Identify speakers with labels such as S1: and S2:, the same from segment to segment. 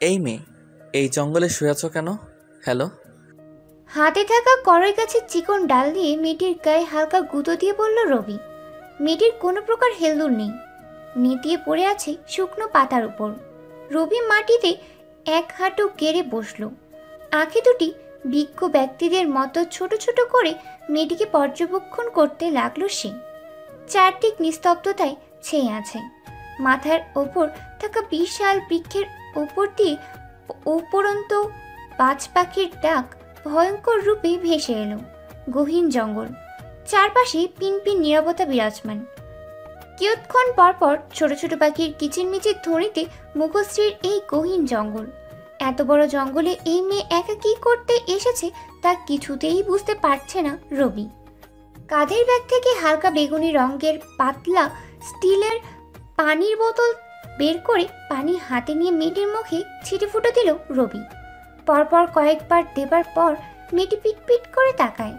S1: এই মেয়ে, এই জঙ্গলে শুয়ে আছো কেন? হ্যালো
S2: হাতে থাকা কড়াই গাছের চিকন ডাল দিয়ে মেয়েটির গায়ে হালকা গুঁতো দিয়ে বলল রবি, মেয়েটির কোনো প্রকার হেলদুল নেই। নেতিয়ে পড়ে আছে শুকনো পাতার উপর। রবি মাটিতে এক হাঁটু গেড়ে বসল। আঁখি দুটি বিজ্ঞ ব্যক্তিদের মতো ছোট ছোট করে মেয়েটিকে পর্যবেক্ষণ করতে লাগল সে। চারদিক নিস্তব্ধতায় ছেয়ে আছে। মাথার ওপর থাকা বিশাল বৃক্ষের ওপর দিয়ে উপরন্ত পাঁচ পাখির ডাক ভয়ঙ্কর রূপে ভেসে এলো। গহীন জঙ্গল। চারপাশে পিনপিন নিরবতা বিরাজমান। কিয়ৎক্ষণ পরপর ছোট ছোট পাখির কিচিরমিচির ধ্বনিতে মুখশ্রীর এই গহীন জঙ্গল। এত বড় জঙ্গলে এই মেয়ে একা কী করতে এসেছে তা কিছুতেই বুঝতে পারছে না রবি। কাঁধের ব্যাগ থেকে হালকা বেগুনি রঙের পাতলা স্টিলের পানির বোতল বের করে পানি হাতে নিয়ে মেয়েটির মুখে ছিটে ফুটো দিল রবি। পরপর কয়েকবার দেবার পর মেয়েটি পিটপিট করে তাকায়।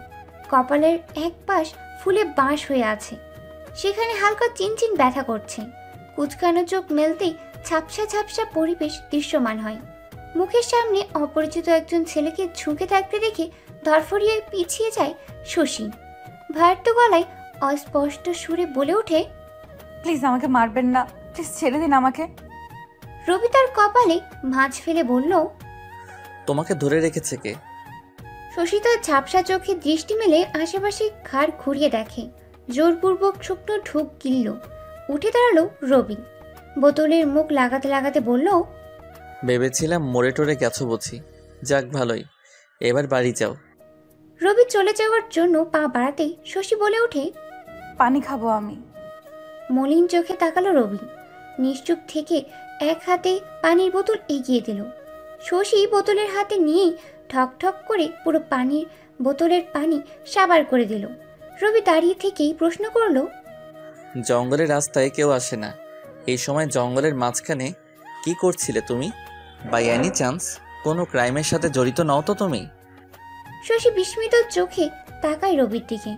S2: কপালের এক পাশ ফুলে বাঁশ হয়ে আছে। সেখানে হালকা চিনচিন ব্যথা করছে। কুচকানো চোখ মেলতেই ঝাপসা ঝাপসা পরিবেশ দৃশ্যমান হয়। মুখের সামনে অপরিচিত একজন ছেলেকে ঝুঁকে থাকতে দেখে ধরফরিয়ে পিছিয়ে যায় শশী। ভার্ত গলায় অস্পষ্ট সুরে বলে ওঠে
S3: প্লিজ আমাকে মারবেন না। প্লিজ ছেড়ে দিন আমাকে।
S2: রবি তার কপালে ভাঁজ ফেলে বলল
S1: তোমাকে ধরে রেখেছে কে?
S2: শশী তার ঝাপসা চোখে দৃষ্টি মেলে আশেপাশে ঘাড় ঘুরিয়ে দেখে। জোরপূর্বক শুকনো ঢুক গিলল। উঠে দাঁড়াল রবি। বোতলের মুখ লাগাতে লাগাতে বলল
S1: ভেবেছিলাম মোড়ে টোরে গেছো বুঝি। যাক ভালোই। এবার বাড়ি যাও।
S2: রবি চলে যাওয়ার জন্য পা বাড়াতেই শশী বলে ওঠে
S3: পানি খাব আমি।
S2: মলিন চোখে তাকালো রবি। নিশ্চুপ থেকে এক হাতে পানির বোতল এগিয়ে দিল। শশী বোতলের হাতে নিয়েই ঠক ঠক করে পুরো পানির বোতলের পানি সাবার করে দিল। রবি দাঁড়িয়ে থেকেই প্রশ্ন করল
S1: জঙ্গলের রাস্তায় কেউ আসে না। এই সময় জঙ্গলের মাঝখানে কি করছিলে তুমি? বাই এনি চান্স কোনো ক্রাইমের সাথে জড়িত নও তো তুমি?
S2: শশী বিস্মিত চোখে তাকায় রবির দিকে।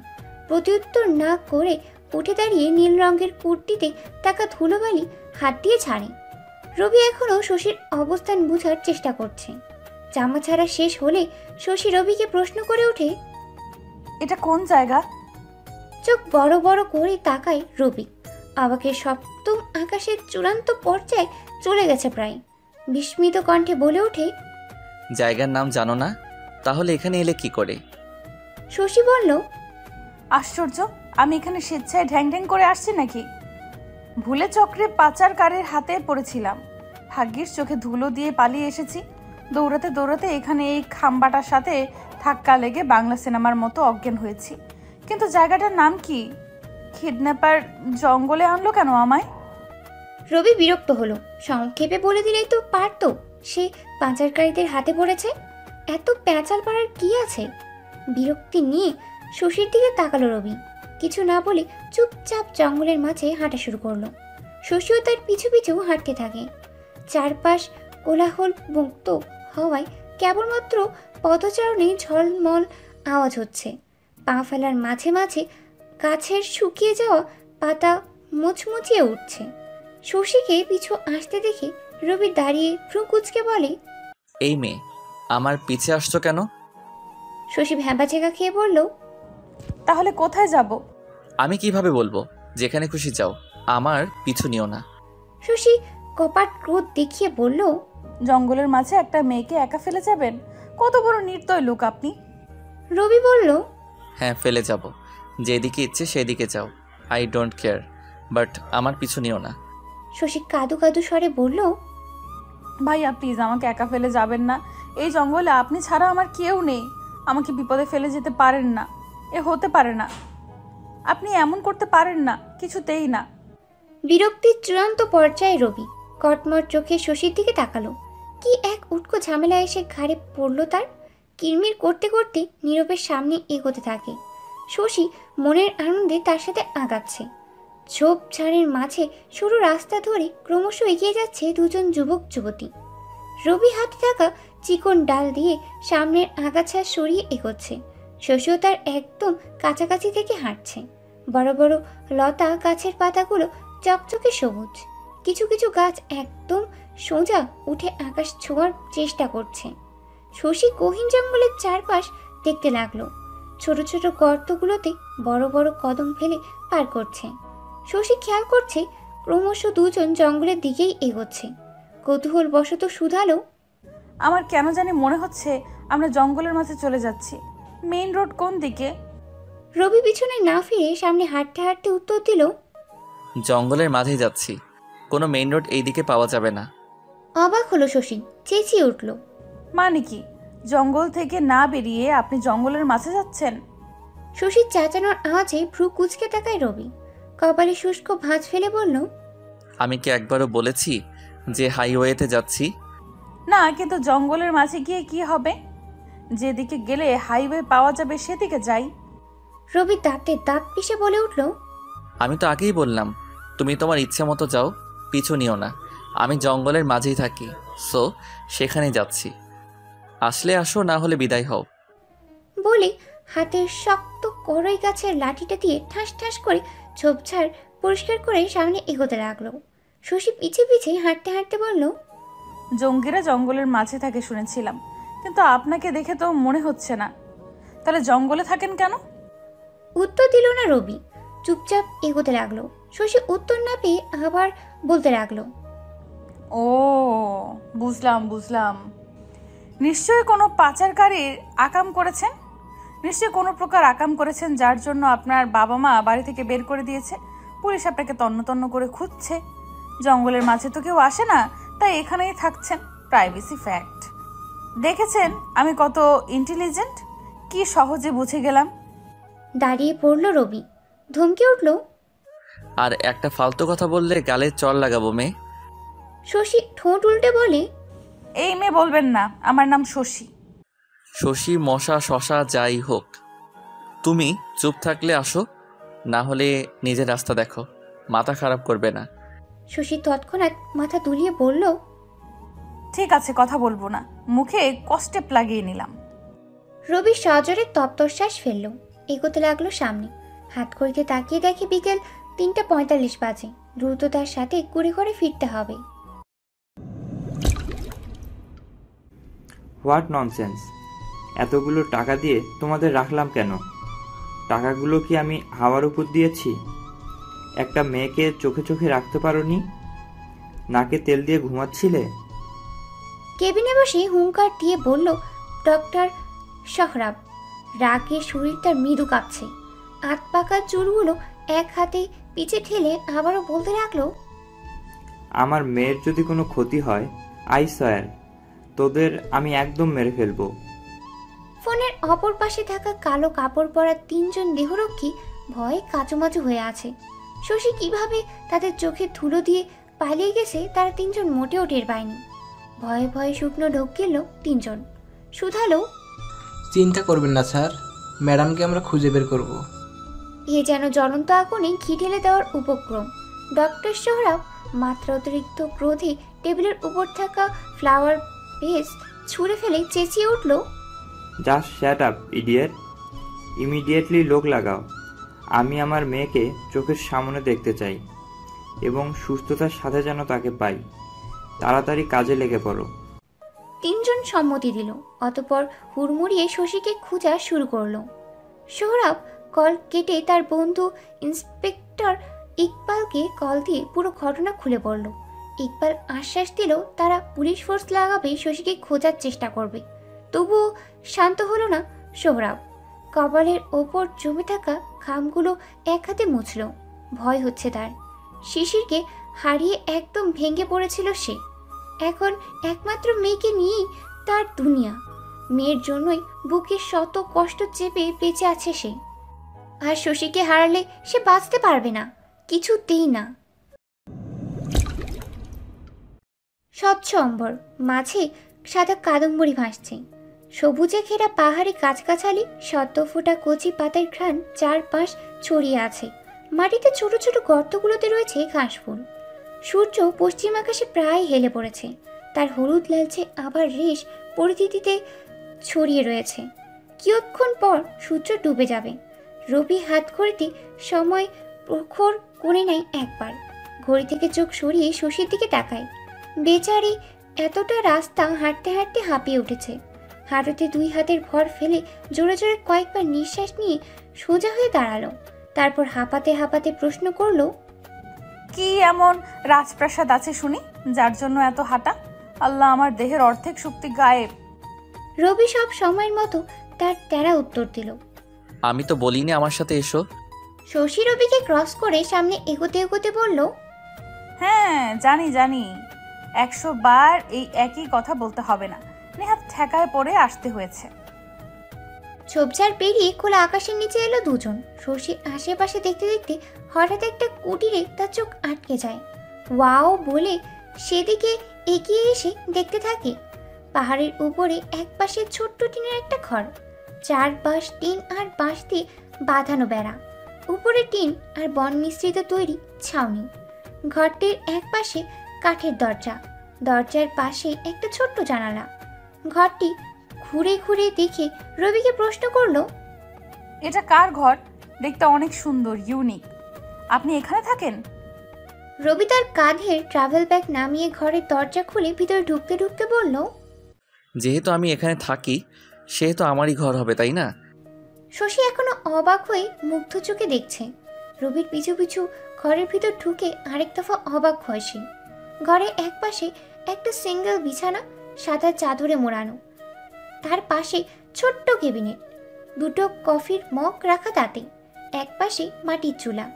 S2: প্রত্যুত্তর না করে উঠে দাঁড়িয়ে নীল রঙের কুর্তিতে তাকা ধুলোবালি হাত দিয়ে ছাড়ে। রবি এখনও শশীর অবস্থান বোঝার চেষ্টা করছে। জামা ছাড়া শেষ হলে শশী রবিকে প্রশ্ন করে ওঠে
S3: এটা কোন জায়গা?
S2: চোখ বড় বড় করে তাকায় রবি। আবাকের সপ্তম আকাশের চূড়ান্ত পর্যায়ে চলে গেছে প্রায়। বিস্মিত কণ্ঠে বলে ওঠে
S1: জায়গার নাম জানো না? তাহলে এখানে এলে কি করে?
S2: শশী বলল
S3: আশ্চর্য! আমি এখানে স্বেচ্ছায় ঢ্যাং ঢ্যাং করে আসছি নাকি? ভুলে চক্রে পাচারকারের হাতে পড়েছিলাম। ভাগ্যিস চোখে ধুলো দিয়ে পালিয়ে এসেছি। দৌড়াতে দৌড়াতে এখানে এই খাম্বাটার সাথে ধাক্কা লেগে বাংলা সিনেমার মতো অজ্ঞান হয়েছি। কিন্তু জায়গাটার নাম কি? কিডন্যাপার জঙ্গলে আনলো কেন আমায়?
S2: রবি বিরক্ত হলো। সংক্ষেপে বলে দিলেই তো পারতো। সে পাচারকারীদের হাতে পড়েছে? এত প্যাঁচাল পাড়ার কি আছে? বিরক্তি নিয়ে শশীর দিকে তাকালো রবি। কিছু না বলে চুপচাপ জঙ্গলের মাঝে হাঁটা শুরু করল। শশীও তার পিছু পিছু হাঁটতে থাকে। চারপাশ কোলাহল মুক্ত হওয়ায় কেবলমাত্র পদচারণে ঝলমল আওয়াজ হচ্ছে। পা ফেলার মাঝে মাঝে গাছের শুকিয়ে যাওয়া পাতা মুচমুচিয়ে উঠছে। শশীকে পিছু আসতে দেখে রবি দাঁড়িয়ে ভ্রু কুচকে বলে
S1: এই মেয়ে আমার পিছে আসছো কেন?
S2: শশী ভ্যাবাচেকা খেয়ে বলল
S3: তাহলে কোথায় যাব?
S1: আমি কীভাবে বলব? যেখানে খুশি যাও। আমার পিছু নিও না।
S2: শশী কপাট ক্রোধ দেখিয়ে বলল
S3: জঙ্গলের মাঝে একটা মেয়েকে একা ফেলে যাবেন? কত বড় নির্দয় লোক আপনি।
S2: রবি বলল
S1: হ্যাঁ ফেলে যাব। যেদিকে ইচ্ছে সেদিকে যাও। আই ডোন্ট কেয়ার বাট আমার পিছু নিও না।
S2: শশী কাদু কাদু স্বরে বলল
S3: ভাইয়া প্লিজ আমাকে একা ফেলে যাবেন না। এই জঙ্গলে আপনি ছাড়া আমার কেউ নেই। আমাকে বিপদে ফেলে যেতে পারেন না। এ হতে পারে না। আপনি এমন করতে পারেন না, কিছুতেই না।
S2: বিরক্তির চূড়ান্ত পর্যায়ে রবি কটমট চোখে শশীর দিকে তাকালো। কি এক উটকো ঝামেলা এসে ঘাড়ে পড়ল তার? কিরমির করতে করতে নীরবের সামনে এগোতে থাকে। শশী মনের আনন্দে তার সাথে আগাচ্ছে। ঝোপ ঝাড়ের মাঝে সরু রাস্তা ধরে ক্রমশ এগিয়ে যাচ্ছে দুজন যুবক, যুবতী। রবি হাতে থাকা চিকন ডাল দিয়ে সামনের আগাছা সরিয়ে এগোচ্ছে। শশীও তার একদম কাছাকাছি থেকে হাঁটছে। বড় বড় লতা গাছের পাতাগুলো চকচকে সবুজ। কিছু কিছু গাছ একদম সোজা উঠে আকাশ ছোঁয়ার চেষ্টা করছে। শশী গহীন জঙ্গলের চারপাশ দেখতে লাগল। ছোট ছোট গর্তগুলোতে বড় বড় কদম ফেলে পার করছে। শশী খেয়াল করছে ক্রমশ দুজন জঙ্গলের দিকেই এগোচ্ছে। কৌতূহল বশত শুধালো,
S3: আমার কেন জানি মনে হচ্ছে আমরা জঙ্গলের মাঝে চলে যাচ্ছি। মেইন রোড কোন দিকে?
S2: রবি পিছনে না ফিরে সামনে হাঁটতে হাঁটতে উত্তর দিল
S1: জঙ্গলের মাঝে যাচ্ছি। কোনো মেইন রোড এই দিকে পাওয়া যাবে না।
S2: অবাক হলো শশী চেঁচিয়ে উঠল।
S3: মানে কি? জঙ্গল থেকে না বেরিয়ে আপনি জঙ্গলের মাঝে যাচ্ছেন?
S2: শশীর চেঁচানোর আওয়াজে ভ্রু কুচকে তাকায় রবি। কপালে শুষ্ক ভাঁজ ফেলে বলল
S1: আমি কি একবারও বলেছি যে হাইওয়েতে যাচ্ছি?
S3: না কিন্তু জঙ্গলের মাঝে গিয়ে কি হবে? যেদিকে গেলে হাইওয়ে পাওয়া যাবে সেদিকে যাই।
S2: রবি দাঁতে দাঁত পিষে বলে উঠল
S1: আমি তো আগেই বললাম তুমি তোমার ইচ্ছে মতো যাও পিছু নিও না। আমি জঙ্গলের মাঝেই থাকি সো সেখানে যাচ্ছি। আসলে আসো না হলে বিদায় হও।
S2: বলে হাতের শক্ত করই গাছের লাঠিটা দিয়ে ঠাস ঠাস করে ঝোপঝাড় পরিষ্কার করে সামনে এগোতে লাগল। শশী পিছে পিছে হাঁটতে হাঁটতে বলল
S3: জঙ্গিরা জঙ্গলের মাঝে থাকে শুনেছিলাম। কিন্তু আপনাকে দেখে তো মনে হচ্ছে না। তাহলে জঙ্গলে থাকেন কেন?
S2: উত্তর দিল না রবি। চুপচাপ এগোতে লাগল। শশী উত্তর না পেয়ে আবার বলতে লাগল।
S3: ও বুঝলাম বুঝলাম। নিশ্চয়ই কোনো পাচারকারীর আকাম করেছেন? নিশ্চয়ই কোনো প্রকার আকাম করেছেন যার জন্য আপনার বাবা মা বাড়ি থেকে বের করে দিয়েছে? পুলিশ আপনাকে তন্ন তন্ন করে খুঁজছে। জঙ্গলের মাঝে তো কেউ আসে না তাই এখানেই থাকছেন। প্রাইভেসি ফ্যাক্ট দেখেছেন আমি কত ইন্টেলিজেন্ট কি সহজে বুঝে গেলাম।
S2: দাঁড়িয়ে পড়ল রবি। ধমকে উঠল
S1: আর একটা ফালতু কথা বললে গালে চর লাগাবো মেয়ে।
S2: শশী ঠোঁট উল্টে বলে
S3: এই মেয়ে বলবেন না আমার নাম শশী।
S1: শশী মশা শশা যাই হোক। তুমি চুপ থাকলে আসো না হলে নিজের রাস্তা দেখো মাথা খারাপ করবে না।
S2: শশী তৎক্ষণাৎ মাথা দুলিয়ে বলল
S3: ঠিক আছে কথা বলব না। মুখে কষ্টেপ লাগিয়ে নিলাম।
S2: রবি সজরে তপ্তশ্বাস ফেলল। এগোতে লাগল সামনে। হাত করিতে তাকিয়ে দেখে বিকেল তিনটা পঁয়তাল্লিশ বাজে। দ্রুততার সাথে কুড়ে করে ফিরতে হবে।
S4: What nonsense? এতগুলো টাকা দিয়ে তোমাদের রাখলাম কেন? টাকাগুলো কি আমি হাওয়ার উপর দিয়েছি? একটা মেয়েকে চোখে চোখে রাখতে পারোনি? নাকে তেল দিয়ে ঘুমাচ্ছিলে?
S2: কেবিনে বসে হুঙ্কার দিয়ে বলল ডক্টর সহরাব রাগে শরীর তার মৃদু কাঁপছে। আত পাকা চুলগুলো এক হাতে পিছে ঠেলে আবারও বলতে লাগল
S4: আমার মেয়ের যদি কোনো ক্ষতি হয় আই সয়ার তোদের আমি একদম মেরে ফেলব।
S2: ফোনের অপর পাশে থাকা কালো কাপড় পরা তিনজন দেহরক্ষী ভয়ে কাচুমাচু হয়ে আছে। শশী কীভাবে তাদের চোখে ধুলো দিয়ে পালিয়ে গেছে তারা তিনজন মোটেও টের পায়নি। ভয়ে ভয়ে শুকনো ঢোক গেল তিনজন। শুধালো
S5: চিন্তা করবেন না স্যার। ম্যাডামকে আমরা খুঁজে বের করব।
S2: এ যেন জ্বলন্ত আগুনে ঘি ঢেলে দেওয়ার উপক্রম। ডক্টর সোহরাব মাত্রা অতিরিক্ত ক্রোধে টেবিলের উপর থাকা ফ্লাওয়ার ভেস ছুঁড়ে ফেলে চেঁচিয়ে উঠল
S4: just shut up idiot. Immediately লোক লাগাও। আমি আমার মেয়েকে চোখের সামনে দেখতে চাই এবং সুস্থতার সাথে যেন তাকে পাই। তাড়াতাড়ি কাজে লেগে পড়ো।
S2: তিনজন সম্মতি দিল, অতপর হুড়মুড়িয়ে শশীকে খোঁজা শুরু করল। সোহরাব কল কেটে তার বন্ধু ইন্সপেক্টর ইকবালকে কল দিয়ে পুরো ঘটনা খুলে পড়ল। ইকবাল আশ্বাস দিল, তারা পুলিশ ফোর্স লাগাবে, শশীকে খোঁজার চেষ্টা করবে। তবুও শান্ত হলো না সোহরাব। কপালের ওপর জমে থাকা খামগুলো এক হাতে মুছল। ভয় হচ্ছে তার। শিশিরকে হারিয়ে একদম ভেঙে পড়েছিল সে। এখন একমাত্র মেয়েকে নিয়েই তার দুনিয়া। মেয়ের জন্যই বুকে শত কষ্ট চেপে বেঁচে আছে সে। আর শশীকে হারালে সে বাঁচতে পারবে না, কিছুতেই না। স্বচ্ছ অম্বর, মাঝে সাদা কাদম্বরী ভাসছে। সবুজে ঘেরা পাহাড়ি গাছগাছালি, শত ফোটা কচি পাতার ঘ্রাণ চারপাশ ছড়িয়ে আছে। মাটিতে ছোট ছোট গর্তগুলোতে রয়েছে ঘাসফুল। সূর্য পশ্চিম আকাশে প্রায় হেলে পড়েছে। তার হলুদ লালচে আবার রেশ পরিধিতিতে ছড়িয়ে রয়েছে। কিয়ৎক্ষণ পর সূর্য ডুবে যাবে। রবি হাত ঘড়িতে সময় প্রখর করে নেয় একবার। ঘড়ি থেকে চোখ সরিয়ে শশীর দিকে তাকায়। বেচারি এতটা রাস্তা হাঁটতে হাঁটতে হাঁপিয়ে উঠেছে। হাঁটুতে দুই হাতের ভর ফেলে জোরে জোরে কয়েকবার নিঃশ্বাস নিয়ে সোজা হয়ে দাঁড়াল। তারপর হাঁপাতে হাঁপাতে প্রশ্ন করল
S3: কি এমন রাজপ্রাসাদ আছে শুনি? যার জন্য এত হাঁটা? আল্লাহ আমার দেহের অর্ধেক শক্তি গায়েব।
S2: রবি সব সময়ের মতো তার তেরা উত্তর দিল।
S1: আমি তো বলিনি আমার সাথে এসো।
S2: শশী রবিকে ক্রস করে সামনে এগোতে এগোতে বলল
S3: হ্যাঁ জানি জানি। একশো বার এই একই কথা বলতে হবে না। নেহাত ঠেকায় পড়ে আসতে হয়েছে।
S2: ঝোপঝাড় পেরিয়ে খোলা আকাশের নিচে এলো দুজন। শশী আশেপাশে দেখতে দেখতে হঠাৎ একটা কুটিরে তার চোখ আটকে যায়। ওয়াও বলে সেদিকে এগিয়ে এসে দেখতে থাকে পাহাড়ের উপরে এক পাশে ছোট্ট টিনের একটা ঘর। চার পাশ টিন আর বাঁশ দিয়ে বাঁধানো বেড়া। উপরে টিন আর বন মিশ্রিত তৈরি ছাউনি। ঘরটির এক পাশে কাঠের দরজা। দরজার পাশে একটা ছোট্ট জানালা। ঘরটি ঘুরে ঘুরে দেখে রবিকে প্রশ্ন করল
S3: এটা কার ঘর? দেখতে অনেক সুন্দর ইউনিক আপনি এখানে থাকেন?
S2: রবি তার কাঁধের ট্রাভেল ব্যাগ নামিয়ে ঘরের দরজা খুলে ভিতরে ঢুকতে ঢুকতে বলল
S1: যেহেতু আমি এখানে থাকি সেহেতু আমারই ঘর হবে তাই না?
S2: শশী এখনও অবাক হয়ে মুগ্ধ চোখে দেখছে। রবির পিছু পিছু ঘরের ভিতর ঢুকে আরেক দফা অবাক হয় সে। ঘরে এক পাশে একটা সিঙ্গেল বিছানা সাদা চাদরে মোড়ানো। তার পাশে ছোট্ট কেবিনেট দুটো কফির মগ রাখা তাতে। এক পাশে মাটির চুলা।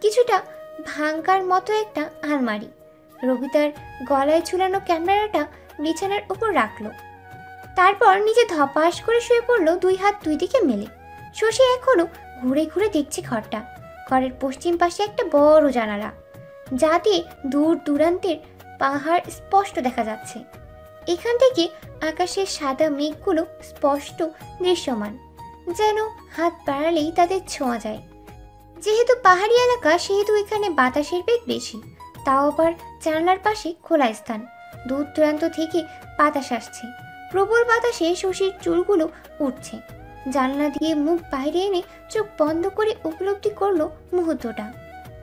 S2: কিছুটা ভাঙ্গার মতো একটা আলমারি। রবি তার গলায় ঝুলানো ক্যামেরাটা বিছানার উপর রাখল। তারপর নিজে ধপাস করে শুয়ে পড়ল দুই হাত দুই দিকে মেলে। শশী এখনও ঘুরে ঘুরে দেখছে ঘরটা। ঘরের পশ্চিম পাশে একটা বড় জানালা। যা দিয়ে দূর দূরান্তের পাহাড় স্পষ্ট দেখা যাচ্ছে। এখান থেকে আকাশের সাদা মেঘগুলো স্পষ্ট দৃশ্যমান, যেন হাত বাড়ালেই তাদের ছোঁয়া যায়। যেহেতু পাহাড়ি এলাকা, সেহেতু এখানে বাতাসের বেগ বেশি। তাও আবার জানলার পাশে খোলা স্থান। দূর দূরান্ত থেকে বাতাস আসছে। প্রবল বাতাসে শশীর চুলগুলো উঠছে। জানলা দিয়ে মুখ বাইরে এনে চোখ বন্ধ করে উপলব্ধি করল মুহূর্তটা।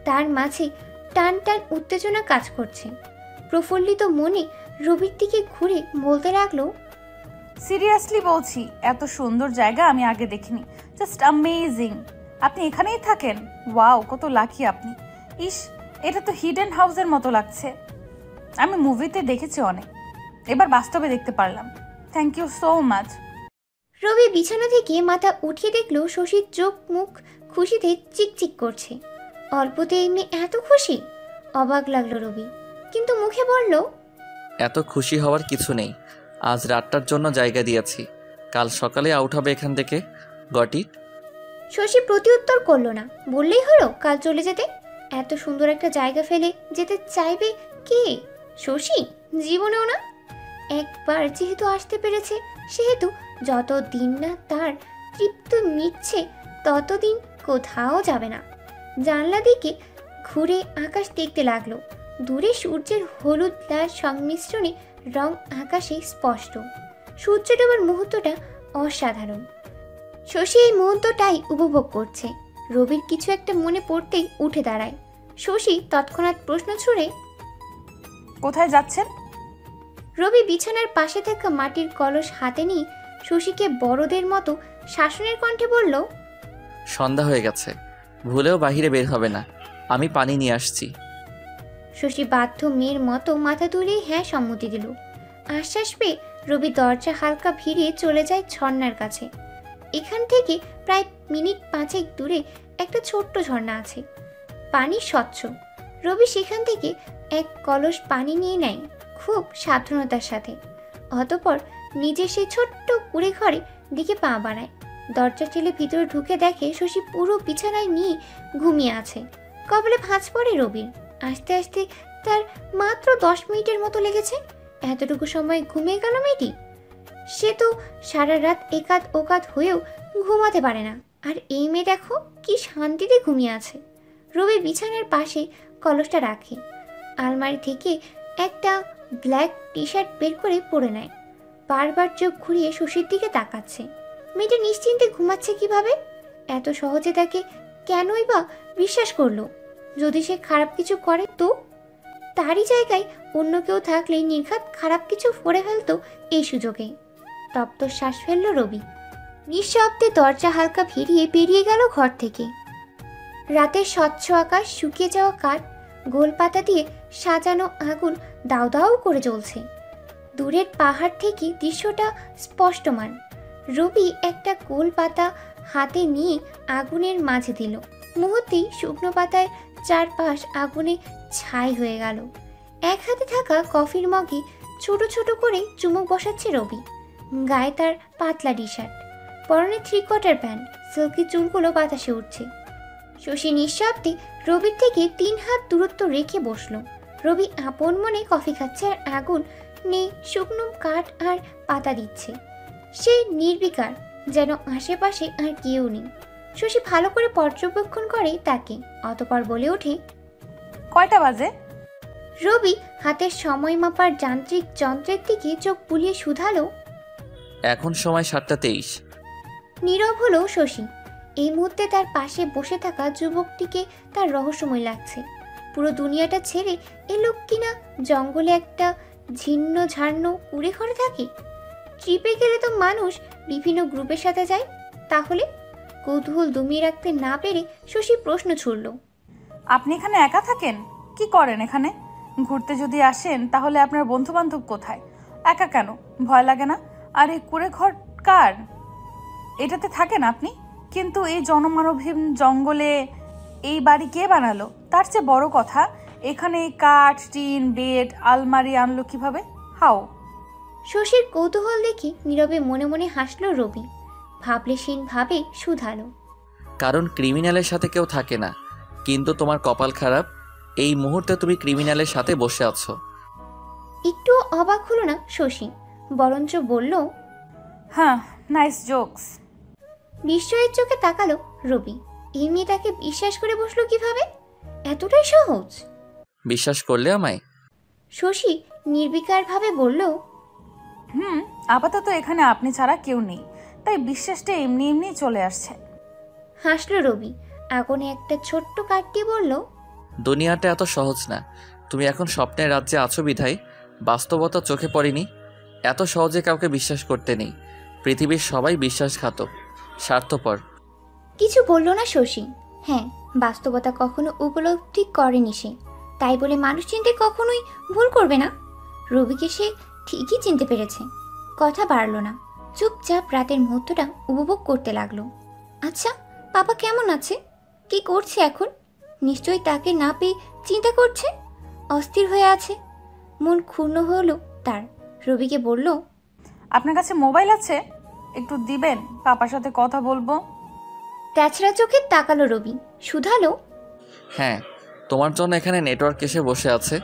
S2: তার মাঝে টান টান উত্তেজনা কাজ করছে। প্রফুল্লিত মনে রবির দিকে ঘুরে বলতে লাগল
S3: সিরিয়াসলি বলছি এত সুন্দর জায়গা আমি আগে দেখিনি। জাস্ট অ্যামেজিং আপনি এখানেই থাকেন? ওয়াও কত লাকি আপনি। ইস এটা তো হিডেন হাউসের মতো লাগছে। আমি মুভিতে দেখেছি অনেক। এবার বাস্তবে দেখতে পারলাম। Thank you so much
S2: Robi বিছানা থেকে মাথা উঠিয়ে দেখল শশীর চোখ মুখ খুশিতে চিকচিক করছে। অল্পতে এমনি এত খুশি? অবাক লাগল রবি। কিন্তু মুখে বলল
S1: এত খুশি হওয়ার কিছু নেই। আজ রাতটার জন্য জায়গা দিয়েছি। কাল সকালে আউট হবে এখান থেকে। গট? ইট
S2: শশী প্রতিউত্তর করল না। বললেই হলো, কাল চলে যেতে। এত সুন্দর একটা জায়গা ফেলে যেতে চাইবে কে? শশী? জীবনেও না? একবার যেহেতু আসতে পেরেছে, সেহেতু যত দিন না তার তৃপ্ত মিটছে, ততদিন কোথাও যাবে না। জানলা দিকে ঘুরে আকাশ দেখতে লাগল। দূরে সূর্যের হলুদ লাল সংমিশ্রণে রং আকাশে স্পষ্ট। সূর্য ডোবার মুহূর্তটা অসাধারণ। শশী এই মুহূর্তটাই উপভোগ করছে। রবির কিছু একটা মনে পড়তেই উঠে দাঁড়ায়। শশী তৎক্ষণাৎ প্রশ্ন ছুড়ে
S3: কোথায় যাচ্ছেন?
S2: রবি বিছানার পাশে থাকা মাটির কলস হাতে নিয়ে শশীকে বড়দের মতো শাসনের কণ্ঠে বলল
S1: সন্ধ্যা হয়ে গেছে। ভুলেও বাহিরে বের হবে না। আমি পানি নিয়ে আসছি।
S2: শশী বাধ্য মেয়ের মতো মাথা তুলেই হ্যাঁ সম্মতি দিল। আশ্বাস পেয়ে রবি দরজা হালকা ভিড়িয়ে চলে যায় ঝর্ণার কাছে। এখান থেকে প্রায় মিনিট পাঁচেক দূরে একটা ছোট্ট ঝর্ণা আছে। পানি স্বচ্ছ। রবি সেখান থেকে এক কলস পানি নিয়ে নেয় খুব সাবধানতার সাথে। অতপর নিজে সেই ছোট্ট কুড়ে ঘরে দিকে পা বাড়ায়। দরজা ঠেলে ভিতরে ঢুকে দেখে শশী পুরো বিছানায় নিয়ে ঘুমিয়ে আছে। কবলে ভাঁজ পড়ে রবির। আস্তে আস্তে তার মাত্র দশ মিনিটের মতো লেগেছে। এতটুকু সময় ঘুমিয়ে গেল মেয়েটি। সে তো সারা রাত একাত ওকাত হয়েও ঘুমাতে পারে না। আর এই মেয়ে দেখো কি শান্তিতে ঘুমিয়ে আছে। রবি বিছানার পাশে কলসটা রাখে। আলমারি থেকে একটা ব্ল্যাক টি শার্ট বের করে পরে নেয়। বারবার চোখ ঘুরিয়ে শশীর দিকে তাকাচ্ছে। মেয়েটা নিশ্চিন্তে ঘুমাচ্ছে কীভাবে? এত সহজে তাকে কেনই বা বিশ্বাস করল? যদি সে খারাপ কিছু করে, তো? তারই জায়গায় অন্য কেউ থাকলে নির্ঘাত খারাপ কিছু করে ফেলতো এই সুযোগে। তপ্ত শ্বাস ফেলল রবি। নিঃশব্দে দরজা হালকা ফিরিয়ে বেরিয়ে গেল ঘর থেকে। রাতের স্বচ্ছ আকাশ, শুকিয়ে যাওয়া কাঠ, গোল পাতা দিয়ে সাজানো আগুন দাও দাউ করে জ্বলছে। দূরের পাহাড় থেকে দৃশ্যটা স্পষ্টমান। রবি একটা গোল পাতা হাতে নিয়ে আগুনের মাঝে দিল। মুহূর্তেই শুকনো পাতায় চারপাশ আগুনে ছাই হয়ে গেল। এক হাতে থাকা কফির মগে ছোট ছোট করে চুমুক বসাচ্ছে রবি। গায়ে তার পাতলা টি শার্ট পরনে থ্রি কোয়ার্টার প্যান্ট সিল্কি চুলগুলো বাতাসে উঠছে। শশী নিঃশব্দে রবির থেকে তিন হাত দূরত্ব রেখে বসল। রবি আপন মনে কফি খাচ্ছে আর আগুন নেই, শুকনো কাঠ আর পাতা দিচ্ছে। সে নির্বিকার, যেন আশেপাশে আর কেউ নেই। শশী ভালো করে পর্যবেক্ষণ করে তাকে অতপর বলে ওঠে
S3: কয়টা বাজে?
S2: রবি হাতের সময় মাপার যান্ত্রিক যন্ত্রের দিকে চোখ বুলিয়ে শুধালো।
S1: এখন সময় সাতটা তেইশ।
S2: নীরব হলো শশী। এই মুহূর্তে তার পাশে বসে থাকা যুবকটিকে তার রহস্যময় লাগছে। পুরো দুনিয়াটা ছেড়ে এ লোক কিনা জঙ্গলে একটা ঝিন্ন ঝাড়নো উড়ে ঘরে থাকে? ট্রিপে গেলে তো মানুষ বিভিন্ন গ্রুপের সাথে যায়। তাহলে কৌতূহল দমিয়ে রাখতে না পেরে শশী প্রশ্ন ছুড়ল।
S3: আপনি এখানে একা থাকেন? কি করেন এখানে? ঘুরতে যদি আসেন তাহলে আপনার বন্ধু বান্ধব কোথায়? একা কেন? ভয় লাগে না? আর এই কুড়ে ঘর কার? এটাতে থাকেন আপনি? কিন্তু এই জনমানবহীন জঙ্গলে এই বাড়ি কে বানালো? তার চেয়ে বড় কথা এখানে কাঠ টিন বেড আলমারি আনলো কীভাবে? হাও।
S2: শশীর কৌতূহল দেখে নীরবে মনে মনে হাসল রবি। ভাবলেশীন ভাবে শুধালো।
S1: কারণ ক্রিমিনালের সাথে কেউ থাকে না। কিন্তু তোমার কপাল খারাপ এই মুহূর্তে তুমি ক্রিমিনালের সাথে বসে আছো।
S2: একটু অবাক হলো না শশী বরঞ্চ বলল
S3: হ্যাঁ নাইস জোকস।
S2: বিস্ময়ের চোখে তাকালো রবি। এই মেয়েটাকে বিশ্বাস করে বসল কীভাবে? এতটাই সহজ।
S1: বিশ্বাস করলে আমায়?
S2: শশী নির্বিকারভাবে বলল
S3: হুম আপাতত এখানে আপনি ছাড়া কেউ নেই। তাই বিশ্বাসটা এমনি এমনি চলে আসছে।
S2: হাসলো রবি। আগুনে একটা ছোট্ট কাঠটি বলল
S1: দুনিয়াটা এত সহজ না। তুমি এখন স্বপ্নের রাজ্যে আছো বিধায় বাস্তবতা চোখে পড়েনি। এত সহজে কাউকে বিশ্বাস করতে নেই। পৃথিবীর সবাই বিশ্বাসঘাতক স্বার্থপর।
S2: কিছু বলল না শশী। হ্যাঁ বাস্তবতা কখনো উপলব্ধি করেনি সে। তাই বলে মানুষ চিনতে কখনোই ভুল করবে না। রবিকে সে ঠিকই চিনতে পেরেছে। কথা বাড়ল না। চুপচাপ রাতের মুহূর্তটা উপভোগ করতে লাগল। আচ্ছা পাপা কেমন আছে? কি করছে এখন? নিশ্চয়ই তাকে না পেয়ে চিন্তা করছে? অস্থির হয়ে আছে? মন ক্ষুণ্ণ হলো তার। রবিকে বলল
S3: আপনার কাছে মোবাইল আছে? একটু দিবেন পাপার সাথে কথা বলব?
S2: তেছড়া চোখে তাকালো রবি। শুধালো
S1: হ্যাঁ তোমার জন্য এখানে নেটওয়ার্ক এসে বসে আছে।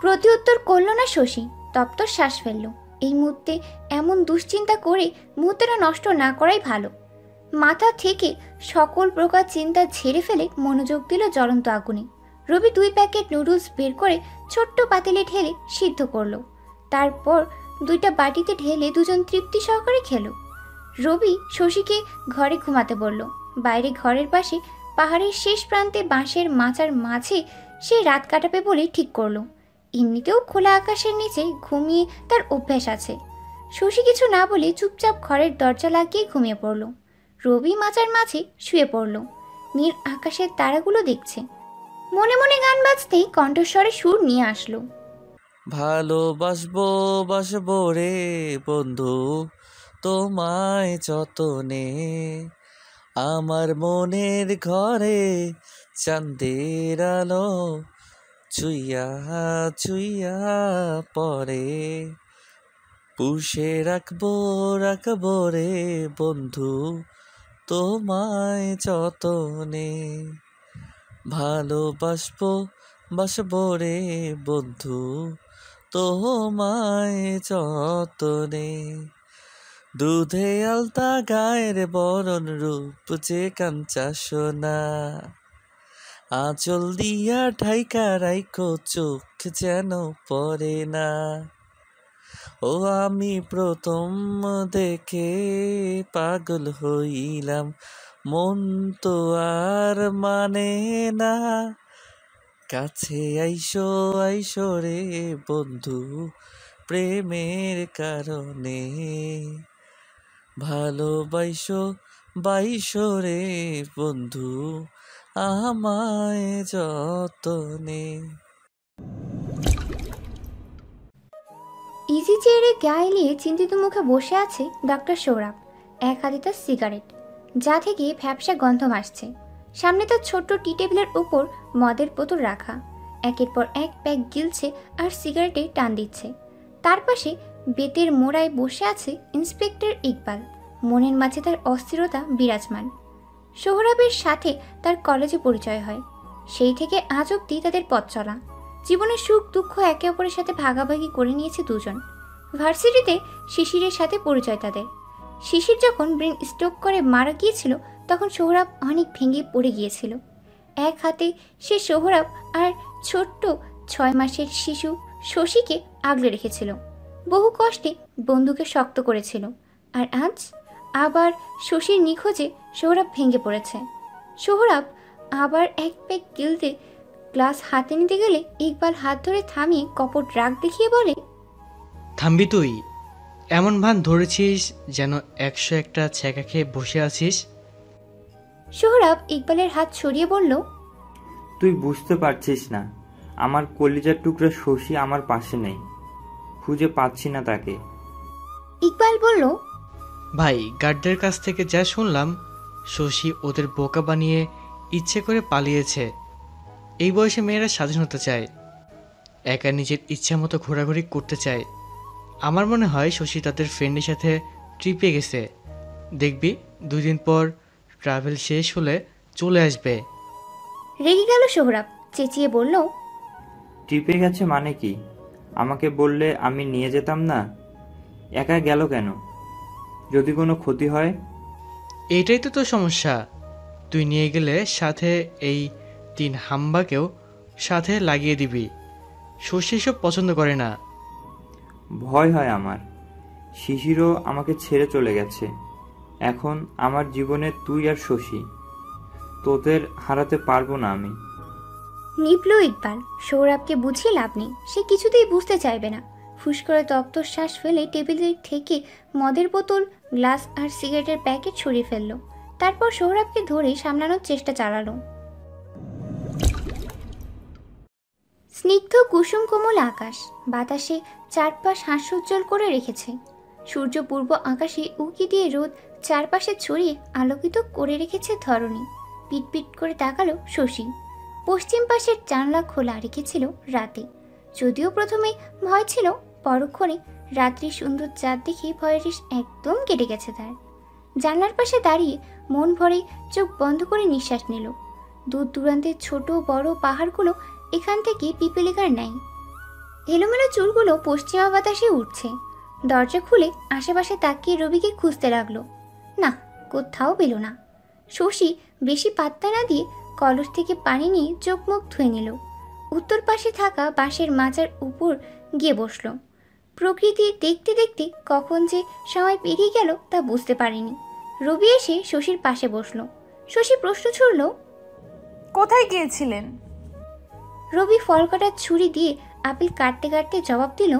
S2: প্রতি উত্তর করল না শশী। তপ্ত শ্বাস ফেলল। এই মুহূর্তে এমন দুশ্চিন্তা করে মুহূর্তটা নষ্ট না করাই ভালো। মাথা থেকে সকল প্রকার চিন্তা ঝেড়ে ফেলে মনোযোগ দিল জ্বলন্ত আগুনে। রবি দুই প্যাকেট নুডলস বের করে ছোট্ট পাতিলে ঢেলে সিদ্ধ করল। তারপর দুইটা বাটিতে ঢেলে দুজন তৃপ্তি সহকারে খেলো। রবি শশীকে ঘরে ঘুমাতে বলল। বাইরে ঘরের পাশে পাহাড়ের শেষ প্রান্তে বাঁশের মাচার মাঝে সে রাত কাটাবে বলে ঠিক করল। এমনিতেও খোলা আকাশের নিচে ঘুমিয়ে তার অভ্যাস আছে। শশী কিছু না বলে চুপচাপ ঘরের দরজা লাগিয়ে ঘুমিয়ে পড়ল। রবি মাচার মাঝে শুয়ে পড়ল। নীল আকাশের তারাগুলো দেখছে। মনে মনে গান বাজতেই কণ্ঠস্বরে সুর নিয়ে আসলো।
S1: ভালোবাসবো বাসবো রে বন্ধু, তোমায় যতনে, আমার মনের ঘরে চাঁদের আলো চুইয়া চুইয়া পরে পুষে রাখব রাখব রে বন্ধু, তোমায় যতনে। ভালোবাসবো, বাসবো রে বন্ধু, তোমায় যতনে। দুধে আলতা, গায়ের বরণ রূপ যে কাঞ্চা সোনা। আঁচল দিয়া ঢাইকা রাইকো চোখ যেন পরে না। ও আমি প্রথম দেখে পাগল হইলাম, মন তো আর মানে না। কাছে আইসো আইসো রে বন্ধু, প্রেমের কারণে। ভালোবাইসো, বাইসো রে বন্ধু আমায় যতনে।
S2: ইজি চেয়ারে গায়ে নিয়ে চিন্তিত মুখে বসে আছে ডক্টর সৌরভ। এক হাতে তার সিগারেট যা থেকে ভ্যাবসা গন্ধ আসছে সামনে তার ছোট্ট টি টেবিলের উপর মদের বোতল রাখা। একের পর এক প্যাক গিলছে আর সিগারেটে টান দিচ্ছে। তার পাশে বেতের মোড়ায় বসে আছে ইন্সপেক্টর ইকবাল। মনের মাঝে তার অস্থিরতা বিরাজমান। সোহরাবের সাথে তার কলেজে পরিচয় হয়। সেই থেকে আজ অব্দি তাদের পথ চলা। জীবনের সুখ, দুঃখ একে অপরের সাথে ভাগাভাগি করে নিয়েছে দুজন। ভার্সিটিতে শিশিরের সাথে পরিচয় তাদের। শিশির যখন ব্রেন স্ট্রোক করে মারা গিয়েছিল, তখন সোহরাব অনেক ভেঙে পড়ে গিয়েছিল। এক হাতে সে সোহরাব আর ছোট্ট ছয় মাসের শিশু শশীকে আগলে রেখেছিল। বহু কষ্টে বন্ধুকে শক্ত করেছিল। আর আজ আবার শশীর নিখোঁজে সোহরাব ভেঙে পড়েছে। সোহরাব আবার এক প্যাক গিলতে গ্লাস হাতে নিতে গেলে ইকবাল হাত ধরে থামিয়ে কপট রাগ দেখিয়ে বলে
S6: থামবি তুই এমন ভান ধরেছিস যেন একশো একটা ছ্যাঁকা খেয়ে বসে আছিস?
S2: সোহরাব ইকবালের হাত সরিয়ে বলল
S4: তুই বুঝতে পারছিস না আমার কলিজার টুকরা শশী আমার পাশে নেই খুঁজে পাচ্ছি না তাকে।
S2: ইকবাল বলল
S6: ভাই গার্ডদের কাছ থেকে যা শুনলাম শশী ওদের বোকা বানিয়ে ইচ্ছে করে পালিয়েছে। এই বয়সে মেয়েরা স্বাধীনতা চায়। একা নিজের ইচ্ছা মতো ঘোরাঘুরি করতে চায়। আমার মনে হয় শশী তাদের ফ্রেন্ডের সাথে ট্রিপে গেছে। দেখবি দুই দিন পর ট্রাভেল শেষ হলে চলে আসবে।
S2: রেগে গেল সোহরাব চেঁচিয়ে বলল
S4: ট্রিপে গেছে মানে কি? আমাকে বললে আমি নিয়ে যেতাম না? একা গেল কেন? যদি কোনো ক্ষতি হয়?
S6: এইটাই তো তোর সমস্যা। তুই নিয়ে গেলে সাথে এই তিন হাম্বাকেও সাথে লাগিয়ে দিবি। শশী সব পছন্দ করে না।
S4: ভয় হয় আমার। শিশিরও আমাকে ছেড়ে চলে গেছে। এখন আমার জীবনে তুই আর শশী। তোদের হারাতে পারব না আমি।
S2: নিপল ইকবাল সৌরভকে বুঝিয়ে লাভ নেই। সে কিছুতেই বুঝতে চাইবে না। ফুস করে তপ্ত শ্বাস ফেলে টেবিলের থেকে মদের বোতল গ্লাস আর সিগারেটের প্যাকেট ছুঁড়ে ফেলল। তারপর সৌরভকে ধরে সামলানোর চেষ্টা চালালো। স্নিগ্ধ কুসুম কোমল আকাশ বাতাসে চারপাশ হাস্যোজ্জ্বল করে রেখেছে। সূর্য পূর্ব আকাশে উকি দিয়ে রোদ চারপাশে ছড়িয়ে আলোকিত করে রেখেছে ধরণী। পিটপিট করে তাকালো শশী। পশ্চিম পাশের জানলা খোলা রেখেছিল রাতে। যদিও প্রথমে ভয় ছিল, পরক্ষণে রাত্রি সুন্দর চাঁদ দেখে ভয়ের একদম কেটে গেছে তার। জানলার পাশে দাঁড়িয়ে মন ভরে চোখ বন্ধ করে নিঃশ্বাস নিল। দূর দূরান্তের ছোট বড় পাহাড়গুলো এখান থেকে পিপেলিকার নাই এলোমেলো চুলগুলো পশ্চিমা বাতাসে উঠছে দরজা খুলে আশেপাশে তাকিয়ে রবিকে খুঁজতে লাগল। না, কোথাও পেল না। শশী বেশি পাত্তা না দিয়ে কলস থেকে পানি নিয়ে চোখ মুখ ধুয়ে নিল। উত্তর পাশে থাকা বাঁশের মাচার উপর গিয়ে বসল। প্রকৃতি দেখতে দেখতে কখন যে সময় পেরিয়ে গেল তা বুঝতে পারিনি। রবি এসে শশীর পাশে বসল। শশী প্রশ্ন ছুড়ল
S3: কোথায় গিয়েছিলেন?
S2: রবি ফল কাটার ছুরি দিয়ে আপেল কাটতে কাটতে জবাব দিল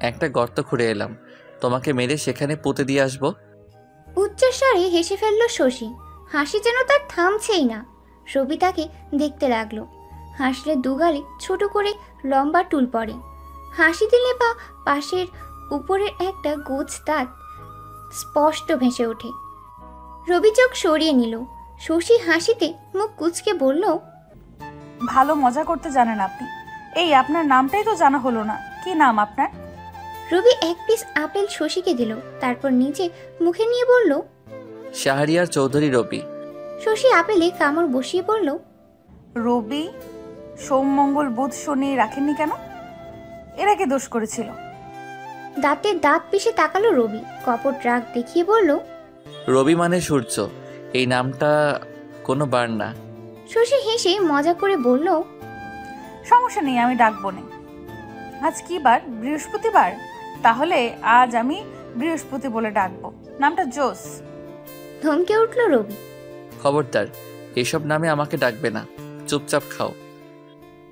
S1: একটা গর্ত খুঁড়ে এলাম। তোমাকে মেরে সেখানে পুঁতে দিয়ে আসব?
S2: উচ্চস্বরে হেসে ফেলল শশী। হাসি যেন তার থামছেই না। রবি তাকে দেখতে লাগল। হাসলে দুগালে ছোট করে লম্বা টুল পড়ে। হাসি দিলে বা পাশের উপরের একটা গোছ দাঁত স্পষ্ট ভেসে ওঠে। রবি চোখ সরিয়ে নিল। শশী হাসিতে মুখ কুচকে বলল
S3: ভালো মজা করতে জানেন আপনি। এই আপনার নামটাই তো জানা হলো না। কি নাম আপনার?
S2: রবি এক পিস আপেল শশীকে দিল তারপর নিজে মুখে নিয়ে বলল
S1: শাহরিয়ার চৌধুরী রবি।
S2: শশী আপেলে কামড় বসিয়ে বলল
S3: রবি সোম মঙ্গল বুধ শনি রাখেননি কেন? এরা কে দোষ করেছিল।
S2: দাঁতের দাঁত পিষে তাকালো রবি। কপট রাগ দেখিয়ে বলল
S1: রবি মানে সূর্য। এই নামটা কোনো বার না।
S2: শশী হেসে মজা করে বলল
S3: সমস্যা নেই আমি ডাকবো না। আজ কি বার? বৃহস্পতিবার? তাহলে আজ আমি বৃহস্পতি বলে ডাকবো। নামটা জোস।
S2: ধমকে উঠল রবি।
S1: খবরদার এসব নামে আমাকে ডাকবে না। চুপচাপ খাও।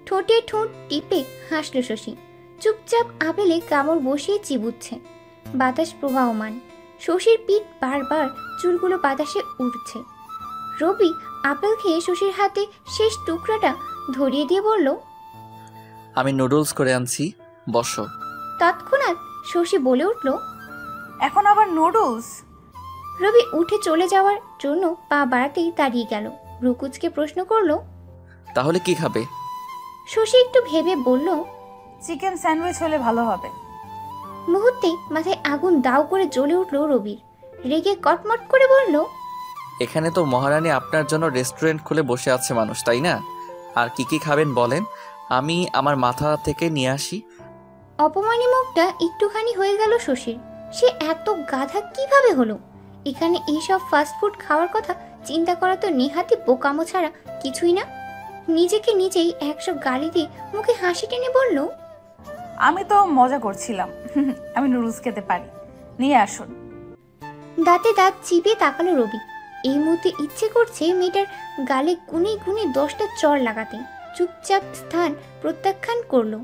S2: ঠোঁটে ঠোঁট টিপে হাসল শশী। চুপচাপ আপেলে কামড় বসিয়ে চিবুচ্ছে। বাতাস প্রবাহমান। শশীর পিঠ বারবার চুলগুলো বাতাসে উঠছে রবি আপেল খেয়ে শশীর হাতে শেষ টুকরাটা ধরিয়ে দিয়ে বলল
S1: আমি নুডলস করে আনছি বসো।
S2: তৎক্ষণাৎ শশী বলে উঠল
S3: এখন আবার নুডলস?
S2: রবি উঠে চলে যাওয়ার জন্য পা বাড়াতেই দাঁড়িয়ে গেল। রুকুজকে প্রশ্ন করল
S1: তাহলে কি খাবে?
S2: শশী একটু ভেবে বলল
S3: চিকেন স্যান্ডউইচ হলে ভালো হবে।
S2: মুহূর্তেই মাথায় আগুন দাও করে জ্বলে উঠল রবির। রেগে কটমট করে বলল
S1: এখানে তো মহারানী আপনার জন্য রেস্টুরেন্ট খুলে বসে আছে মানুষ তাই না? আর কি কি খাবেন বলেন? আমি আমার মাথা থেকে নিয়ে আসি।
S2: অপমানী মুখটা একটুখানি হয়ে গেল শশীর। সে এত গাধা কীভাবে হলো? এখানে এইসব ফাস্টফুড খাওয়ার কথা চিন্তা করা তো নেহাতি বোকামো ছাড়া কিছুই না। নিজেকে নিজেই একশো গালি দিয়ে মুখে হাসি টেনে বলল
S3: আমি তো মজা করছিলাম। আমি নুডলস খেতে পারি। নিয়ে আসুন।
S2: দাঁতে দাঁত চিবিয়ে তাকালো রবি। এই মুহূর্তে ইচ্ছে করছে মেয়েটার গালে গুনে গুনে দশটা চর লাগাতে। চুপচাপ স্থান প্রত্যাখ্যান করল।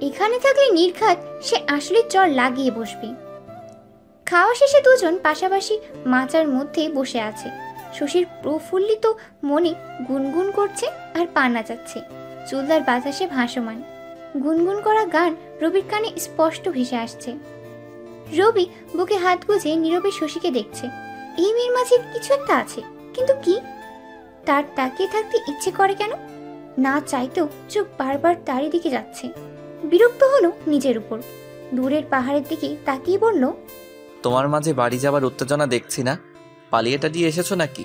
S2: এখানে থাকলে নির্ঘাত সে আসলে চর লাগিয়ে বসবে। খাওয়া শেষে দুজন পাশাপাশি মাচার মধ্যে বসে আছে। শশীর প্রফুল্লিত মনে গুনগুন করছে আর পানা যাচ্ছে চুলদার বাতাসে ভাসমান। গুনগুন করা গান রবির কানে স্পষ্ট ভেসে আসছে। রবি বুকে হাত গুজে নীরবে শশীকে দেখছে। এই মেয়ের মাঝে কিছু একটা আছে কিন্তু কি? তার তাকিয়ে থাকতে ইচ্ছে করে কেন? না চাইতেও চোখ বারবার তারই দিকে যাচ্ছে। বিরক্ত হলো নিজের উপর। দূরের পাহাড়ের দিকে তাকিয়ে বলল
S1: তোমার মাঝে বাড়ি যাবার উত্তেজনা দেখছি না? পালিয়েটা দিয়ে এসেছ নাকি?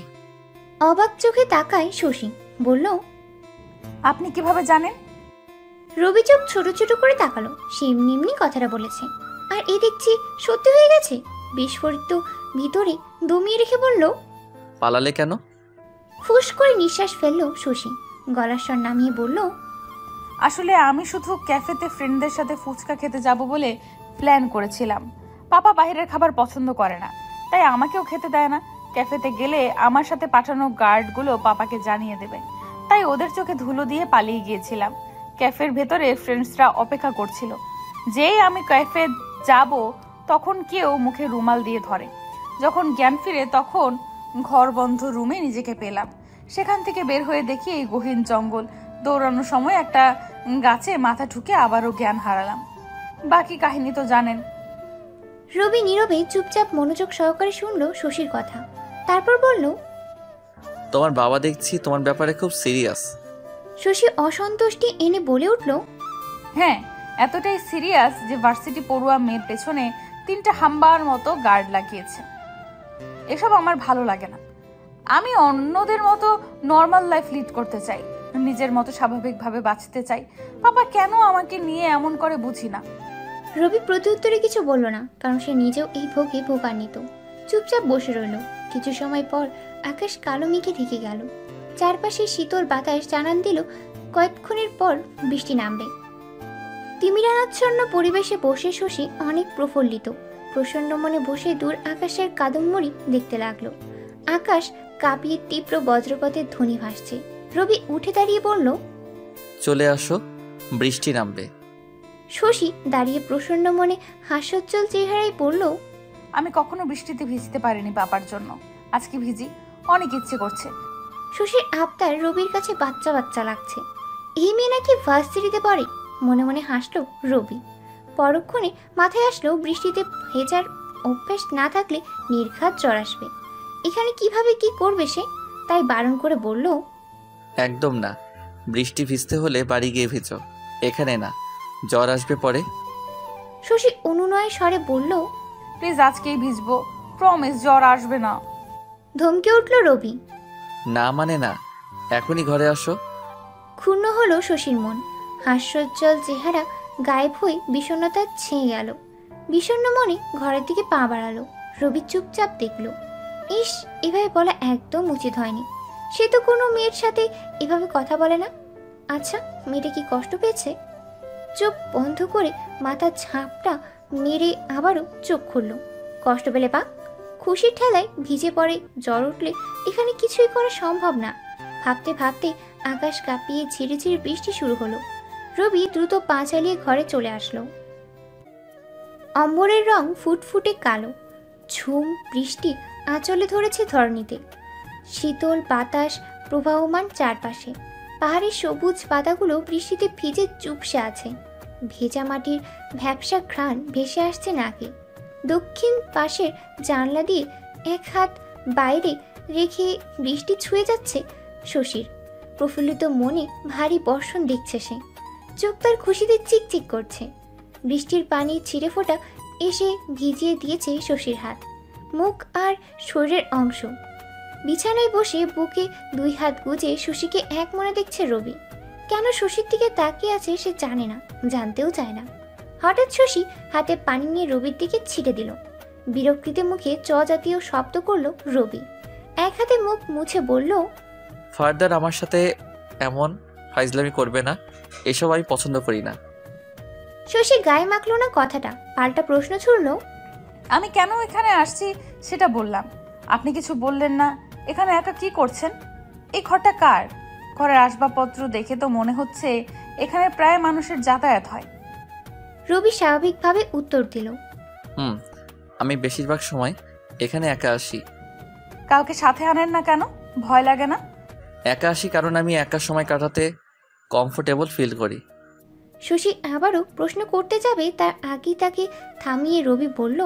S2: অবাক চোখে তাকায় শশী। বলল
S3: আপনি কীভাবে জানেন?
S2: রবি চোখ ছোট ছোট করে তাকালো সে এমনি এমনি কথাটা বলেছে। আর এ দেখছি সত্যি হয়ে গেছে? বিস্ফোরিত ভিতরে দমিয়ে রেখে বলল
S1: পালালে কেন?
S2: ফুস করে নিঃশ্বাস ফেলল শশী। গলার স্বর নামিয়ে বলল
S3: আসলে আমি শুধু ক্যাফেতে ফ্রেন্ডদের সাথে ফুচকা খেতে যাব বলে প্ল্যান করেছিলাম। পাপা বাইরের খাবার পছন্দ করে না তাই আমাকেও খেতে দেয় না। ক্যাফেতে গেলে আমার সাথে পাঠানো গার্ডগুলো পাপাকে জানিয়ে দেবে। তাই ওদের চোখে ধুলো দিয়ে পালিয়ে গিয়েছিলাম। ক্যাফের ভেতরে ফ্রেন্ডসরা অপেক্ষা করছিল। যেই আমি ক্যাফে যাব তখন কেউ মুখে রুমাল দিয়ে ধরে। যখন জ্ঞান ফিরে তখন ঘর বন্ধ রুমে নিজেকে পেলাম। সেখান থেকে বের হয়ে দেখি এই গহীন জঙ্গল। দৌড়ানোর সময় একটা গাছে মাথা ঠুকে আবারও জ্ঞান হারালাম। বাকি কাহিনী তো জানেন।
S2: রবি নীরবে চুপচাপ মনোযোগ সহকারে শুনলো শশীর কথা। তারপর বলল
S1: তোমার বাবা দেখছি তোমার ব্যাপারে খুব সিরিয়াস
S2: শশী অসন্তুষ্টি এনে বলে উঠল
S3: হ্যাঁ এতটাই সিরিয়াস যে ভার্সিটি পড়ুয়া মেয়ের পেছনে তিনটা হাম্বার মতো গার্ড লাগিয়েছে। এসব আমার ভালো লাগে না। আমি অন্যদের মতো নর্মাল লাইফ লিড করতে চাই নিজের মতো স্বাভাবিকভাবে বাঁচতে চাই। পাপা কেন আমাকে নিয়ে এমন করে বুঝি না?
S2: রবি প্রত্যুত্তরে কিছু বলল না কারণ সে নিজেও এই ভোগে ভোগান্বিত। চুপচাপ বসে রইল। কিছু সময় পর আকাশ কালো মেঘে ঢেকে গেল। চারপাশে শীতল বাতাস জানান দিল কয়েকক্ষণের পর বৃষ্টি নামবে। তিমিরানাচ্ছন্ন পরিবেশে বসে শশী অনেক প্রফুল্লিত। প্রসন্ন মনে বসে দূর আকাশের কাদম্বরী দেখতে লাগল। আকাশ কাঁপিয়ে তীব্র বজ্রপথের ধ্বনি ভাসছে। রবি উঠে দাঁড়িয়ে বলল
S1: চলে আসো বৃষ্টি নামবে।
S2: শশী দাঁড়িয়ে প্রসন্ন মনে হাস্যোজ্জ্বল চেহারায় বলল
S3: আমি কখনো বৃষ্টিতে ভিজতে পারিনি বাবার জন্য। আজকে ভিজি অনেক ইচ্ছে করছে।
S2: শশীর আবদার রবির কাছে বাচ্চা বাচ্চা লাগছে। এই মেয়ে নাকি ভার্সিটিতে পড়ে মনে মনে হাসলো রবি। পরক্ষণে মাথায় আসলো বৃষ্টিতে ভেজার অভ্যেস না থাকলে নির্ঘাত জ্বর আসবে। এখানে কীভাবে কি করবে সে? তাই বারণ করে বলল
S1: একদম না। বৃষ্টি ভিজতে হলে বাড়ি গিয়ে ভিজো। এখানে না। জ্বর আসবে পরে।
S2: শশী অনুনয় স্বরে বলল
S3: প্লিজ আজকেই ভিজবো। প্রমিস জ্বর আসবে না।
S2: ধমকে উঠল রবি।
S1: না মানে না। এখনই ঘরে আসো।
S2: ক্ষুণ্ণ হলো শশীর মন। হাস্যোজ্জ্বল চেহারা গায়েব হয়ে বিষণ্ণতা ছেয়ে গেল। বিষণ্ণ মনে ঘরের দিকে পা বাড়ালো। রবি চুপচাপ দেখল। ইস, এভাবে বলা একদম উচিত হয়নি। সে তো কোনো মেয়ের সাথে এভাবে কথা বলে না। আচ্ছা মেয়েটা কি কষ্ট পেয়েছে? চোখ বন্ধ করে মাথা ঝাঁপটা মেরে আবারও চোখ খুলল। কষ্ট পেলে পা? খুশির ঠেলায় ভিজে পড়ে, জ্বর উঠলে এখানে কিছুই করা সম্ভব না। ভাবতে ভাবতে আকাশ কাঁপিয়ে ঝিরে ঝিরে বৃষ্টি শুরু হলো। রবি দ্রুত পা চালিয়ে ঘরে চলে আসলো। অম্বরের রং ফুটফুটে কালো। ঝুম, বৃষ্টি আঁচলে ধরেছে ধরণীতে। শীতল বাতাস প্রবাহমান চারপাশে। পাহাড়ের সবুজ পাতাগুলো বৃষ্টিতে ভিজে চুপসে আছে। ভেজা মাটির ভ্যাবসা ঘ্রাণ ভেসে আসছে নাকে। দক্ষিণ পাশের জানলা দিয়ে এক হাত বাইরে রেখে বৃষ্টি ছুঁয়ে যাচ্ছে শশীর। প্রফুল্লিত মনে ভারী বর্ষণ দেখছে সে। চোখ তার খুশিতে চিকচিক করছে। বৃষ্টির পানি ছিঁড়ে ফোটা এসে ভিজিয়ে দিয়েছে শশীর হাত। মুখ আর শরীরের অংশ। বিছানায় বসে বুকে দুই হাত গুজে শশীকে এক মনে দেখছে রবি। কেন শশীর দিকে তাকিয়ে আছে সে জানে না, জানতেও চায় না। হঠাৎ শশী হাতে পানি নিয়ে রবির দিকে ছিটে দিল। বিরক্তিতে মুখে চ জাতীয় শব্দ করল রবি। এক হাতে মুখ মুছে বলল
S1: ফার্দার আমার সাথে এমন ফাইজলামি করবে না এসব আমি পছন্দ করি না।
S2: শশী গায়ে মাখলো না কথাটা পাল্টা প্রশ্ন ছুড়ল
S3: আমি কেন এখানে আসছি সেটা বললাম। আপনি কিছু বললেন না এখানে একা কি করছেন? এই ঘরটা কার? ঘরের আসবাবপত্র দেখে তো মনে হচ্ছে এখানে প্রায় মানুষের যাতায়াত হয়।
S2: রবি স্বাভাবিকভাবে উত্তর দিল
S1: হুম আমি বেশিরভাগ সময় এখানে একা আসি।
S3: কাউকে সাথে আনেন না কেন? ভয় লাগে না?
S1: একা আসি কারণ আমি একা সময় কাটাতে কমফোর্টেবল ফিল করি।
S2: শশী আবারও প্রশ্ন করতে যাবে তার আগেই তাকে থামিয়ে রবি বলল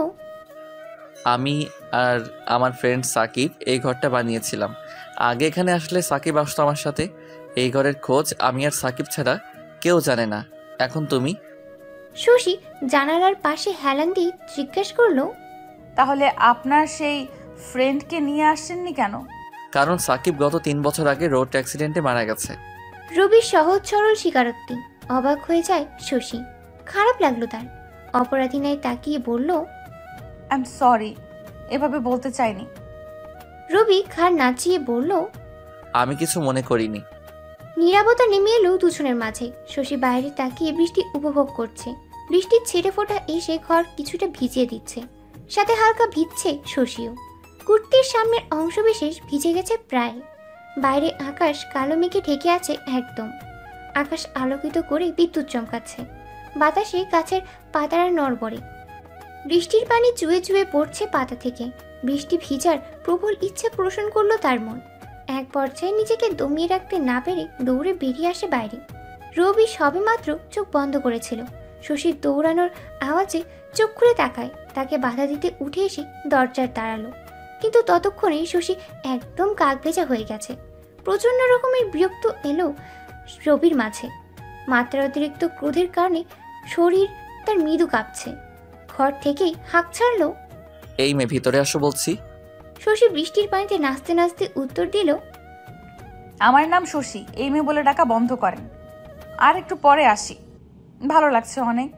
S1: আমি আর আমার ফ্রেন্ড সাকিব এই ঘরটা বানিয়েছিলাম। আগে এখানে আসলে সাকিব আসতো আমার সাথে। এই ঘরের খোঁজ আমি আর সাকিব ছাড়া কেউ জানে না। এখন তুমি
S2: শশী জানালার পাশে হেলান দিয়ে জিজ্ঞেস করল
S3: তাহলে আপনার সেই ফ্রেন্ডকে নিয়ে আসছেননি কেন?
S1: কারণ সাকিব গত তিন বছর আগে রোড অ্যাক্সিডেন্টে মারা গেছে।
S2: রবির সহজ সরল স্বীকারোক্তি অবাক হয়ে যায় শশী। খারাপ লাগল তার। অপরাধী নাই তাকিয়ে বলল
S3: আই এম সরি এভাবে বলতে চাইনি।
S2: রবি ঘাড় নাচিয়ে বলল
S1: আমি কিছু মনে করিনি।
S2: নীরবতা নেমে এলো দুজনের মাঝে। শশী বাইরে তাকিয়ে বৃষ্টি উপভোগ করছে। বৃষ্টির ছেড়ে ফোটা এসে ঘর কিছুটা ভিজিয়ে দিচ্ছে। সাথে হালকা ভিজছে শশীও। কুর্তির সামনের অংশবিশেষ ভিজে গেছে প্রায়। বাইরে আকাশ কালো মেঘে ঢেকে আছে একদম। আকাশ আলোকিত করে বিদ্যুৎ চমকাচ্ছে। বাতাসে গাছের পাতারা নড়বড়ে বৃষ্টির পানি চুয়ে চুয়ে পড়ছে পাতা থেকে। বৃষ্টি ভিজার প্রবল ইচ্ছে পোষণ করল তার মন। এক পর্যায়ে নিজেকে দমিয়ে রাখতে না পেরে দৌড়ে বেরিয়ে আসে বাইরে। রবি সবেমাত্র চোখ বন্ধ করেছিল। শশীর দৌড়ানোর আওয়াজে চোখ খুলে তাকায়। তাকে বাধা দিতে উঠে এসে দরজার দাঁড়াল। কিন্তু ততক্ষণে শশী একদম কাক ভেজা হয়ে গেছে। প্রচণ্ড রকমের বিরক্ত এলো রবির মাঝে। মাত্রা অতিরিক্ত ক্রোধের কারণে শরীর তার মৃদু কাঁপছে। ঘর থেকেই হাঁক ছাড়লো।
S1: এই মেয়ে ভিতরে আসো বলছি।
S2: শশী বৃষ্টির পানিতে নাচতে নাচতে উত্তর দিল
S3: আমার নাম শশী এই মেয়ে বলে ডাকা বন্ধ করেন। আর একটু পরে আসি। ভালো লাগছে অনেক।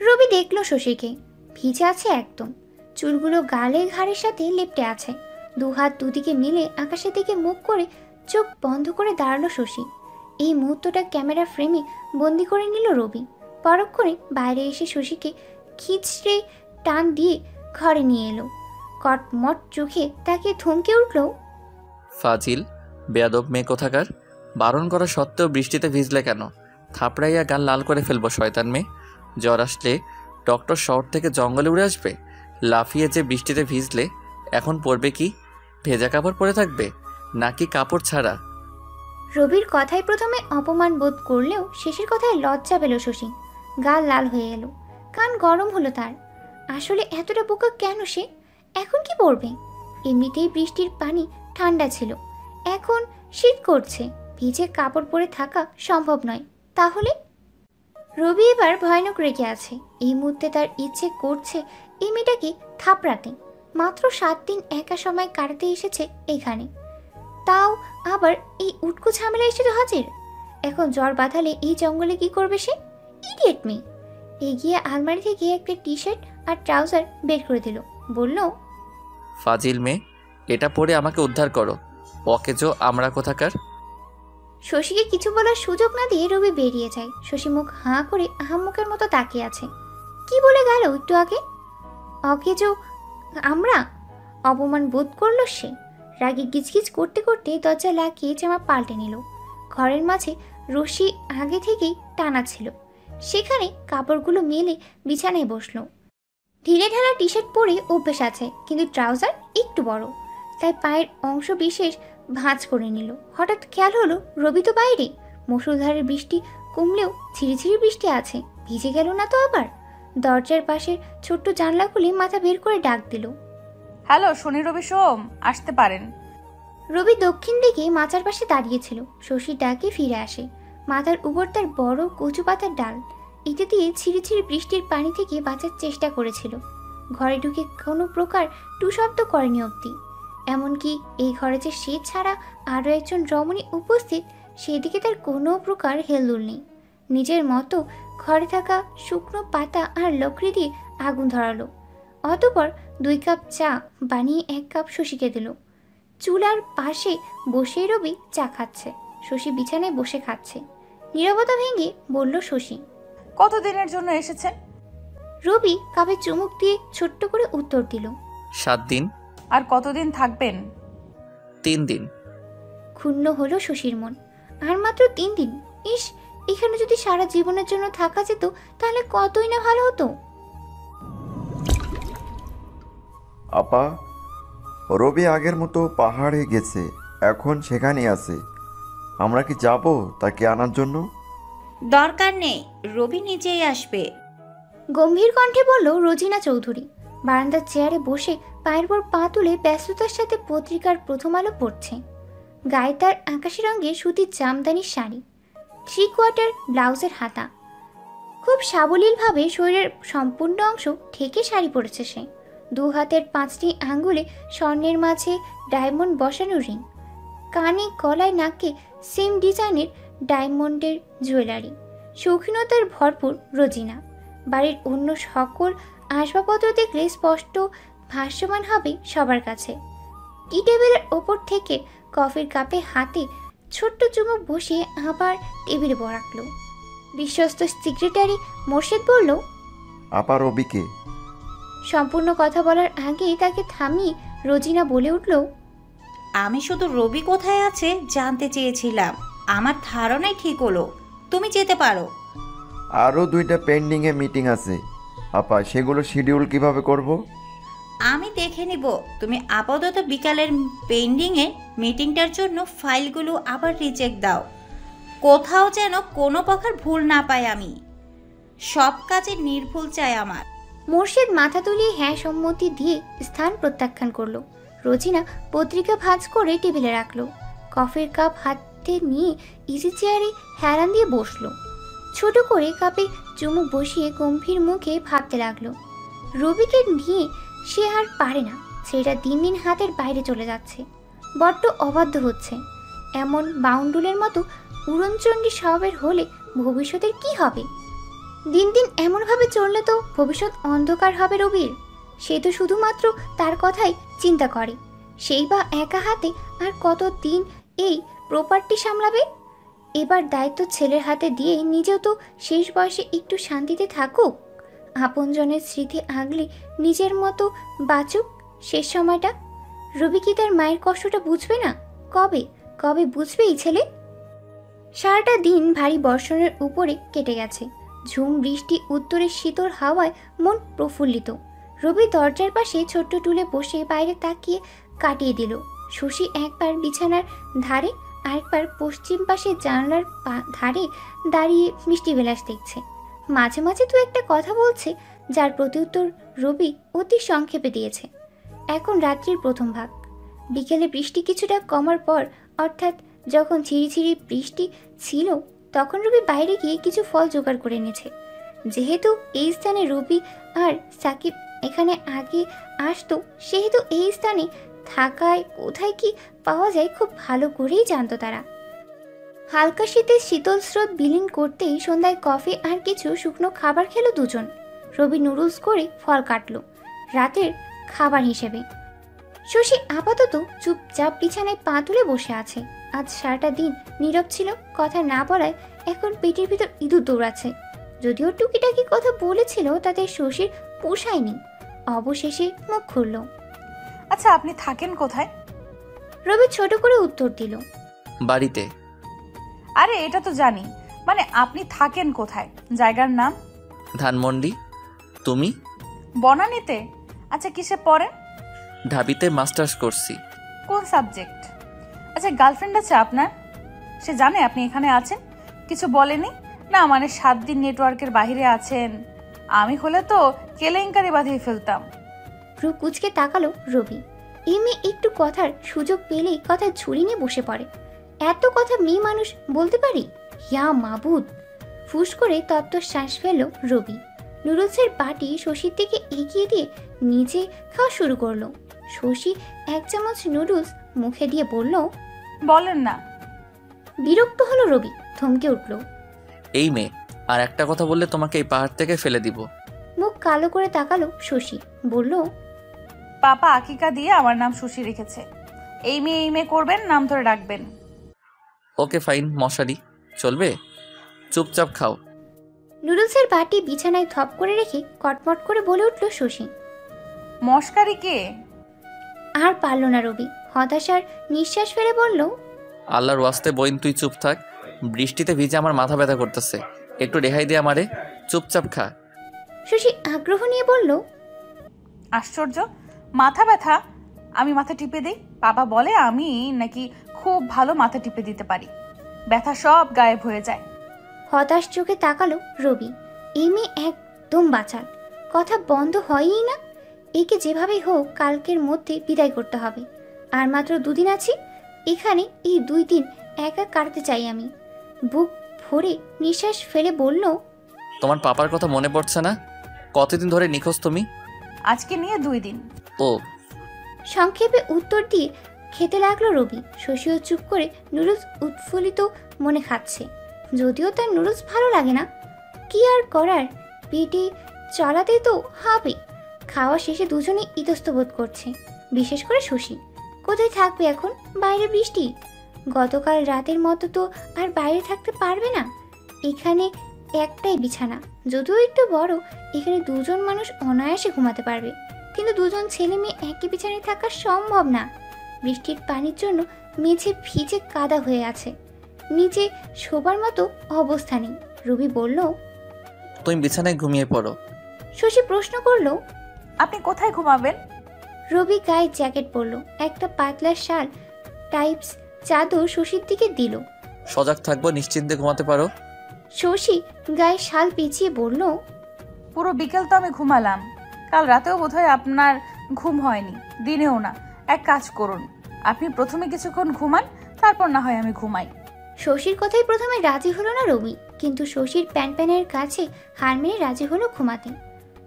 S2: রবি দেখল শশীকে। ভিজে আছে একদম। চুলগুলো গালে ঘাড়ের সাথে লেপটে আছে। দুহাত দুদিকে মিলে আকাশের দিকে মুখ করে চোখ বন্ধ করে দাঁড়াল শশী। এই মুহূর্তটা ক্যামেরা ফ্রেমে বন্দি করে নিল রবি। পরক্ষণে বাইরে এসে শশীকে খিচড়ে টান দিয়ে ঘরে নিয়ে এলো। কটমট চোখে তাকে থমকে উঠল।
S1: ফাজিল বেয়াদব মেয়ে কোথাকার? বারণ করা সত্ত্বেও বৃষ্টিতে ভিজলে কেন? থাপড়াইয়া গাল লাল করে ফেলব, শয়তান মেয়ে। জ্বর আসলে ডক্টর শহর থেকে জঙ্গলে উড়ে আসবে? লাফিয়ে যে বৃষ্টিতে ভিজলে, এখন পড়বে কি? ভেজা কাপড় পরে থাকবে, নাকি কাপড় ছাড়া?
S2: রবির কথায় প্রথমে অপমান বোধ করলেও শেষের কথায় লজ্জা পেল শশী। গাল লাল হয়ে এলো। কান গরম হলো তার। আসলে এতটা বোকা কেন সে? এখন কি পড়বে? এমনিতেই বৃষ্টির পানি ঠান্ডা ছিল। এখন শীত করছে। ভিজে কাপড় পরে থাকা সম্ভব নয়। তাহলে? রবি এবার ভয়ানক রেগে আছে। এই মুহূর্তে তার ইচ্ছে করছে এই মেয়েটাকে থাপড়াতে। মাত্র সাত দিন একা সময় কাটাতে এসেছে এখানে। তাও আবার এই উটকো ঝামেলা এসে হাজির? এখন জ্বর বাঁধালে এই জঙ্গলে কি করবে সে? ইডিয়েট মেয়ে। এগিয়ে আলমারি থেকে একটা টি শার্ট আর ট্রাউজার বের করে দিল। বলল,
S1: ফাজিল মেয়ে, এটা পরে আমাকে উদ্ধার করো। অকেজো আমরা কোথাকার?
S2: শশীকে কিছু বলার সুযোগ না দিয়ে রবি বেরিয়ে যায়। শশী মুখ হাঁ করে আহাম্মুকের মতো তাকিয়ে আছে। কি বলে গেল একটু আগে? অকেজো আমরা? অপমান বোধ করল সে। রাগে গিজগিজ করতে করতে দরজা লাগিয়ে জামা পাল্টে নিল। ঘরের মাঝে রশি আগে থেকেই টানা ছিল। সেখানে কাপড়গুলো মেলে বিছানায় বসল। ঢিলে ঢালা টি শার্ট পরে অভ্যেস আছে, কিন্তু ট্রাউজার একটু বড়। তাই পায়ের অংশ বিশেষ ভাঁজ করে নিল। হঠাৎ খেয়াল হলো রবি তো বাইরে। মুসুলধারের বৃষ্টি কমলেও ঝিরিঝিরি বৃষ্টি আছে। ভিজে গেল না তো আবার? দরজার পাশের ছোট্ট জানলা খুলে মাথা বের করে ডাক দিল।
S3: হ্যালো শনি রবি সোম আসতে পারেন।
S2: রবি দক্ষিণ দিকে মাচার পাশে দাঁড়িয়েছিল শশী ডাকে ফিরে আসে। মাথার উপর তার বড় কচু পাতার ডাল। এতে দিয়ে ছিঁড়ে ছিঁড়ে বৃষ্টির পানি থেকে বাঁচার চেষ্টা করেছিল। ঘরে ঢুকে কোনো প্রকার টু শব্দ করেনি অবধি। এমনকি এই ঘরে যে সে ছাড়া আরও একজন রমণী উপস্থিত সেদিকে তার কোনো প্রকার হেলদুল নেই। নিজের মতো ঘরে থাকা শুকনো পাতা আর লকড়ি দিয়ে আগুন ধরালো। অতপর দুই কাপ চা বানিয়ে এক কাপ শশীকে দিল। চুলার পাশে বসে রবি চা খাচ্ছে। শশী বিছানায় বসে খাচ্ছে। নীরবতা ভেঙে বলল শশী
S3: কতদিনের জন্য এসেছেন
S2: রবি কাপে চুমুক দিয়ে ছোট্ট করে উত্তর দিল
S1: সাত দিন।
S3: আর কতদিন থাকবেন?
S1: তিন দিন।
S2: ক্ষুণ্ণ হলো শশীর মন। আর মাত্র তিন দিন? ইস এখানে যদি সারা জীবনের জন্য থাকা যেত তাহলে কতই না ভালো হতো?
S7: আপা রবি আগের মতো পাহাড়ে গেছে এখন সেখানে আছে। আমরা কি যাব তাকে আনার জন্য?
S8: দরকার নেই রবি নিজেই আসবে।
S2: গম্ভীর কণ্ঠে বলল রোজিনা চৌধুরী। বারান্দার চেয়ারে বসে পায়ের পর পা তুলে ব্যস্ততার সাথে পত্রিকার প্রথম আলো পড়ছে। গায়ে তার আকাশি রঙে সুতির জামদানির শাড়ি থ্রি কোয়ার্টার ব্লাউজের হাতা। খুব সাবলীলভাবে শরীরের সম্পূর্ণ অংশ ঠেকে শাড়ি পরেছে সে। দু হাতের পাঁচটি আঙ্গুলে স্বর্ণের মাঝে ডায়মন্ড বসানো রিং, কানে, গলায়, নাকে সেম ডিজাইনের ডায়মন্ডের জুয়েলারি। শৌখিনতার ভরপুর রোজিনা। বাড়ির অন্য সকল আসবাবপত্র দেখলে স্পষ্ট ভাষ্যমান হবে সবার কাছে। টি টেবিলের ওপর থেকে কফির কাপে হাতে ছোট্ট চুমুক বসিয়ে আবার টেবিলে বরাকলো বিশ্বস্ত সেক্রেটারি মোর্শেদ বলল
S7: আপা রবিকে
S2: সম্পূর্ণ কথা বলার আগেই তাকে থামিয়ে রোজিনা বলে উঠল
S8: আমি শুধু রবি কোথায় আছে জানতে চেয়েছিলাম। আমার ধারণাই ঠিক হলো। তুমি যেতে পারো।
S7: আরও দুইটা পেন্ডিংয়ে মিটিং আছে। আপা সেগুলো শিডিউল কীভাবে করব?
S8: আমি দেখে নিব। তুমি আপাতত বিকালের পেন্ডিংয়ে মিটিংটার জন্য ফাইলগুলো আবার রিচেক দাও। কোথাও যেন কোনো প্রকার ভুল না পাই আমি। সব কাজে নির্ভুল চাই আমার।
S2: মোর্শেদ মাথা তুলিয়ে হ্যাঁ সম্মতি দিয়ে স্থান প্রত্যাখ্যান করল। রোজিনা পত্রিকা ভাঁজ করে টেবিলে রাখল। কফির কাপ হাতে নিয়ে ইজি চেয়ারে হেরান দিয়ে বসল। ছোট করে কাপে চুমুক বসিয়ে গম্ভীর মুখে ভাবতে লাগল। রবিকে নিয়ে সে আর পারে না। সেটা দিন দিন হাতের বাইরে চলে যাচ্ছে। বড্ড অবাধ্য হচ্ছে। এমন বাউন্ডুলের মতো উড়নচণ্ডী স্বভাবের হলে ভবিষ্যতের কি হবে? দিন দিন এমনভাবে চললে তো ভবিষ্যৎ অন্ধকার হবে রবির। সে তো শুধুমাত্র তার কথাই চিন্তা করে। সেই বা একা হাতে আর কত দিন এই প্রপার্টি সামলাবে? এবার দায়িত্ব ছেলের হাতে দিয়ে নিজেও তো শেষ বয়সে একটু শান্তিতে থাকুক। আপনজনের স্মৃতি আগলে নিজের মতো বাঁচুক শেষ সময়টা? রবি কি তার মায়ের কষ্টটা বুঝবে না? কবে? কবে বুঝবে এই ছেলে? সারাটা দিন ভারী বর্ষণের উপরে কেটে গেছে। ঝুম, বৃষ্টি উত্তরের শীতল হাওয়ায় মন প্রফুল্লিত। রবি দরজার পাশে ছোট্ট টুলে বসে বাইরে তাকিয়ে কাটিয়ে দিল। শশী একবার বিছানার ধারে, আরেকবার পশ্চিম পাশে জানলার ধারে দাঁড়িয়ে মিষ্টি বিলাস দেখছে। মাঝে মাঝে দু একটা কথা বলছে, যার প্রত্যুত্তর রবি অতি সংক্ষেপে দিয়েছে। এখন রাত্রির প্রথম ভাগ। বিকেলে বৃষ্টি কিছুটা কমার পর, অর্থাৎ যখন ঝিরিঝিরি বৃষ্টি ছিল, তখন রবি বাইরে গিয়ে কিছু ফল জোগাড় করে এনেছে। যেহেতু এই স্থানে রবি আর সাকিব এখানে আগে আসতো, সেহেতু এই স্থানে থাকায় কোথায় কি পাওয়া যায় খুব ভালো করেই জানতো তারা। হালকা শীতের শীতল স্রোত বিলীন করতেই সন্ধ্যায় কফি আর কিছু শুকনো খাবার খেলো দুজন। রবি নুডলস করে ফল কাটলো রাতের খাবার হিসেবে। শশী আপাতত চুপচাপ বিছানায় পা তুলে বসে আছে। আজ সারাটা দিন নীরব ছিল কথা না বলায় এখন পেটের ভিতর ইঁদুর দৌড়াচ্ছে। যদিও টুকিটাকি কথা বলেছিল তাতে শশীর পোষায়নি। অবশেষে মুখ খুলল।
S3: আচ্ছা আপনি থাকেন কোথায়?
S2: রবি ছোট করে উত্তর দিল।
S1: বাড়িতে।
S3: আরে এটা তো জানি। মানে আপনি থাকেন কোথায়? জায়গার নাম?
S1: ধানমন্ডি। তুমি?
S3: বনানীতে। আচ্ছা কিসে পড়েন?
S1: ঢাবিতে মাস্টার্স করছি।
S3: কোন সাবজেক্ট? আচ্ছা গার্লফ্রেন্ড আছে আপনার? সে জানে আপনি এখানে আছেন? কিছু বলেনি? না মানে সাত দিন নেটওয়ার্কের বাইরে আছেন। আমি হলে তো কেলেঙ্কারি বাঁধিয়ে ফেলতাম।
S2: রূপ কুচকে তাকালো রবি। এই মেয়ে একটু কথার সুযোগ পেলেই কথা ঝুড়ি নিয়ে বসে পড়ে। এত কথা মেয়ে মানুষ বলতে পারি? ইয়া মাবুদ। ফুস করে তত্ত্ব শ্বাস ফেলল রবি। নুডলসের বাটি শশীর দিকে এগিয়ে দিয়ে নিজে খাওয়া শুরু করল। শশী এক চামচ নুডলস মুখে দিয়ে বলল
S3: বলেন না।
S2: বিরক্ত হলো রবি থমকে উঠল।
S1: এই মেয়ে আর একটা কথা বললে তোমাকে এই পাহাড় থেকে ফেলে দিব।
S2: মুখ কালো করে তাকালো শশী বলল
S3: পাপা আকিকা দিয়ে আমার নাম শশী রেখেছে। এই মেয়ে এই মেয়ে করবেন নাম ধরে ডাকবেন।
S1: ওকে ফাইন মশারি। চলবে? চুপচাপ খাও।
S2: নুডলসের বাটি বিছানায় থপ করে রেখে কটমট করে বলে উঠল শশী।
S3: মস্কারি কে?
S2: আর পারল না রবি। হতাশার নিঃশ্বাস ফেলে বলল
S1: আল্লাহর ওয়াস্তে বইন তুই চুপ থাক। বৃষ্টিতে ভিজে আমার মাথা ব্যথা করতেছে। একটু রেহাই দিয়ে আমারে। চুপচাপ খা।
S2: শশী আগ্রহ নিয়ে বলল
S3: আশ্চর্য। মাথা ব্যথা? আমি মাথা টিপে দিই? বাবা বলে আমি নাকি খুব ভালো মাথা টিপে দিতে পারি। ব্যথা সব গায়েব হয়ে যায়।
S2: হতাশ চোখে তাকালো রবি। এই মেয়ে একদম বাঁচাল কথা বন্ধ হয়ই না। একে যেভাবেই হোক কালকের মধ্যে বিদায় করতে হবে। আর মাত্র দুদিন আছি এখানে এই দুই দিন একা কাটতে চাই আমি। বুক ভরে নিঃশ্বাস ফেলে বলল
S1: তোমার পাপার কথা মনে পড়ছে না? কতদিন ধরে নিখোঁজ তুমি?
S3: আজকে নিয়ে দুই দিন।
S1: ও।
S2: সংক্ষেপে উত্তর দিয়ে খেতে লাগল রবি। শশীও চুপ করে নুডলস উৎফুল্লিত মনে খাচ্ছে। যদিও তার নুডলস ভালো লাগে না, কি আর করার? পেটে চলাতে তো হবে। খাওয়া শেষে দুজনে ইতস্ত বোধ করছে, বিশেষ করে শশী। কোথায় থাকবে এখন? বাইরে বৃষ্টি? গতকাল রাতের মতো তো আর বাইরে থাকতে পারবে না। এখানে একটাই বিছানা, যদিও একটু বড়, এখানে দুজন মানুষ অনায়াসে ঘুমাতে পারবে। কিন্তু দুজন ছেলে মেয়ে একই বিছানায় থাকা সম্ভব না। বৃষ্টির পানির জন্য মেঝে ভিজে কাদা হয়ে আছে। নিচে শোবার মতো অবস্থা নেই। রবি বলল
S1: তুমি বিছানায় ঘুমিয়ে পড়ো।
S2: শশী প্রশ্ন করল
S3: আপনি কোথায় ঘুমাবেন?
S2: রবি গায়ে জ্যাকেট পরলো একটা পাতলা শাল টাইপস চাদর শশীর দিকে দিল।
S1: সজাগ থাকব নিশ্চিন্তে ঘুমাতে পারো?
S2: শশী গায়ে শাল পেঁচিয়ে বলল
S3: পুরো বিকেল তো আমি ঘুমালাম। কাল রাতেও বোধহয় আপনার ঘুম হয়নি। দিনেও না। এক কাজ করুন আপনি প্রথমে কিছুক্ষণ ঘুমান, তারপর না হয় আমি ঘুমাই।
S2: শশীর কথাই প্রথমে রাজি হলো না রবি, কিন্তু শশীর প্যান প্যানের কাছে হার মেরে রাজি হলো ঘুমাতে।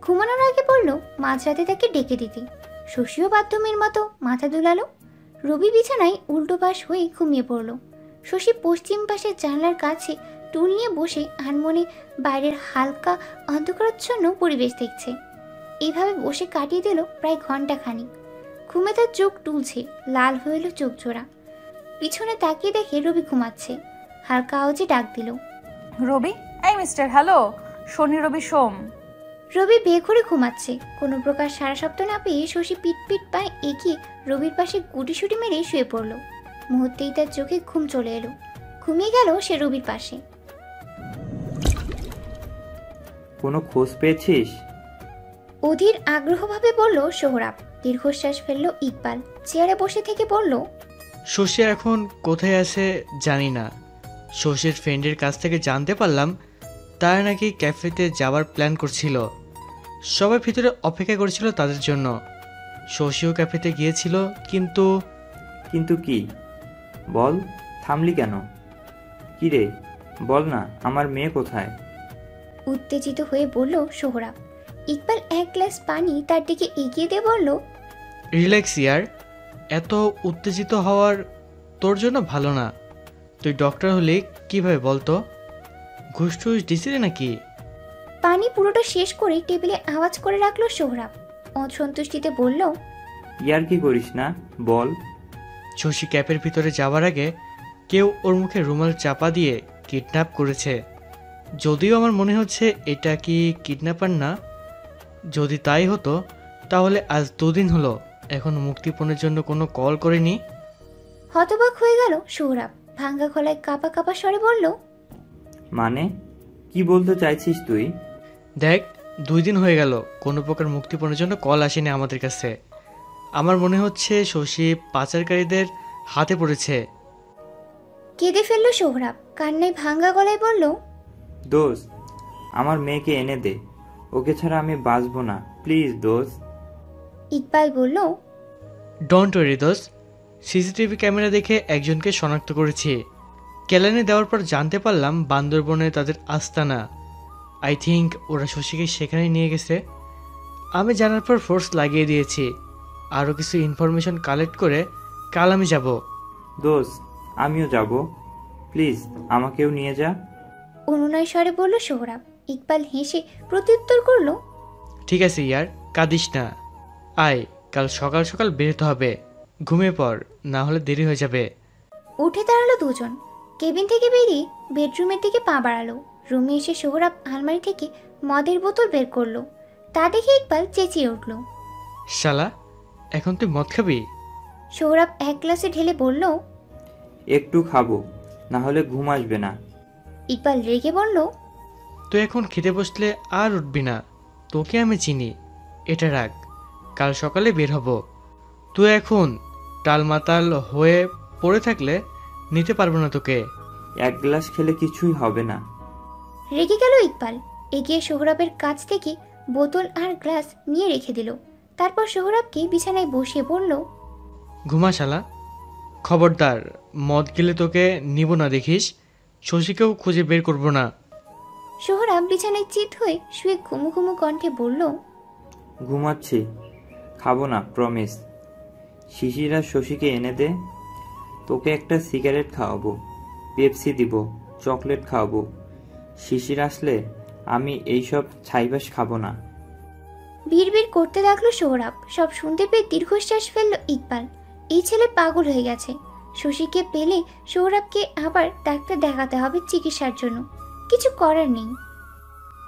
S2: ঘুমানোর আগে বলল, মাঝরাতে তাকে ডেকে দিতে। শশীও বাথরুমের মতো মাথা দুলালো। রবি বিছানায় উল্টো পাশ হয়ে ঘুমিয়ে পড়ল। শশী পশ্চিম পাশের জানলার কাছে টুল নিয়ে বসে আনমনে বাইরের হালকা অন্ধকারাচ্ছন্ন পরিবেশ দেখছে। এইভাবে বসে কাটিয়ে দিল প্রায় ঘণ্টা খানিক ঘুমে তার চোখ টুলছে লাল হয়ে এলো চোখ জোড়া। পিছনে তাকিয়ে দেখে রবি ঘুমাচ্ছে। হালকা আওয়াজে ডাক দিল।
S3: রবি? এই মিস্টার হ্যালো? শনি রবি সোম।
S2: রবি বেঘরে ঘুমাচ্ছে। কোনো প্রকার সারা শব্দ না পেয়ে শশী পিট পিট পায়ে এগিয়ে রবির পাশে গুটিসুটি মেরে শুয়ে পড়ল। মুহূর্তেই তার চোখে ঘুম চলে এলো। ঘুমিয়ে গেল সে রবির পাশে।
S4: কোনো খোঁজ পেয়েছিস?
S2: অধীর আগ্রহভাবে বলল সোহরাব দীর্ঘশ্বাস ফেলল ইকবাল। চেয়ারে বসে থেকে বলল
S6: শশী এখন কোথায় আছে জানি না। শশীর ফ্রেন্ডের কাছ থেকে জানতে পারলাম তারা নাকি ক্যাফেতে যাওয়ার প্ল্যান করছিল। সবাই ভিতরে অপেক্ষা করছিল তাদের জন্য। শশীও ক্যাফেতে গিয়েছিল কিন্তু
S4: কিন্তু কি? বল থামলি কেন? কি রে বল না আমার মেয়ে কোথায়?
S2: উত্তেজিত হয়ে বলল সোহরাব ইকবাল এক গ্লাস পানি তার দিকে এগিয়ে দিয়ে বলল
S6: রিল্যাক্স ইয়ার এত উত্তেজিত হওয়ার তোর জন্য ভালো না। তুই ডক্টর হলে কীভাবে বলতো? ঘুষ টুস দিছিলে নাকি?
S2: পানি পুরোটা শেষ করে টেবিলে আওয়াজ করে রাখল সোহরাব। অসন্তুষ্টিতে বলল
S4: ইয়ার কি করিস না বল।
S6: শশী ক্যাপের ভিতরে যাওয়ার আগে কেউ ওর মুখে রুমাল চাপা দিয়ে কিডন্যাপ করেছে। যদিও আমার মনে হচ্ছে এটা কি কিডন্যাপার না যদি তাই হতো তাহলে আজ দুদিন হলো এখন মুক্তিপণের জন্য কোনো কল করেনি?
S2: হতবাক হয়ে গেল সৌরভ। ভাঙ্গা গলায় কাপা কাপা স্বরে বলল
S4: মানে? কি বলতে চাইছিস তুই?
S6: দেখ দুই দিন হয়ে গেল কোনো প্রকার মুক্তিপণের জন্য কল আসেনি আমাদের কাছে। আমার মনে হচ্ছে শশী পাচারকারীদের হাতে পড়েছে।
S2: কেঁদে ফেলল সোহরাব কান্নায় ভাঙ্গা গলায় বলল
S4: দোস্ত আমার মেয়েকে এনে দে। ওকে ছাড়া আমি বাঁচবো না। প্লিজ দোস্ত।
S2: ইকবাল বলল
S6: ডোন্ট ওয়ারি দোস সিসিটিভি ক্যামেরা দেখে একজনকে শনাক্ত করেছি। কেলানি দেওয়ার পর জানতে পারলাম বান্দরবনে তাদের আস্তানা। আই থিঙ্ক ওরা শশীকে সেখানে নিয়ে গেছে। আমি জানার পর ফোর্স লাগিয়ে দিয়েছি। আরও কিছু ইনফরমেশন কালেক্ট করে কাল আমি যাব।
S4: দোস্ত আমিও যাব। প্লিজ আমাকেও নিয়ে যা।
S2: অনুনয় স্বরে বলল সোহরাব। ইকবাল হেসে প্রত্যুত্তর করল
S6: ঠিক আছে ইয়ার কাঁদিস না। আয় কাল সকাল সকাল বেরোতে হবে। ঘুমিয়ে পড় না হলে দেরি হয়ে যাবে।
S2: উঠে দাঁড়াল দুজন। কেবিন থেকে বেরিয়ে বেডরুমের দিকে পা বাড়ালো। রুমে এসে সোহরাব আলমারি থেকে মদের বোতল বের করল। তা দেখে ইকবাল চেঁচিয়ে উঠল।
S6: শালা এখন তুই মদ খাবি?
S2: সোহরাব এক গ্লাসে ঢেলে বলল
S4: একটু খাব না হলে ঘুম আসবে না।
S2: ইকবাল রেগে বলল
S6: তুই এখন খেতে বসলে আর উঠবি না। তোকে আমি চিনি। এটা রাখ। কাল সকালে বের হব। তুই এখন টালমাতাল হয়ে পড়ে থাকলে নিতে পারব না তোকে।
S4: এক গ্লাস খেলে কিছুই হবে না।
S2: রেগে গেল ইকবাল। এগিয়ে সোহরাবের কাছ থেকে বোতল আর গ্লাস নিয়ে রেখে দিল। তারপর সোহরাবকে বিছানায় বসিয়ে বলল
S6: ঘুমা শালা। খবরদার মদ গেলে তোকে নিব না দেখিস। শশীকেও খুঁজে বের করব না।
S2: সোহরাব বিছানায় চিত হয়ে শুয়ে ঘুমু ঘুমু কণ্ঠে বলল
S4: ঘুমাচ্ছি। খাব না প্রমিস শিশিরা শশীকে এনে দে তোকে একটা সিগারেট খাওয়াবো পেপসি দিব চকলেট খাওয়াবো। শিশির আসলে আমি এইসব ছাইবাস খাব না।
S2: বিড়বিড় করতে লাগল সোহরাব সব শুনতে পেয়ে দীর্ঘশ্বাস ফেলল ইকবাল। এই ছেলে পাগল হয়ে গেছে। শশীকে পেলে সৌরভকে আবার ডাক্তার দেখাতে হবে চিকিৎসার জন্য। কিছু করার নেই।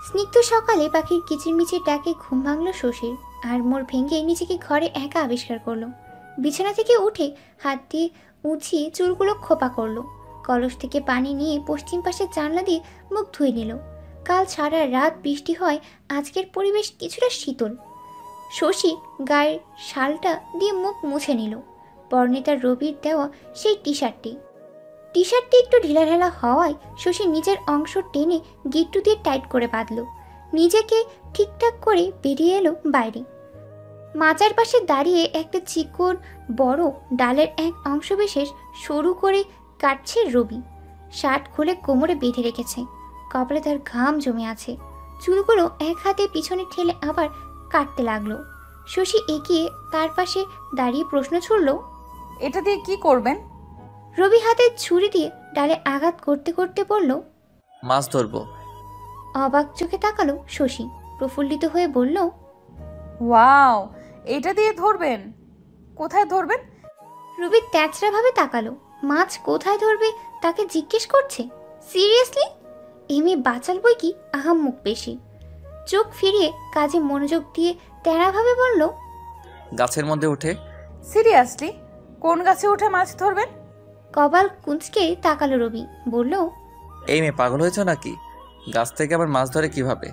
S2: স্নিগ্ধ সকালে পাখির কিচিরমিচির ডাকে ঘুম ভাঙলো শশীর আর মোর ভেঙে নিজেকে ঘরে একা আবিষ্কার করল। বিছানা থেকে উঠে হাত দিয়ে উঁচিয়ে চুলগুলো খোপা করল। কলস থেকে পানি নিয়ে পশ্চিম পাশের জানলা দিয়ে মুখ ধুয়ে নিল। কাল সারা রাত বৃষ্টি হয়, আজকের পরিবেশ কিছুটা শীতল। শশী গায়ের শালটা দিয়ে মুখ মুছে নিল। পরনে তার রবির দেওয়া সেই টি শার্টটি টি শার্টটি একটু ঢিলাঢালা হওয়ায় শশী নিজের অংশ টেনে গিট্টু দিয়ে টাইট করে বাঁধল। নিজেকে ঠিকঠাক করে বেরিয়ে এলো বাইরে। মাচার পাশে দাঁড়িয়ে একটা চিকন বড় ডালের এক অংশ বিশেষ সরু করে কাটছে রবি। শার্ট খুলে কোমরে বেঁধে রেখেছে। কপালে তার ঘাম জমে আছে। চুলগুলো এক হাতে পিছনে ঠেলে আবার কাটতে লাগল। শশী এগিয়ে তার পাশে দাঁড়িয়ে প্রশ্ন ছুড়ল,
S3: এটা দিয়ে কি করবেন?
S2: রবি হাতে ছুরি দিয়ে ডালে আঘাত করতে করতে বলল
S1: মাছ ধরবো।
S2: অবাক চোখে তাকালো শশী প্রফুল্লিত হয়ে বলল
S3: ওয়াও এটা দিয়ে ধরবেন? কোথায় ধরবেন?
S2: রবি তেচড়াভাবে তাকালো মাছ কোথায় ধরবে তাকে জিজ্ঞেস করছে। সিরিয়াসলি? এমএ বাঁচাল বই কি? আহাম্মুক বেশি। চোখ ফিরিয়ে কাজে মনোযোগ দিয়ে তেড়াভাবে বলল
S1: গাছের মধ্যে উঠে।
S3: সিরিয়াসলি? কোন গাছে উঠে মাছ ধরবেন?
S2: কপাল কুঁচকে তাকালো রবি বলল
S1: এই মেয়ে পাগল হয়েছ নাকি? গাছ থেকে আবার মাছ ধরে কীভাবে?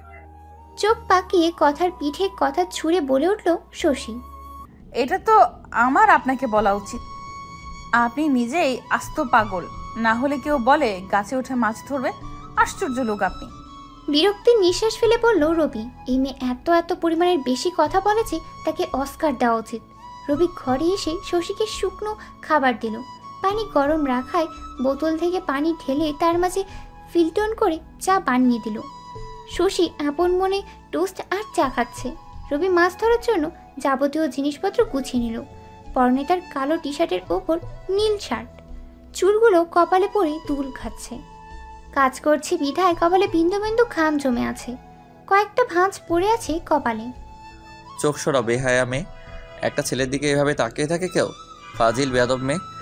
S2: চোখ পাকিয়ে কথার পিঠে কথা ছুঁড়ে বলে উঠল শশী।
S3: এটা তো আমার আপনাকে বলা উচিত। আপনি নিজেই আস্ত পাগল না হলে কেউ বলে গাছে উঠে মাছ ধরবে আশ্চর্য লোক আপনি।
S2: বিরক্তির নিঃশ্বাস ফেলে বলল রবি এই মেয়ে এত এত পরিমাণের বেশি কথা বলেছে তাকে অস্কার দেওয়া উচিত। রবি ঘরে এসে শশীকে শুকনো খাবার দিল। পানি গরম রাখায় বোতল থেকে পানি ঢেলে তার মাঝে ফিল্টন করে চা বানিয়ে দিল। শশী আপন মনে টোস্ট আর চা খাচ্ছে। রবি মাছ ধরার জন্য যাবতীয় জিনিসপত্র গুছিয়ে নিল। পরনে তার কালো টি শার্টের ওপর নীল শার্ট। চুলগুলো কপালে পরে দুল খাচ্ছে। কাজ করছে বিধায় কপালে বিন্দু বিন্দু খাম জমে আছে। কয়েকটা ভাঁজ পড়ে আছে কপালে।
S1: চোখ সরা বেহায়া মেয়ে। একটা ছেলের দিকে এভাবে তাকিয়ে থাকে কেউ? ফাজিল, বেয়াদব মেয়ে।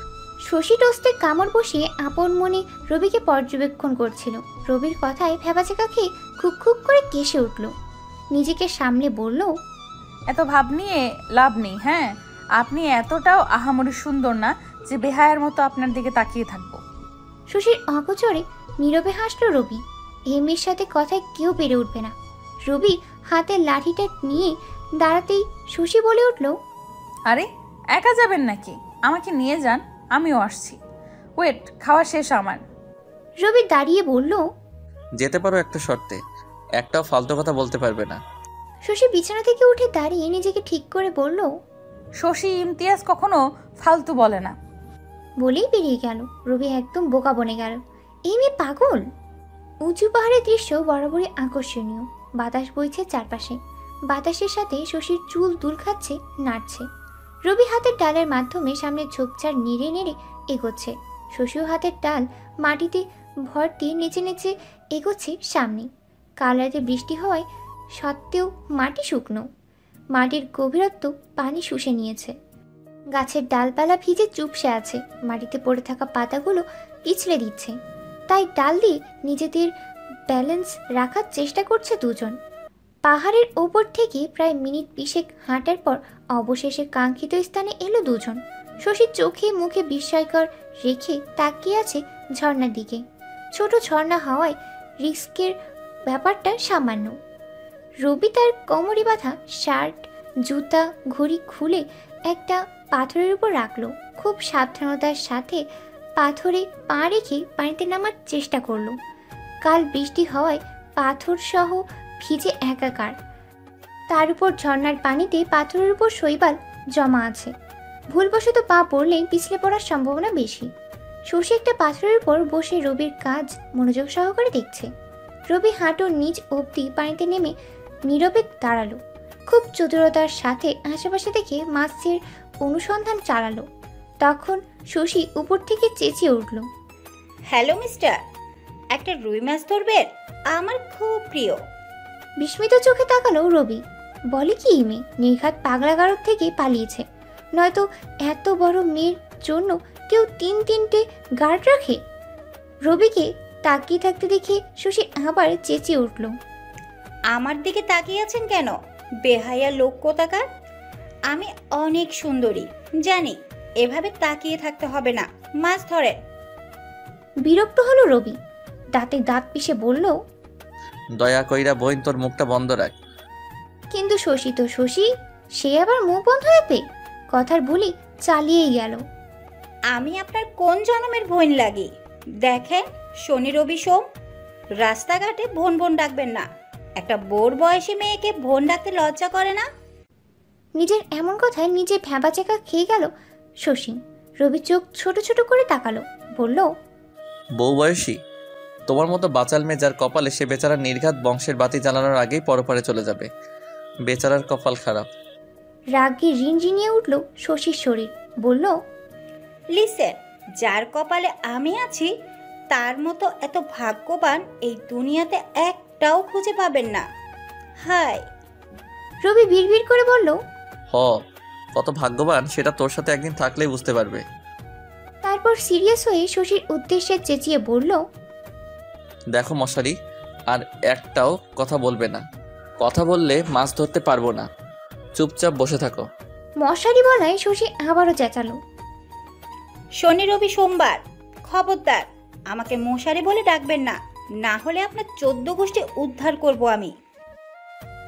S2: শশী টোস্টে কামড় বসিয়ে আপন মনে রবিকে পর্যবেক্ষণ করছিল। রবির কথায় ভেবাচেকা খেয়ে খুব খুক করে কেসে উঠল। নিজেকে সামলে বলল
S3: এত ভাব নিয়ে লাভ নেই হ্যাঁ? আপনি এতটাও আহামরি সুন্দর না যে বেহায়ার মতো আপনার দিকে তাকিয়ে থাকব।
S2: শশীর অগোচরে নীরবে হাসলো রবি। মেয়ের সাথে কথায় কেউ পেরে উঠবে না। রবি হাতে লাঠিটা নিয়ে দাঁড়াতেই শশী বলে উঠল
S3: আরে একা যাবেন নাকি? আমাকে নিয়ে যান। আমিও আসছি। ওয়েট খাওয়া শেষ আমার।
S2: রবি দাঁড়িয়ে বলল
S1: যেতে পারো একটা শর্তে একটাও ফালতু কথা বলতে পারবে না।
S2: শশী বিছানা থেকে উঠে দাঁড়িয়ে নিজেকে ঠিক করে বলল
S3: শশী ইমতিয়াজ কখনো ফালতু বলে না।
S2: বলেই বেরিয়ে গেল। রবি একদম বোকা বনে গেল। এই মেয়ে পাগল? উঁচু পাহাড়ের দৃশ্য বরাবরই আকর্ষণীয়। বাতাস বইছে চারপাশে। বাতাসের সাথে শশীর চুল দুল খাচ্ছে নাড়ছে। রবি হাতের ডালের মাধ্যমে সামনে ঝোপঝাড় নেড়ে নেড়ে এগোচ্ছে। শশীও হাতের ডাল মাটিতে ভর দিয়ে নেচে নেচে এগোচ্ছে সামনে। কাল রাতে বৃষ্টি হওয়ায় সত্ত্বেও মাটি শুকনো। মাটির গভীরত্ব পানি শুষে নিয়েছে। গাছের ডালপালা ভিজে চুপসে আছে। মাটিতে পড়ে থাকা পাতাগুলো পিছলে দিচ্ছে। তাই ডাল দিয়ে নিজেদের ব্যালেন্স রাখার চেষ্টা করছে দুজন। পাহাড়ের ওপর থেকে প্রায় মিনিট বিশেক হাঁটার পর অবশেষে কাঙ্ক্ষিত স্থানে এলো দুজন। শশীর চোখে মুখে বিস্ময়কর রেখে তাকিয়ে আছে ঝর্ণার দিকে। ছোট ঝর্ণা হওয়ায় রিস্কের ব্যাপারটা সামান্য। রবি তার কোমরে বাঁধা শার্ট, জুতা, ঘড়ি খুলে একটা পাথরের উপর রাখল। খুব সাবধানতার সাথে পাথরে পা রেখে পানিতে নামার চেষ্টা করল। কাল বৃষ্টি হওয়ায় পাথর সহ ভিজে একাকার। তার উপর ঝর্নার পানিতে পাথরের উপর শৈবাল জমা আছে। ভুলবশত পা পড়লেই পিছলে পড়ার সম্ভাবনা বেশি। শশী একটা পাথরের উপর বসে রবির কাজ মনোযোগ সহকারে দেখছে। রবি হাঁটুর নিচ অবধি পানিতে নেমে নীরবে দাঁড়াল। খুব চতুরতার সাথে আশেপাশে দেখে মাছের অনুসন্ধান চালালো। তখন শশী উপর থেকে চেঁচিয়ে উঠল
S8: হ্যালো মিস্টার একটা রুই মাছ ধরবেন? আমার খুব প্রিয়।
S2: বিস্মিত চোখে তাকালো রবি। বলে কি এই মেয়ে নির্ঘাত পাগলাগারদ থেকে পালিয়েছে। নয়তো এত বড় মেয়ের জন্য কেউ তিন তিনটে গার্ড রাখে? রবিকে তাকিয়ে থাকতে দেখে শশী আবার চেঁচিয়ে উঠল।
S8: আমার দিকে তাকিয়ে আছেন কেন? বেহাইয়া লোক কোথাকার? আমি অনেক সুন্দরী জানি এভাবে তাকিয়ে থাকতে হবে না মাছ ধরে।
S2: বিরক্ত হলো রবি। দাঁতে দাঁত পিষে বলল
S1: দয়া কইরা বইন তোর মুখটা বন্ধ রাখ।
S2: কিন্তু শশী তো শশী সে আবার মুখ বন্ধ রাখবে কথার ভুলি চালিয়েই গেল।
S8: আমি আপনার কোন জন্মের বোন লাগি? দেখেন শনি রবি সোম রাস্তাঘাটে বোন বোন ডাকবেন না। একটা বোর বয়সী মেয়েকে বোন ডাকতে লজ্জা করে না?
S2: নিজের এমন কথায় নিজে ভ্যাবা চেকা খেয়ে গেল শশী। রবি চোখ ছোট ছোট করে তাকালো বলল
S1: বউ বয়সী তোমার মতো বাচাল মেয়ে যার কপালে সে বেচারা নির্ঘাত বংশের বাতি জ্বালানোর আগেই পরপারে চলে যাবে। বেচারার কপাল খারাপ।
S2: রাগে রিনঝিনিয়ে উঠল শশীর শরীর। বলল
S8: লিসেন যার কপালে আমি আছি তার মতো এত ভাগ্যবান এই দুনিয়াতে একটাও খুঁজে পাবেন না। হাই
S2: রবি বিড়বিড় করে বলল
S1: হ কত ভাগ্যবান সেটা তোর সাথে একদিন থাকলেই বুঝতে পারবে।
S2: তারপর সিরিয়াস হয়ে শশীর উদ্দেশ্যে চেঁচিয়ে বলল
S1: দেখো মশারি আর একটাও কথা বলবে না। কথা বললে মাছ ধরতে পারব না। চুপচাপ বসে থাকো।
S2: মশারি বলায় শশী আবারও চেঁচালো।
S8: শনি রবি সোমবার খবরদার আমাকে মশারি বলে ডাকবেন না না হলে আপনার চোদ্দ গোষ্ঠী উদ্ধার করব আমি।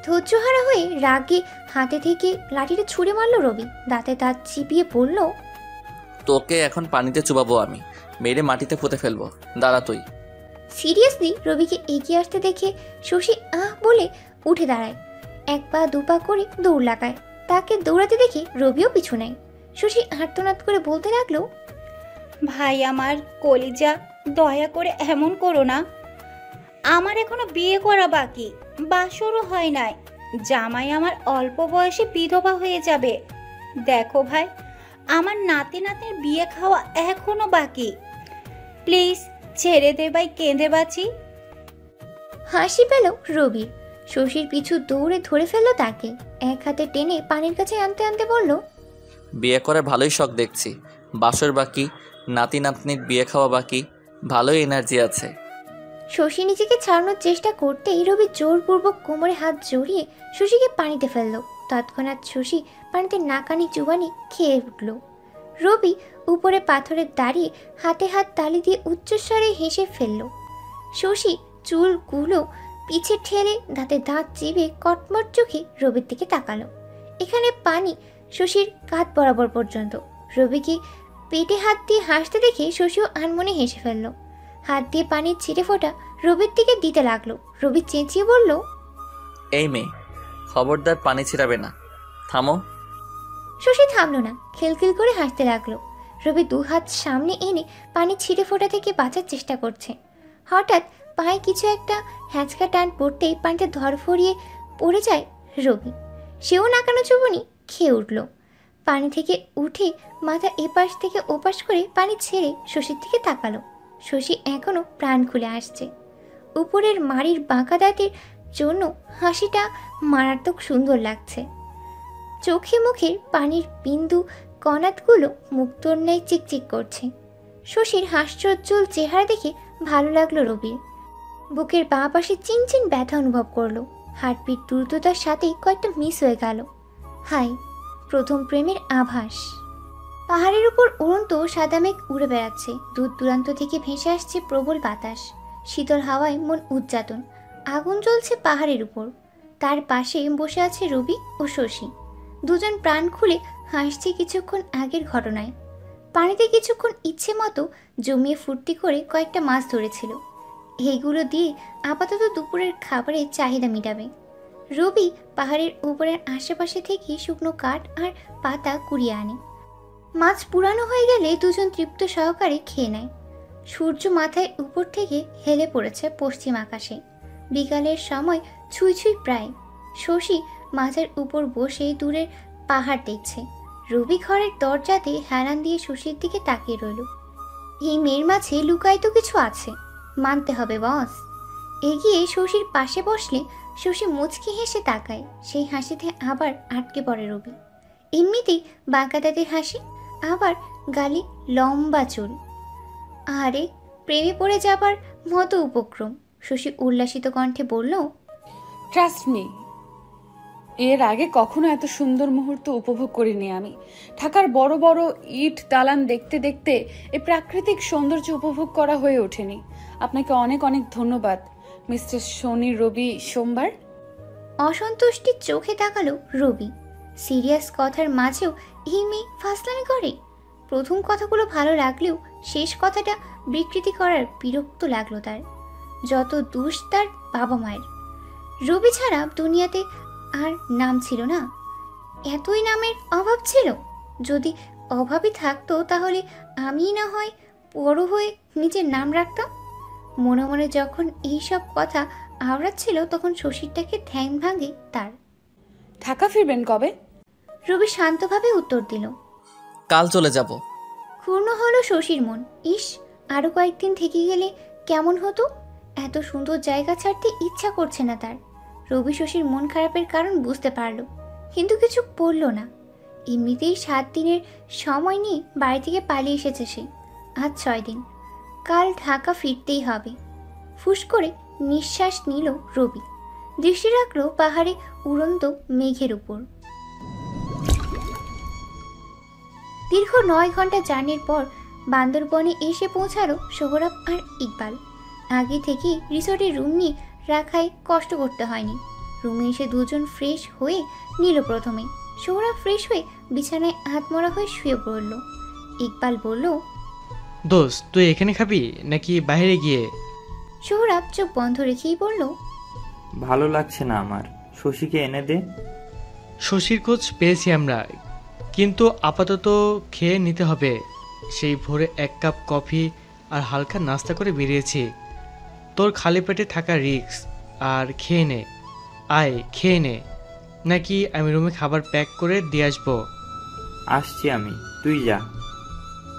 S2: ধৈর্যহারা হয়ে রাগে হাতে থেকে লাঠিটা ছুঁড়ে মারল রবি দাঁতে দাঁত চিপিয়ে বলল
S1: তোকে এখন পানিতে চুবাবো আমি মেরে মাটিতে পুঁতে ফেলব। দাঁড়া তুই।
S2: সিরিয়াসলি রবিকে এগিয়ে আসতে দেখে শশী আহ বলে উঠে দাঁড়ায়। এক পা দু পা করে দৌড় লাগায়। তাকে দৌড়াতে দেখে রবিও পিছু নেয়। শশী আর্তনাদ করে বলতে লাগল
S8: ভাই আমার কলিজা দয়া করে এমন করো না। আমার এখনও বিয়ে করা বাকি বাসরও হয় নাই। জামাই আমার অল্প বয়সে বিধবা হয়ে যাবে। দেখো ভাই আমার নাতি নাতির বিয়ে খাওয়া এখনও বাকি। প্লিজ ছেড়ে দে ভাই কেঁদে বাঁচি।
S2: হাসি পেল রবির শশীর পিছু দৌড়ে ধরে ফেলল তাকে। এক হাতে টেনে পানির কাছে আনতে আনতে বলল
S1: বিয়ে করে ভালোই শখ দেখছি। বাসর বাকি নাতি নাতনির বিয়ে খাওয়া বাকি ভালোই এনার্জি আছে।
S2: শশী নিজেকে ছাড়ানোর চেষ্টা করতেই রবি জোরপূর্বক কোমরে হাত জড়িয়ে শশীকে পানিতে ফেলল। তৎক্ষণাৎ শশী পানিতে নাকানি চুবানি খেয়ে উঠল। রবি উপরে পাথরে দাঁড়িয়ে হাতে হাত তালি দিয়ে উচ্চস্বরে হেসে ফেলল। শশী চুলগুলো পিছে ঠেলে দাঁতে দাঁত চিবে কটমট চোখে রবির দিকে তাকালো। এখানে পানি শশীর কাঁধ বরাবর পর্যন্ত। রবিকে পেটে হাত দিয়ে হাসতে দেখে শশীও আনমনে হেসে ফেলল। হাত দিয়ে পানির ছিটে ফোটা রবির দিকে দিতে লাগল। রবি চেঁচিয়ে বলল
S1: এই মেয়ে খবরদার পানি ছিটাবে না। থামো।
S2: শশী থামলো না খিলখিল করে হাসতে লাগল। রবি দু হাত সামনে এনে পানি ছিঁড়ে ফোটা থেকে বাঁচার চেষ্টা করছে। হঠাৎ পায়ে কিছু একটা হ্যাঁচকা টান পড়তেই পানিতে ধরফরিয়ে পড়ে যায় রবি। সেও নাকানো চুবনি খেয়ে উঠল। পানি থেকে উঠে মাথা এপাশ থেকে ওপাশ করে পানি ছেড়ে শশীর দিকে তাকালো। শশী এখনও প্রাণ খুলে আসছে। উপরের মাড়ির বাঁকা দাঁতের জন্য হাসিটা মারাত্মক সুন্দর লাগছে। চোখে মুখের পানির বিন্দু কণাতগুলো মুক্তোর ন্যায় চিকচিক করছে। শশীর হাস্যোজ্জ্বল চেহারা দেখে ভালো লাগল রবির। বুকের বাঁ পাশে চিনচিন ব্যথা অনুভব করল। হার্টবিট দ্রুততার সাথেই কয়েকটা মিস হয়ে গেল। হাই, প্রথম প্রেমের আভাস। পাহাড়ের উপর উড়ন্ত সাদা মেঘ উড়ে বেড়াচ্ছে। দূর দূরান্ত থেকে ভেসে আসছে প্রবল বাতাস। শীতল হাওয়ায় মন উদযাতন। আগুন জ্বলছে পাহাড়ের উপর। তার পাশে বসে আছে রবি ও শশী। দুজন প্রাণ খুলে হাসছে কিছুক্ষণ আগের ঘটনায়। পানিতে কিছুক্ষণ ইচ্ছে মতো জমিয়ে ফুর্তি করে কয়েকটা মাছ ধরেছিল। এইগুলো দিয়ে আপাতত দুপুরের খাবারের চাহিদা মেটাবে। রবি পাহাড়ের উপরের আশেপাশে থেকে শুকনো কাঠ আর পাতা কুড়িয়ে আনে। মাছ পুরানো হয়ে গেলে দুজন তৃপ্ত সহকারে খেয়ে নেয়। সূর্য মাথায় উপর থেকে হেলে পড়েছে পশ্চিম আকাশে। বিকালের সময় ছুঁই ছুঁই প্রায়। শশী মাঝের উপর বসে দূরের পাহাড় দেখছে। রবি ঘরের দরজাতে হেলান দিয়ে শশীর দিকে তাকিয়ে রইল। এই মেয়ের মাঝে লুকায় তো কিছু আছে। মানতে হবে, বস। এগিয়ে শশীর পাশে বসলে শশী মুচকি হেসে তাকায়। সেই হাসিতে আবার আটকে পড়ে রবি। এমনিতেই বাঁকা দাঁতের হাসি, আবার গালি লম্বা চুল। আরে, প্রেমে পড়ে যাবার মতো উপক্রম। শশী উল্লাসিত কণ্ঠে বলল
S3: ট্রাস্ট মি এর আগে কখনো এত সুন্দর মুহূর্ত উপভোগ করিনি আমি। ঢাকার বড় বড় ইট দালান দেখতে দেখতে এই প্রাকৃতিক সৌন্দর্য উপভোগ করা হয়ে ওঠেনি। আপনাকে অনেক অনেক ধন্যবাদ। মিস্টার শনি রবি সোমবার।
S2: অসন্তুষ্টির চোখে তাকালো রবি। সিরিয়াস কথার মাঝেও মেয়ে ফাসলামি করে? প্রথম কথাগুলো ভালো লাগলেও, শেষ কথাটা বিকৃতি করার বিরক্ত লাগল তার। যত দোষ তার বাবা মায়ের রবি ছাড়া দুনিয়াতে আর নাম ছিল না। এতই নামের অভাব ছিল। যদি অভাবই থাকতো তাহলে আমি না হয় বড় হয়ে নিজের নাম রাখতাম? মনে মনে যখন এইসব কথা আওড়াচ্ছিল তখন শশীরটাকে ধ্যান ভাঙে তার।
S3: ঢাকা ফিরবেন কবে?
S2: রবি শান্তভাবে উত্তর দিল।
S1: কাল চলে যাব।
S2: ক্ষুণ্ণ হলো শশীর মন। ইস আরও কয়েকদিন থেকে গেলে কেমন হতো? এত সুন্দর জায়গা ছাড়তে ইচ্ছা করছে না তার। রবি শশীর মন খারাপের কারণ বুঝতে পারল, কিন্তু কিছু বলল না। এমনিতেই সাত দিনের সময় নিয়ে বাড়ি থেকে পালিয়ে এসেছে সে। আজ ছয় দিন। কাল ঢাকা ফিরতেই হবে। ফুস করে নিঃশ্বাস নিল রবি। দৃষ্টি রাখল পাহাড়ে উড়ন্ত মেঘের উপর। দীর্ঘ নয় ঘণ্টা জার্নির পর বান্দরবনে এসে পৌঁছালো সোহরাব আর ইকবাল। আগে থেকে রিসোর্টে রুম নিয়ে রাখায় কষ্ট করতে হয়নি। রুমে এসে দুজন ফ্রেশ হয়ে নিল প্রথমে। সোহরাব ফ্রেশ হয়ে বিছানায় হাতমরা হয়ে শুয়ে পড়ল। ইকবাল বলল
S6: দোস্ত তুই এখানে খাবি নাকি বাইরে গিয়ে?
S2: সোহরাব চোখ বন্ধ রেখেই বলল
S4: ভালো লাগছে না আমার। শশীকে এনে দে।
S6: শশীর খোঁজ পেয়েছি আমরা। কিন্তু আপাতত খেয়ে নিতে হবে। সেই ভোরে এক কাপ কফি আর হালকা নাস্তা করে বেরিয়েছি। তোর খালি পেটে থাকা রিক্স আর খেয়ে নে। আয় খেয়ে নে। নাকি আমি রুমে খাবার প্যাক করে দিয়ে আসব?
S4: আসছি আমি। তুই যা।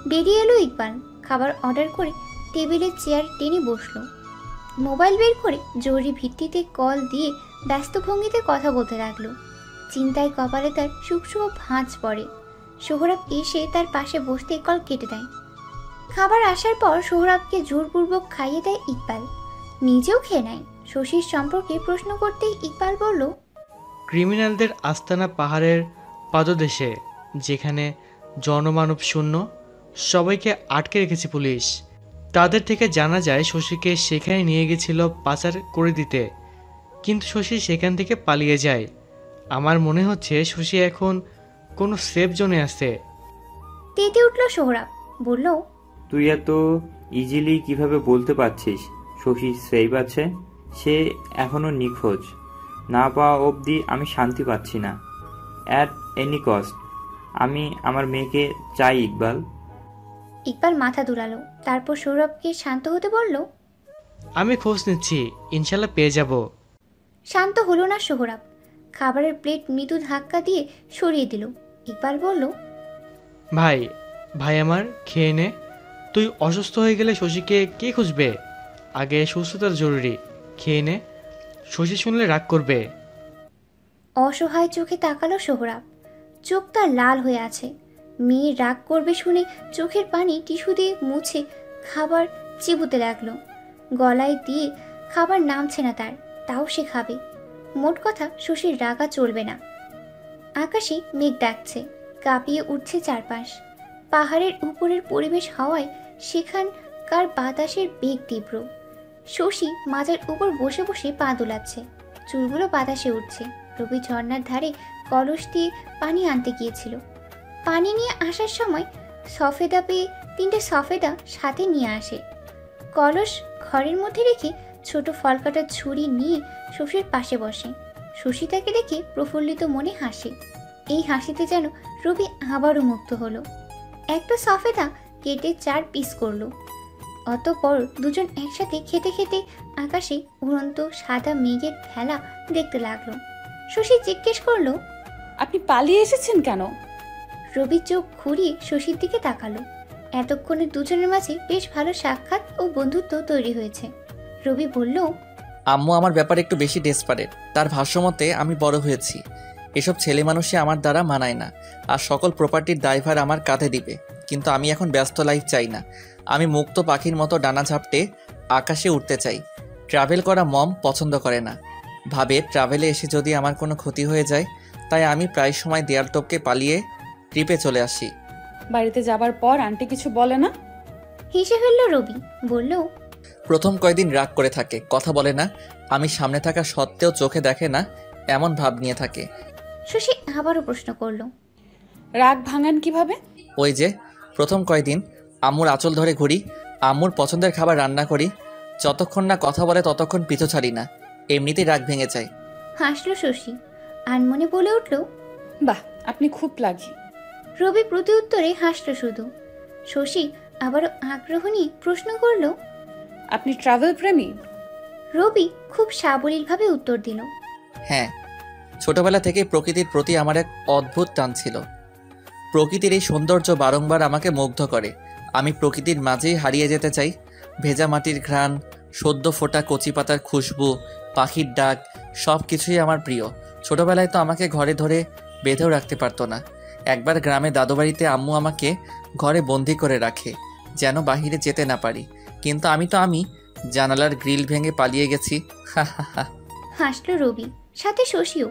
S2: বেরিয়ে এলো ইকবাল। খাবার অর্ডার করে টেবিলে চেয়ার টেনে বসল। মোবাইল বের করে জরুরি ভিত্তিতে কল দিয়ে ব্যস্ত ভঙ্গিতে কথা বলতে লাগল। চিন্তায় কপালে তার সূক্ষ্ম ভাঁজ পড়ে। সোহরাব এসে তার পাশে বসতে কল কেটে দেয়। খাবার আসার পর সোহরাবকে জোরপূর্বক খাইয়ে দেয় ইকবাল। নিজেও খেয়ে নেয় শশীর সম্পর্কে প্রশ্ন করতেই ইকবাল বলল
S6: ক্রিমিনালদের আস্তানা পাহাড়ের পাদদেশে যেখানে জনমানব শূন্য সবাইকে আটকে রেখেছে পুলিশ। তাদের থেকে জানা যায় শশীকে সেখানে নিয়ে গেছিল পাচার করে দিতে। কিন্তু শশী সেখান থেকে পালিয়ে যায়। আমার মনে হচ্ছে শশী এখন কোনো সেফ জোনে আছে।
S2: তেতে উঠল সোহরাব বলল
S4: তুই এত ইজিলি কীভাবে বলতে পারছিস? শশী সেভ আছে সে এখনও নিখোঁজ। না পাওয়া অবধি আমি শান্তি পাচ্ছি না। অ্যাট এনি কস্ট আমি আমার মেয়েকে চাই ইকবাল।
S2: ইকবাল মাথা দুলালো। তারপর সৌরভকে শান্ত হতে বলল?
S6: আমি খোঁজ নিচ্ছি ইনশাল্লাহ পেয়ে যাব।
S2: শান্ত হলো না সোহরাব খাবারের প্লেট মৃদু ধাক্কা দিয়ে সরিয়ে দিল। ইকবাল বলল
S6: ভাই ভাই আমার খেয়ে নে। তুই অসুস্থ হয়ে গেলে শশীকে কে খুঁজবে? আগে সুস্থতা জরুরি। খেয়ে নে। শশী শুনলে রাগ করবে।
S2: অসহায় চোখে তাকালো সোহরাব। চোখ তার লাল হয়ে আছে। মেয়ে রাগ করবে শুনে চোখের পানি টিস্যু দিয়ে মুছে খাবার চিবুতে লাগল। গলায় দিয়ে খাবার নামছে না তার, তাও সে খাবে। মোট কথা শশীর রাগা চলবে না। আকাশে মেঘ ডাকছে, কাঁপিয়ে উঠছে চারপাশ। পাহাড়ের উপরের পরিবেশ হওয়ায় সেখানকার বাতাসের বেগ তীব্র। শশী মাজার উপর বসে বসে পা দোলাচ্ছে। চুলগুলো বাতাসে উঠছে রবি ঝর্নার ধারে কলস দিয়ে পানি আনতে গিয়েছিল। পানি নিয়ে আসার সময় সফেদা পেয়ে তিনটে সফেদা সাথে নিয়ে আসে। কলস ঘরের মধ্যে রেখে ছোট ফল কাটার ছুরি নিয়ে শশীর পাশে বসে। শশী তাকে দেখে প্রফুল্লিত মনে হাসে। এই হাসিতে যেন রবি আবারও মুক্ত হলো। একটা সফেদা কেটে চার পিস করল। অতপর দুজন একসাথে খেতে খেতে আকাশে উড়ন্ত সাদা মেঘের খেলা দেখতে লাগল। শশী জিজ্ঞেস করল
S3: আপনি পালিয়ে এসেছেন কেন?
S2: রবি চোখ ঘুরিয়ে শশীর দিকে তাকালো। এতক্ষণে দুজনের মাঝে বেশ ভালো সাক্ষাৎ ও বন্ধুত্ব তৈরি হয়েছে। রবি বলল
S1: আম্মু আমার ব্যাপারে একটু বেশি ডেসপারেট তার ভাষ্যমতে আমি বড় হয়েছি। এসব ছেলে মানুষই আমার দ্বারা মানায় না। আর সকল প্রপার্টির দায়ভার আমার কাঁধে দিবে। কিন্তু আমি এখন ব্যস্ত লাইফ চাই না। আমি মুক্ত পাখির মতো ডানা ঝাপটে আকাশে উঠতে চাই। ট্রাভেল করা মম পছন্দ করে না। ভাবে ট্রাভেলে এসে যদি আমার কোনো ক্ষতি হয়ে যায় তাই আমি প্রায় সময় দেয়াল টপকে পালিয়ে ট্রিপে চলে আসি।
S3: বাড়িতে যাবার পর আন্টি কিছু বলে না?
S2: হেসে ফেলল রবি বলল
S1: প্রথম কয়দিন রাগ করে থাকে কথা বলে না আমি সামনে থাকা সত্ত্বেও চোখে দেখে না এমন ভাব নিয়ে থাকে।
S2: শশী আবারও প্রশ্ন করল।
S3: রাগ ভাঙান কীভাবে?
S1: ওই যে প্রথম কয়দিন আম্মুর আঁচল ধরে ঘুরি আম্মুর পছন্দের খাবার রান্না করি যতক্ষণ না কথা বলে ততক্ষণ পিছু ছাড়ি না এমনিতেই রাগ ভেঙে যায়।
S2: হাসলো শশী আনমনে বলে উঠল
S3: বাহ আপনি খুব লাগি
S2: রবি প্রতি উত্তরে হাসলো শুধু। শশী আবারও আগ্রহ নিয়ে প্রশ্ন করল
S3: আপনি ট্রাভেল প্রেমী?
S2: রবি খুব সাবলীলভাবে উত্তর দিল
S1: হ্যাঁ ছোটবেলা থেকে প্রকৃতির প্রতি আমার এক অদ্ভুত টান ছিল। প্রকৃতির এই সৌন্দর্য বারংবার আমাকে মুগ্ধ করে আমি প্রকৃতির মাঝেই হারিয়ে যেতে চাই। ভেজা মাটির ঘ্রাণ সদ্য ফোটা কচি পাতার খুশবু পাখির ডাক সব কিছুই আমার প্রিয়। ছোটবেলায় তো আমাকে ঘরে ধরে বেঁধেও রাখতে পারতো না। একবার গ্রামে দাদুবাড়িতে আম্মু আমাকে ঘরে বন্দি করে রাখে যেন বাহিরে যেতে না পারি। কিন্তু আমি তো আমি জানালার গ্রিল ভেঙে পালিয়ে গেছি।
S2: হাসলো রবি সাথে শশীও।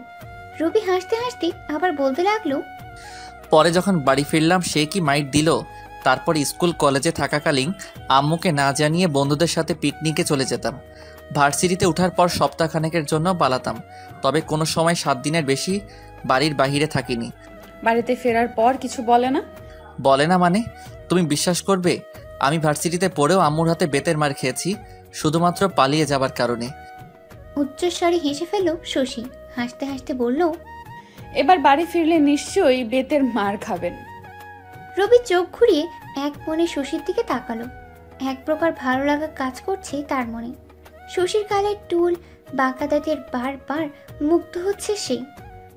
S2: রবি হাসতে হাসতে আবার বলতে লাগল
S1: পরে যখন বাড়ি ফিরলাম সে কি মাইট দিল? তারপর স্কুল কলেজে থাকাকালীন আম্মুকে না জানিয়ে বন্ধুদের সাথে পিকনিকে চলে যেতাম। ভার্সিটিতে ওঠার পর সপ্তাহখানেকের জন্য পালাতাম। তবে কোনো সময় সাত দিনের বেশি বাড়ির বাহিরে থাকিনি।
S3: বাড়িতে ফেরার পর কিছু বলে না?
S1: বলে না মানে? তুমি বিশ্বাস করবে? আমি ভার্সিটিতে পড়েও আম্মুর হাতে বেতের মার খেয়েছি শুধুমাত্র পালিয়ে যাবার কারণে।
S2: উচ্চস্বরে হেসে ফেলল শশী। হাসতে হাসতে বলল
S3: এবার বাড়ি ফিরলে নিশ্চয়ই বেতের মার খাবেন।
S2: রবি চোখ ঘুরিয়ে এক মনে শশীর দিকে তাকালো। এক প্রকার ভালো লাগা কাজ করছে তার মনে। শশীর গালের টুল বাঁকা দাঁতের বারবার মুগ্ধ হচ্ছে সেই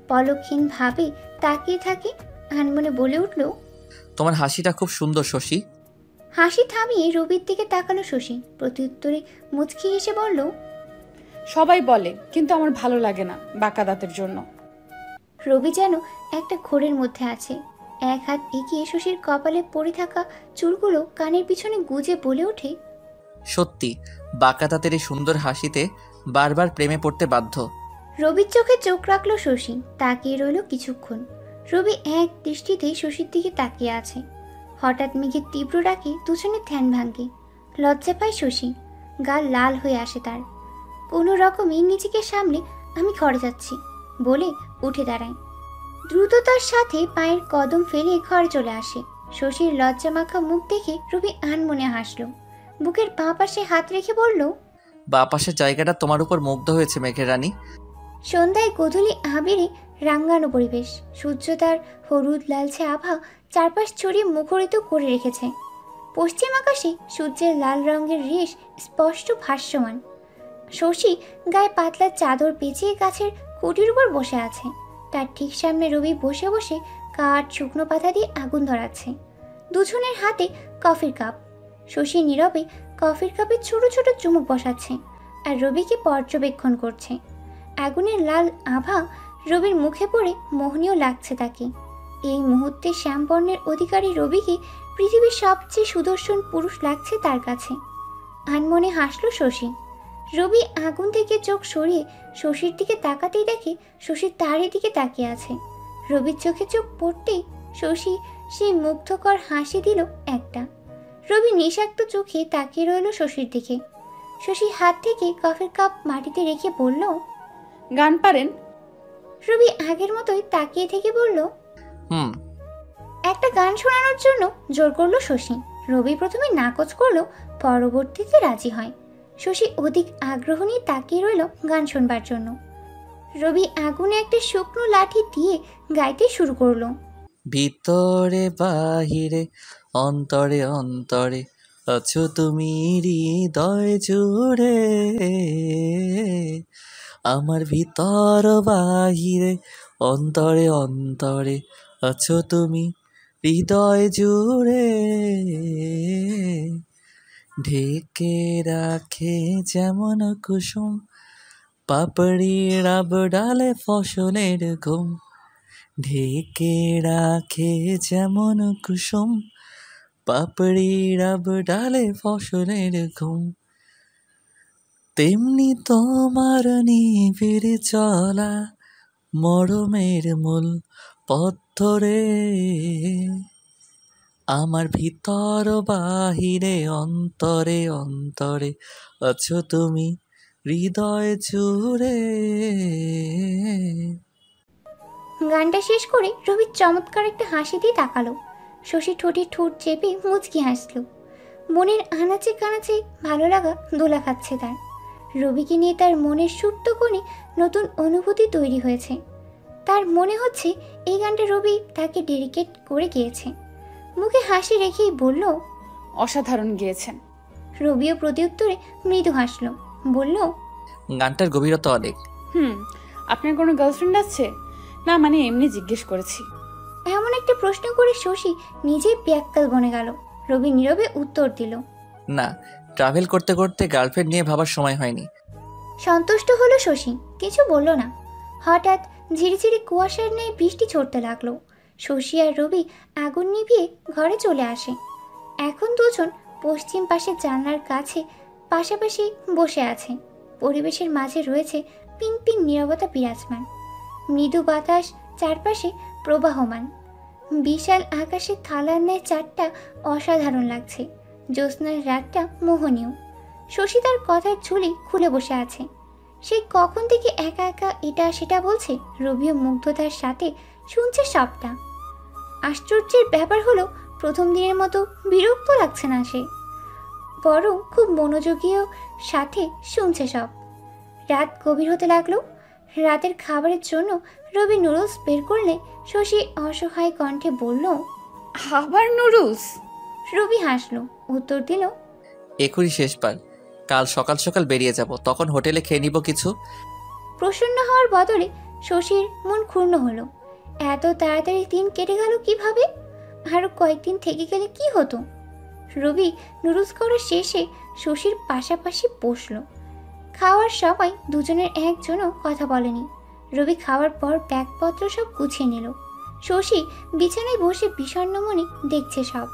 S2: পলকহীন ভাবে তাকিয়ে থাকে আনমনে বলে উঠল
S1: তোমার হাসিটা খুব সুন্দর শশী।
S2: হাসি থামিয়ে রবির দিকে তাকালো শশী। প্রত্যুত্তরে মুচকি হেসে বলল
S3: সবাই বলে কিন্তু আমার ভালো লাগে না বাঁকা দাঁতের জন্য।
S2: রবি যেন একটা ঘোরের মধ্যে আছে। এক হাত এগিয়ে শশীর কপালে পড়ে থাকা চুলগুলো কানের পিছনে গুজে বলে ওঠে
S1: সত্যি বাঁকা তাঁতের এই সুন্দর হাসিতে বারবার প্রেমে পড়তে বাধ্য।
S2: রবির চোখে চোখ রাখল শশী তাকিয়ে রইল কিছুক্ষণ। রবি এক দৃষ্টিতেই শশীর দিকে তাকিয়ে আছে। হঠাৎ মেঘের তীব্র ডাকে দুজনে ধ্যান ভাঙ্গে লজ্জা পায় শশী গাল লাল হয়ে আসে তার। কোনো রকমই নিজেকে সামনে আমি ঘরে যাচ্ছি বলে উঠে দাঁড়ায়। দ্রুততার সাথে পায়ের কদম ফেলে ঘরে চলে আসে। শশীর লজ্জা মাখা মুখ দেখে রবি আনমনে হাসলো। বুকের বাঁ পাশে হাত রেখে বলল
S1: বা পাশের জায়গাটা তোমার উপর মুগ্ধ হয়েছে মেঘের রানী।
S2: সন্ধ্যায় গধূলি আবিরে রাঙ্গানো পরিবেশ। সূর্য তার হলুদ লালচে আভা চারপাশ ছড়িয়ে মুখরিত করে রেখেছে। পশ্চিম আকাশে সূর্যের লাল রঙের রেশ স্পষ্ট ভাষ্যমান। শশী গায়ে পাতলা চাদর পেঁচিয়ে গাছের কুটির উপর বসে আছে। তার ঠিক সামনে রবি বসে বসে কাঠ শুকনো পাতা দিয়ে আগুন ধরাচ্ছে। দুজনের হাতে কফির কাপ। শশী নীরবে কফির কাপে ছোট ছোট চুমুক বসাচ্ছে আর রবিকে পর্যবেক্ষণ করছে। আগুনের লাল আভা রবির মুখে পড়ে মোহনীয় লাগছে তাকে। এই মুহূর্তে শ্যামবর্ণের অধিকারী রবিকে পৃথিবীর সবচেয়ে সুদর্শন পুরুষ লাগছে তার কাছে। আনমনে হাসলো শশী। রবি আগুন থেকে চোখ সরিয়ে শশীর দিকে তাকাতেই দেখে শশী তারই দিকে তাকিয়ে আছে। রবির চোখে চোখ পড়তেই শশী সেই মুগ্ধকর হাসি দিল একটা। রবি নিষাক্ত চোখে তাকিয়ে রইল শশীর দিকে। শশী হাত থেকে কফির কাপ মাটিতে রেখে বলল
S3: গান পারেন।
S2: রবি আগের মতোই তাকিয়ে থেকে বলল
S1: হুম।
S2: একটা গান শোনানোর জন্য জোর করল শশী। রবি প্রথমে নাকচ করল পরবর্তীতে রাজি হয়। শশী অধিক আগ্রহ নিয়ে তাকিয়ে রইল গান শোনবার জন্য। রবি আগুনে একটা শুকনো লাঠি দিয়ে গাইতে শুরু করল।
S1: ভিতরে বাহিরে, অন্তরে অন্তরে, আছো তুমি হৃদয় জুড়ে। আমার ভিতর বাহিরে, অন্তরে অন্তরে, আছো তুমি হৃদয় জুড়ে। ঢেকে রাখে যেমন কুসুম। পাপড়ি ডালে ফসলের ঘুম। ঢেকে রাখে যেমন কুসুম। পাপড়ি ডালে ফসলের ঘুম। তেমনি তোমার নিবিড় চলা মরমের মূল পথরে আমার ভিতর বাহিরে, অন্তরে অন্তরে আছো তুমি হৃদয় জুড়ে।
S2: গানটা শেষ করে রবি চমৎকার একটা হাসি দিয়ে তাকালো। শশী ঠোঁটে ঠোঁট চেপে মুচকি হাসলো। মনের আনাচে কানাচে ভালো লাগা দোলা খাচ্ছে তার। রবিকে নিয়ে তার মনের সুপ্ত কোণে নতুন অনুভূতি তৈরি হয়েছে। তার মনে হচ্ছে এই গানটা রবি তাকে ডেডিকেট করে গিয়েছে। মুখে হাসি রেখেই বলল
S3: অসাধারণ গিয়েছেন।
S2: রবিও প্রতিউত্তরে মৃদু হাসলো। বলল
S1: গানটার গভীরতা অনেক।
S3: হুম আপনার কোনো গার্লফ্রেন্ড আছে? না মানে এমনি জিজ্ঞেস করেছি।
S2: এমন একটা প্রশ্ন করে শশী নিজেই ব্যাক্কাল বনে গেল। রবি নীরবে উত্তর দিল
S1: না ট্রাভেল করতে করতে গার্লফ্রেন্ড নিয়ে ভাবার সময় হয়নি।
S2: সন্তুষ্ট হলো শশী কিছু বলল না। হঠাৎ ঝিরিঝিরি কুয়াশার ন্যায় বৃষ্টি ছড়তে লাগল। শশী আর রবি আগুন নিভিয়ে ঘরে চলে আসে। এখন দুজন পশ্চিম পাশের জানলার কাছে পাশাপাশি বসে আছে। পরিবেশের মাঝে রয়েছে পিং পিং নীরবতা বিরাজমান। মৃদু বাতাস চারপাশে প্রবাহমান। বিশাল আকাশে থালার ন্যায় চারটা অসাধারণ লাগছে। জ্যোৎস্নার রাতটা মোহনীয়। শশী তার কথার ঝুলি খুলে বসে আছে। সে কখন থেকে একা একা এটা সেটা বলছে? রবিও মুগ্ধতার সাথে শুনছে সবটা। আশ্চর্যের ব্যাপার হলো প্রথম দিনের মতো বিরক্ত লাগছে না সে। বরং খুব মনোযোগীয় সাথে শুনছে সব। রাত গভীর হতে লাগল। রাতের খাবারের জন্য রবি নুডলস বের করলে শশী অসহায় কণ্ঠে বলল
S3: আবার নুডলস?
S2: রবি হাসলো উত্তর দিল
S1: এখনই শেষবার কাল সকাল সকাল বেরিয়ে যাব তখন হোটেলে খেয়ে নিব কিছু।
S2: প্রসন্ন হওয়ার বদলে শশীর মন ক্ষুণ্ণ হলো। এত তাড়াতাড়ি দিন কেটে গেল কীভাবে? আরও কয়েকদিন থেকে গেলে কি হতো? রবি নুডলস করার শেষে শশীর পাশাপাশি বসল। খাওয়ার সময় দুজনের একজনও কথা বলেনি। রবি খাওয়ার পর ব্যাগপত্র সব গুছিয়ে নিল। শশী বিছানায় বসে বিষণ্ণ মনে দেখছে সব।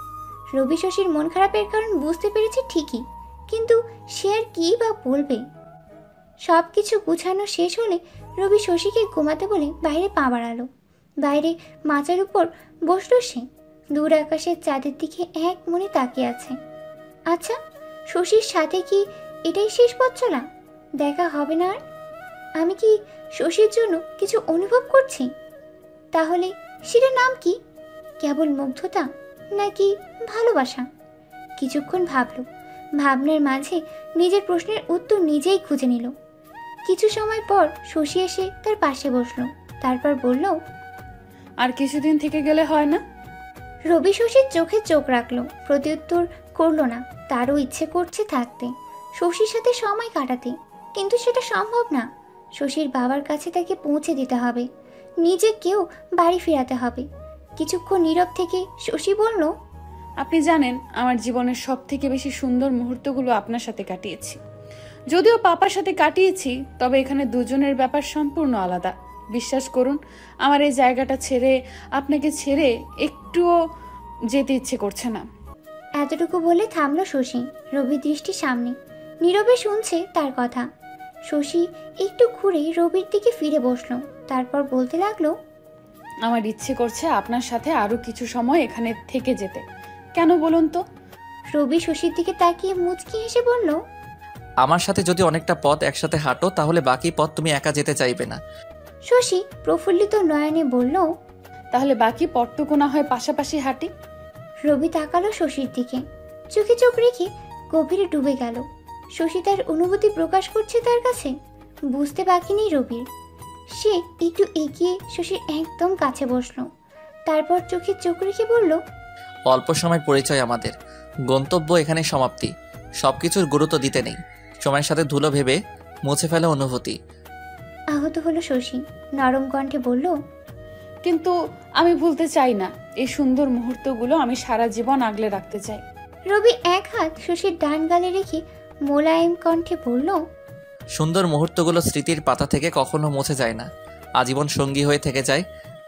S2: রবি শশীর মন খারাপের কারণ বুঝতে পেরেছে ঠিকই, কিন্তু সে আর কী বা বলবে? সব কিছু গুছানো শেষ হলে রবি শশীকে ঘুমাতে বলে বাইরে পা বাড়ালো। বাইরে মাচার উপর বসল সে। দূর আকাশের চাঁদের দিকে এক মনে তাকিয়ে আছে। আচ্ছা শশীর সাথে কি এটাই শেষ পথ দেখা হবে না আর? আমি কি শশীর জন্য কিছু অনুভব করছি? তাহলে সেটার নাম কি? কেবল মুগ্ধতা নাকি ভালোবাসা? কিছুক্ষণ ভাবল। ভাবনার মাঝে নিজের প্রশ্নের উত্তর নিজেই খুঁজে নিল। কিছু সময় পর শশী এসে তার পাশে বসল। তারপর বলল
S9: আর কিছুদিন থেকে গেলে হয় না?
S2: রবি শশীর চোখে চোখ রাখল প্রত্যুত্তর করল না তারও ইচ্ছে করছে থাকতে। শশীর সাথে সময় কাটাতে কিন্তু সেটা সম্ভব না। শশীর বাবার কাছে তাকে পৌঁছে দিতে হবে নিজে কেউ বাড়ি ফেরাতে হবে। কিছুক্ষণ নীরব থেকে শশী বলল
S9: আপনি জানেন আমার জীবনের সব থেকে বেশি সুন্দর মুহূর্তগুলো আপনার সাথে কাটিয়েছি। যদিও পাপার সাথে কাটিয়েছি তবে এখানে দুজনের ব্যাপার সম্পূর্ণ আলাদা। বিশ্বাস করুন আমার এই জায়গাটা ছেড়ে আপনাকে ছেড়ে একটুও যেতে ইচ্ছে করছে না।
S2: এতটুকু বলে থামলো শশী রবি দৃষ্টি সামনে। নীরবে শুনছে তার কথা। শশী একটু ঘুরে রবির দিকে ফিরে বসল তারপর বলতে লাগল
S9: আমার ইচ্ছে করছে আপনার সাথে আরও কিছু সময় এখানে থেকে যেতে। কেন বলুন তো?
S2: রবি শশীর দিকে তাকিয়ে মুচকি হেসে বলল
S1: আমার সাথে যদি অনেকটা পথ একসাথে হাঁটো তাহলে বাকি পথ তুমি একা যেতে চাইবে না।
S2: শশী প্রফুল্লিত নয়নে বলল
S9: তাহলে বাকি পটটুকু না হয় পাশাপাশি হাঁটি।
S2: রবি তাকালো শশীর দিকে। চোখে চোখ রেখে গভীরে ডুবে গেল। শশী তার অনুভূতি প্রকাশ করছে তার কাছে? বুঝতে বাকি নেই রবির। সে একটু এগিয়ে শশীর একদম কাছে বসল। তারপর চোখে চোখ রেখে বলল
S1: অল্প সময় পরিচয় আমাদের। গন্তব্য এখানে সমাপ্তি। সবকিছুর গুরুত্ব দিতে নেই। সময়ের সাথে ধুলো ভেবে মুছে ফেলে অনুভূতি।
S2: আহত হলো শশী। নরম কণ্ঠে বলল
S9: কিন্তু আমি ভুলতে চাই না। এই সুন্দর মুহূর্তগুলো আমি সারা জীবন আগলে রাখতে চাই।
S2: রবি এক হাত শশীর ডান গালে রেখে মোলায়েম কণ্ঠে বলল
S1: সুন্দর মুহূর্তগুলো স্মৃতির পাতা থেকে কখনো মুছে যায় না। আজীবন সঙ্গী হয়ে থেকে যায়।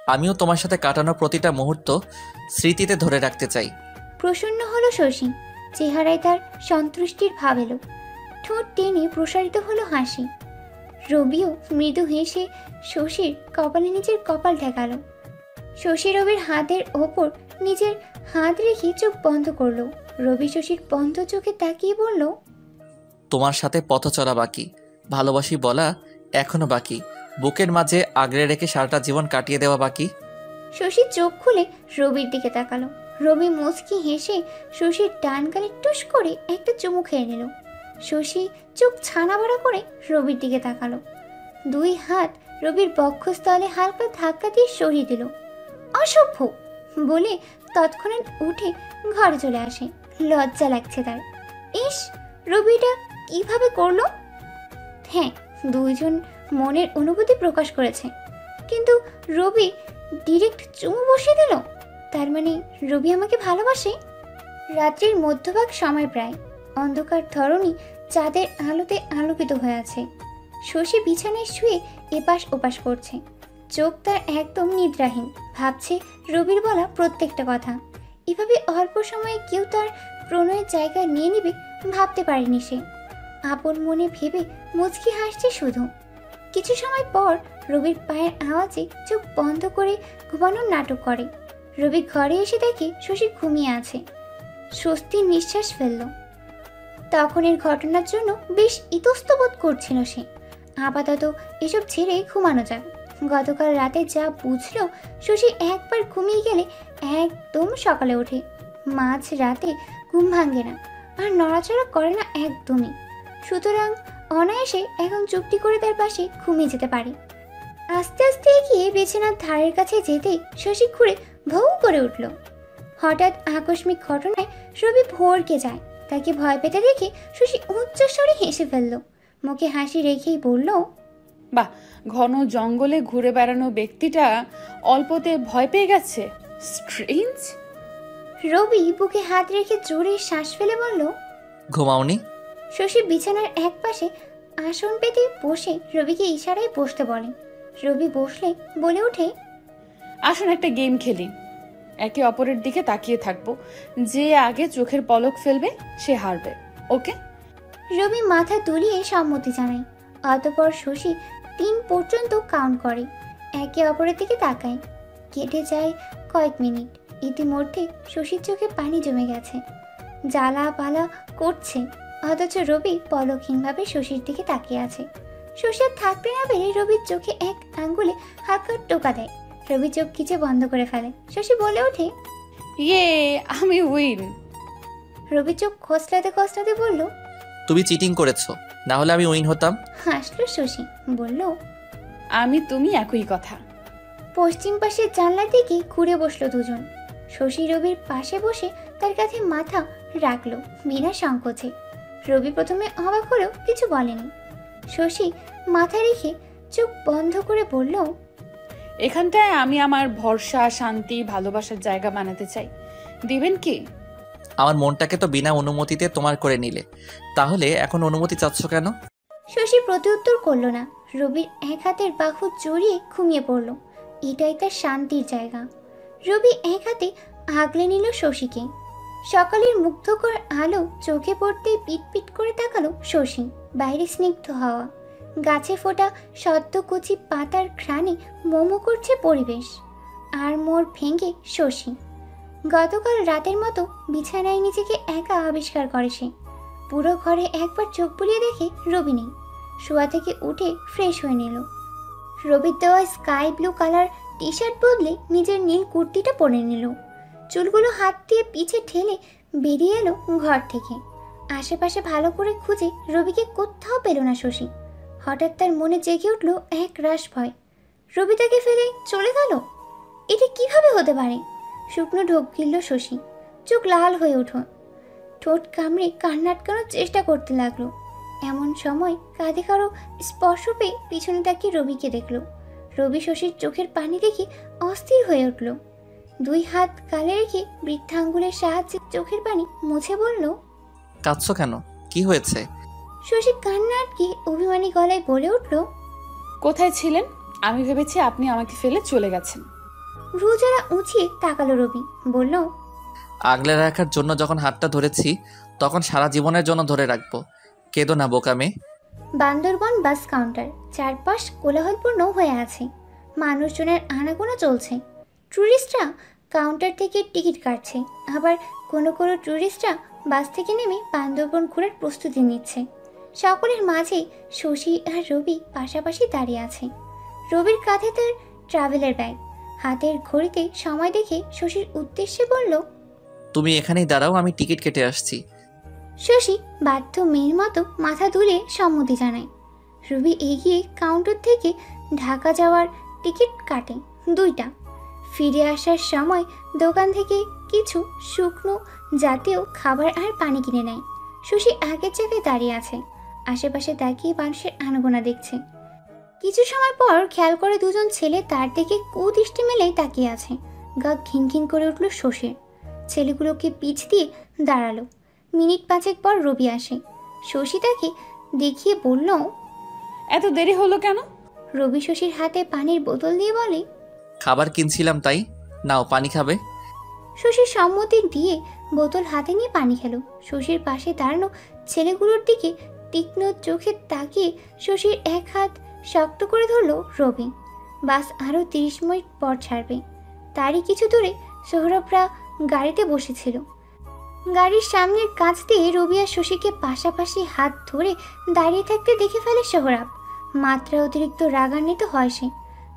S1: আমিও তোমার সাথে কাটানো প্রতিটা মুহূর্ত স্মৃতিতে ধরে রাখতে চাই।
S2: প্রসন্ন হলো শশী। চেহারায় তার সন্তুষ্টির ভাব এলো। ঠোঁট টেনে প্রসারিত হলো হাসি। রবিও মৃদু হেসে শশীর কপালে নিজের কপাল ঠেকালো। শশী রবির হাতের ওপর নিজের হাত রেখে চোখ বন্ধ করল। রবি শশীর বন্ধ চোখে তাকিয়ে বলল
S1: তোমার সাথে পথ চলা বাকি ভালোবাসি বলা এখনও বাকি বুকের মাঝে আগলে রেখে সারাটা জীবন কাটিয়ে দেওয়া বাকি?
S2: শশী চোখ খুলে রবির দিকে তাকালো। রবি মুচকি হেসে শশীর ডান গালে টুস করে একটা চুমু খেয়ে নিল। শশী চোখ ছানা বড়া করে রবির দিকে তাকালো। দুই হাত রবির বক্ষস্থলে হালকা ধাক্কা দিয়ে সরিয়ে দিল। অসভ্য! বলে তৎক্ষণাৎ উঠে ঘরে চলে আসে। লজ্জা লাগছে তার। ইস রবিটা কীভাবে করল? হ্যাঁ দুইজন মনের অনুভূতি প্রকাশ করেছে। কিন্তু রবি ডিরেক্ট চুমু বসিয়ে দিল? তার মানে রবি আমাকে ভালোবাসে? রাত্রির মধ্যভাগ সময় প্রায়। অন্ধকার ধরনী চাঁদের আলোতে আলোকিত হয়ে আছে। শশী বিছানায় শুয়ে এপাশ ওপাশ করছে। চোখ তার একদম নিদ্রাহীন, ভাবছে রবির বলা প্রত্যেকটা কথা। এভাবে অল্প সময়ে কেউ তার প্রণয়ের জায়গা নিয়ে নেবে ভাবতে পারেনি সে। আপন মনে ভেবে মুচকি হাসছে শুধু। কিছু সময় পর রবির পায়ের আওয়াজে চোখ বন্ধ করে ঘুমানোর নাটক করে। রবি ঘরে এসে দেখে শশী ঘুমিয়ে আছে। স্বস্তির নিঃশ্বাস ফেলল। তখনের ঘটনার জন্য বেশ ইতস্তবোধ করছিল সে। আপাতত এসব ছেড়ে ঘুমানো যাক। গতকাল রাতে যা বুঝলো, শশী একবার ঘুমিয়ে গেলে একদম সকালে ওঠে। মাঝ রাতে ঘুম ভাঙে না আর নড়াচড়া করে না একদমই। সুতরাং অনায়াসে এখন চুপটি করে তার পাশে ঘুমিয়ে যেতে পারে। আস্তে আস্তে এগিয়ে বিছানার ধারের কাছে যেতেই শশী ঘুরে ভৌ করে উঠল। হঠাৎ আকস্মিক ঘটনায় রবি ভোরকে যায়। তাকে ভয় পেতে দেখে শশী উচ্চস্বরে হেসে ফেলল। মুখে হাসি রেখেই বলল
S9: বাহ ঘন জঙ্গলে ঘুরে বেড়ানো ব্যক্তিটা অল্পতে ভয় পেয়ে গেছে। স্ট্রেঞ্জ
S2: রবি বুকে হাত রেখে জোরে শ্বাস ফেলে বলল
S1: ঘুমাওনি?
S2: শশী বিছানার এক পাশে আসন পেতে বসে রবিকে ইশারায় বসতে বলে। রবি বসলে বলে ওঠে
S9: আসুন একটা গেম খেলি। একে অপরের দিকে তাকিয়ে থাকব। যে আগে চোখের পলক ফেলবে, সে হারবে। ওকে?
S2: রবি মাথা তুলিয়ে সম্মতি জানায়। অতপর শশী তিন পর্যন্ত কাউন্ট করে। একে অপরের দিকে তাকায়। কেটে যায় কয়েক মিনিট। ইতিমধ্যে শশীর চোখে পানি জমে গেছে। জ্বালা পালা করছে। অথচ রবি পলকহীনভাবে শশীর দিকে তাকিয়ে আছে। শশী থাকতে না পেরে রবির চোখে এক আঙ্গুলে হালকা টোকা দেয়। রবি চোখ খিচে বন্ধ করে ফেলে। শশী বলে ওঠে
S9: ইয়ে আমি উইন।
S2: রবি চোখ খসলাতে খসলাতে বলল
S1: তুমি চিটিং করেছ না হলে আমি উইন হতাম?
S2: হাসলো শশী বলল
S9: আমি তুমি একই কথা।
S2: পশ্চিম পাশের জানলার দিকে ঘুরে বসল দুজন। শশী রবির পাশে বসে তার কাছে মাথা রাখল বিনা সংকোচে। রবি প্রথমে অবাক হলেও কিছু বলেনি। শশী মাথা রেখে চোখ বন্ধ করে বলল
S9: এখানটায় আমি আমার ভরসা শান্তি ভালোবাসার জায়গা বানাতে চাই। দিবেন কি?
S1: আমার মনটাকে তো বিনা অনুমতিতে তোমার করে নিলে। তাহলে এখন অনুমতি চাচ্ছ কেন?
S2: শশী প্রত্যুত্তর করল না। রবির এক হাতের বাহু জড়িয়ে ঘুমিয়ে পড়ল। এটাই তার শান্তির জায়গা। রবি এক হাতে আগলে নিল শশীকে। সকালের মুগ্ধকর আলো চোখে পড়তেই পিট পিট করে তাকালো শশী বাইরে স্নিগ্ধ হাওয়া। গাছে ফোটা সদ্য কুচি পাতার ঘ্রাণে মোমো করছে পরিবেশ। আর মোর ভেঙে শশী। গতকাল রাতের মতো বিছানায় নিজেকে একা আবিষ্কার করে সে। পুরো ঘরে একবার চোখ বুলিয়ে দেখে রবি নেই। শোয়া থেকে উঠে ফ্রেশ হয়ে নিল। রবির দেওয়া sky blue colour T shirt বদলে নিজের নীল কুর্তিটা পরে নিল। চুলগুলো হাত দিয়ে পিছে ঠেলে বেরিয়ে এলো ঘর থেকে। আশেপাশে ভালো করে খুঁজে রবিকে কোথাও পেল না শশী। হঠাৎ তার মনে জেগে উঠল এক রাশ ভয়। রবি তাকে ফেলে চলে গেল? এটা কীভাবে হতে পারে? শুকনো ঢোক গিলল শশী। চোখ লাল হয়ে উঠল। ঠোঁট কামড়ে কান্না আটকানোর চেষ্টা করতে লাগল। এমন সময় কাঁধে কারও স্পর্শ পেয়ে পিছনে তাকিয়ে রবিকে দেখল। রবি শশীর চোখের পানি দেখে অস্থির হয়ে উঠল। দুই হাত কালে রেখে বৃদ্ধাঙ্গুলের সাহায্যে চোখের পানি মুছে বলল,
S1: কাঁদছো কেন? কি হয়েছে?
S2: শশী কান্না আটকে অভিমানী গলায় বলে উঠল
S9: কোথায় ছিলেন? আমি ভেবেছি আপনি আমাকে ফেলে চলে গেছেন।
S2: ভ্রুজারা উঁচিয়ে তাকালো রবি বলল
S1: আগলে রাখার জন্য যখন হাতটা ধরেছি তখন সারা জীবনের জন্য ধরে রাখব। কেঁদো না বোকামে
S2: বান্দরবন বাস কাউন্টার চারপাশ কোলাহলপূর্ণ হয়ে আছে। মানুষজনের আনাগোনা চলছে। ট্যুরিস্টরা কাউন্টার থেকে টিকিট কাটছে। আবার কোনো কোনো ট্যুরিস্টরা বাস থেকে নেমে বান্দরবন ঘোরার প্রস্তুতি নিচ্ছে। সকলের মাঝে শশী আর রবি পাশাপাশি দাঁড়িয়ে আছে। রবির কাঁধে তার ট্রাভেলের ব্যাগ হাতের ঘড়িতে সময় দেখে শশীর উদ্দেশ্যে বলল
S1: তুমি এখানেই দাঁড়াও আমি টিকিট কেটে আসছি।
S2: শশী বাধ্য মেয়ের মতো মাথা তুলে সম্মতি জানায়। রবি এগিয়ে কাউন্টার থেকে ঢাকা যাওয়ার টিকিট কাটে দুইটা। ফিরে আসার সময় দোকান থেকে কিছু শুকনো জাতীয় খাবার আর পানি কিনে নেয়। শশী আগের জায়গায় দাঁড়িয়ে আছে। আশেপাশে তাকিয়ে মানুষের আনাগোনা দেখছে। কিছু সময় পর খেয়াল করে দুজন ছেলে তার দিকে কুদৃষ্টি মেলেই তাকিয়ে আছে। গা ঘিন করে উঠল শশীর। ছেলেগুলোকে পিছ দিয়ে দাঁড়াল। মিনিট পাঁচেক পর রবি আসে। শশী তাকে দেখিয়ে বলল
S9: এত দেরি হলো কেন?
S2: রবি শশীর হাতে পানির বোতল দিয়ে বলে
S1: খাবার কিনছিলাম তাই। নাও পানি খাবে।
S2: শশীর সম্মতি দিয়ে বোতল হাতে নিয়ে পানি খেলো। শশীর পাশে দাঁড়ানো ছেলেগুলোর দিকে তীক্ষ্ণ চোখে তাকিয়ে শশীর এক হাত শক্ত করে ধরলো রবি। বাস আরও তিরিশ মিনিট পর ছাড়বে। তারই কিছু দূরে সোহরবরা গাড়িতে বসেছিল। গাড়ির সামনের কাছ দিয়ে রবি আর শশীকে পাশাপাশি হাত ধরে দাঁড়িয়ে থাকতে দেখে ফেলে সোহরাব মাত্রা অতিরিক্ত রাগান্বিত হয় সে।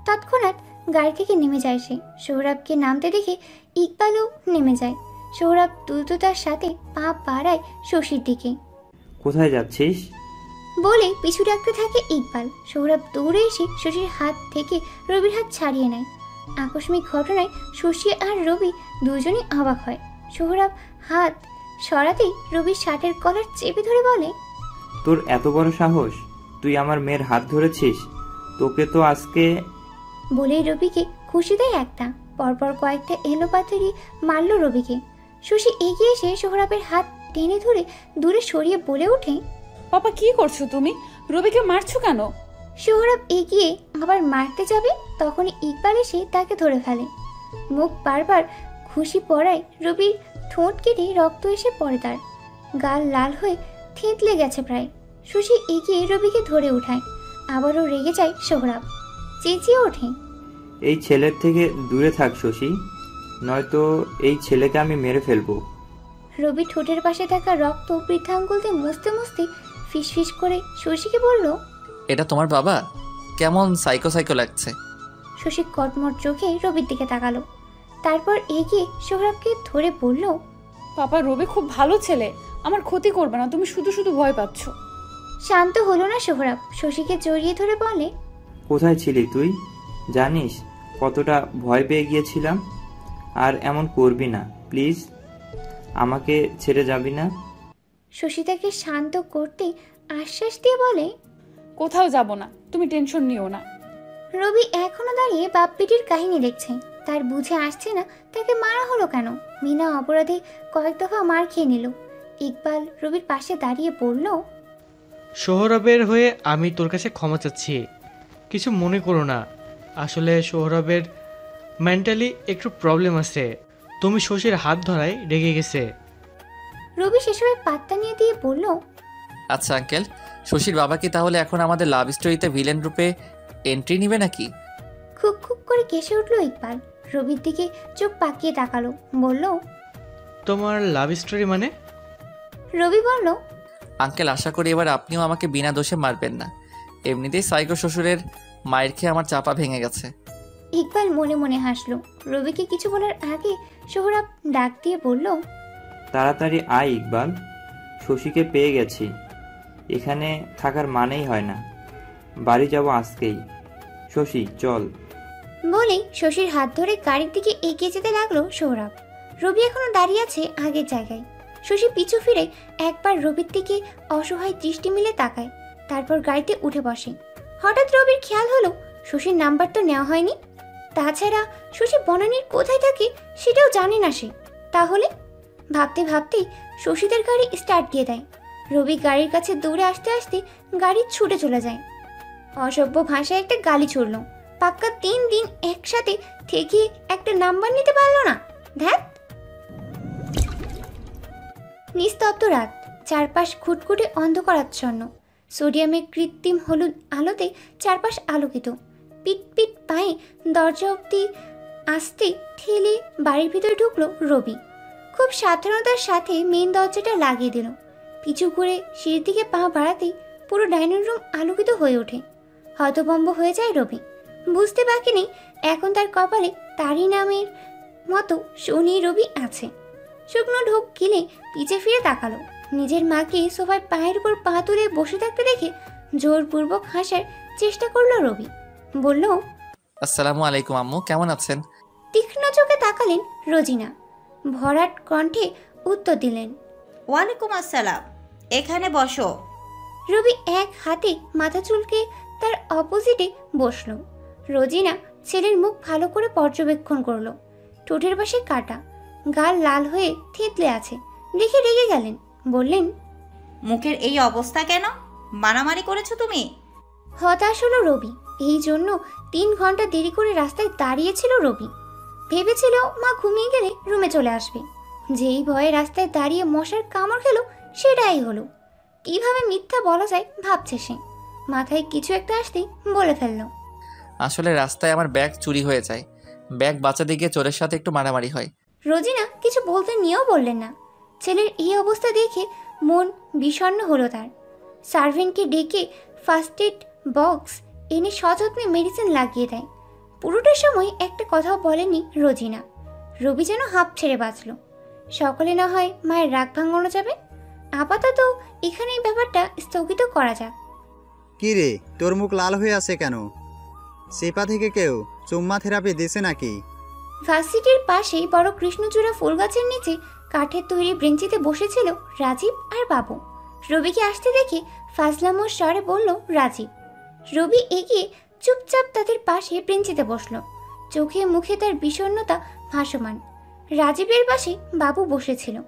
S2: তৎক্ষণাৎ গাড়ি থেকে নেমে যায় সে। সোহরাবকে নামতে দেখে ইকবালও নেমে যায়। সোহরাব দ্রুততার সাথে পা বাড়ায় শশীর দিকে।
S4: কোথায় যাচ্ছিস?
S2: বলে পিছু ডাকতে থাকে ইকবাল। সৌরভ দৌড়ে এসে শশীর হাত থেকে রবির হাত ছাড়িয়ে নেয়। আকস্মিক ঘটনায় শশী আর রবি দুজনই অবাক হয়। সৌরভ হাত সরাতেই রবির শার্টের কলার চেপে ধরে বলে
S4: তোর এত বড় সাহস? তুই আমার মেয়ের হাত ধরেছিস? তোকে তো আজকে
S2: বলেই রবিকে খুশি দেয় একটা। পরপর কয়েকটা এলো মারল রবিকে। শশী এগিয়ে এসে সোহরাবের হাত টেনে ধরে দূরে সরিয়ে বলে ওঠে
S9: পাপা কি করছ তুমি? রবিকে মারছো কেন?
S2: সোহরাব এগিয়ে আবার মারতে যাবে তখনই ইকবাল এসে তাকে ধরে ফেলে। মুখ বারবার খুশি পড়ায় রবির ঠোঁট কেটে রক্ত এসে পড়ে তার। গাল লাল হয়ে থেঁতলে গেছে প্রায়। সুশি এগিয়ে রবিকে ধরে উঠায়। আবারও রেগে যায় সোহরাব। চেঁচিয়ে ওঠে
S4: এই ছেলের থেকে দূরে থাক শশী নয়তো এই ছেলেকে আমি মেরে ফেলব।
S2: রবি ঠোঁটের পাশে থাকা রক্ত বৃদ্ধাঙ্গুল দিয়ে মুছতে মুছতে ফিসফিস করে শশীকে বলল
S1: এটা তোমার বাবা? কেমন সাইকো সাইকো লাগছে।
S2: শশী কটমট চোখে রবির দিকে তাকালো। তারপর এগিয়ে সোহরাবকে ধরে বলল
S9: পাপা রবি খুব ভালো ছেলে। আমার ক্ষতি করবে না তুমি শুধু শুধু ভয় পাচ্ছ।
S2: শান্ত হলো না সোহরাব। শশীকে জড়িয়ে ধরে বলে
S4: কোথায় ছিলি তুই? জানিস কতটা ভয় পেয়ে গিয়েছিলাম। আর এমন করবি না প্লিজ। আমাকে ছেড়ে যাবি না?
S2: শশিতাকে শান্ত করতে আশ্বাস দিয়ে বলে
S9: কোথাও যাব না তুমি টেনশন নিও না।
S2: রবি এখনও দাঁড়িয়ে বাপ্পিটির কাহিনী দেখছে। তার বুঝে আসছে না তাকে মারা হলো কেন। মিনা অপরাধে কয়েক দফা মার খেয়ে নিল। ইকবাল রবির পাশে দাঁড়িয়ে বলল
S6: সোহরবের হয়ে আমি তোর কাছে ক্ষমা চাচ্ছি। কিছু মনে করো না। আসলে সোহরবের মেন্টালি একটু প্রবলেম আছে। তুমি শশীর হাত ধরায় রেগে গেছে।
S2: রবি সেসবে পাত্তা নিয়ে দিয়ে বলল
S1: আচ্ছা আঙ্কেল শশীর বাবা কি তাহলে এখন আমাদের লাভ স্টোরিতে ভিলেন রূপে এন্ট্রি নিবে নাকি?
S2: খুব খুব করে কেসে উঠল ইকবাল। রবির দিকে চোখ পাকিয়ে তাকালো বলল
S6: তোমার লাভ স্টোরি মানে?
S2: রবি বলল
S1: আঙ্কেল আশা করি এবার আপনিও আমাকে বিনা দোষে মারবেন না। এমনিতেই সাইকো শ্বশুরের মায়ের খেয়ে আমার চাপা ভেঙে গেছে।
S2: ইকবাল মনে মনে হাসলো। রবিকে কিছু বলার আগে সোহরাব ডাক দিয়ে বলল
S4: তাড়াতাড়ি আয় ইকবাল শশীকে পেয়ে গেছি। এখানে থাকার মানেই হয় না। বাড়ি যাব আজকেই। শশী চল।
S2: বলেই শশীর হাত ধরে গাড়ির দিকে এগিয়ে যেতে লাগল সৌরভ রবি এখনও দাঁড়িয়ে আছে আগের জায়গায়। শশী পিছু ফিরে একবার রবির দিকে অসহায় দৃষ্টি মিলে তাকায় তারপর গাড়িতে উঠে বসে। হঠাৎ রবির খেয়াল হলো শশীর নাম্বার তো নেওয়া হয়নি। তাছাড়া শশী বনানীর কোথায় থাকে সেটাও জানে না সে। তাহলে? ভাবতে ভাবতে শশীদের গাড়ি স্টার্ট দিয়ে দেয়। রবি গাড়ির কাছে দৌড়ে আসতে আসতে গাড়ি ছুটে চলে যায়। অসভ্য ভাষায় একটা গালি ছুড়ল। পাক্কা তিন দিন একসাথে থেকে একটা নাম্বার নিতে পারল না। ধ্যাত নিস্তব্ধ রাত। চারপাশ খুটখুটে অন্ধকারাচ্ছন্ন। সোডিয়ামের কৃত্রিম হলুদ আলোতে চারপাশ আলোকিত। পিট পিট পায়ে দরজা অব্দি আসতে ঠেলে বাড়ির ভিতরে ঢুকলো রবি। খুব সাধারণতার সাথে মেন দরজাটা লাগিয়ে দিল। পিছু করে সিঁড়ির দিকে পা বাড়াতেই পুরো ডাইনিং রুম আলোকিত হয়ে ওঠে। হতভম্ব হয়ে যায় রবি। বুঝতে বাকি নেই, এখন তার কপালে তারই নামের মতো শনি রবি আছে। শুকনো ঢোক গিলে পিছে ফিরে তাকালো। নিজের মাকে সোফার পায়ের উপর পা তুলে বসে থাকতে দেখে জোরপূর্বক হাসার চেষ্টা করল রবি। বলল
S1: আসসালামু আলাইকুম আম্মু কেমন আছেন?
S2: তীক্ষ্ণ চোখে তাকালেন রোজিনা। ভরাট কণ্ঠে উত্তর দিলেন
S8: ওয়ালাইকুম আসসালাম এখানে বসো।
S2: রবি এক হাতে মাথা চুলকে তার অপোজিটে বসল। রোজিনা ছেলের মুখ ভালো করে পর্যবেক্ষণ করল। ঠোঁটের পাশে কাটা গাল লাল হয়ে থেতলে আছে দেখে রেগে গেলেন বললেন
S8: মুখের এই অবস্থা কেন? মারামারি করেছ তুমি?
S2: হতাশ হলো রবি। এই জন্য তিন ঘণ্টা দেরি করে রাস্তায় দাঁড়িয়েছিল রবি। ভেবেছিল মা ঘুমিয়ে গেলে রুমে চলে আসবে। যেই ভয়ে রাস্তায় দাঁড়িয়ে মশার কামড় খেলো সেটাই হলো। কীভাবে মিথ্যা বলা যায় ভাবছে সে। মাথায় কিছু একটা আসতেই বলে ফেলল।
S1: আসলে রাস্তায় আমার ব্যাগ চুরি হয়ে যায়। ব্যাগ বাঁচাতে গিয়ে চোরের সাথে একটু মারামারি হয়।
S2: রোজিনা কিছু বলতে নিয়েও বললেন না। ছেলের এই অবস্থা দেখে মন বিষণ্ণ হলো তার। সার্ভেন্টকে ডেকে ফার্স্ট এড বক্স এনে সযত্নে মেডিসিন লাগিয়ে দেয়। পুরোটা সময় একটা কথাও বলেনি রোজিনা। রবি যেন হাঁপ ছেড়ে বাঁচল। সকলে না হয় মায়ের রাগ ভাঙানো যাবে? আপাতত এখানে এই ব্যাপারটা স্থগিত করা যাক।
S10: কি রে তোর মুখ লাল হয়ে আছে কেন? সেপা থেকে কেউ চুম্মা থেরাপি দিছে নাকি?
S2: ভার্সিটির পাশেই বড় কৃষ্ণচূড়া ফুল গাছের নিচে কাঠের তৈরি ব্রেঞ্চিতে বসেছিল রাজীব আর বাবু। রবিকে আসতে দেখে ফাজলামোর স্বরে বলল রাজীব রবি এগিয়ে চুপচাপ তাদের পাশে ব্রেঞ্চিতে বসল। চোখে মুখে তার বিষণ্ণতা ভাসমান। রাজীবের পাশে বাবু বসেছিল।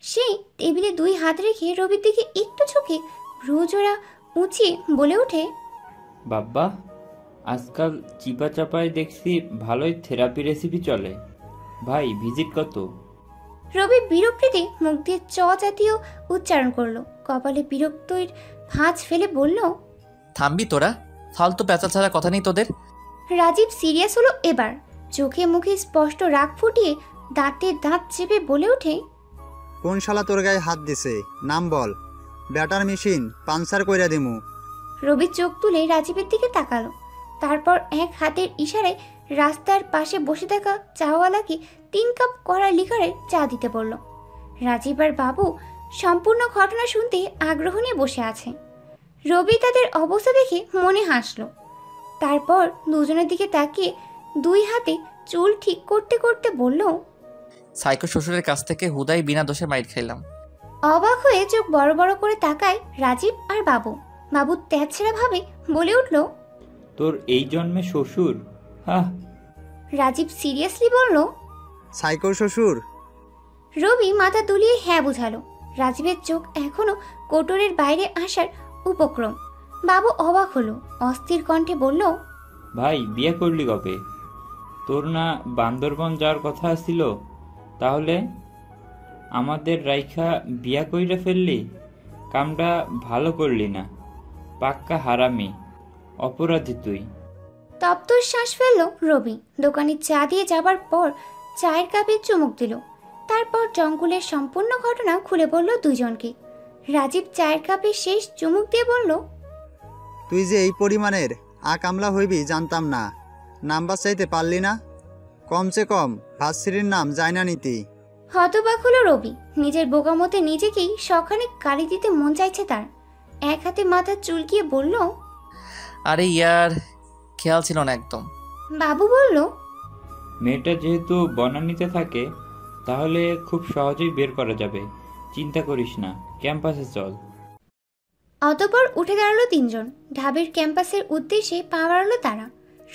S2: সেই টেবিলে দুই হাত রেখে রবির দিকে একটু চোখে ভ্রুজোড়া উঁচিয়ে বলে ওঠে
S4: বাব্বা আজকাল চিপা চাপায় দেখছি ভালোই থেরাপি রেসিপি চলে। ভাই ভিজিট কত?
S2: রবি বিরক্তিতে মুখ দিয়ে চ জাতীয় উচ্চারণ করল। কপালে বিরক্তির ভাঁজ ফেলে বলল
S1: থামবি তোরা? ফালতু পেঁচা ছাড়া কথা নেই তোদের।
S2: রাজীব সিরিয়াস হলো এবার। চোখে মুখে স্পষ্ট রাগ ফুটিয়ে দাঁতে দাঁত চেপে বলে ওঠে
S10: কোন শালা তোর গায়ে হাত দিছে? নাম বল। ব্যাটার মেশিন পাঞ্চার কইরা দিমু।
S2: রবি চোখ তুলে রাজীবের দিকে তাকালো। তারপর এক হাতের ইশারায় রাস্তার পাশে বসে থাকা চাওয়ালাকে তিন কাপ কড়া লিকারের চা দিতে বলল। রাজীব আর বাবু সম্পূর্ণ ঘটনা শুনতে আগ্রহ নিয়ে বসে আছে। রবি তাদের অবস্থা দেখে মনে হাসলো। তারপর দুজনের দিকে তাকিয়ে দুই হাতে চুল ঠিক করতে করতে বলল
S1: সাইকো শ্বশুরের কাছ থেকে হুদাই বিনা দোষে মাইর খাইলাম।
S2: অবাক হয়ে চোখ বড় বড় করে তাকায় রাজীব আর বাবু। বাবু ত্যাচেরা ভাবে বলে উঠল
S4: তোর এই জন্মে শ্বশুর? হাহ।
S2: রাজীব সিরিয়াসলি বলল
S10: সাইকো শ্বশুর।
S2: রবি মাথা দুলিয়ে হ্যাঁ বুঝালো। রাজীবের চোখ এখনও কোটরের বাইরে আসার উপক্রম। বাবু অবাক হলো অস্থির কণ্ঠে বলল
S4: ভাই বিয়ে করলি কবে? তোর না বান্দরবন যাওয়ার কথা ছিল তাহলে আমাদের রাইখা বিয়া কইরা ফেললি? কামটা ভালো করলি না। পাক্কা হারামি অপরাধী তুই।
S2: তপ্ত শ্বাস ফেলল রবি। দোকানে চা দিয়ে যাবার পর চায়ের কাপে চুমুক দিল। তারপর জঙ্গলের সম্পূর্ণ ঘটনা খুলে বলল দুজনকে। রাজীব চায়ের কাপে শেষ চুমুক দিয়ে বলল
S10: তুই যে এই পরিমাণের আ কামলা হইবি জানতাম না। নাম্বার চাইতে পারলি না। কমসে কম ভাস্ত্রীর নাম যায় না নীতি।
S2: হতবাক হলো রবি। নিজের বোকামতে নিজেকেই সখানে গালি দিতে মন চাইছে তার। এক হাতে মাথা চুলকিয়ে বলল
S1: আরে ইয়ার খেয়াল ছিল না একদম।
S2: বাবু বলল
S4: মেয়েটা যেহেতু বনানীতে থাকে তাহলে খুব সহজেই বের করা যাবে। চিন্তা করিস না। ক্যাম্পাসে চল
S2: অতপর উঠে দাঁড়াল তিনজন। ঢাবের ক্যাম্পাসের উদ্দেশ্যে পা বাড়ালো তারা।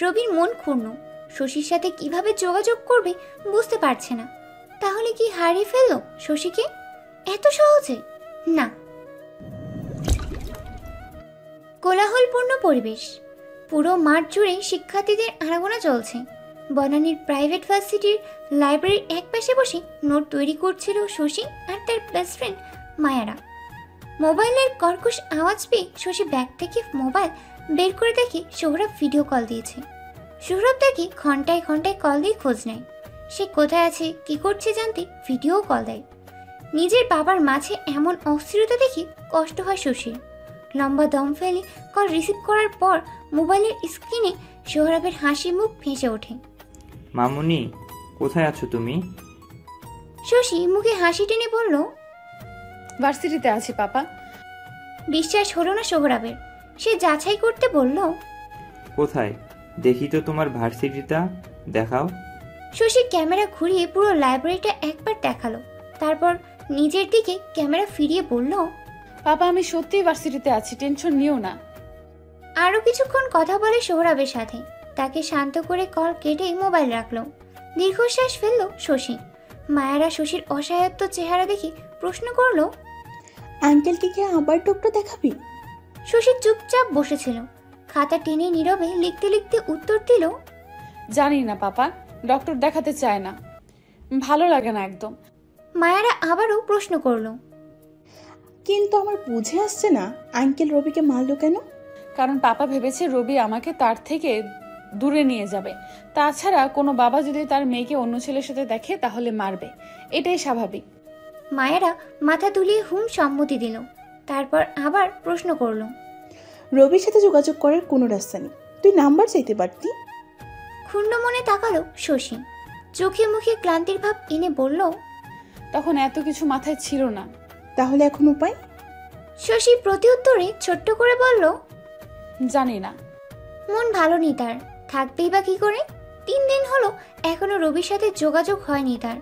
S2: রবির মন ক্ষুণ্ণ। শশীর সাথে কীভাবে যোগাযোগ করবে বুঝতে পারছে না। তাহলে কি হারিয়ে ফেলল শশীকে? এত সহজে? না। কোলাহলপূর্ণ পরিবেশ। পুরো মাঠ জুড়ে শিক্ষার্থীদের আনাগোনা চলছে। বনানীর প্রাইভেট ভার্সিটির লাইব্রেরির এক পাশে বসে নোট তৈরি করছিল শশী আর তার বেস্ট ফ্রেন্ড মায়ারা। মোবাইলের কর্কশ আওয়াজ পেয়ে শশী ব্যাগ থেকে মোবাইল বের করে দেখে সোহরাব ভিডিও কল দিয়েছে। সোহরাব তাকে ঘন্টায় ঘন্টায় কল দিয়ে খোঁজ নেয়। সে কোথায় আছে কি করছে জানতে ভিডিও কল দেয়। নিজের বাবার মাঝে এমন অস্থিরতা দেখে কষ্ট হয় শশীর। লম্বা দম ফেলে কল রিসিভ করার পর মোবাইলের স্ক্রিনে সোহরাবের হাসি মুখ ভেসে ওঠে।
S4: মামুনি কোথায় আছো তুমি?
S2: শশী মুখে হাসি টেনে বলল
S9: ভার্সিটিতে আছি পাপা।
S2: বিশ্বাস হলো না সোহরাবের? সে যাচাই করতে বলল
S4: কোথায়? দেখি তো তোমার ভার্সিটিটা দেখাও।
S2: শশী ক্যামেরা ঘুরিয়ে পুরো লাইব্রেরিটা একবার দেখাল। তারপর নিজের দিকে ক্যামেরা ফিরিয়ে বলল
S9: পাপা আমি সত্যিই ভার্সিটিতে আছি টেনশন নিও না।
S2: আরও কিছুক্ষণ কথা বলে সোহরাবের সাথে। তাকে শান্ত করে কল কেটে মোবাইল রাখল। দীর্ঘশ্বাস ফেলল শশী। মায়েরা শশীর অসহায়ত্ব চেহারা দেখে প্রশ্ন করল
S11: আঙ্কেলকে কি আবার ডক্টর দেখাবি?
S2: শশী চুপচাপ বসেছিল। খাতা টেনে নীরবে লিখতে লিখতে উত্তর দিল
S9: জানি না পাপা। ডক্টর দেখাতে চায় না। ভালো লাগে না একদম।
S2: মায়ারা আবারও প্রশ্ন করল
S11: কিন্তু আমার বুঝে আসছে না আঙ্কেল রবিকে মারলো কেন?
S9: কারণ পাপা ভেবেছে রবি আমাকে তার থেকে দূরে নিয়ে যাবে। তাছাড়া কোনো বাবা যদি তার মেয়েকে অন্য ছেলের সাথে দেখে তাহলে মারবে। এটাই স্বাভাবিক।
S2: মায়েরা মাথা তুলিয়ে হুম সম্মতি দিল। তারপর আবার প্রশ্ন করল
S11: রবির সাথে যোগাযোগ করার কোনো রাস্তা নেই। তুই নাম্বার চাইতে পারতি?
S2: ক্ষুণ্ণ মনে তাকালো শশী। চোখে মুখে ক্লান্তির ভাব এনে বলল
S9: তখন এত কিছু মাথায় ছিল না।
S11: তাহলে এখন উপায়?
S2: শশী প্রতিউত্তরে ছোট্ট করে বলল
S9: জানি না।
S2: মন ভালো নি তার। থাকবেই বা কি করে? তিন দিন হলো এখনও রবির সাথে যোগাযোগ হয়নি তার।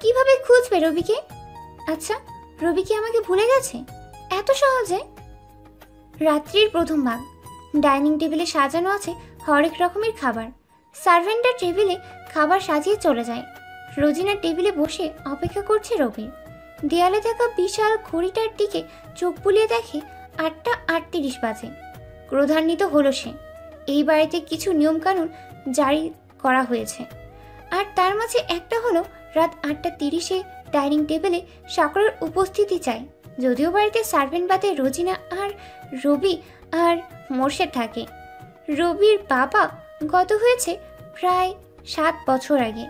S2: কীভাবে খুঁজবে রবিকে? আচ্ছা রবি কি আমাকে ভুলে গেছে? এত সহজে? রাত্রির প্রথম ভাগ। ডাইনিং টেবিলে সাজানো আছে হরেক রকমের খাবার। সার্ভেন্টার টেবিলে খাবার সাজিয়ে চলে যায়। রোজিনার টেবিলে বসে অপেক্ষা করছে রবির দেয়ালে থাকা বিশাল ঘড়িটার দিকে চোখ বুলিয়ে দেখে আটটা আটত্রিশ বাজে। ক্রোধান্বিত হলো সে। এই বাড়িতে কিছু নিয়মকানুন জারি করা হয়েছে। আর তার মাঝে একটা হলো রাত আটটা তিরিশে ডাইনিং টেবিলে সকলের উপস্থিতি চাই। যদিও বাড়িতে সার্ভেন্ট বাদে রোজিনা আর রবি আর মোর্শেদ থাকে। রবির বাবা গত হয়েছে প্রায় সাত বছর আগে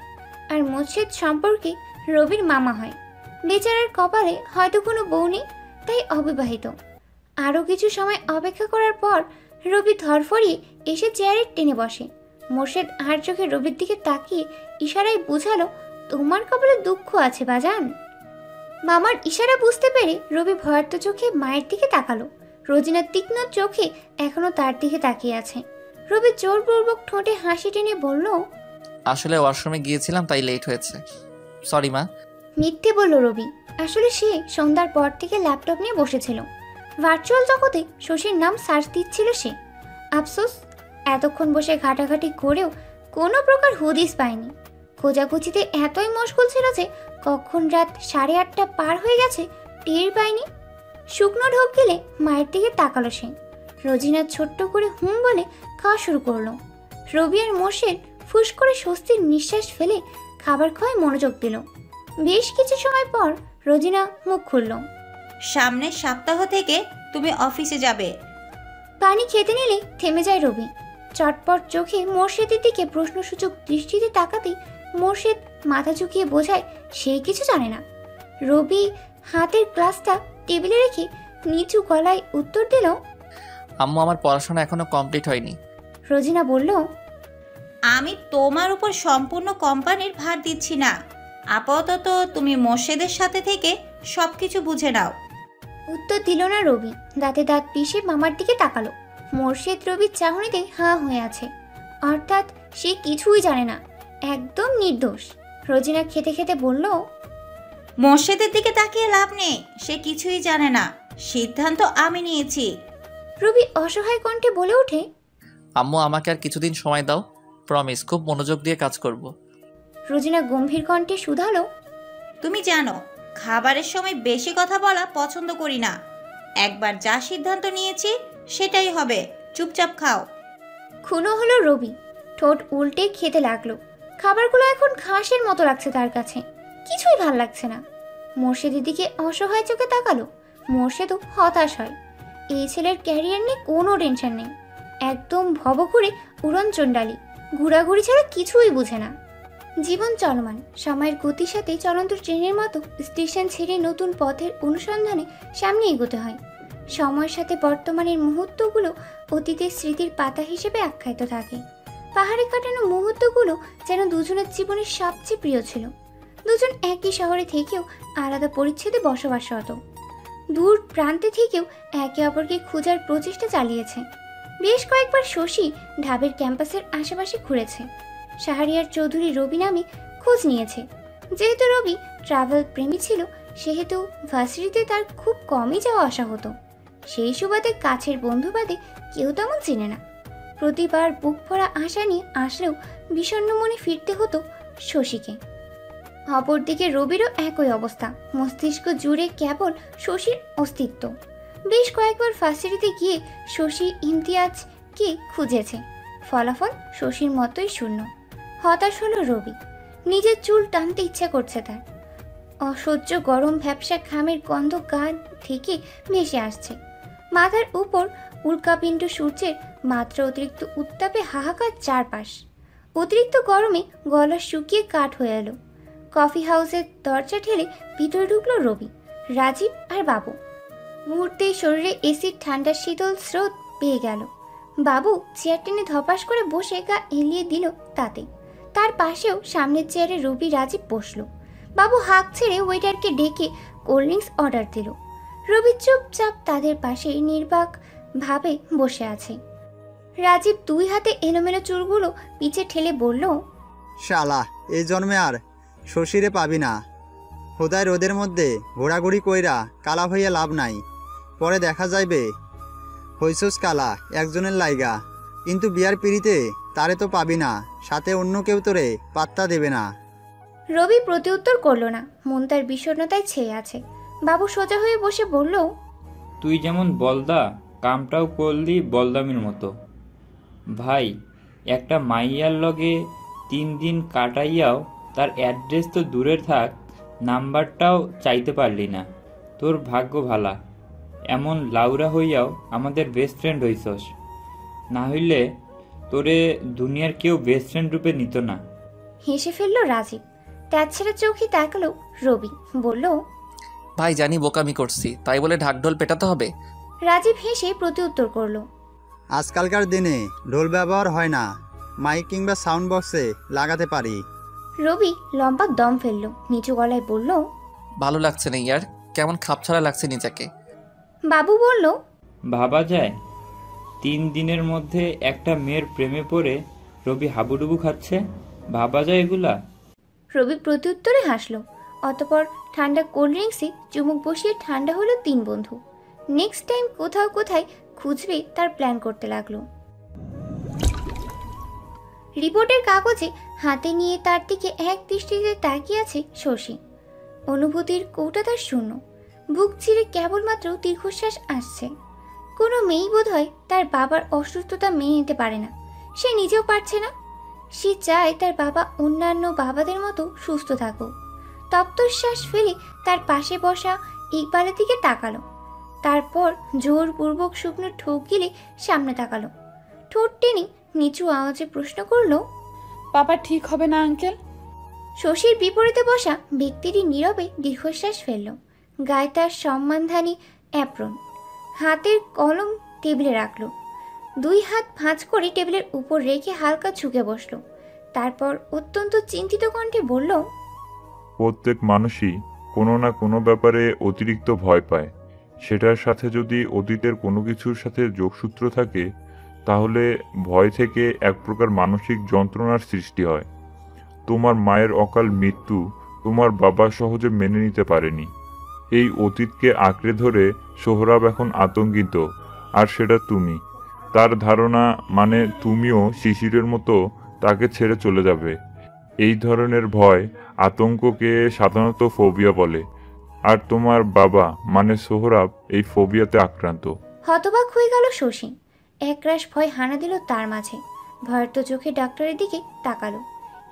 S2: আর মোর্শেদ সম্পর্কে রবির মামা হয়। বেচারার কপালে হয়তো কোনো বউ নেই, তাই অবিবাহিত। আরও কিছু সময় অপেক্ষা করার পর রবি ধরফরিয়ে এসে চেয়ারে টেনে বসে। মোর্শেদ আর চোখে রবির দিকে তাকিয়ে ইশারায় বুঝালো তোমার কপালে দুঃখ আছে বাজান। মামার ইশারা বুঝতে পেরে রবি ভয়ার্ত চোখে মায়ের দিকে তাকালো। রোজিনার তীক্ষ্ণ চোখে এখনও তার দিকে তাকিয়ে আছে। রবি জোরপূর্বক ঠোঁটে হাসি টেনে বলল
S1: আসলে ওয়াশরুমে গিয়েছিলাম তাই লেট হয়েছে। সরি মা।
S2: মিথ্যে বলল রবি আসলে সে সন্ধ্যার পর থেকে ল্যাপটপ নিয়ে বসেছিল। ভার্চুয়াল জগতে শশীর নাম সার্চ দিচ্ছিল সে। আফসোস এতক্ষণ বসে ঘাটাঘাটি করেও কোনো প্রকার হুদিস পায়নি। খোঁজাখুঁজিতে এতই মশগুল ছিল যে কখন রাত সাড়ে আটটা পার হয়ে গেছে টের পায়নি। শুকনো ঢোক গেলে মায়ের দিকে তাকালো সে। রোজিনা ছোট্ট করে হুম বলে খাওয়া শুরু করল। রবি আর মোর্শেদ ফুস করে স্বস্তির নিঃশ্বাস ফেলে খাবার খাওয়ায় মনোযোগ দিল। বেশ কিছু সময় পর রোজিনা মুখ খুলল।
S8: সামনের সপ্তাহ থেকে তুমি অফিসে যাবে।
S2: পানি খেতে নিলে থেমে যায় রবি। চটপট চোখে মোর্শেদের দিকে প্রশ্নসূচক দৃষ্টিতে তাকাতেই মোর্শেদ মাথা ঝুঁকিয়ে বোঝায় সে কিছু জানে না। রবি হাতের গ্লাসটা টেবিলে রেখে নিচু গলায় উত্তর দিল
S1: আম্মু আমার পড়াশোনা এখনও কমপ্লিট হয়নি।
S2: রোজিনা বলল
S8: আমি তোমার উপর সম্পূর্ণ কোম্পানির ভার দিচ্ছি না। আপাতত তুমি মোর্শেদের সাথে থেকে সব কিছু বুঝে নাও।
S2: উত্তর দিল না রবি দাঁতে দাঁত পিষে মামার দিকে তাকালো। মোর্শেদ রবির চাহনিতে হাঁ হয়ে আছে। অর্থাৎ সে কিছুই জানে না। একদম নির্দোষ। রোজিনা খেতে খেতে বলল
S8: মোর্শেদের দিকে তাকিয়ে লাভ নেই সে কিছুই জানে না। সিদ্ধান্ত আমি নিয়েছি।
S2: রবি অসহায় কণ্ঠে বলে ওঠে
S1: আম্মু আমাকে আর কিছুদিন সময় দাও। প্রমিস খুব মনোযোগ দিয়ে কাজ করব।
S2: রোজিনা গম্ভীর কণ্ঠে শুধালো
S8: তুমি জানো খাবারের সময় বেশি কথা বলা পছন্দ করি না। একবার যা সিদ্ধান্ত নিয়েছি সেটাই হবে। চুপচাপ খাও।
S2: খুনো হলো রবি। ঠোঁট উল্টে খেতে লাগল। খাবারগুলো এখন ঘাসের মতো লাগছে তার কাছে। কিছুই ভালো লাগছে না। মোর্শেদের দিকে অসহায় চোখে তাকালো। মোর্শেদও হতাশ হয়। এই ছেলের ক্যারিয়ার নিয়ে কোনো টেনশন নেই। একদম ভব করে উড়ন চণ্ডালি। ঘোরাঘুরি ছাড়া কিছুই বুঝে না। জীবন চলমান। সময়ের গতির সাথে চলন্ত ট্রেনের মতো স্টেশন ছেড়ে নতুন পথের অনুসন্ধানে সামনে এগোতে হয়। সময়ের সাথে বর্তমানের মুহূর্তগুলো অতীতের স্মৃতির পাতা হিসেবে আখ্যায়িত থাকে। পাহাড়ে কাটানো মুহূর্তগুলো যেন দুজনের জীবনের সবচেয়ে প্রিয় ছিল। দুজন একই শহরে থেকেও আলাদা পরিচ্ছেদে বসবাস বসবাসরত দূর প্রান্তে থেকেও একে অপরকে খোঁজার প্রচেষ্টা চালিয়েছে। বেশ কয়েকবার শশী ঢাবের ক্যাম্পাসের আশেপাশে ঘুরেছে। শাহরিয়ার চৌধুরী রবি নামে খোঁজ নিয়েছে। যেহেতু রবি ট্রাভেল প্রেমী ছিল, সেহেতু ভার্সিটিতে তার খুব কমই যাওয়া আসা হতো। সেই সুবাদে কাছের বন্ধু বাদে কেউ তেমন চেনে না। প্রতিবার বুক ভরা আশা নিয়ে আসলেও বিষণ্ণ মনে ফিরতে হতো শশীকে। অপরদিকে রবিরও একই অবস্থা। মস্তিষ্ক জুড়ে কেবল শশীর অস্তিত্ব। বেশ কয়েকবার ফার্সিটিতে গিয়ে শশী ইমতিয়াজকে খুঁজেছে। ফলাফল শশীর মতোই শূন্য। হতাশ হলো রবি। নিজের চুল টানতে ইচ্ছা করছে তার। অসহ্য গরম ভ্যাবসা ঘামের গন্ধ গা থেকে ভেসে আসছে। মাথার উপর উল্কাপিণ্ড সূর্যের মাত্রা অতিরিক্ত উত্তাপে হাহাকার চারপাশ। অতিরিক্ত গরমে গলা শুকিয়ে কাঠ হয়ে এলো। কফি হাউসের দরজা ঠেলে ভিতরে ঢুকলো রবি, রাজীব আর বাবু। মুহূর্তে শরীরে এসির ঠান্ডা, শীতল স্রোত পেয়ে গেল। বাবু চেয়ার টেনে ধপাস করে বসে গা এলিয়ে দিল তাতে। তার পাশেও সামনের চেয়ারে রবি, রাজীব বসল। বাবু হাঁক ছেড়ে ওয়েটারকে ডেকে কোল্ড ড্রিঙ্কস অর্ডার দিল। রবি চুপচাপ তাদের পাশে নির্বাক ভাবে বসে আছে। রাজীব দুই হাতে এলোমেলো চুলগুলো পিছে ঠেলে বলল
S10: শালা এই জন্মে আর শশীরে পাবি না। হোদায় রোদের মধ্যে ঘোরাঘুরি কইরা কালা হইয়া লাভ নাই। পরে দেখা যাইবে। হইসুস কালা একজনের লাইগা। কিন্তু বিয়ার পিড়িতে তারে তো পাবি না সাথে অন্য কেউ তোরে পাত্তা দেবে না।
S2: রবি প্রতিউত্তর করল না মন তার বিষণ্ণতায় ছেয়ে আছে। বাবু সোজা হয়ে বসে বলল
S4: তুই যেমন বলদা কামটাও করলি বলদামির মতো। ভাই একটা মাইয়ার লগে তিন দিন কাটাইয়াও তার অ্যাড্রেস তো দূরের থাক নাম্বারটাও চাইতে পারলি না। তোর ভাগ্য ভালা। এমন লাউরা হইয়াও আমাদের বেস্ট ফ্রেন্ড হইছস। না হইলে তোরে দুনিয়ার কেউ বেস্ট ফ্রেন্ড রূপে নিত না।
S2: হেসে ফেলল রাজীব। ছেড়ে চোখে তাকালো রবি। বলল
S1: ভাই জানি বোকামি করছি তাই বলে ঢাকঢোল পেটাতে হবে?
S2: রাজীব হেসে প্রতি উত্তর করল।
S10: আজকালকার দিনে ঢোল ব্যবহার হয় না। মাইক কিংবা সাউন্ড বক্সে লাগাতে পারি।
S2: রবি লম্বা দম ফেলল নিচু গলায় বলল
S1: ভালো লাগছে না ইয়ার কেমন খাপছাড়া লাগছে নিজেকে।
S2: বাবু বলল
S4: ভাবা যায় তিন দিনের মধ্যে একটা মেয়ের প্রেমে পড়ে রবি হাবুডুবু খাচ্ছে? ভাবা যায় এগুলা?
S2: রবি প্রত্যুত্তরে হাসলো অতপর ঠান্ডা কোল্ড ড্রিঙ্কসে চুমুক বসিয়ে ঠান্ডা হলো তিন বন্ধু। নেক্সট টাইম কোথাও কোথায় খুঁজবে তার প্ল্যান করতে লাগল। রিপোর্টের কাগজে হাতে নিয়ে তার দিকে এক দৃষ্টিতে তাকিয়ে আছে শশী। অনুভূতির কৌটা তার শূন্য। বুক চিরে কেবলমাত্র দীর্ঘশ্বাস আসছে। কোনো মেয়েই বোধ হয় তার বাবার অসুস্থতা মেনে নিতে পারে না। সে নিজেও পারছে না। সে চায় তার বাবা অন্যান্য বাবাদের মতো সুস্থ থাকুক। তপ্তশ্বাস ফেলে তার পাশে বসা ইকবালের দিকে তাকালো। তারপর জোরপূর্বক শুকনো ঠোক গিলে সামনে তাকালো। ঠোঁট টেনে নিচু আওয়াজে প্রশ্ন করল
S9: পাপা ঠিক হবে না আঙ্কেল?
S2: শশীর বিপরীতে বসা ব্যক্তিটি নীরবে দীর্ঘশ্বাস ফেলল। গায়ে তার সম্মানধানী অ্যাপ্রন। হাতের কলম টেবিলে রাখল। দুই হাত ভাঁজ করে টেবিলের উপর রেখে হালকা ঝুঁকে বসল। তারপর অত্যন্ত চিন্তিত কণ্ঠে বলল
S12: প্রত্যেক মানুষই কোনো না কোনো ব্যাপারে অতিরিক্ত ভয় পায়। সেটার সাথে যদি অতীতের কোনো কিছুর সাথে যোগসূত্র থাকে, তাহলে ভয় থেকে এক প্রকার মানসিক যন্ত্রণার সৃষ্টি হয়। তোমার মায়ের অকাল মৃত্যু তোমার বাবা সহজে মেনে নিতে পারেনি। এই অতীতকে আঁকড়ে ধরে সোহরাব এখন আতঙ্কিত, আর সেটা তুমি। তার ধারণা মানে তুমিও শিশিরের মতো তাকে ছেড়ে চলে যাবে। এই ধরনের ভয় আতঙ্ককে সাধারণত ফোবিয়া বলে। আর তোমার বাবা মানে সোহরাব এই ফোবিয়াতে আক্রান্ত।
S2: হতবাক হয়ে গেল শশী। একরাশ ভয় হানা দিল তার মাঝে। ভয়ার্ত চোখে ডাক্তারের দিকে তাকালো।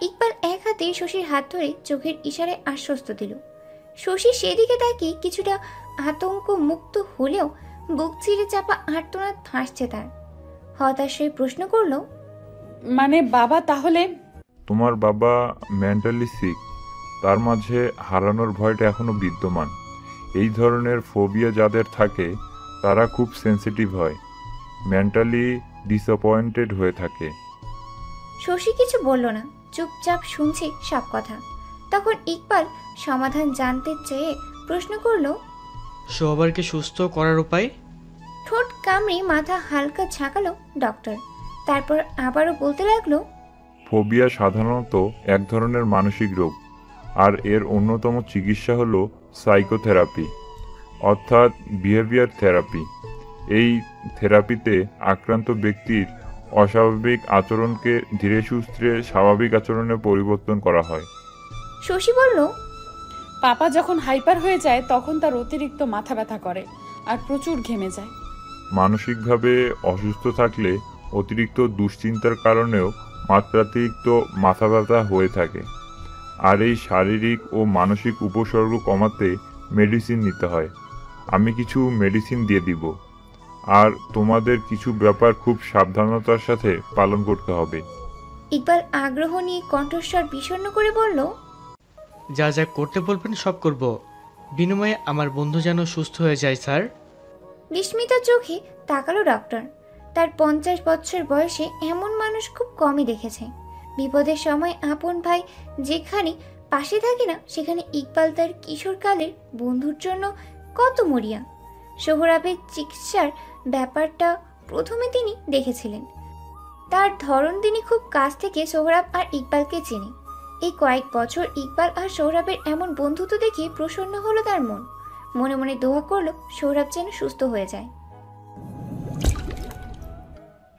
S2: ইকবাল এক হাতে শশীর হাত ধরে চোখের ইশারায় আশ্বস্ত দিল। শশী সেদিকে তাকিয়ে কিছুটা আতঙ্ক মুক্ত হলেও বুক চিরে চাপা আর্তনাদ ভাসছে তার। হতাশ হয়ে প্রশ্ন করল
S9: মানে বাবা তাহলে?
S12: তোমার বাবা মেন্টালি সিক তার মাঝে হারানোর ভয়টা এখনও বিদ্যমান। এই ধরনের ফোবিয়া যাদের থাকে তারা খুব সেন্সিটিভ হয় মেন্টালি ডিসঅ্যাপয়েন্টেড হয়ে থাকে।
S2: শশী কিছু বলল না চুপচাপ শুনছি সব কথা। তখন ইকবাল সমাধান জানতে চেয়ে প্রশ্ন করল
S6: সবারকে সুস্থ করার উপায়?
S2: ঠোঁট কামড়ে মাথা হালকা ঝাঁকালো ডক্টর তারপর আবারও বলতে লাগল
S12: ফোবিয়া সাধারণত এক ধরনের মানসিক রোগ। আর এর অন্যতম চিকিৎসা হলো সাইকোথেরাপি অর্থাৎ বিহেভিয়ার থেরাপি এই থেরাপিতে আক্রান্ত ব্যক্তির অস্বাভাবিক আচরণকে ধীরে সুস্থে স্বাভাবিক আচরণে পরিবর্তন করা হয়।
S2: শশী বলল
S9: পাপা যখন হাইপার হয়ে যায় তখন তার অতিরিক্ত মাথা ব্যথা করে আর প্রচুর ঘেমে যায়।
S12: মানসিকভাবে অসুস্থ থাকলে অতিরিক্ত দুশ্চিন্তার কারণেও মাত্রাতিরিক্ত মাথা ব্যথা হয়ে থাকে। আর এই শারীরিক ও মানসিক উপসর্গ কমাতে মেডিসিন নিতে হয়। আমি কিছু মেডিসিন দিয়ে দিব। আর তোমাদের কিছু ব্যাপার খুব সাবধানতার সাথে পালন করতে হবে।
S2: ইকবাল আগ্রহ নিয়ে কণ্ঠস্বর বিষণ্ণ করে বলল
S6: যা যা করতে বলবেন সব করব। বিনিময়ে আমার বন্ধু যেন সুস্থ হয়ে যায় স্যার।
S2: বিস্মিত চোখে তাকালো ডক্টর তার পঞ্চাশ বছর বয়সে এমন মানুষ খুব কমই দেখেছে। বিপদের সময় আপন ভাই যেখানে পাশে থাকে না, সেখানে ইকবাল তার কিশোরকালের বন্ধুর জন্য কত মরিয়া। সোহরাবের চিকিৎসার ব্যাপারটা প্রথমে তিনি দেখেছিলেন। তার ধরন তিনি খুব কাছ থেকে সোহরাব আর ইকবালকে চেনে। এই কয়েক বছর ইকবাল আর সৌরভের এমন বন্ধুত্ব দেখে প্রসন্ন হলো তার মন। মনে মনে দোয়া করল সৌরভ যেন সুস্থ হয়ে যায়।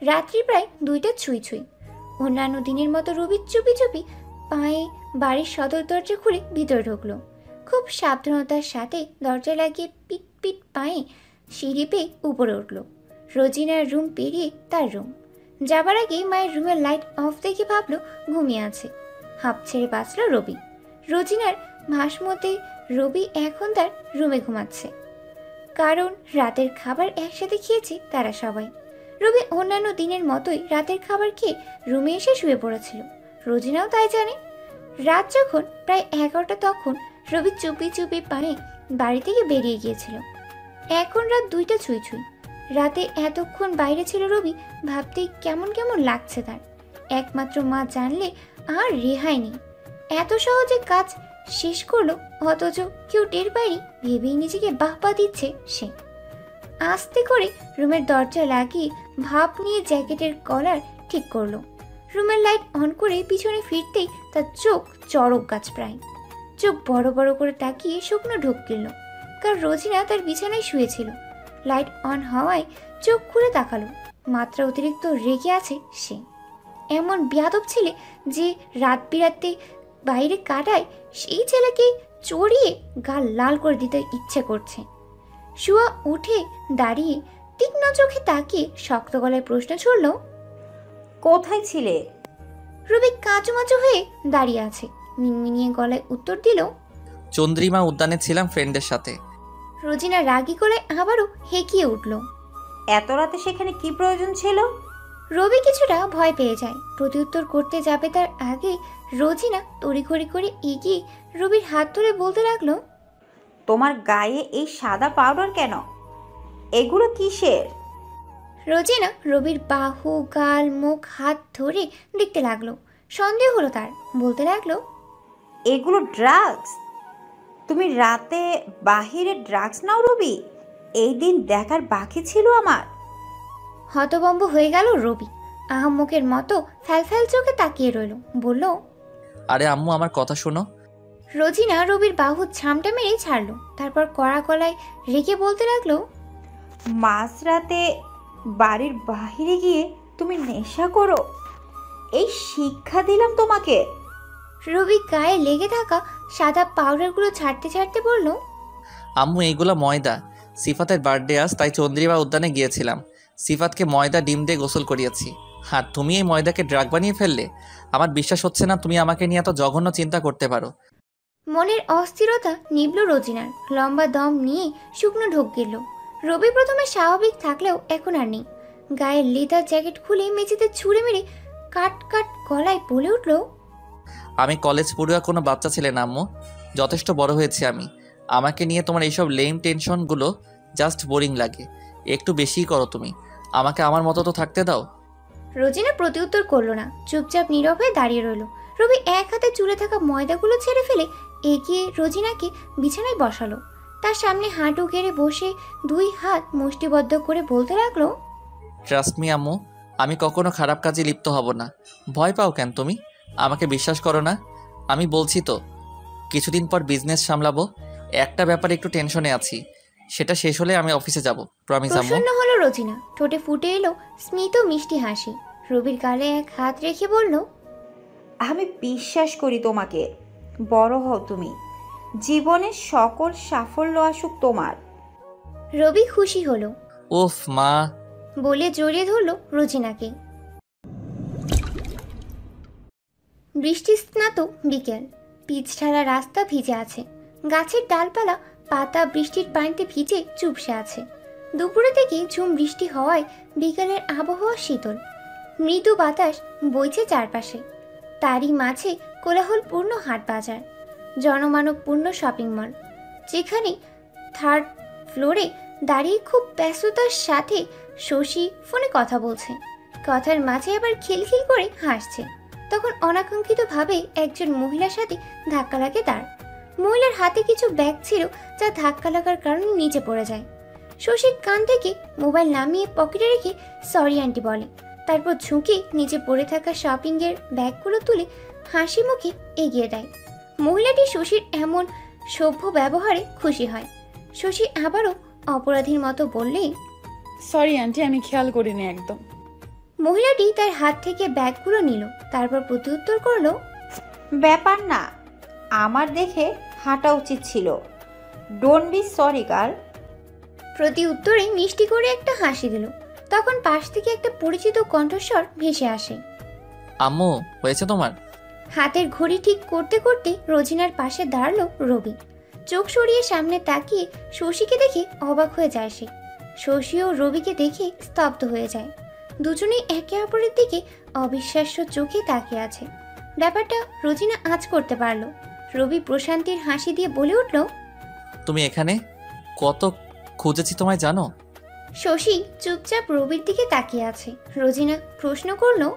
S2: রাত্রি প্রায় দুইটা ছুঁই ছুঁই। অন্যান্য দিনের মতো রবি চুপি চুপি পায়ে বাড়ির সদর দরজা খুলে ভিতরে ঢুকলো। খুব সাবধানতার সাথে দরজা লাগিয়ে পিট পিট পায়ে সিঁড়ি পেয়ে উপরে উঠল। রোজিনার রুম পেরিয়ে তার রুম। যাবার আগে মায়ের রুমের লাইট অফ দেখে ভাবলো ঘুমিয়ে আছে। হাঁপ ছেড়ে বাঁচল রবি। রোজিনার ভাস মতে রবি এখন তার রুমে ঘুমাচ্ছে। কারণ রাতের খাবার একসাথে খেয়েছে তারা সবাই। রবি অন্যান্য দিনের মতোই রাতের খাবার খেয়ে রুমে এসে শুয়ে পড়েছিল। রোজিনাও তাই জানে। রাত যখন প্রায় এগারোটা তখন রবি চুপি চুপি পায়ে বাড়ি থেকে বেরিয়ে গিয়েছিল। এখন রাত দুইটা ছুঁই ছুঁই। রাতে এতক্ষণ বাইরে ছিল রবি, ভাবতেই কেমন কেমন লাগছে তার। একমাত্র মা জানলে আর রেহাই নেই। এত সহজে কাজ শেষ করল, অথচ কেউ টের পায়নি, ভেবেই নিজেকে বাহবা দিচ্ছে সে। আস্তে করে রুমের দরজা লাগিয়ে ভাপ নিয়ে জ্যাকেটের কলার ঠিক করল। রুমের লাইট অন করে পিছনে ফিরতেই তার চোখ চড়ক গাছ প্রায়। চোখ বড় বড় করে তাকিয়ে শুকনো ঢোক গেল কারণ রোজিনা তার বিছানায় শুয়েছিল। লাইট অন হওয়ায় চোখ খুলে তাকালো। মাত্রা অতিরিক্ত রেগে আছে সে। এমন বিয়াদব ছেলে যে রাত বিরাতে বাইরে কাটায় সেই ছেলেকে চড়িয়ে গাল লাল করে দিতে ইচ্ছে করছে। শুয়া উঠে দাঁড়িয়ে তীক্ষ্ণ চোখে তাকিয়ে শক্ত গলায় প্রশ্ন ছুড়ল
S8: কোথায় ছিলে?
S2: রবি কাঁচুমাচু হয়ে দাঁড়িয়ে আছে। মিনমিনিয়ে গলায় উত্তর দিল
S1: চন্দ্রিমা উদ্যানে ছিলাম ফ্রেন্ডের সাথে।
S2: রোজিনা রাগি করে আবারও হেঁকিয়ে উঠল।
S8: এত রাতে সেখানে কি প্রয়োজন ছিল?
S2: রবি কিছুটা ভয় পেয়ে যায়। প্রত্যুত্তর করতে যাবে তার আগে রোজিনা তড়িঘড়ি করে এগিয়ে রবির হাত ধরে বলতে লাগল
S8: তোমার গায়ে এই সাদা পাউডার কেন? এগুলো কিসের?
S2: রোজিনা রবির বাহু গাল মুখ হাত ধরে দেখতে লাগল। সন্দেহ হলো তার। বলতে লাগল
S8: এগুলো ড্রাগস তুমি রাতে বাহিরে ড্রাগস নাও রবি? এই দিন দেখার বাকি ছিল আমার।
S2: হতবম্ব হয়ে গেল রবি। আহাম্মকের মতো ফ্যালফ্যাল চোখে তাকিয়ে রইল। বলল
S1: আরে আম্মু আমার কথা শোনো।
S2: রোজিনা রবির বাহু ছামটা মেরে ছাড়লো তারপর কড়া গলায় রেখে বলতে লাগল
S8: মাঝরাতে বাড়ির বাহিরে গিয়ে তুমি নেশা করো? এই শিক্ষা দিলাম তোমাকে।
S2: রবি গায়ে লেগে থাকা সাদা পাউডারগুলো ছাড়তে ছাড়তে বলল
S1: আম্মু এইগুলো ময়দা। সিফাতের বার্থডে আজ তাই চন্দ্রিমা উদ্যানে গিয়েছিলাম। সিফাতকে ময়দা ডিম দিয়ে গোসল করিয়েছি। আর তুমি এই ময়দাকে ড্রাগ বানিয়ে ফেললে? আমার বিশ্বাস হচ্ছে না তুমি আমাকে নিয়ে এত জঘন্য চিন্তা করতে পারো।
S2: মনের অস্থিরতা নিবল রোজিনার। লম্বা দম নিয়ে শুকনো ঢোক গেল। রবি প্রথমে স্বাভাবিক থাকলেও এখন আর নেই। গায়ের লেদার জ্যাকেট খুলে মেঝেতে ছুঁড়ে মেরে কাট কাট গলায় বলে উঠল
S1: আমি কলেজ পড়ুয়া কোনো বাচ্চা ছেলে না আম্মু। যথেষ্ট বড় হয়েছি আমি। আমাকে নিয়ে তোমার এইসব লেম টেনশনগুলো জাস্ট বোরিং লাগে। একটু বেশিই করো তুমি। আমাকে আমার মতো তো থাকতে দাও।
S2: রোজিনা প্রতিউত্তর করল না। চুপচাপ নীরব হয়ে দাঁড়িয়ে রইল। রবি এক হাতে চুলে থাকা ময়দাগুলো ছেড়ে ফেলে এগিয়ে রোজিনাকে বিছানায় বসালো। তার সামনে হাঁটু গেড়ে বসে দুই হাত মুষ্টিবদ্ধ করে বলতে লাগল
S1: ট্রাস্ট মি আম্মু আমি কখনো খারাপ কাজে লিপ্ত হব না। ভয় পাও কেন তুমি? আমাকে বিশ্বাস করো না? আমি বলছি তো কিছুদিন পর বিজনেস সামলাবো। একটা ব্যাপারে একটু টেনশনে আছি। সেটা শেষ হলে আমি অফিসে যাব। প্রমিস আম্মু?
S2: প্রসন্ন হলো রোজিনা। ঠোঁটে ফুটে এলো স্মিত মিষ্টি হাসি। রবির গালে এক হাত রেখে বলল
S8: আমি বিশ্বাস করি তোমাকে। বড় হও তুমি। জীবনের সকল সাফল্য আসুক তোমার।
S2: রবি খুশি হলো।
S1: উফ মা।
S2: বলে জড়িয়ে ধরলো রোজিনাকে। বৃষ্টি স্নাত বিকেল। পিচ ছাড়া রাস্তা ভিজে আছে। গাছের ডালপালা পাতা বৃষ্টির পানিতে ভিজে চুপসে আছে। দুপুরে থেকে ঝুম বৃষ্টি হওয়ায় বিকেলের আবহাওয়া শীতল। মৃদু বাতাস বইছে চারপাশে। তারই মাঝে কোলাহলপূর্ণ হাট বাজার, জনমানবপূর্ণ শপিং মল যেখানে থার্ড ফ্লোরে দাঁড়িয়ে খুব ব্যস্ততার সাথে শশী ফোনে কথা বলছে। কথার মাঝে আবার খিলখিল করে হাসছে। তখন অনাকাঙ্ক্ষিতভাবে একজন মহিলার সাথে ধাক্কা লাগে তার। মহিলার হাতে কিছু ব্যাগ ছিল যা ধাক্কা লাগার কারণে নিচে পড়ে যায়। শশীর কান থেকে মোবাইল নামিয়ে পকেটে রেখে সরি আন্টি বলে। তারপর ঝুঁকে নিচে পড়ে থাকা শপিংয়ের ব্যাগগুলো তুলে হাসি মুখে এগিয়ে দেয়। মহিলাটি শশীর এমন সভ্য ব্যবহারে খুশি হয়। শশী আবারও অপরাধীর মতো বললেই
S9: সরি আন্টি আমি খেয়াল করিনি একদম।
S2: মহিলাটি তার হাত থেকে ব্যাগগুলো নিল তারপর প্রত্যুত্তর করল
S8: ব্যাপার না আমার দেখে হাঁটা উচিত ছিল। ডোন্ট বি সরি গার্ল
S2: প্রতি উত্তরে মিষ্টি করে একটা হাসি দিল। তখন পাশ থেকে একটা পরিচিত কণ্ঠস্বর ভেসে আসে।
S1: আম্মু হয়েছে তোমার?
S2: হাতের ঘড়ি ঠিক করতে করতে রোজিনার পাশে দাঁড়াল রবি। চোখ সরিয়ে সামনে তাকিয়ে শশীকে দেখে অবাক হয়ে যায় সে। শশী ও রবিকে দেখে স্তব্ধ হয়ে যায়। দুজনেই একে অপরের দিকে অবিশ্বাস্য চোখে তাকিয়ে আছে। ব্যাপারটা রোজিনা আজ করতে পারল। রবি প্রশান্তির হাসি দিয়ে বলে উঠল
S1: তুমি এখানে? কত খুঁজেছি তোমায় জানো?
S2: শশী চুপচাপ রবির দিকে তাকিয়ে আছে। রোজিনা প্রশ্ন করল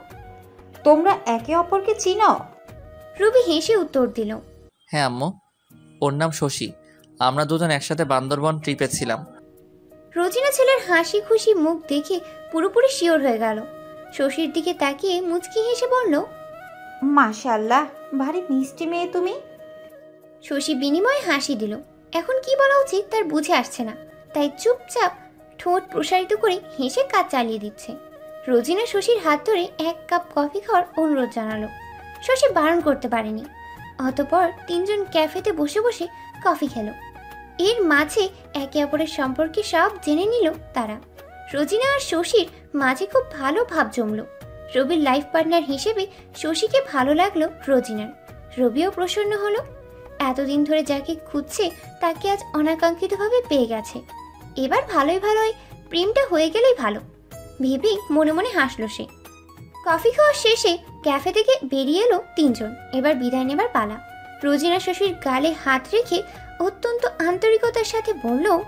S8: তোমরা একে অপরকে চিনো?
S2: রবি হেসে উত্তর দিল
S1: হ্যাঁ আম্মু ওর নাম শশী। আমরা দুজন একসাথে বান্দরবন ট্রিপে ছিলাম।
S2: রোজিনা ছেলের হাসি খুশি মুখ দেখে পুরোপুরি শিওর হয়ে গেল। শশীর দিকে তাকিয়ে মুচকি হেসে বলল
S8: মাশাল্লাহ ভারী মিষ্টি মেয়ে তুমি।
S2: শশী বিনিময়ে হাসি দিল এখন কি বলা উচিত তার বুঝে আসছে না। তাই চুপচাপ ঠোঁট প্রসারিত করে হেসে কাজ চালিয়ে দিচ্ছে। রোজিনা শশীর হাত ধরে এক কাপ কফি খাওয়ার অনুরোধ জানালো। শশী বারণ করতে পারেনি। অতপর তিনজন ক্যাফেতে বসে বসে কফি খেল। এর মাঝে একে অপরের সম্পর্কে সব জেনে নিল তারা। রোজিনা আর শশীর মাঝে খুব ভালো ভাব জমলো। রবির লাইফ পার্টনার হিসেবে শশীকে ভালো লাগল রোজিনার। রবিও প্রসন্ন হলো। এতদিন ধরে যাকে খুঁজছে তাকে আজ অনাকাঙ্ক্ষিতভাবে পেয়ে গেছে। এবার ভালোই ভালোই প্রেমটা হয়ে গেলেই ভালো। ভেবে মনে মনে হাসলো সে। কফি খাওয়া শেষে ক্যাফে থেকে বেরিয়ে এলো তিনজন। এবার বিদায় নেবার পালা। রোজিনা শশীর গালে হাত রেখে অত্যন্ত আন্তরিকতার সাথে বলল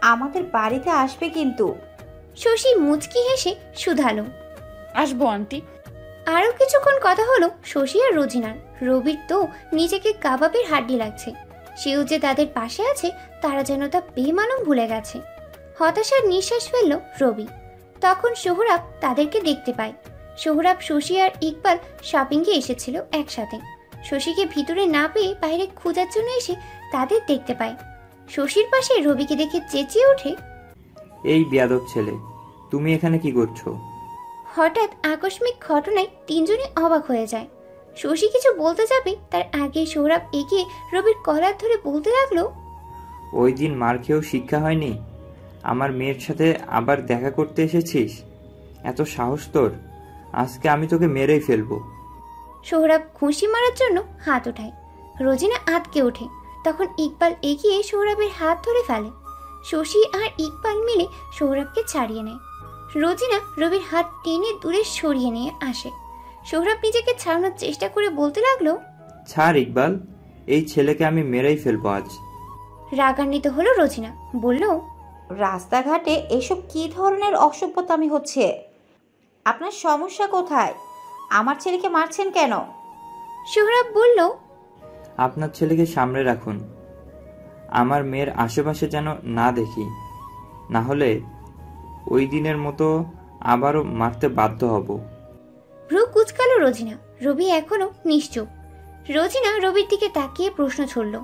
S8: আমাদের বাড়িতে আসবে কিন্তু।
S2: শশী মুচকি হেসে শুধালো।
S9: আসব আন্টি।
S2: আরও কিছুক্ষণ কথা হলো শশী আর রোজিনার। রবির তো নিজেকে কাবাবের হাড্ডি লাগছে। সেও যে তাদের পাশে আছে তারা যেন তা বেমালুম ভুলে গেছে। হতাশার নিঃশ্বাস ফেলল রবি। তখন সোহরাব তাদেরকে দেখতে পায়। সোহরাব শশী আর ইকবাল শপিংয়ে এসেছিল একসাথে। শশীকে ভিতরে না পেয়ে বাইরে খোঁজার জন্য এসে তাদের দেখতে পায়। শশীর পাশে রবিকে দেখে চেঁচিয়ে ওঠে
S4: এই বিয়াদব ছেলে তুমি এখানে কি করছ?
S2: হঠাৎ আকস্মিক ঘটনায় তিনজনই অবাক হয়ে যায়। শশী কিছু বলতে যাবে তার আগে সৌরভ এগিয়ে রবির কলার ধরে বলতে লাগল
S4: ওই দিন মার খেয়েও শিক্ষা হয়নি? আমার মেয়ের সাথে আবার দেখা করতে এসেছিস? এত সাহস তোর? আজকে আমি তোকে মেরেই ফেলব।
S2: সৌরভ খুশি মারার জন্য হাত ওঠায়। রোজিনা আটকে ওঠে। তখন ইকবাল এগিয়ে সৌরভের হাত ধরে ফেলে। শশী আর ইকবাল মিলে সৌরভকে ছাড়িয়ে নেয়। রোজিনা রবির হাত টেনে দূরে সরিয়ে নিয়ে আসে। সৌরভ নিজেকে ছাড়ানোর চেষ্টা করে বলতে লাগল
S4: ছাড় ইকবাল এই ছেলেকে আমি মেরেই ফেলব আজ।
S2: রাগান্বিত হলো রোজিনা। বলল
S8: রাস্তাঘাটে এসব কি ধরনের অসভ্যতামি হচ্ছে? আপনার সমস্যা কোথায়? আমার ছেলেকে মারছেন কেন?
S2: সোহরাব বলল
S4: আপনার ছেলেকে সামনে রাখুন। আমার মেয়ের আশেপাশে যেন না দেখি। না হলে ওই দিনের মতো আবারও মারতে বাধ্য হব।
S2: ভ্রু কুচকালো রোজিনা। রবি এখনও নিশ্চুপ। রোজিনা রবির দিকে তাকিয়ে প্রশ্ন ছড়ল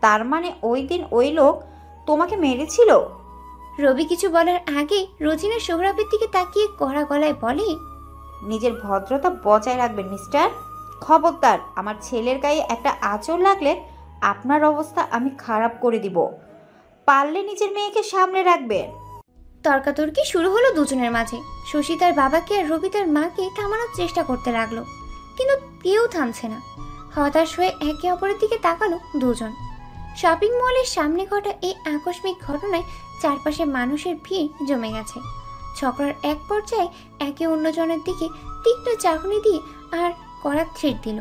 S8: তার মানে ওই দিন ওই লোক তোমাকে মেরেছিল?
S2: রবি কিছু বলার আগে রোজিনা সোহরাবের দিকে তাকিয়ে কড়া গলায় বলে
S8: নিজের ভদ্রতা বজায় রাখবেন মিস্টার। খবরদার আমার ছেলের গায়ে একটা আঁচড় লাগলে আপনার অবস্থা আমি খারাপ করে দিব। পারলে নিজের মেয়েকে সামনে রাখবেন।
S2: তর্কাতর্কি শুরু হলো দুজনের মাঝে। শশী তার বাবাকে আর রবি তার মাকে থামানোর চেষ্টা করতে লাগল। কিন্তু কেউ থামছে না। হতাশ হয়ে একে অপরের দিকে তাকালো দুজন। শপিং মলের সামনে ঘটা এই আকস্মিক ঘটনায় চারপাশে মানুষের ভিড় জমে গেছে। ছকরার এক পর্যায়ে একে অন্যজনের দিকে তীক্ষ্ণ চাহনি দিয়ে আর কড়া থ্রেট দিল।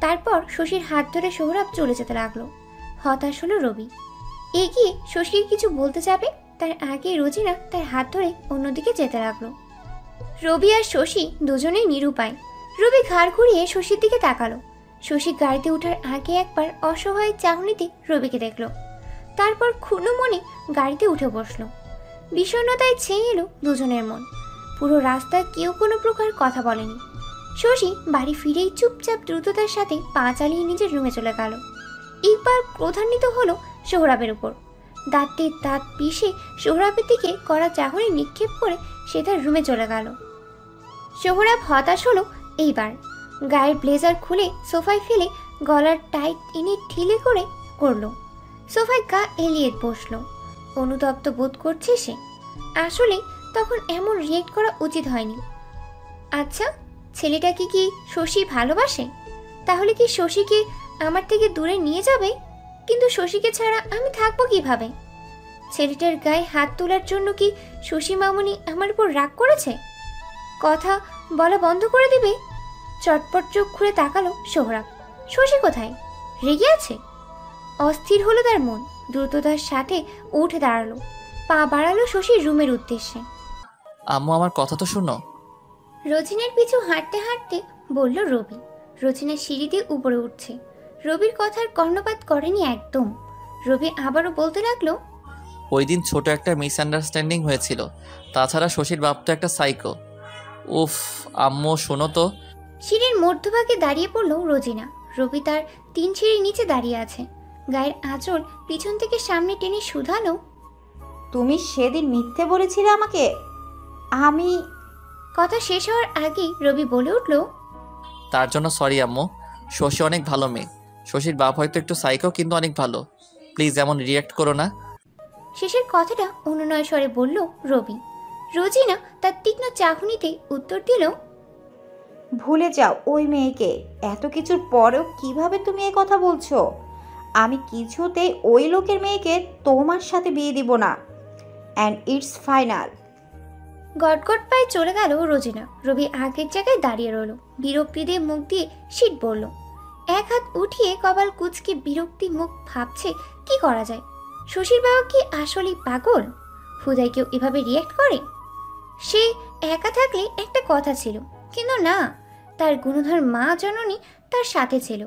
S2: তারপর শশীর হাত ধরে সৌরভ চলে যেতে লাগল। হতাশ হলো রবি। এগিয়ে শশীর কিছু বলতে যাবে? তার আগে রোজিনা তার হাত ধরে অন্যদিকে যেতে লাগল। রবি আর শশী দুজনেই নিরুপায়। রবি ঘাড় ঘুরিয়ে শশীর দিকে তাকালো। শশী গাড়িতে ওঠার আগে একবার অসহায় চাহনিতে রবিকে দেখল। তারপর ক্ষুণ্ণ মনে গাড়িতে উঠে বসল। বিষণ্ণতায় ছেয়ে এলো দুজনের মন। পুরো রাস্তায় কেউ কোনো প্রকার কথা বলেনি। শশী বাড়ি ফিরেই চুপচাপ দ্রুততার সাথে পা চালিয়ে নিজের রুমে চলে গেল। ইকবাল ক্রোধান্বিত হলো সোহরাবের উপর। দাঁতে দাঁত পিষে সোহরাবের দিকে কড়া চাহনি নিক্ষেপ করে সে তার রুমে চলে গেল। সোহরাব হতাশ হলো এইবার। গায়ের ব্লেজার খুলে সোফায় ফেলে গলার টাইট টেনে ঠিলে করে করল। সোফায় গা এলিয়ে বসল। অনুতপ্ত বোধ করছে সে। আসলে তখন এমন রিয়েক্ট করা উচিত হয়নি। আচ্ছা ছেলেটাকে কি শশী ভালোবাসে? তাহলে কি শশীকে আমার থেকে দূরে নিয়ে যাবে? কিন্তু শশীকে ছাড়া আমি থাকব কীভাবে? ছেলেটার গায়ে হাত তোলার জন্য কি শশী মামুনি আমার উপর রাগ করেছে? কথা বলা বন্ধ করে দিবে? চটপট চোখ খুলে তাকালো সোহরাব। শশী কোথায়? রেগে আছে? অস্থির হলো তার মন দ্রুততার সাথে উঠে দাঁড়াল। পা বাড়ালো শশীর রুমের উদ্দেশ্যে।
S1: আম্মু আমার কথা তো শুনো।
S2: রোজিনের পিছু হাঁটতে হাঁটতে বলল রবি। রোজিনা সিঁড়ি দিয়ে উপরে উঠছে। রবির কথার কর্ণপাত করেনি একদম। রবি আবারও বলতে লাগল
S1: ওই দিন ছোট একটা মিসআন্ডারস্ট্যান্ডিং হয়েছিল। তাছাড়া শশীর বাপ তো একটা সাইকো। উফ আম্মু শোনো তো।
S2: সিঁড়ির মধ্যভাগে দাঁড়িয়ে পড়ল রোজিনা। রবি তার তিন সিঁড়ির নিচে দাঁড়িয়ে আছে। গায়ের আঁচল পিছন থেকে সামনে টেনে শুধালো।
S8: তুমি সেদিন মিথ্যে বলেছিলে আমাকে। আমি
S2: কথা শেষ হওয়ার আগেই রবি বলে উঠল
S1: তার জন্য সরি আম্মু। শশী অনেক ভালো মেয়ে। শশীর বাপ হয়তো একটু সাইকো কিন্তু অনেক ভালো। প্লিজ এমন রিয়াক্ট করো না।
S2: শেষের কথাটা অনুনয় স্বরে বলল রবি। রোজিনা তার তীক্ষ্ণ চাহনিতে উত্তর দিল
S8: ভুলে যাও ওই মেয়েকে। এত কিছুর পরেও কীভাবে তুমি এই কথা বলছো? আমি কিছুতেই ওই লোকের মেয়েকে তোমার সাথে বিয়ে দিব না। অ্যান্ড ইটস ফাইনাল
S2: গটগট পায়ে চলে গেল রোজিনা। রবি আগের জায়গায় দাঁড়িয়ে রইল। বিরক্তি দিয়ে মুখ দিয়ে শীত বলল, এক হাত উঠিয়ে কপাল কুচকে বিরক্তি মুখ ভাবছে, কি করা যায়? শশীর বাবা কি আসলেই পাগল? হুদায় কেউ এভাবে রিয়াক্ট করে? সে একা থাকলে একটা কথা ছিল, কিন্তু না, তার গুণধর মা জননী তার সাথে ছিল।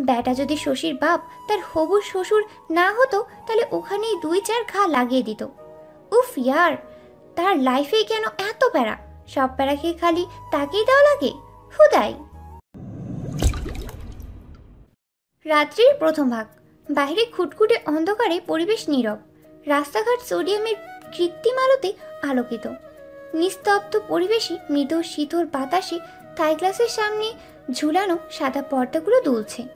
S2: ব্যাটা যদি শশীর বাপ, তার হবু শ্বশুর না হতো, তাহলে ওখানেই দুই চার ঘা লাগিয়ে দিত। উফ ইয়ার, তার লাইফে কেন এত প্যারা? সব প্যারা খেয়ে খালি তাকেই দেওয়া লাগে? হুদাই। রাত্রির প্রথম ভাগ। বাইরে খুটখুটে অন্ধকারে পরিবেশ নীরব। রাস্তাঘাট সোডিয়ামের কৃত্রিম আলোতে আলোকিত। নিস্তব্ধ পরিবেশে মৃদু শীতল বাতাসে থাই গ্লাসের সামনে ঝুলানো সাদা পর্দাগুলো দুলছে।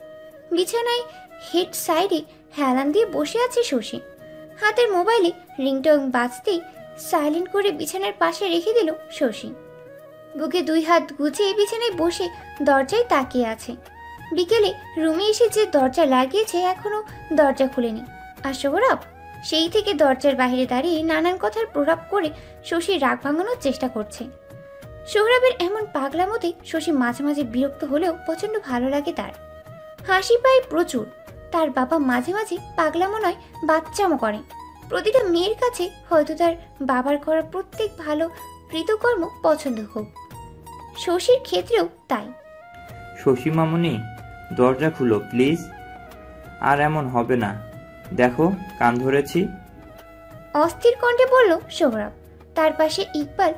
S2: বিছানায় হেড সাইডে হেলান দিয়ে বসে আছে শশী। হাতের মোবাইলে রিংটং বাজতেই সাইলেন্ট করে বিছানার পাশে রেখে দিল শশী। বুকে দুই হাত গুছিয়ে বিছানায় বসে দরজায় তাকিয়ে আছে। বিকেলে রুমে এসে যে দরজা লাগিয়েছে, এখনও দরজা খুলেনি। আর সৌরভ, সেই থেকে দরজার বাইরে দাঁড়িয়ে নানান কথার প্রভাব করে শশী রাগ ভাঙানোর চেষ্টা করছে। সৌরভের এমন পাগলা পাগলামতে শশী মাঝে মাঝে বিরক্ত হলেও প্রচণ্ড ভালো লাগে তার। হাসি পায় প্রচুর। তার বাবা মাঝে মাঝে পাগলামো নয় বাচ্চামো করে। প্রতিটা মেয়ের কাছে হয়তো তার বাবার করা প্রত্যেক ভালো কৃতকর্ম পছন্দ হোক। শশীর ক্ষেত্রেও তাই।
S4: শশী মামুনি দরজা খুলো প্লিজ। আর এমন হবে না। দেখো কান ধরেছি।
S2: অস্থির কণ্ঠে বলল সৌরভ। তার পাশে ইকবাল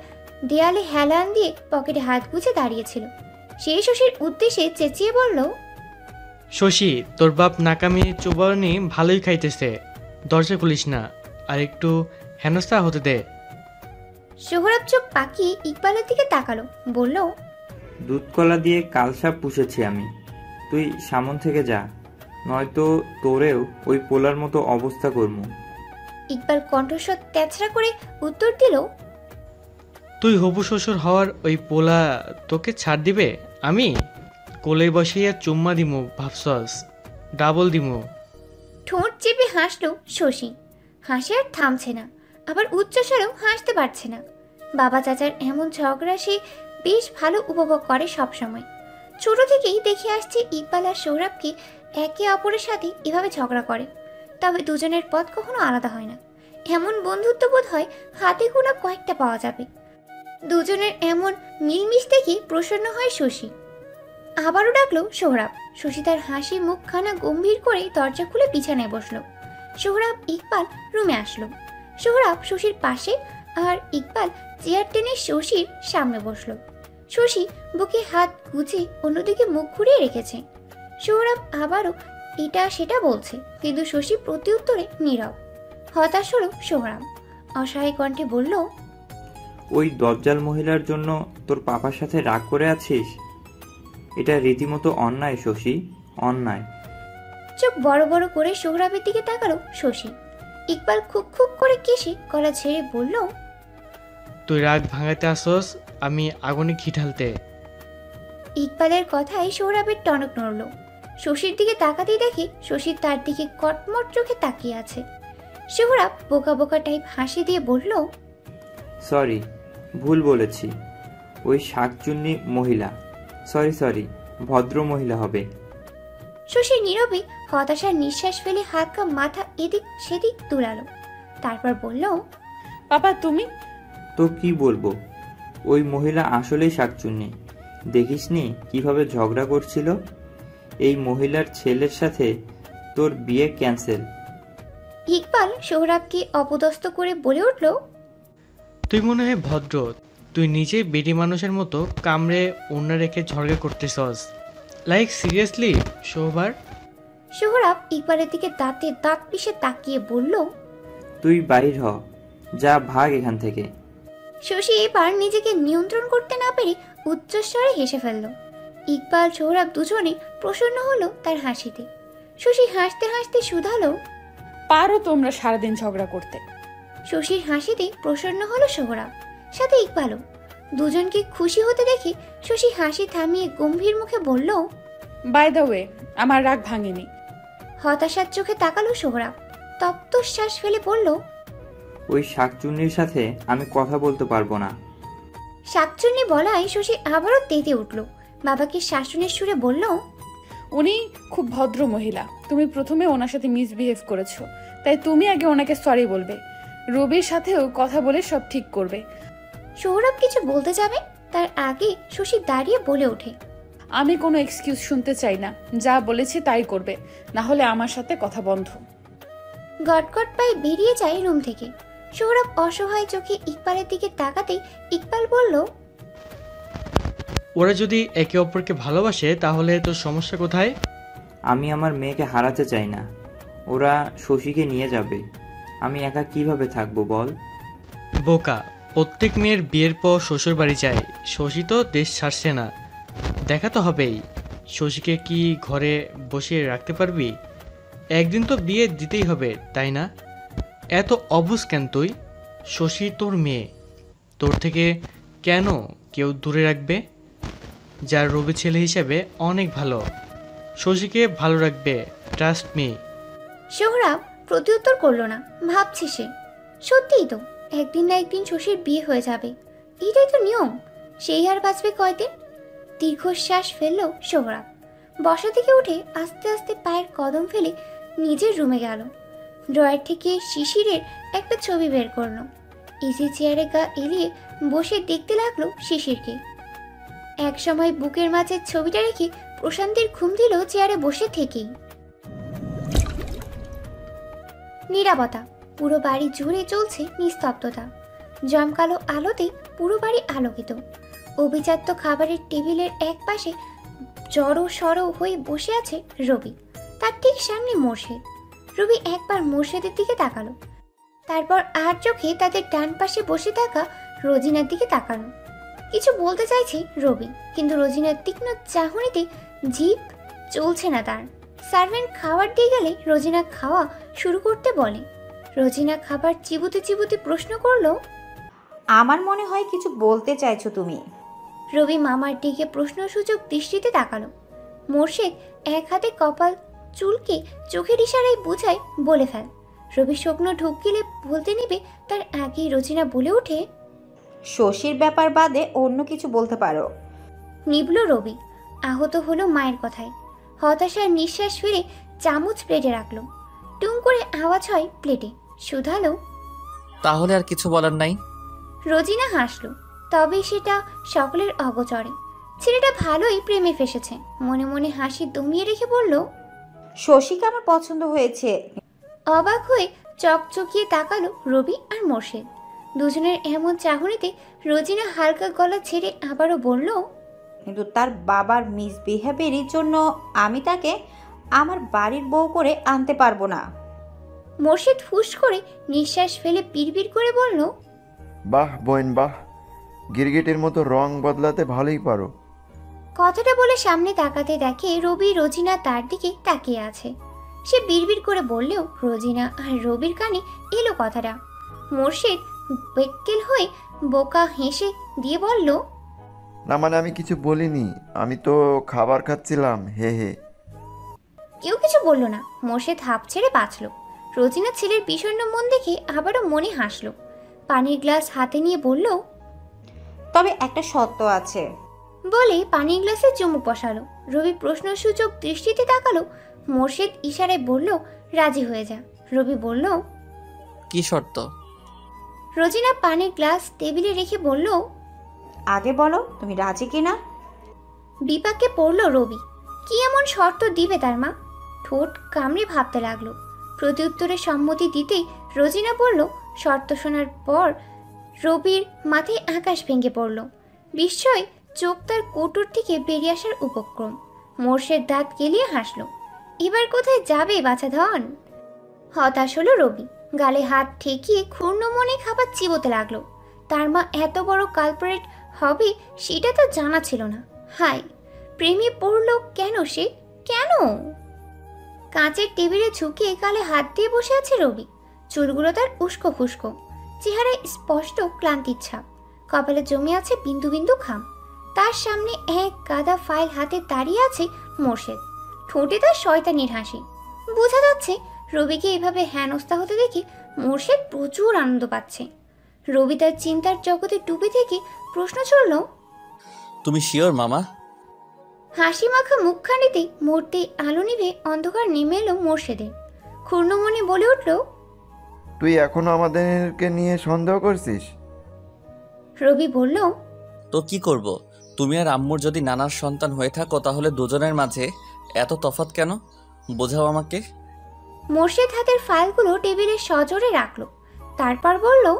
S2: দেয়ালে হেলান দিয়ে পকেটে হাত গুছে দাঁড়িয়েছিল। সেই শশীর উদ্দেশ্যে চেঁচিয়ে বলল
S6: শশী তোর বাপ নাকামি চোবানি ভালোই খাইতেছে। দরজা খুলিস না আর একটু হেনস্থা হতে দে।
S2: সৌরভ চোখ পাকিয়ে ইকবালের দিকে তাকালো বলল
S4: দুধ কলা দিয়ে কালসাপ পুষেছি আমি। তুই সামন থেকে যা নয়তো তোরেও ওই পোলার মতো অবস্থা করমু।
S2: ইকবাল কণ্ঠস্বর তেছড়া করে উত্তর দিল
S6: তুই হবু শ্বশুর হওয়ার ওই পোলা তোকে ছাড় দিবে? আমি? কোলে বসাইয়া চুম্মা দিমু ভাবসস ডাবল দিমু।
S2: ঠোঁট চেপে হাসলো শশী। হাসি আর থামছে না। আবার উচ্চস্বরেও হাসতে পারছে না। বাবা চাচার এমন ঝগড়া সে বেশ ভালো উপভোগ করে সবসময়। ছোট থেকেই দেখে আসছে ইকবাল আর সৌরভকে একে অপরের সাথে এভাবে ঝগড়া করে। তবে দুজনের পথ কখনো আলাদা হয় না। এমন বন্ধুত্ব বোধ হয় হাতে গোনা কয়েকটা পাওয়া যাবে। দুজনের এমন মিলমিশ দেখে প্রসন্ন হয় শশী। আবারও ডাকলো সোহরাব। শশী তার হাসি মুখখানা গম্ভীর করে দরজা খুলে বিছানায় বসল। সোহরাব ইকবাল রুমে আসলো। সোহরাব শশীর পাশে আর ইকবাল চেয়ার টেনে শশীর সামনে বসল। শশী বুকে হাত গুজে অন্যদিকে মুখ ঘুরিয়ে রেখেছে। সৌরভ আবারও এটা সেটা বলছে, কিন্তু শশী প্রতি উত্তরে নীরব। হতাশ হলো সৌরভ অসহায় কণ্ঠে বলল,
S4: ওই দজ্জাল মহিলার জন্য তোর পাপার সাথে রাগ করে আছিস? এটা রীতিমতো অন্যায় শশী অন্যায়।
S2: চোখ বড় বড় করে সোহরাবের দিকে তাকালো শশী। ইকবাল খুব খুব করে কেসে গলা ছেড়ে বলল
S6: তুই রাগ ভাঙাতে আসস আমি আগুনে ঘি ঢালতে।
S2: ইকবালের কথায় সৌরভের টনক নড়ল। শশীর দিকে তাকাতেই দেখে শশীর তার দিকে কটমট চোখে তাকিয়ে আছে। সৌরভ বোকা বোকা টাইপ হাসি দিয়ে বলল
S4: সরি ভুল বলেছি। ওই শাকচুন্নি মহিলা। সরি সরি ভদ্র মহিলা হবে।
S2: শশী নীরবে হতাশার নিঃশ্বাস ফেলে হালকা মাথা এদিক সেদিক দুলালো তারপর বলল
S9: পাপা তুমি?
S4: তো কি বলব? ওই মহিলা আসলেই শাকচুন্নি। দেখিসনি কীভাবে ঝগড়া করছিল? এই মহিলার ছেলের সাথে তোর বিয়ে ক্যান্সেল।
S2: ইকবাল সোহরাবকে অপদস্থ করে বলে উঠল
S6: তুই মনে হয় ভদ্র। তুই নিজেই বেটি মানুষের মতো কামড়ে অন্য রেখে ঝগড়া করতেছস। লাইক সিরিয়াসলি শোবার
S2: সোহরাব ইকবালের দিকে দাঁতে দাঁত পিষে তাকিয়ে বলল
S4: তুই বাহির হ যা ভাগ এখান থেকে।
S2: শশী এবার নিজেকে নিয়ন্ত্রণ করতে না পেরে উচ্চস্বরে হেসে ফেলল। ইকবাল সোহরাব দুজনে প্রসন্ন হলো তার হাসিতে। শশী হাসতে হাসতে শুধালো
S9: পারো তোমরা সারাদিন ঝগড়া করতে।
S2: শশীর হাসিতে প্রসন্ন হলো সোহরাব। সাথে ইকবালও। দুজনকে খুশি হতে দেখে শশী হাসি থামিয়ে গম্ভীর মুখে বলল
S9: বাই দ্য ওয়ে আমার রাগ ভাঙেনি।
S2: হতাশার চোখে তাকালো সোহরাব তপ্ত শ্বাস ফেলে বলল
S4: ওই শাকচুন্নির সাথে আমি কথা বলতে পারব না।
S2: শাকচুন্নি বলায় শশী আবারও তেতে উঠল। বাবাকে শাসনের সুরে বলল
S9: উনি খুব ভদ্র মহিলা। তুমি প্রথমে ওনার সাথে মিসবিহেভ করেছ। তাই তুমি আগে ওনাকে সরি বলবে। রবির সাথেও কথা বলে সব ঠিক করবে।
S2: সৌরভ কিছু বলতে যাবে? তার আগে শশী দাঁড়িয়ে বলে ওঠে।
S9: আমি কোনো এক্সকিউজ শুনতে চাই না। যা বলেছি তাই করবে। না হলে আমার সাথে কথা বন্ধ।
S2: গটগট পায়ে বেরিয়ে যায় রুম থেকে। সৌরভ অসহায় চোখে ইকবালের দিকে তাকাতেই ইকবাল বলল
S6: ওরা যদি একে অপরকে ভালোবাসে তাহলে তোর সমস্যা কোথায়?
S4: আমি আমার মেয়েকে হারাতে চাই না। ওরা শশীকে নিয়ে যাবে। আমি একা কীভাবে থাকব বল?
S6: বোকা। প্রত্যেক মেয়ের বিয়ের পর শ্বশুর বাড়ি যায়। শশী তো দেশ ছাড়ছে না। দেখা তো হবেই। শশীকে কি ঘরে বসিয়ে রাখতে পারবি? একদিন তো বিয়ে দিতেই হবে, তাই না? এত অবুজ কেন তুই? শশী তোর মেয়ে। তোর থেকে কেন কেউ দূরে রাখবে? যার রবি ছেলে হিসেবে অনেক ভালো। শশীকে ভালো রাখবে ট্রাস্ট মি
S2: সোহরাব প্রত্যুত্তর করল না। ভাবছে সে। সত্যিই তো। একদিন না একদিন শশীর বিয়ে হয়ে যাবে। এটাই তো নিয়ম। সেই আর বাঁচবে কয়দিন? দীর্ঘশ্বাস ফেলল সোহরাব। বসা থেকে উঠে আস্তে আস্তে পায়ের কদম ফেলে নিজের রুমে গেল। ড্রয়ার থেকে শিশিরের একটা ছবি বের করল। ইজি চেয়ারে গা এলিয়ে বসে দেখতে লাগল শিশিরকে। এক সময় বুকের মাঝে ছবিটা রেখে প্রশান্তির ঘুম দিল চেয়ারে বসে থেকেই। নিরাপত্তা পুরো বাড়ি জুড়ে চলছে নিস্তব্ধতা। জমকালো আলোতে পুরো বাড়ি আলোকিত। অভিজাত্য খাবারের টেবিলের এক পাশে জড়ো সড়ো হয়ে বসে আছে রবি। তার ঠিক সামনে মোর্শেদ। রবি একবার মোর্শেদের দিকে তাকালো। তারপর আর চোখে তাদের ডান পাশে বসে থাকা রোজিনার দিকে তাকালো। কিছু বলতে চাইছে রবি, কিন্তু রোজিনার তীক্ষ্ণ চাহনিতে জিভ চলছে না তার। সার্ভেন্ট খাবার দিয়ে গেলে রোজিনা খাওয়া শুরু করতে বলে। রোজিনা খাবার চিবুতে চিবুতে প্রশ্ন করল
S8: আমার মনে হয় কিছু বলতে চাইছো তুমি।
S2: রবি মামার দিকে প্রশ্নসূচক দৃষ্টিতে তাকালো। মোর্শেদ এক হাতে কপাল চুলকে চোখের ইশারায় বুঝায় বলে ফেল। রবি শুকনো ঢুক গেলে বলতে নিবে তার আগেই রোজিনা বলে ওঠে
S8: শশীর ব্যাপার বাদে অন্য কিছু বলতে পারো।
S2: নিবল রবি আহত হলো মায়ের কথায়। হতাশার নিঃশ্বাস ফিরে চামচ প্লেটে রাখল। টুং করে আওয়াজ হয় প্লেটে। শুধালো।
S1: তাহলে আর কিছু বলার নাই?
S2: রোজিনা হাসলো। তবে সেটা সকলের অগচরে। ছেলেটা ভালোই প্রেমে ফেসেছে। মনে মনে হাসি দমিয়ে রেখে বলল
S8: শশীকে আমার পছন্দ হয়েছে।
S2: অবাক হয়ে চকচকিয়ে তাকালো রবি আর মোর্শেদ। দুজনের এমন চাহনিতে রোজিনা হালকা গলা ছেড়ে আবারও বলল
S8: কিন্তু তার বাবার মিসবিহেভিয়ারের জন্য আমি তাকে আমার বাড়ির বউ করে আনতে পারব না।
S2: মোর্শেদ ফুস করে নিঃশ্বাস ফেলে পিড়বিড় করে বলল
S7: বাহ বোন বাহ। গিরগিটের মতো রং বদলাতে ভালোই পারো।
S2: কথাটা বলে সামনে তাকাতে দেখে রবি রোজিনা তার দিকে তাকিয়ে আছে। সে বিড়বিড় করে বললেও রোজিনা আর রবির কানে এলো কথাটা। মোর্শেদ বেক্কেল হয়ে বোকা হেসে দিয়ে বলল
S7: না মানে আমি কিছু বলিনি আমি তো খাবার খাচ্ছিলাম হে হে।
S2: কেউ কিছু বলল না মোর্শেদ হাঁপ ছেড়ে বাঁচল। রোজিনা ছেলের বিষণ্ণ মন দেখে আবারও মনে হাসলো। পানির গ্লাস হাতে নিয়ে বলল
S8: তবে একটা সত্য আছে।
S2: বলে পানির গ্লাসে চুমুক বসালো। রবি প্রশ্নসূচক দৃষ্টিতে তাকালো মোর্শেদ ইশারায় বলল রাজি হয়ে যা। রবি বলল
S1: কি শর্ত?
S2: রোজিনা পানির গ্লাস টেবিলে রেখে বলল
S8: আগে বলো তুমি রাজি কিনা?
S2: বিপাকে পড়ল রবি। কি এমন শর্ত দিবে তার মা? ঠোঁট কামড়ে ভাবতে লাগল। প্রত্যুত্তরে সম্মতি দিতেই রোজিনা বলল, শর্ত শোনার পর রবির মাথায় আকাশ ভেঙে পড়ল। বিস্ময় চোখ তার কোটর থেকে বেরিয়ে আসার উপক্রম। মোর্শের দাঁত গেলিয়ে হাসল, এবার কোথায় যাবে বাছা ধন? হতাশ হলো রবি, গালে হাত ঠেকিয়ে ক্ষুণ্ণ মনে খাবার চিবোতে লাগল। তার মা এত বড় কালপারেট হবে সেটা তো জানা ছিল না। হাই প্রেমে পড়ল কেন সে? কেন? কাঁচের টেবিলে ঝুঁকে গালে হাত দিয়ে বসে আছে রবি। চুলগুলো তার উস্কো খুস্কো চেহারায় স্পষ্ট ক্লান্তির ছাপ। কপালে জমে আছে বিন্দু বিন্দু খাম তার সামনে এক গাদা ফাইল হাতে দাঁড়িয়ে আছে মোর্শেদ। ঠোঁটে তার শয়তানির হাসি। বোঝা যাচ্ছে রবিকে এভাবে হ্যানস্তা হতে দেখে মোর্শেদ প্রচুর আনন্দ পাচ্ছে। রবি তার চিন্তার জগতে ডুবে থেকে প্রশ্ন ছড়ল,
S1: তুমি শিওর, মামা?
S2: হাসি মাখা মুখখানিতে মূর্তি আলো নিভে অন্ধকার নেমে এলো মোর্শেদের। ক্ষুণ্ণমণি বলে উঠল
S7: তুই এখনও আমাদেরকে নিয়ে সন্দেহ করছিস?
S2: রবি বলল
S1: তো কি করব? তুমি আর আম্মুর যদি নানার সন্তান হয়ে থাকো তাহলে দুজনের মাঝে এত তফাৎ কেন? বোঝাও আমাকে।
S2: মোর্শেদ হাতের ফাইলগুলো টেবিলে সজোরে রাখল। তারপর বলল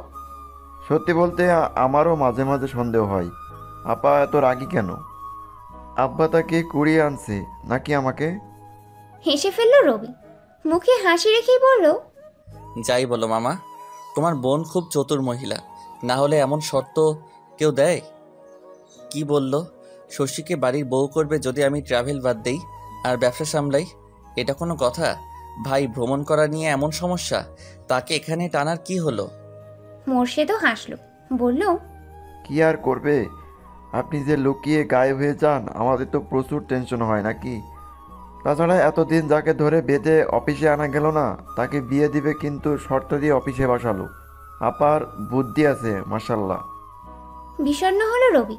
S7: সত্যি বলতে আ- আমারও মাঝে মাঝে সন্দেহ হয়। আপা এত রাগী কেন? আব্বা তাকে কুড়িয়ে আনছে নাকি আমাকে?
S2: হেসে ফেলল রবি। মুখে হাসি রেখেই বলল
S1: যাই বলো মামা তোমার বোন খুব চতুর মহিলা না হলে এমন শর্ত কেউ দেয়? কি বলল? শশীকে বাড়ির বউ করবে যদি আমি ট্রাভেল বাদ দেই আর ব্যবসা সামলাই? এটা কোনো কথা? ভাই ভ্রমণ করা নিয়ে এমন সমস্যা? তাকে এখানে টানার কি হলো?
S2: মোর্শেদও হাসলো বলল
S7: কি আর করবে? আপনি যে লুকিয়ে গায়েব হয়ে যান আমাদের তো প্রচুর টেনশন হয় নাকি? তাছাড়া এতদিন যাকে ধরে বেঁধে অফিসে আনা গেল না তাকে বিয়ে দিবে কিন্তু শর্ত দিয়ে অফিসে বসালো। আপার বুদ্ধি আছে মাসাল্লাহ
S2: বিষণ্ণ হলো রবি।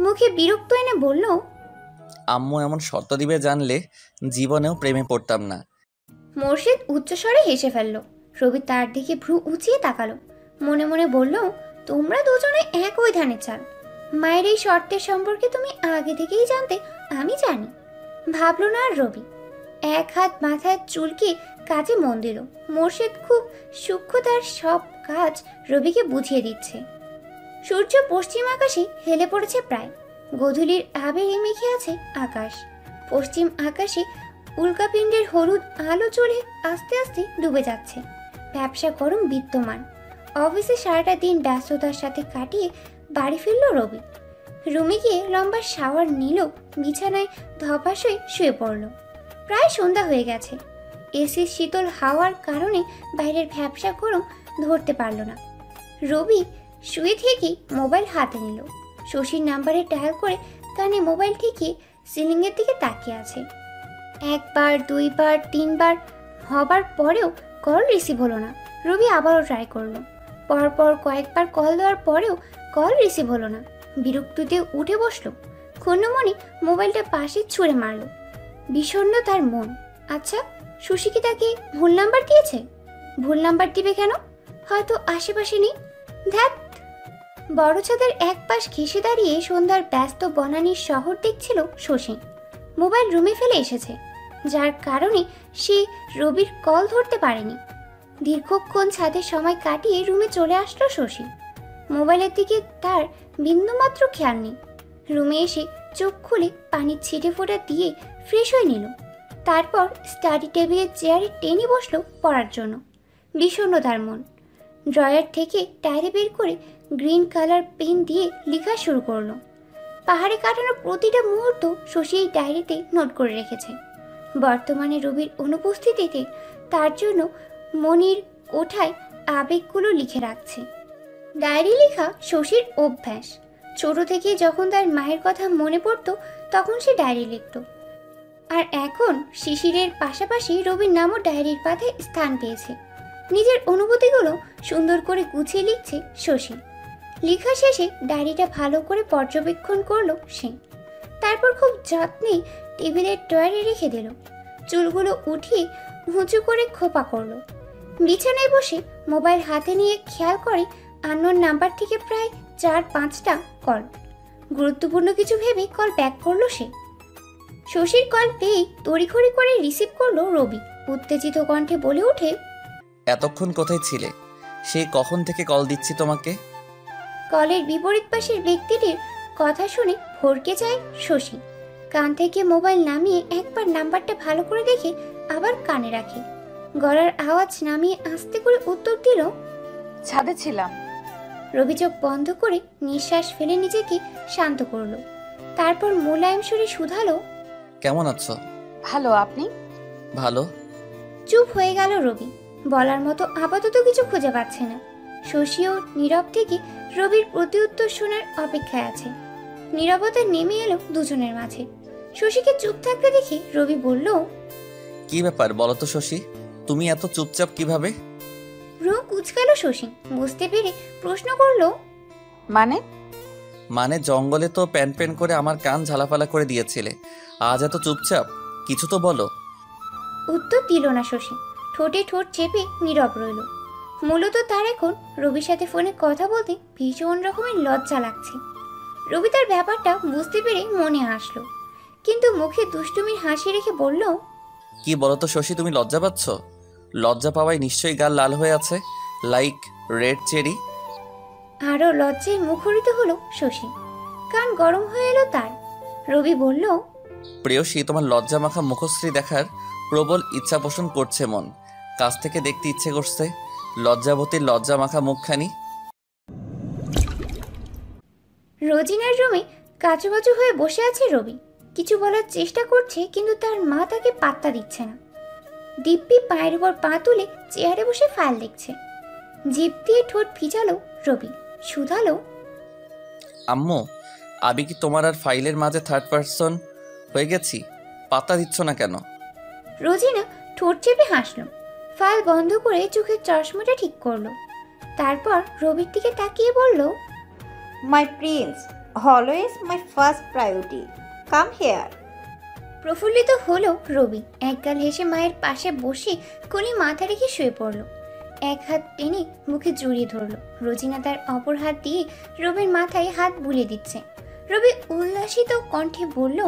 S2: মুখে বিরক্ত এনে বলল
S1: আম্মু এমন শর্ত দিবে জানলে জীবনেও প্রেমে পড়তাম না।
S2: মোর্শেদ উচ্চস্বরে হেসে ফেলল। রবি তার দিকে ভ্রু উঁচিয়ে তাকালো। মনে মনে বলল তোমরা দুজনে একই ধানের চাল। মায়ের এই শর্তের সম্পর্কে তুমি আগে থেকেই জানতে আমি জানি। ভাবলো না আর রবি। এক হাত মাথায় চুলকে কাজে মন দিল। মোর্শেদ খুব সূক্ষ্মতার সব কাজ রবিকে বুঝিয়ে দিচ্ছে। সূর্য পশ্চিম আকাশে হেলে পড়েছে প্রায়। গধূলির আবেগে মেখে আছে আকাশ। পশ্চিম আকাশে উল্কাপিণ্ডের হলুদ আলো চলে আস্তে আস্তে ডুবে যাচ্ছে। ব্যবসা গরম বিদ্যমান। অফিসে সারাটা দিন ব্যস্ততার সাথে কাটিয়ে বাড়ি ফিরল রবি। রুমে গিয়ে লম্বা শাওয়ার নিল, বিছানায় ধপাস হয়ে শুয়ে পড়ল। প্রায় সন্ধ্যা হয়ে গেছে। এসির শীতল হাওয়ার কারণে বাইরের ব্যবসা গরম ধরতে পারল না। রবি শুয়ে থেকেই মোবাইল হাতে নিল। শশীর নাম্বারে ডায়াল করে কানে মোবাইল ঠেকিয়ে সিলিংয়ের দিকে তাকিয়ে আছে। একবার, দুইবার, তিনবার, হবার পরেও কল রিসিভ হলো না। রবি আবারও ট্রাই করল। পরপর কয়েকবার কল দেওয়ার পরেও কল রিসিভ হলো না। বিরক্তিতে উঠে বসল। ক্ষুণ্ণমণি মোবাইলটা পাশে ছুঁড়ে মারলো। বিষণ্ণ তার মন। আচ্ছা সুশি কি তাকে ভুল নাম্বার দিয়েছে? ভুল নাম্বার দিবে কেন? হয়তো আশেপাশে নেই। ধ্যাত বড় ছাদের এক পাশ ঘেসে দাঁড়িয়ে সন্ধ্যার ব্যস্ত বনানীর শহর দেখছিল শশী। মোবাইল রুমে ফেলে এসেছে। যার কারণে সে রবির কল ধরতে পারেনি। দীর্ঘক্ষণ ছাদে সময় কাটিয়ে রুমে চলে আসলো শশী। মোবাইলের দিকে তার বিন্দুমাত্র খেয়াল নেই। রুমে এসে চোখ খুলে পানির ছিটে ফোটা দিয়ে ফ্রেশ হয়ে নিল। তারপর স্টাডি টেবিলের চেয়ারে টেনে বসল পড়ার জন্য। বিষণ্ণ তার মন। ড্রয়ার থেকে ডায়েরি বের করে গ্রিন কালার পেন দিয়ে লেখা শুরু করল। পাহাড়ে কাটানো প্রতিটা মুহূর্ত শশী এই ডায়েরিতে নোট করে রেখেছে। বর্তমানে রবির অনুপস্থিতিতে তার জন্য মনির ওঠায় আবেগগুলো লিখে রাখছে। ডায়েরি লেখা শশীর অভ্যাস। ছোট থেকে যখন তার মায়ের কথা মনে পড়তো, তখন সে ডায়েরি লিখত। আর এখন শিশিরের পাশাপাশি রবির নামও ডায়েরির পাতায় স্থান পেয়েছে। নিজের অনুভূতিগুলো সুন্দর করে গুছিয়ে লিখছে শশী। লেখা শেষে ডায়েরিটা ভালো করে পর্যবেক্ষণ করল সে। তারপর খুব যত্নে টেবিলের ডয়ারে রেখে দিল। চুলগুলো উঠিয়ে উঁচু করে খোপা করল। বিছানায় বসে মোবাইল হাতে নিয়ে খেয়াল করে আন্নোর নাম্বার থেকে প্রায় চার পাঁচটা কল গুরুত্বপূর্ণ কিছু ভেবে কল ব্যাক করল সে। শশীর কল পেয়ে তড়িঘড়ি করে রিসিভ করল রবি। উত্তেজিত কণ্ঠে বলে ওঠে
S1: এতক্ষণ কোথায় ছিলে? সে কখন থেকে কল দিচ্ছি তোমাকে?
S2: কলের বিপরীত পাশের ব্যক্তিটির কথা শুনে ভরকে যায় শশী। কান থেকে মোবাইল নামিয়ে একবার নাম্বারটা ভালো করে দেখে আবার কানে রাখে। গলার আওয়াজ নামিয়ে আস্তে করে উত্তর দিল
S3: ছাদে ছিলাম।
S2: রবি চোখ বন্ধ করে নিঃশ্বাস ফেলে নিজেকে শান্ত করল। তারপর মোলায়েম সুরে শুধালো
S1: কেমন আছো?
S3: ভালো আপনি?
S1: ভালো।
S2: চুপ হয়ে গেল রবি। বলার মতো আপাতত কিছু খুঁজে পাচ্ছে না। শশীও নীরব থেকে রবির প্রতিউত্তর শোনার অপেক্ষায় আছে। নীরবতা নেমে এলো দুজনের মাঝে। শশীকে চুপ থাকতে দেখে রবি বলল
S1: কি ব্যাপার বলো তো শশী তুমি এত চুপচাপ কীভাবে?
S2: রো কুচকাল শশী। বুঝতে পেরে প্রশ্ন করল
S3: মানে?
S1: মানে জঙ্গলে তো প্যান প্যান করে আমার কান ঝালাপালা করে দিয়েছিলে। আজ এত চুপচাপ কিছু তো বলো।
S2: উত্তর দিল না শশী। ঠোঁটে ঠোঁট চেপে নীরব রইল। মূলত তার এখন রবির সাথে ফোনে কথা বলতে ভীষণ রকমের লজ্জা লাগছে। রবি তার ব্যাপারটা বুঝতে পেরে মনে আসলো। কিন্তু মুখে দুষ্টুমির হাসি রেখে বলল
S1: কি বলো তো শশী তুমি লজ্জা পাচ্ছ? লজ্জা পাওয়ায় নিশ্চয়ই গাল লাল হয়ে আছে লাইক রেড চেরি
S2: আরও লজ্জায় মুখরিত হলো শশী। কান গরম হয়ে এলো তার। রবি বলল
S1: প্রেয়সী তোমার লজ্জা মাখা মুখশ্রী দেখার প্রবল ইচ্ছা পোষণ করছে মন। কাছ থেকে দেখতে ইচ্ছে করছে লজ্জাবতীর লজ্জা মাখা মুখখানি।
S2: রোজিনার রুমে কাচুমাচু হয়ে বসে আছে রবি। কিছু বলার চেষ্টা করছে কিন্তু তার মা তাকে পাত্তা দিচ্ছে না। দিব্যি পায়ের উপর পা তুলে চেয়ারে বসে ফাইল দেখছে। জিপ দিয়ে ঠোঁট ভিজালো রবি। শুধালো
S1: আম্মু আমি কি তোমার আর ফাইলের মাঝে থার্ড পারসন হয়ে গেছি? পাতা দিচ্ছ না কেন?
S2: রোজিনা ঠোঁট চেপে হাসলো। ফাইল বন্ধ করে চোখের চশমাটা ঠিক করল। তারপর রবির দিকে তাকিয়ে বলল
S8: my prince always my first priority come here
S2: প্রফুল্লিত হলো রবি। একগাল হেসে মায়ের পাশে বসে কোলে মাথা রেখে শুয়ে পড়ল। এক হাত টেনে মুখে জড়িয়ে ধরলো। রোজিনা তার অপর হাত দিয়ে রবির মাথায় হাত বুলিয়ে দিচ্ছে। রবি উল্লাসিত কণ্ঠে বলল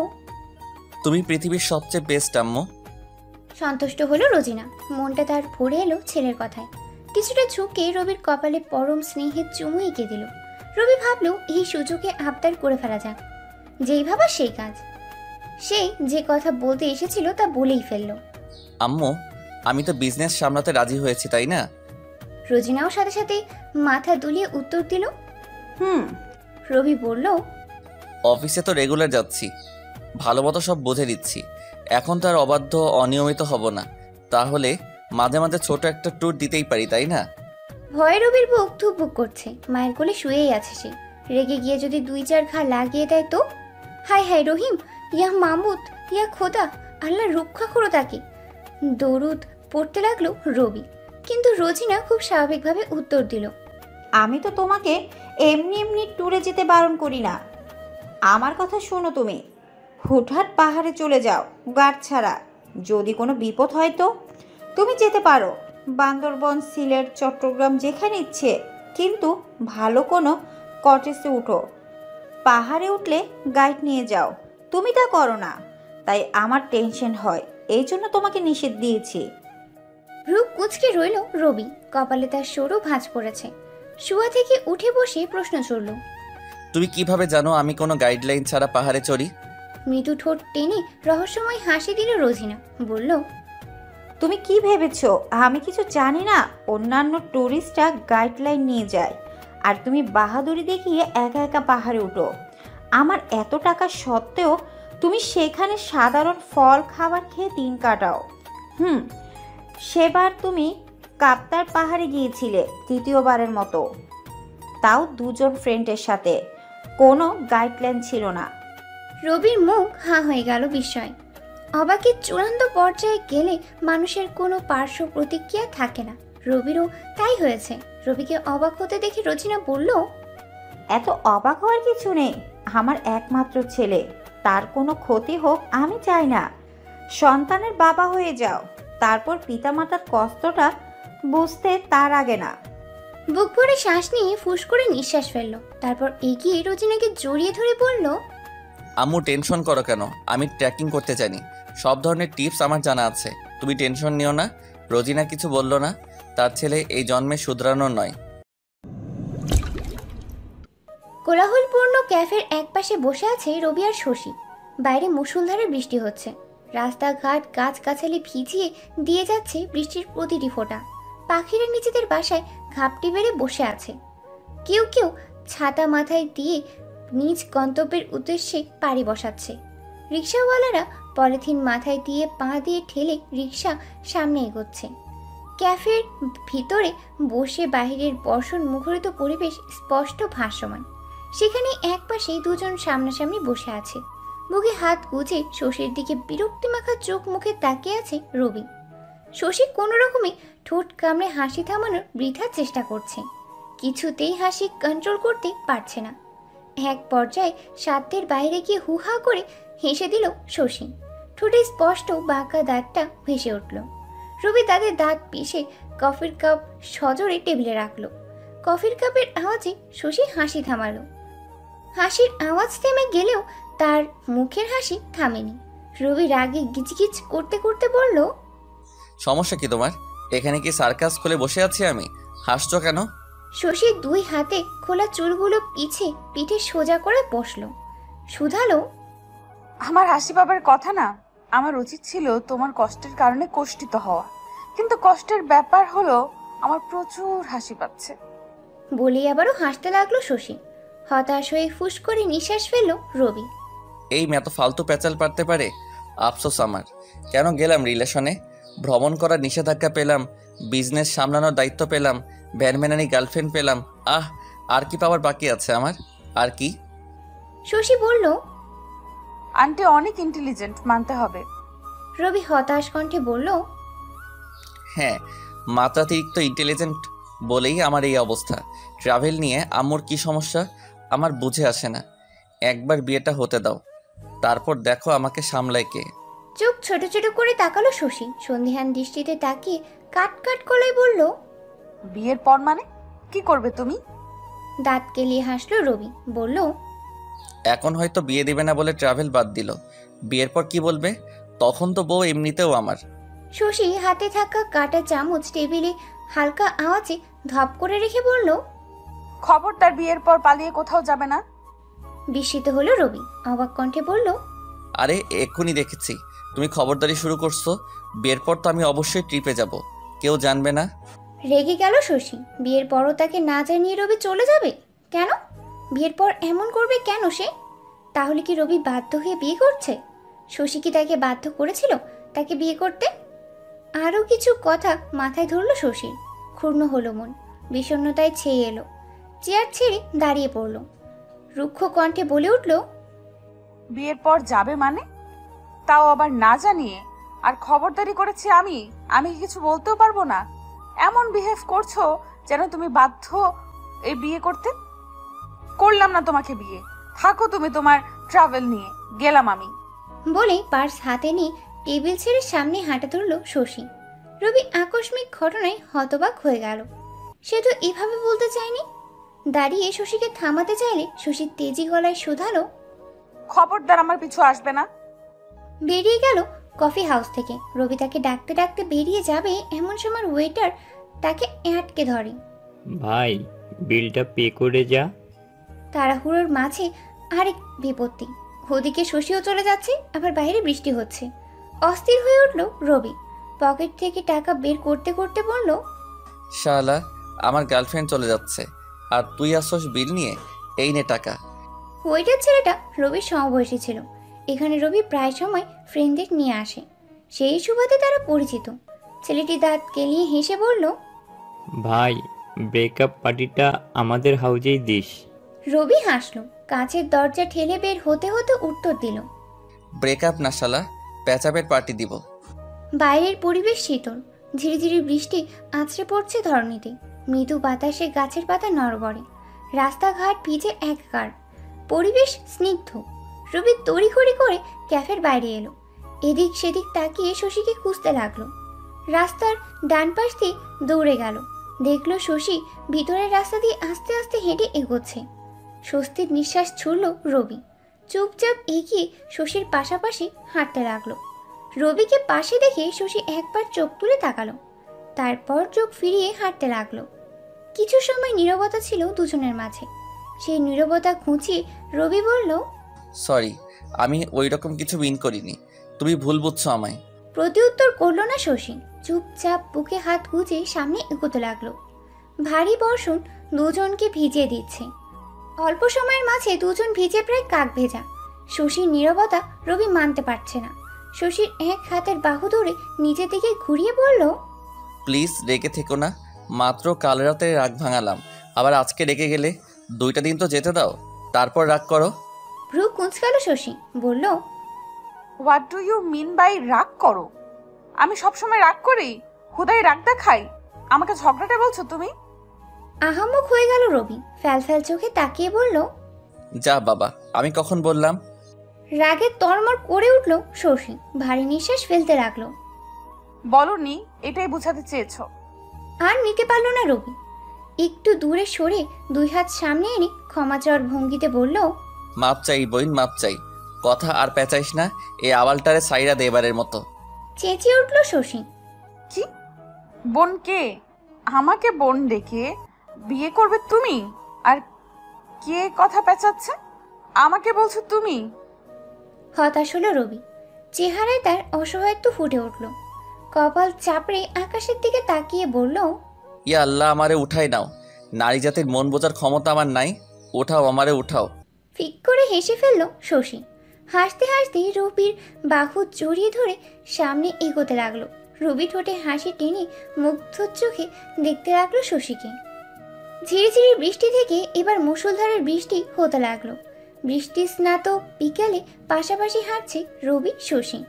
S1: তুমি পৃথিবীর সবচেয়ে বেস্ট আম্মু।
S2: সন্তুষ্ট হলো রোজিনা। মনটা তার ভরে এলো ছেলের কথায়। কিছুটা ঝুঁকে রবির কপালে পরম স্নেহের চুমু এঁকে দিল। রবি ভাবলো এই সুযোগে আবদার করে ফেলা যাক। যেই ভাবা সেই কাজ। সে যে কথা বলতে এসেছিল তা বলেই ফেলল।
S1: আম্মু আমি তো বিজনেস সামলাতে রাজি হয়েছি তাই না?
S2: রোজিনাও সাথে সাথে মাথা দুলিয়ে উত্তর দিল
S8: হুম।
S2: রবি বলল
S1: অফিসে তো রেগুলার যাচ্ছি। ভালো মতো সব বুঝে দিচ্ছি এখন তো আর অবাধ্য অনিয়মিত হব না। তাহলে মাঝে মাঝে ছোট একটা ট্যুর দিতেই পারি তাই না?
S2: ভয়ে রবির বুক ধুকভুক করছে। মায়ের কোলে শুয়েই আছে সে। রেগে গিয়ে যদি দুই চার ঘা লাগিয়ে দেয় তো? হাই হাই রহিম ইয়া মামুদ, ইয়া খোদা, আল্লাহ রক্ষা করো তাকে। দরুদ পড়তে লাগল রবি, কিন্তু রোজিনা খুব স্বাভাবিকভাবে উত্তর দিল,
S8: আমি তো তোমাকে এমনি এমনি ট্যুরে যেতে বারণ করি না। আমার কথা শোনো তুমি। হুটহাট পাহাড়ে চলে যাও গার্ড ছাড়া। যদি কোনো বিপদ হয় তো? তুমি যেতে পারো। বান্দরবন, সিলেট, চট্টগ্রাম যেখানে ইচ্ছে, কিন্তু ভালো কোনো কটেজে উঠো। পাহাড়ে উঠলে গাইড নিয়ে যাও। তুমি তা করো না। তাই আমার টেনশন হয় এই জন্য তোমাকে নিষেধ দিয়েছি।
S2: রূপ কুচকে রইল রবি কপালে তার সরু ভাঁজ পড়েছে। শুয়া থেকে উঠে বসে প্রশ্ন চলল
S1: তুমি কীভাবে জানো আমি কোনো গাইডলাইন ছাড়া পাহাড়ে চড়ি?
S2: মৃদু ঠোঁট টেনে রহস্যময় হাসি দিল রোজিনা বলল
S8: তুমি কি ভেবেছো? আমি কিছু জানি না। অন্যান্য ট্যুরিস্টরা গাইডলাইন নিয়ে যায়। আর তুমি বাহাদুরি দেখিয়ে একা একা পাহাড়ে উঠো। আমার এত টাকা সত্ত্বেও তুমি সেখানে সাধারণ ফল খাবার খেয়ে দিন কাটাও। হুম সেবার তুমি কাপ্তার পাহাড়ে গিয়েছিলে তৃতীয়বারের মতো। তাও দুজন ফ্রেন্ডের সাথে। কোনো গাইডলাইন ছিল না।
S2: রবির মুখ হাঁ হয়ে গেল বিস্ময়। অবাকের চূড়ান্ত পর্যায়ে গেলে মানুষের কোনো পার্শ্ব প্রতিক্রিয়া থাকে না। রবিরও তাই হয়েছে। রবিকে অবাক হতে দেখে রোজিনা বলল
S8: এত অবাক হওয়ার কিছু নেই। আমার একমাত্র ছেলে। তার কোনো ক্ষতি হোক আমি চাই না। সন্তানের বাবা হয়ে যাও। তারপর পিতামাতার কষ্টটা বুঝতে তার আগে না।
S2: বুক ভরে শ্বাস নিয়ে ফুস করে নিঃশ্বাস ফেলল। তারপর এগিয়ে রোজিনাকে জড়িয়ে ধরে বলল
S1: আম্মু টেনশন করো কেন? আমি ট্র্যাকিং করতে জানি সব ধরনের টিপস আমার জানা আছে। তুমি টেনশন নিও না। রোজিনা কিছু বলল না। তার ছেলে এই জন্মে শুধরানোর নয়।
S2: কোলাহলপূর্ণ ক্যাফের একপাশে বসে আছে রবি আর শশী। বাইরে মুষলধারে বৃষ্টি হচ্ছে। রাস্তাঘাট গাছগাছালি ভিজিয়ে দিয়ে যাচ্ছে বৃষ্টির প্রতিটি ফোঁটা। পাখিরা নিজেদের বাসায় ঘাপটি বেড়ে বসে আছে। কেউ কেউ ছাতা মাথায় দিয়ে নিজ গন্তব্যের উদ্দেশ্যে পাড়ি বসাচ্ছে। রিক্সাওয়ালারা পলিথিন মাথায় দিয়ে পা দিয়ে ঠেলে রিক্সা সামনে এগোচ্ছে। ক্যাফের ভিতরে বসে বাহিরের বর্ষণ মুখরিত পরিবেশ স্পষ্ট ভাসমান। সেখানে এক পাশে দুজন সামনাসামনি বসে আছে। বুকে হাত গুজে শশীর দিকে বিরক্তি মাখা চোখ মুখে তাকিয়ে আছে রবি। শশী কোনো রকমে ঠোঁট কামড়ে হাসি থামানোর বৃথা চেষ্টা করছে। কিছুতেই হাসি কন্ট্রোল করতে পারছে না। এক পর্যায়ে সাধ্যের বাইরে গিয়ে হুহা করে হেসে দিল শশী। ঠোঁটে স্পষ্ট বাঁকা দাঁতটা ভেসে উঠল। রবি তাদের দাঁত পিষে কফির কাপ সজোরে টেবিলে রাখল। কফির কাপের আওয়াজে শশী হাসি থামালো। হাসির আওয়াজ থেমে গেলেও তার মুখের হাসি থামেনি। রবি রাগে গিজগিজ করতে করতে বলল
S1: সমস্যা কি তোমার? এখানে কি সার্কাস খুলে বসে আছি আমি? হাসছো কেন?
S2: শশী দুই হাতে খোলা চুলগুলো পিছে পিঠে সোজা করে বসল। শুধালো
S3: আমার হাসি বাবার কথা না আমার উচিত ছিল তোমার কষ্টের কারণে কষ্টিত হওয়া। কিন্তু কষ্টের ব্যাপার হলো আমার প্রচুর হাসি পাচ্ছে।
S2: বলেই আবারও হাসতে লাগল শশী। হতাশ হয়ে ফুস করে নিঃশ্বাস ফেলল রবি।
S1: এই মেয়ে এত ফালতু প্যাচাল পারতে পারে? আফসোস আমার। কেন গেলাম রিলেশনে? ভ্রমণ করার নিষেধাজ্ঞা পেলাম বিজনেস সামলানোর দায়িত্ব পেলাম ব্যানম্যানানি গার্লফ্রেন্ড পেলাম। আহ আর কি পাওয়ার বাকি আছে আমার? আর কি?
S2: শশী বলল
S3: আন্টি অনেক ইন্টেলিজেন্ট মানতে হবে।
S2: রবি হতাশ কণ্ঠে বলল
S1: হ্যাঁ মাত্রাতিরিক্ত ইন্টেলিজেন্ট বলেই আমার এই অবস্থা। ট্রাভেল নিয়ে আম্মুর কি সমস্যা? আমার বুঝে আসে না। একবার বিয়েটা হতে দাও। তারপর দেখো আমাকে সামলায় কে।
S2: চোখ ছোট ছোট করে তাকালো শশী। সন্ধিহান দৃষ্টিতে তাকিয়ে কাট কাট গলায় বলল
S3: বিয়ের পর মানে? কি করবে তুমি?
S2: দাঁত কেলিয়ে হাসলো রবি। বলল
S1: এখন হয়তো বিয়ে দিবে না বলে ট্রাভেল বাদ দিল। বিয়ের পর কি বলবে? তখন তো বউ এমনিতেও আমার।
S2: শশী হাতে থাকা কাটা চামচ টেবিলে হালকা আওয়াজে ধপ করে রেখে বলল
S3: খবরদার বিয়ের পর পালিয়ে কোথাও যাবে না?
S2: বিস্মিত হলো রবি। অবাক কণ্ঠে বলল
S1: আরে এক্ষুনি দেখেছি। তুমি খবরদারি শুরু করছ। বিয়ের পর তো আমি অবশ্যই ট্রিপে যাব। কেউ জানবে না?
S2: রেগে গেল শশী। বিয়ের পরও তাকে না জানিয়ে রবি চলে যাবে? কেন? বিয়ের পর এমন করবে কেন সে? তাহলে কি রবি বাধ্য হয়ে বিয়ে করছে? শশী কি তাকে বাধ্য করেছিল তাকে বিয়ে করতে? আরও কিছু কথা মাথায় ধরলো শশীর। ক্ষুণ্ণ হলো মন। বিষণ্ণতায় ছেয়ে এলো। চেয়ার ছেড়ে দাঁড়িয়ে পড়ল। রুক্ষ কণ্ঠে বলে উঠল
S3: বিয়ের পর যাবে মানে? তাও আবার না জানিয়ে আর খবরদারি করেছি আমি আমি কিছু বলতেও পারব না? এমন বিহেভ করছ যেন তুমি বাধ্য এই বিয়ে করতে? করলাম না তোমাকে বিয়ে। থাকো তুমি তোমার ট্রাভেল নিয়ে। গেলাম আমি।
S2: বলে পার্স হাতে নিয়ে টেবিল ছেড়ে সামনে হাঁটা ধরল শশী। রবি আকস্মিক ঘটনায় হতবাক হয়ে গেল। সে তো এভাবে বলতে চায়নি? দাঁড়িয়ে শশীকে থামাতে চাইলে শশীর তেজি গলায় শোধালো
S3: খবরদার আমার পিছু আসবে না।
S2: বেরিয়ে গেল কফি হাউস থেকে। রবি তাকে ডাকতে ডাকতে বেরিয়ে যাবে এমন সময় ওয়েটার তাকে আটকে ধরে।
S13: ভাই বিলটা পে করে যা।
S2: তাড়াহুড়োর মাঝে আরেক বিপত্তি। ওদিকে শশীও চলে যাচ্ছে আবার বাইরে বৃষ্টি হচ্ছে। অস্থির হয়ে উঠল রবি। পকেট থেকে টাকা বের করতে করতে বলল
S1: শালা আমার গার্লফ্রেন্ড চলে যাচ্ছে। আর তুই আসছস বিল নিয়ে এই নে টাকা।
S2: ওইটার ছেলেটা রবির সমবয়সী ছিল। এখানে রবি প্রায় সময় ফ্রেন্ডদের নিয়ে আসে। সেই সুবাদে তারা পরিচিত। ছেলেটি দাঁত কেলিয়ে হেসে বলল
S13: ভাই ব্রেকআপ পার্টিটা আমাদের হাউজেই দিস।
S2: রবি হাসলো কাঁচের দরজা ঠেলে বের হতে হতে উত্তর দিল
S1: ব্রেকআপ না শালা প্যাচাপের পার্টি দিব।
S2: বাইরের পরিবেশ শীতল। ঝিরিঝিরি বৃষ্টি আছড়ে পড়ছে ধরণীতে মৃদু বাতাসে গাছের পাতা নড়বড়ে। রাস্তাঘাট ভিজে একাকার পরিবেশ স্নিগ্ধ। রবি তড়িঘড়ি করে ক্যাফের বাইরে এলো। এদিক সেদিক তাকিয়ে শশীকে খুঁজতে লাগল। রাস্তার ডান পাশ দিয়ে দৌড়ে গেল। দেখল শশী ভিতরের রাস্তা দিয়ে আস্তে আস্তে হেঁটে এগোচ্ছে। স্বস্তির নিঃশ্বাস ছুড়ল রবি। চুপচাপ এগিয়ে শশীর পাশাপাশি হাঁটতে লাগল। রবিকে পাশে দেখে শশী একবার চোখ তুলে তাকালো। তারপর চোখ ফিরিয়ে হাঁটতে লাগল। কিছু সময় নীরবতা ছিল দুজনের মাঝে। সেই নীরবতা ঘুঁচিয়ে রবি বলল
S1: সরি আমি ওই রকম কিছু মিন করিনি। তুমি ভুল বুঝছ আমায়।
S2: প্রতিউত্তর করল না শশী। চুপচাপ বুকে হাত গুজে সামনে এগোতে লাগল। ভারী বর্ষণ দুজনকে ভিজিয়ে দিচ্ছে। অল্প সময়ের মাঝে দুজন ভিজে প্রায় কাক ভেজা। শশীর নীরবতা রবি মানতে পারছে না। শশীর এক হাতের বাহু ধরে নিজের দিকে ঘুরিয়ে বলল
S1: প্লিজ রেগে থেকো না। মাত্র কাল রাতে রাগ ভাঙালাম। আবার আজকে রেগে গেলে দুইটা দিন তো যেতে দাও। তারপর রাগ করো।
S2: ভ্রু কুঁচকালো শশী বলল
S3: what do you mean by রাগ করো? আমি সবসময় রাগ করি হুদাই রাগ দেখাই। আমাকে ঝগড়াটা বলছো তুমি?
S2: আহাম্মক হয়ে গেল রবি। ফ্যাল ফ্যাল চোখে তাকিয়ে বলল
S1: যা বাবা আমি কখন বললাম?
S2: রাগে তরমর করে উঠল শশী। ভারী নিঃশ্বাস ফেলতে লাগল।
S3: বলনি এটাই বোঝাতে চেয়েছো।
S2: আর নিতে পারল না রবি। একটু দূরে সরে দুই হাত সামনে এনে ক্ষমা চাওয়ার ভঙ্গিতে বলল
S1: মাপ চাই বইন মাপ চাই। কথা আর পেঁচাইস না এই আওয়ালটারে সাইরা দে এবারের মতো।
S2: চেঁচিয়ে উঠল শশী।
S3: কি? বোন কে? আমাকে বোন ডেকে বিয়ে করবে তুমি? আর কে কথা পেঁচাচ্ছে? আমাকে বলছো তুমি?
S2: হতাশ হলো রবি। চেহারায় তার অসহায়ত্ব ফুটে উঠল। কপাল চাপড়ে আকাশের দিকে তাকিয়ে বলল
S1: ইয়া আল্লাহ আমারে উঠাই নাও। নারী জাতির মন বোঝার ক্ষমতা আমার নাই। উঠাও আমারে উঠাও।
S2: ফিক করে হেসে ফেলল শশী। হাসতে হাসতে রবির বাহু জড়িয়ে ধরে সামনে এগোতে লাগল। রবি ঠোঁটে হাসি টেনে মুগ্ধ চোখে দেখতে লাগল শশীকে। ঝিরিঝিরি বৃষ্টি থেকে এবার মুষলধারের বৃষ্টি হতে লাগল। বৃষ্টি স্নাত বিকালে পাশাপাশি হাঁটছে রবি শশী।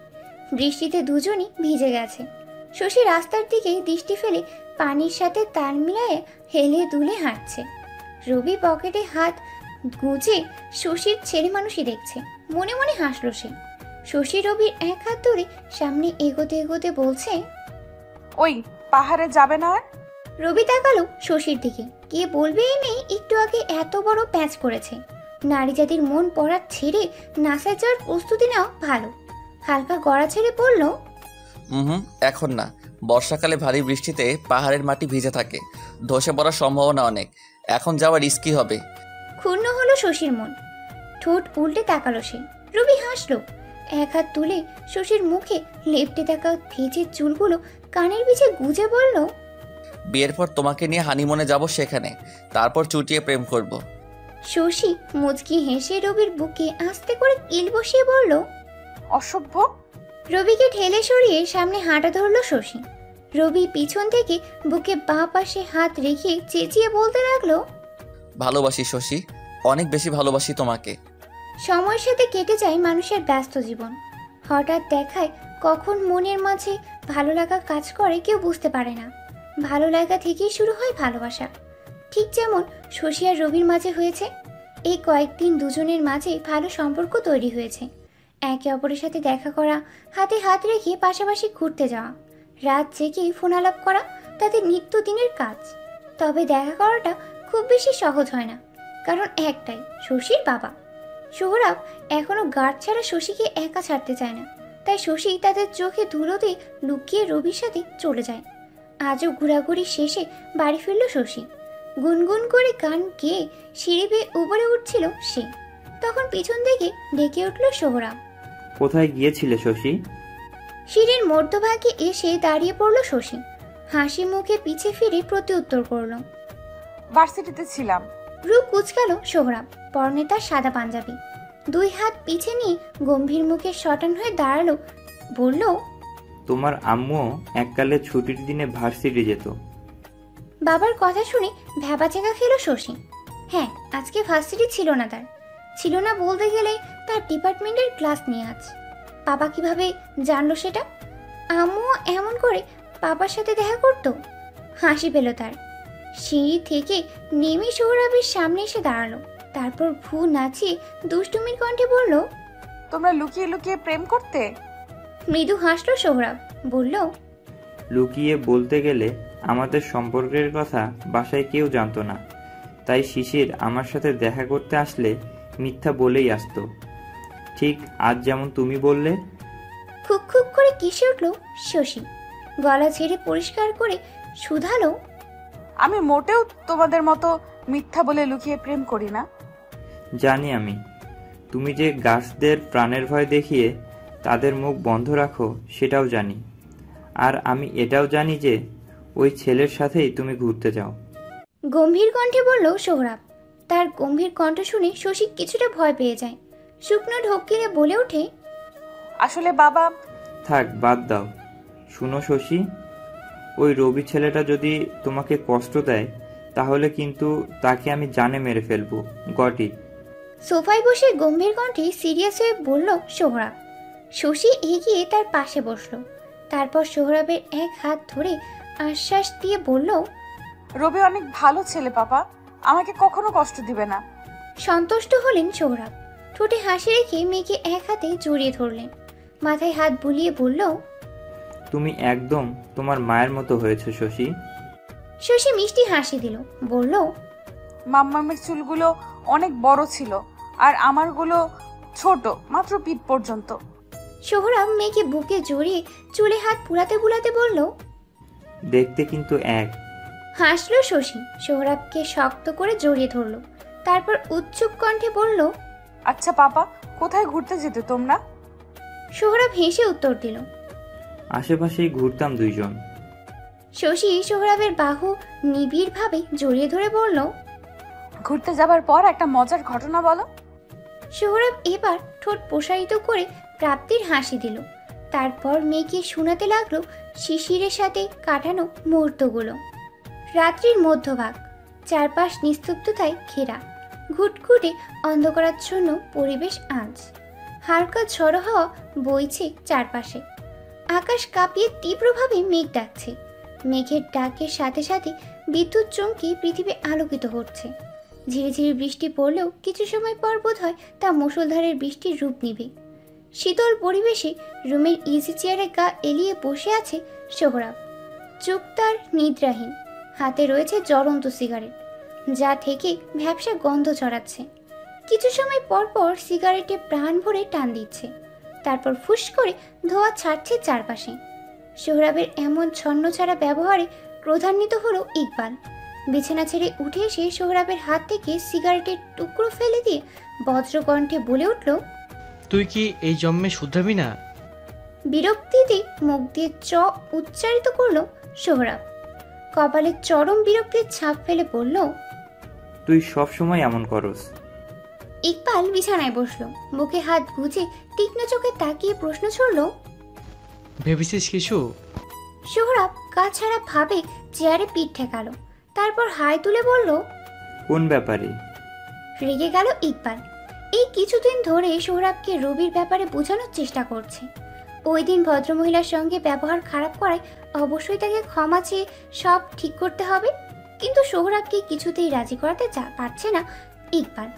S2: বৃষ্টিতে দুজনই ভিজে গেছে। শশী রাস্তার দিকে দৃষ্টি ফেলে পানির সাথে তাল মিলায়ে হেলে দুলে হাঁটছে। রবি পকেটে হাত গুজে শশীর ছেলে মানুষই দেখছে। মনে মনে হাসলো সে। শশী রবির এক হাত ধরে সামনে এগোতে এগোতে বলছে
S3: ওই পাহাড়ে যাবে না আর?
S2: রবি তাকালো শশীর দিকে। কে বলবে এই মেয়ে? একটু আগে এত বড় প্যাচ করেছে। নারী জাতির মন পড়ার ছেড়ে নাসায় যাওয়ার প্রস্তুতি নেওয়া ভালো। হালকা গড়া ছেড়ে পড়ল?
S1: হুম এখন না। বর্ষাকালে ভারী বৃষ্টিতে পাহাড়ের মাটি ভিজে থাকে। ধসে পড়ার সম্ভাবনা অনেক। এখন যাওয়া রিস্কি হবে।
S2: ক্ষুণ্ণ হলো শশীর মন। ঠোঁট উল্টে তাকালো সে। রবি হাসলো। এক হাত তুলে শশীর মুখে লেপটে থাকা ভিজে চুলগুলো কানের বিছে গুজে বলল
S1: বিয়ের পর তোমাকে নিয়ে হানিমুনে যাব সেখানে। তারপর চুটিয়ে প্রেম করব।
S2: শশী মুচকি হেসে রবির বুকে আস্তে করে কিল বসিয়ে বলল
S3: অসভ্য?
S2: রবিকে ঠেলে সরিয়ে সামনে হাঁটা ধরল শশী। রবি পিছন থেকে বুকে বাঁ পাশে হাত রেখে চেঁচিয়ে বলতে লাগল
S1: ভালোবাসি শশী অনেক বেশি ভালোবাসি তোমাকে।
S2: সময়ের সাথে কেটে যায় মানুষের ব্যস্ত জীবন। হঠাৎ দেখায় কখন মনের মাঝে ভালো লাগা কাজ করে কেউ বুঝতে পারে না। ভালো লাগা থেকেই শুরু হয় ভালোবাসা। ঠিক যেমন শশী আর রবির মাঝে হয়েছে এই কয়েকদিন দুজনের মাঝে ভালো সম্পর্ক তৈরি হয়েছে। একে অপরের সাথে দেখা করা, হাতে হাত রেখে পাশাপাশি ঘুরতে যাওয়া, রাত জেগে ফোন আলাপ করা তাদের নিত্যদিনের কাজ। তবে দেখা করাটা খুব বেশি সহজ হয় না, কারণ একটাই, শশীর বাবা। সোহরাব এখনও গার্ড ছাড়া শশীকে একা ছাড়তে চায় না, তাই শশী তাদের চোখে ধুলো দিয়ে লুকিয়ে রবির সাথে চলে যায়। আজও ঘোরাঘুরি শেষে বাড়ি ফিরল শশী। গুনগুন করে গান গেয়ে সিঁড়ি বেয়ে উপরে উঠছিল সে। তখন পিছন থেকে ডেকে উঠল সোহরাব।
S4: কোথায় গিয়েছিলে শশী?
S2: সিঁড়ির মধ্যভাগে এসে দাঁড়িয়ে পড়ল শশী। হাসি মুখে পিছে ফিরে প্রত্যুত্তর করল।
S3: ভার্সিটিতে ছিলাম।
S2: রূপ কুচকাল সোহরাব পরনে তার সাদা পাঞ্জাবি। দুই হাত পিছে নিয়ে গম্ভীর মুখে শটান হয়ে দাঁড়াল বলল
S4: তোমার আম্মু এককালে ছুটির দিনে ভার্সিটি যেত।
S2: বাবার কথা শুনে ভ্যাবাচেকা খেলো শশী। হ্যাঁ আজকে ভার্সিটি ছিল না তার। ছিল না বলতে গেলে তার ডিপার্টমেন্টের ক্লাস নিয়ে আজ। বাবা কীভাবে জানলো সেটা? আম্মু এমন করে পাপার সাথে দেখা করতো? হাসি পেল তার। সিঁড়ি থেকে নেমে সৌরভের সামনে এসে দাঁড়াল। তারপর ভু নাচিয়ে দুষ্টুমির কণ্ঠে বলল
S3: তোমরা লুকিয়ে লুকিয়ে প্রেম করতে?
S2: মৃদু হাসলো সৌরভ বলল
S4: লুকিয়ে বলতে গেলে আমাদের সম্পর্কের কথা বাসায় কেউ জানতো না। তাই শিশির আমার সাথে দেখা করতে আসলে মিথ্যা বলেই আসতো। ঠিক আজ যেমন তুমি বললে।
S2: খুক খুক করে কেসে উঠল শশী। গলা ছেড়ে পরিষ্কার করে শুধালো
S3: আমি মোটেও তোমাদের মতো মিথ্যা বলে লুকিয়ে প্রেম করি না।
S4: জানি আমি। তুমি যে গাছদের প্রাণের ভয় দেখিয়ে তাদের মুখ বন্ধ রাখো সেটাও জানি। আর আমি এটাও জানি যে ওই ছেলের সাথেই তুমি ঘুরতে যাও।
S2: গম্ভীর কণ্ঠে বলল সোহরাব। তার গম্ভীর কণ্ঠ শুনে শশী কিছুটা ভয় পেয়ে যায়। শুকনো ঢোক কিনে বলে ওঠে
S3: আসলে বাবা
S4: থাক বাদ দাও। শুনো শশী ওই রবি ছেলেটা যদি তোমাকে কষ্ট দেয় তাহলে কিন্তু তাকে আমি জানে মেরে ফেলব। গটি।
S2: সোফায় বসে গম্ভীর কণ্ঠে সিরিয়াস হয়ে বলল সোহরাব। শশী এগিয়ে তার পাশে বসল। তারপর সোহরাবের এক হাত ধরে আশ্বাস দিয়ে বলল
S3: রবি অনেক ভালো ছেলে বাবা। আমাকে কখনো কষ্ট দিবে না।
S2: সন্তুষ্ট হলেন সোহরাব। ঠোঁটে হাসি রেখে মেয়েকে এক হাতে জড়িয়ে ধরলেন। মাথায় হাত বুলিয়ে বলল
S4: তুমি একদম তোমার মায়ের মতো হয়েছে শশী।
S2: শশী মিষ্টি হাসি দিল বলল
S3: মাম্মামের চুলগুলো অনেক বড় ছিল আর আমারগুলো ছোট মাত্র পিঠ পর্যন্ত।
S2: সোহরাব মেয়েকে বুকে জড়িয়ে চুলে হাত বুলাতে বুলাতে বলল
S4: দেখতে কিন্তু এক।
S2: হাসলো শশী। সোহরাবকে শক্ত করে জড়িয়ে ধরলো তারপর উৎসুক কণ্ঠে বলল
S3: আচ্ছা পাপা কোথায় ঘুরতে যেতে তোমরা?
S2: সোহরাব হেসে উত্তর দিল।
S4: আশেপাশেই ঘুরতাম দুইজন।
S2: শশী সোহরাবের বাহু নিবিড়ভাবে জড়িয়ে ধরে বলল
S3: ঘুরতে যাবার পর একটা মজার ঘটনা বলো।
S2: সোহরাব এবার ঠোঁট প্রসারিত করে প্রাপ্তির হাসি দিল। তারপর মেয়েকে শোনাতে লাগল শিশিরের সাথে কাটানো মুহূর্তগুলো। রাত্রির মধ্যভাগ চারপাশ নিস্তব্ধতায় ঘেরা। ঘুটঘুটে অন্ধকারাচ্ছন্ন পরিবেশ আজ। হালকা ঝড়ো হাওয়া বইছে চারপাশে। আকাশ কাঁপিয়ে তীব্রভাবে মেঘ ডাকছে। মেঘের ডাকের সাথে সাথে বিদ্যুৎ চমকে পৃথিবী আলোকিত হচ্ছে। ঝিরে ঝিরে বৃষ্টি পড়লেও কিছু সময় পর বোধ হয় তা মুষলধারের বৃষ্টির রূপ নিবে। শীতল পরিবেশে রুমের ইজি চেয়ারে গা এলিয়ে বসে আছে সোহরাব। চোখ তার নিদ্রাহীন। হাতে রয়েছে জ্বলন্ত সিগারেট যা থেকে ভ্যাবসা গন্ধ ছড়াচ্ছে। কিছু সময় পর পর সিগারেটে প্রাণ ভরে টান দিচ্ছে। তারপর ফুস করে ধোয়া ছাড়ছে চারপাশে। সোহরাবের এমন ছন্ন ছাড়া ব্যবহারে ক্রোধান্বিত হলো ইকবাল। বিছানা ছেড়ে উঠে এসে সোহরাবের হাত থেকে সিগারেটের টুকরো ফেলে দিয়ে বজ্রকণ্ঠে বলে উঠল
S6: তুই কি এই জন্মে শুধরাবি না?
S2: বিরক্তিতে মুখ দিয়ে চ উচ্চারিত করল সোহরাব। কপালে চরম বিরক্তির ছাপ ফেলে বলল
S4: তুই সব সময় এমন করস।
S2: ইকবাল বিছানায় বসল। বুকে হাত গুজে তীক্ষ্ণ চোখে তাকিয়ে প্রশ্ন ছড়ল
S6: ভেবেছিস কিছু?
S2: সোহরাব গা ছাড়া ভাবে চেয়ারে পিঠ ঠেকালো তারপর হাই তুলে বলল
S4: কোন ব্যাপারে?
S2: রেগে গেল ইকবাল। এই কিছুদিন ধরে সোহরাবকে রবির ব্যাপারে বোঝানোর চেষ্টা করছে। ওই দিন ভদ্রমহিলার সঙ্গে ব্যবহার খারাপ করায় অবশ্যই তাকে ক্ষমা চেয়ে সব ঠিক করতে হবে। কিন্তু সোহরাবকে কিছুতেই রাজি করাতে চা পারছে না ইকবাল।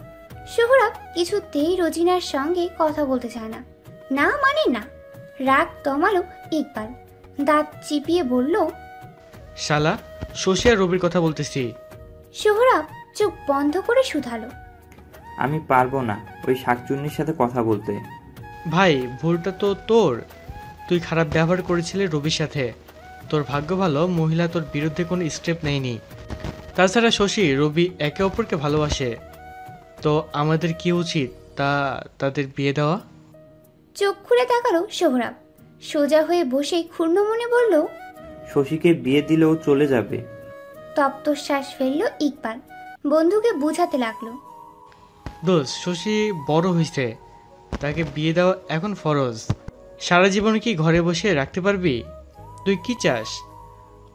S2: সোহরাব কিছুতেই রোজিনার সঙ্গে কথা বলতে চায় না। না মানে না রাগ দমালো ইকবাল। দাঁত চিপিয়ে বলল
S6: শালা শশী আর রবির কথা বলতেছি।
S2: সোহরাব চোখ বন্ধ করে শুধালো।
S4: আমি পারব না ওই শাকচুন্নির সাথে কথা বলতে।
S6: ভাই ভুলটা তো তোর। তুই খারাপ ব্যবহার করেছিলি রবির সাথে। তোর ভাগ্য ভালো মহিলা তোর বিরুদ্ধে কোনো স্টেপ নেয়নি। তাছাড়া শশী রবি একে অপরকে ভালোবাসে। তো আমাদের কি উচিত তা তাদের বিয়ে দেওয়া?
S2: চোখ খুলে তাকালো সোহরাব। সোজা হয়ে বসে ক্ষুণ্ণ মনে বলল
S4: শশীকে বিয়ে দিলেও চলে যাবে।
S2: তপ্ত শ্বাস ফেলল ইকবাল। বন্ধুকে বুঝাতে লাগল।
S6: দোষ শশী বড় হয়েছে। তাকে বিয়ে দেওয়া এখন ফরজ। সারা জীবন কি ঘরে বসে রাখতে পারবি? তুই কি চাস?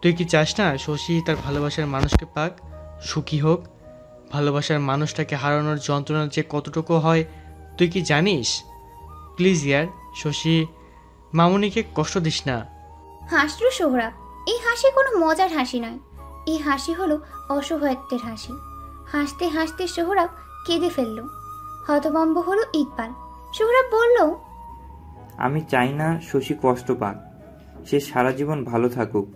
S6: তুই কি চাস না শশী তার ভালোবাসার মানুষকে পাক সুখী হোক? ভালোবাসার মানুষটাকে হারানোর যন্ত্রণা যে কতটুকু হয় তুই কি জানিস? প্লিজ ইয়ার শশী মামুনিকে কষ্ট দিস না।
S2: হাসলো সোহরাব এই হাসি কোনো মজার হাসি নয়। এই হাসি হলো অসহায়ত্বের হাসি। হাসতে হাসতে সোহরাব কেঁদে ফেলল। হতভম্ব হলো ইকবাল। সোহরাব বলল
S4: আমি চাই না শশী কষ্ট পাক। সে সারা জীবন ভালো থাকুক।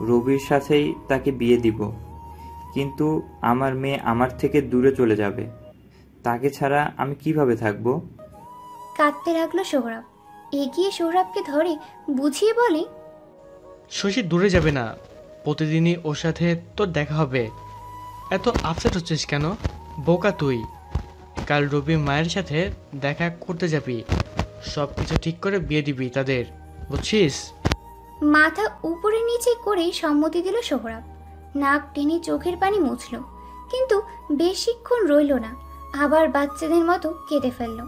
S4: রবির সাথেই তাকে বিয়ে দিব। কিন্তু আমার মেয়ে আমার থেকে দূরে চলে যাবে। তাকে ছাড়া আমি কীভাবে থাকব?
S2: কাঁদতে লাগল সোহরাব এগিয়ে সোহরাবকে ধরে বুঝিয়ে বলে
S6: শশী দূরে যাবে না। প্রতিদিনই ওর সাথে তোর দেখা হবে। এত আপসেট হচ্ছিস কেন? বোকা তুই। কাল রবি মায়ের সাথে দেখা করতে যাবি। সব কিছু ঠিক করে বিয়ে দিবি তাদের। বুঝছিস?
S2: মাথা উপরে নিচে করে সম্মতি দিল সোহরাব। নাক টেনে চোখের পানি মুছল কিন্তু বেশিক্ষণ রইল না আবার বাচ্চাদের মতো কেঁদে ফেলল।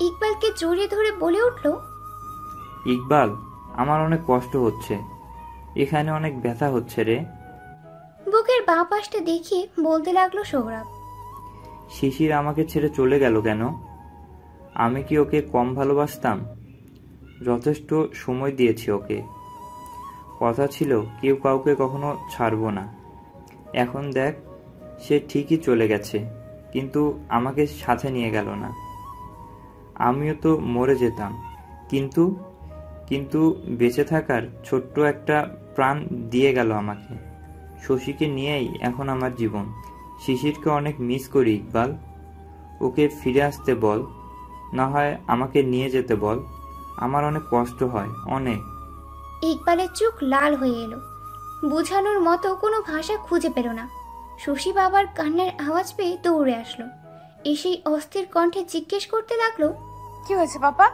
S2: ইকবালকে জড়িয়ে ধরে বলে উঠল
S4: ইকবাল আমার অনেক কষ্ট হচ্ছে। এখানে অনেক ব্যথা হচ্ছে রে।
S2: বুকের বাঁ পাশটা দেখিয়ে বলতে লাগল সোহরাব
S4: শিশির আমাকে ছেড়ে চলে গেল কেন? আমি কি ওকে কম ভালোবাসতাম? যথেষ্ট সময় দিয়েছি ওকে। কথা ছিল, কেউ কাউকে কখনো ছাড়বো না। এখন দেখ, সে ঠিকই চলে গেছে, কিন্তু আমাকে সাথে নিয়ে গেল না। আমিও তো মরে যেতাম, কিন্তু কিন্তু বেঁচে থাকার ছোট্ট একটা প্রাণ দিয়ে গেল আমাকে। শশীকে নিয়েই এখন আমার জীবন। শিশিরকে অনেক মিস করি ইকবাল ওকে ফিরে আসতে বল, না হয় আমাকে নিয়ে যেতে বল। আমার অনেক কষ্ট হয়, অনেক।
S2: ইকবালের চোখ লাল হয়ে এলো। বুঝানোর মতো কোনো ভাষা খুঁজে পেল না। শশী বাবার কান্নার আওয়াজ পেয়ে দৌড়ে আসলো। এসেই অস্থির কণ্ঠে জিজ্ঞেস করতে লাগল
S3: কি হয়েছে পাপা?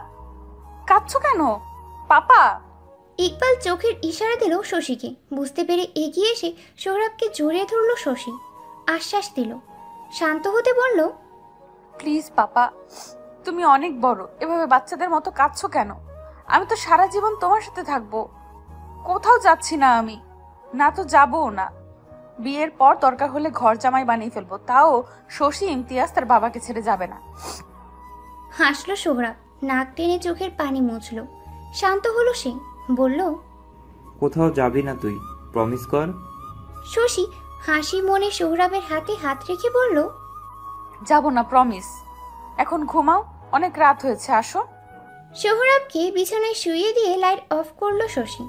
S3: কাঁদছো কেন? পাপা!
S2: ইকবাল চোখের ইশারা দিল শশীকে। বুঝতে পেরে এগিয়ে এসে সৌরভকে জড়িয়ে ধরল শশী। আশ্বাস দিল। শান্ত হতে বলল
S3: প্লিজ পাপা তুমি অনেক বড়। এভাবে বাচ্চাদের মতো কাঁদছো কেন? আমি তো সারা জীবন তোমার সাথে থাকব। কোথাও যাচ্ছি না আমি। না তো যাবও না। বিয়ের পর দরকার হলে ঘর জামাই বানিয়ে ফেলব তাও শশী ইমতিয়াজ তার বাবাকে ছেড়ে যাবে না।
S2: হাসলো সোহরাব নাক টেনে চোখের পানি মুছল। শান্ত হলো সে বলল
S4: কোথাও যাবি না তুই প্রমিস কর।
S2: শশী হাসি মনে সোহরাবের হাতে হাত রেখে বলল
S3: যাব না প্রমিস এখন ঘুমাও অনেক রাত হয়েছে আসো।
S2: সোহরাবকে বিছানায় শুইয়ে দিয়ে লাইট অফ করল শশী।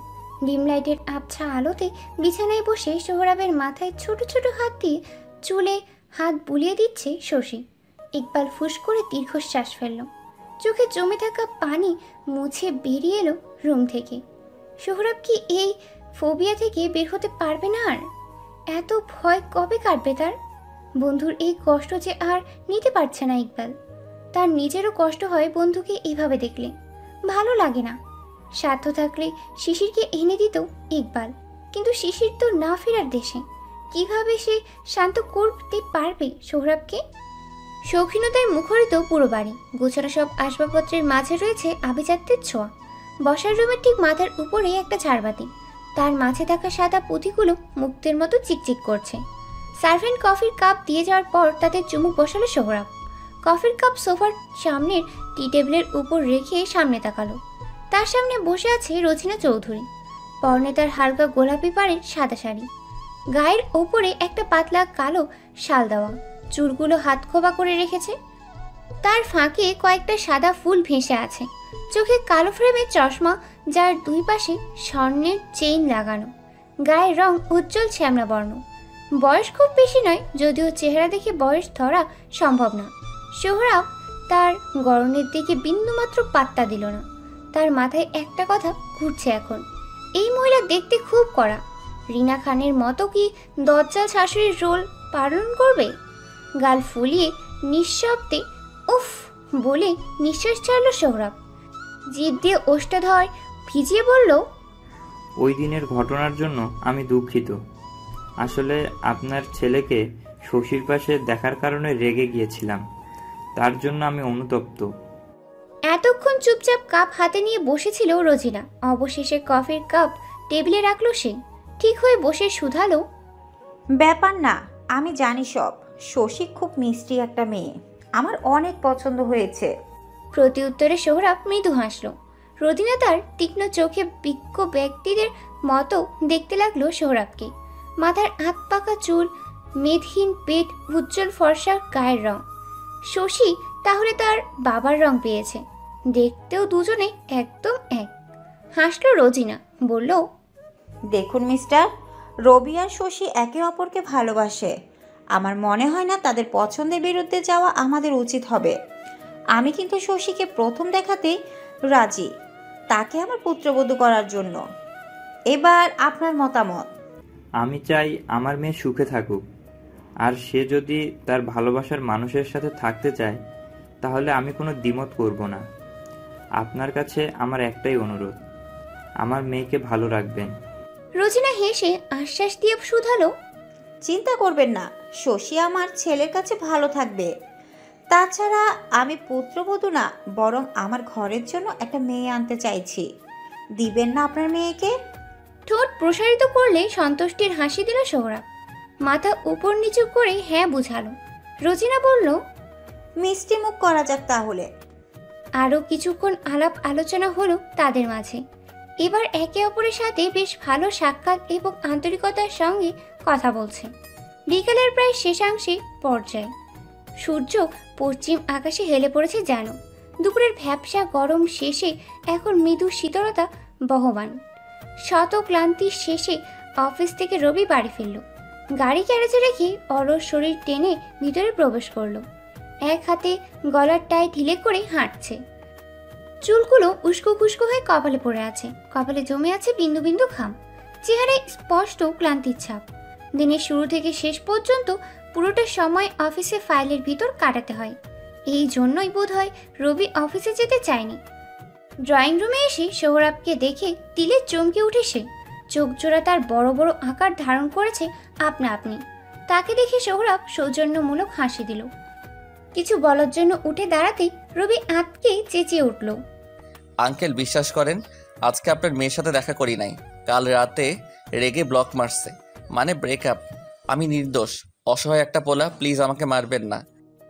S2: ডিম লাইটের আবছা আলোতে বিছানায় বসে সোহরাবের মাথায় ছোট ছোট হাত দিয়ে চুলে হাত বুলিয়ে দিচ্ছে শশী। ইকবাল ফুস করে দীর্ঘশ্বাস ফেলল। চোখে জমে থাকা পানি মুছে বেরিয়ে এলো রুম থেকে। সোহরাব কি এই ফোবিয়া থেকে বের হতে পারবে না আর? এত ভয় কবে কাটবে তার? বন্ধুর এই কষ্ট যে আর নিতে পারছে না ইকবাল। তার নিজেরও কষ্ট হয় বন্ধুকে এভাবে দেখলে। ভালো লাগে না। সাধ্য থাকলে শিশিরকে এনে দিত ইকবাল কিন্তু শিশির তো না ফেরার দেশে। কীভাবে সে শান্ত করতে পারবে সৌরভকে শৌখিনতায় মুখরিত পুরো বাড়ি। গোছানো সব আসবাবপত্রের মাঝে রয়েছে আভিজাত্যের ছোঁয়া। বসার রুমের ঠিক মাথার উপরে একটা ঝাড়বাতি তার মাঝে থাকা সাদা পুঁথিগুলো মুক্তের মতো চিকচিক করছে। সার্ভেন্ট কফির কাপ দিয়ে যাওয়ার পর তাতে চুমুক বসালো সোহরাব। কফির কাপ সোফার সামনের টি টেবিলের উপর রেখে সামনে তাকালো। তার সামনে বসে আছে রচিনা চৌধুরী। পরনে তার হালকা গোলাপি পাড়ের সাদা শাড়ি। গায়ের ওপরে একটা পাতলা কালো শাল দেওয়া। চুলগুলো হাত খোবা করে রেখেছে। তার ফাঁকে কয়েকটা সাদা ফুল ভেসে আছে। চোখে কালো ফ্রেমের চশমা, যার দুই পাশে স্বর্ণের চেইন লাগানো। গায়ের রং উজ্জ্বল শ্যামলা বর্ণ বয়স খুব বেশি নয়, যদিও চেহারা দেখে বয়স ধরা সম্ভব না। সোহরাব তার গরনের দিকে বিন্দুমাত্র পাত্তা দিল না। তার মাথায় একটা কথা ঘুরছে এখন। এই মহিলা দেখতে খুব কড়া। রিনা খানের মতো কি দজ্জাল শাশুড়ির রোল পালন করবে? গাল ফুলিয়ে নিঃশব্দে উফ বলে নিঃশ্বাস ছাড়ল সোহরাব। জিভ দিয়ে ওষ্ঠাধর ভিজিয়ে বলল,
S4: ওই দিনের ঘটনার জন্য আমি দুঃখিত। আসলে আপনার ছেলেকে শশীর পাশে দেখার কারণে রেগে গিয়েছিলাম। তার জন্য আমি অনুতপ্ত।
S2: এতক্ষণ চুপচাপ কাপ হাতে নিয়ে বসেছিল রোজিনা। অবশেষে কফির কাপ টেবিলে রাখল সে। ঠিক হয়ে বসে শুধালো
S8: ব্যাপার না আমি জানি সব। শশী খুব মিষ্টি একটা মেয়ে। আমার অনেক পছন্দ হয়েছে।
S2: প্রতি উত্তরে সোহরাব মৃদু হাসলো। রদিনা তার তীক্ষ্ণ চোখে বিজ্ঞ ব্যক্তিদের মতো দেখতে লাগল সোহরাবকে। মাথার হাত পাকা চুল মেদহীন পেট উজ্জ্বল ফর্সা গায়ের রং। শশী তাহলে তার বাবার রং পেয়েছে। দেখতেও দুজনে একদম এক। হাসলো রোজিনা বলল
S8: দেখুন মিস্টার রবি আর শশী একে অপরকে ভালোবাসে। আমার মনে হয় না তাদের পছন্দের বিরুদ্ধে যাওয়া আমাদের উচিত হবে। আমি কিন্তু শশীকে প্রথম দেখাতে রাজি তাকে আমার পুত্রবধূ করার জন্য। এবার আপনার মতামত।
S4: আমি চাই আমার মেয়ে সুখে থাকুক। আর সে যদি তার ভালোবাসার মানুষের সাথে থাকতে চায় তাহলে আমি কোনো দ্বিমত করব না। আপনার কাছে আমার একটাই অনুরোধ আমার মেয়েকে ভালো রাখবেন।
S2: রোজিনা হেসে আশ্বাস দিয়ে শুধালো
S8: চিন্তা করবেন না শশী আমার ছেলের কাছে ভালো থাকবে। তাছাড়া আমি পুত্রবধূ না বরং আমার ঘরের জন্য একটা মেয়ে আনতে চাইছি। দিবেন না আপনার মেয়েকে?
S2: ঠোঁট প্রসারিত করলে সন্তুষ্টির হাসি দিল সোহরাব। মাথা উপর নিচু করে হ্যাঁ বুঝালো। রোজিনা বলল
S8: মিষ্টি মুখ করা যাক তাহলে।
S2: আরও কিছুক্ষণ আলাপ আলোচনা হলো তাদের মাঝে। এবার একে অপরের সাথে বেশ ভালো সাক্ষাৎ এবং আন্তরিকতার সঙ্গে কথা বলছে। বিকালের প্রায় শেষাংশে পর্যায়ে। সূর্য পশ্চিম আকাশে হেলে পড়েছে যেন দুপুরের ভ্যাবসা গরম শেষে এখন মৃদু শীতলতা বহমান। শত ক্লান্তির শেষে অফিস থেকে রবি বাড়ি ফিরল। গাড়ি ক্যারেজে রেখে অলস শরীর টেনে ভিতরে প্রবেশ করল। এক হাতে গলার টাই ঢিলে করে হাঁটছে। চুলগুলো উস্কো খুস্কো হয়ে কপালে পড়ে আছে। কপালে জমে আছে বিন্দু বিন্দু ঘাম। চেহারায় স্পষ্ট ক্লান্তির ছাপ। দিনের শুরু থেকে শেষ পর্যন্ত পুরোটা সময় অফিসে ফাইলের ভিতর কাটাতে হয়। এই জন্যই বোধ হয় রবি অফিসে যেতে চায়নি। ড্রয়িং রুমে এসে সোহরাবকে দেখে তিলে চমকে উঠে সে। চোখ জোড়া তার বড় বড় আকার ধারণ করেছে আপনা আপনি। তাকে দেখে সোহরাব সৌজন্যমূলক হাসি দিল। কিছু বলার জন্য উঠে দাঁড়াতেই রবি আঁতকে চেঁচিয়ে উঠল।
S1: আঙ্কেল বিশ্বাস করেন আজকে আপনার মেয়ের সাথে দেখা করি নাই। কাল রাতে রেগে ব্লক মারছে। মানে ব্রেকআপ আমি নির্দোষ। অসহায় একটা পোলা প্লিজ আমাকে মারবেন না।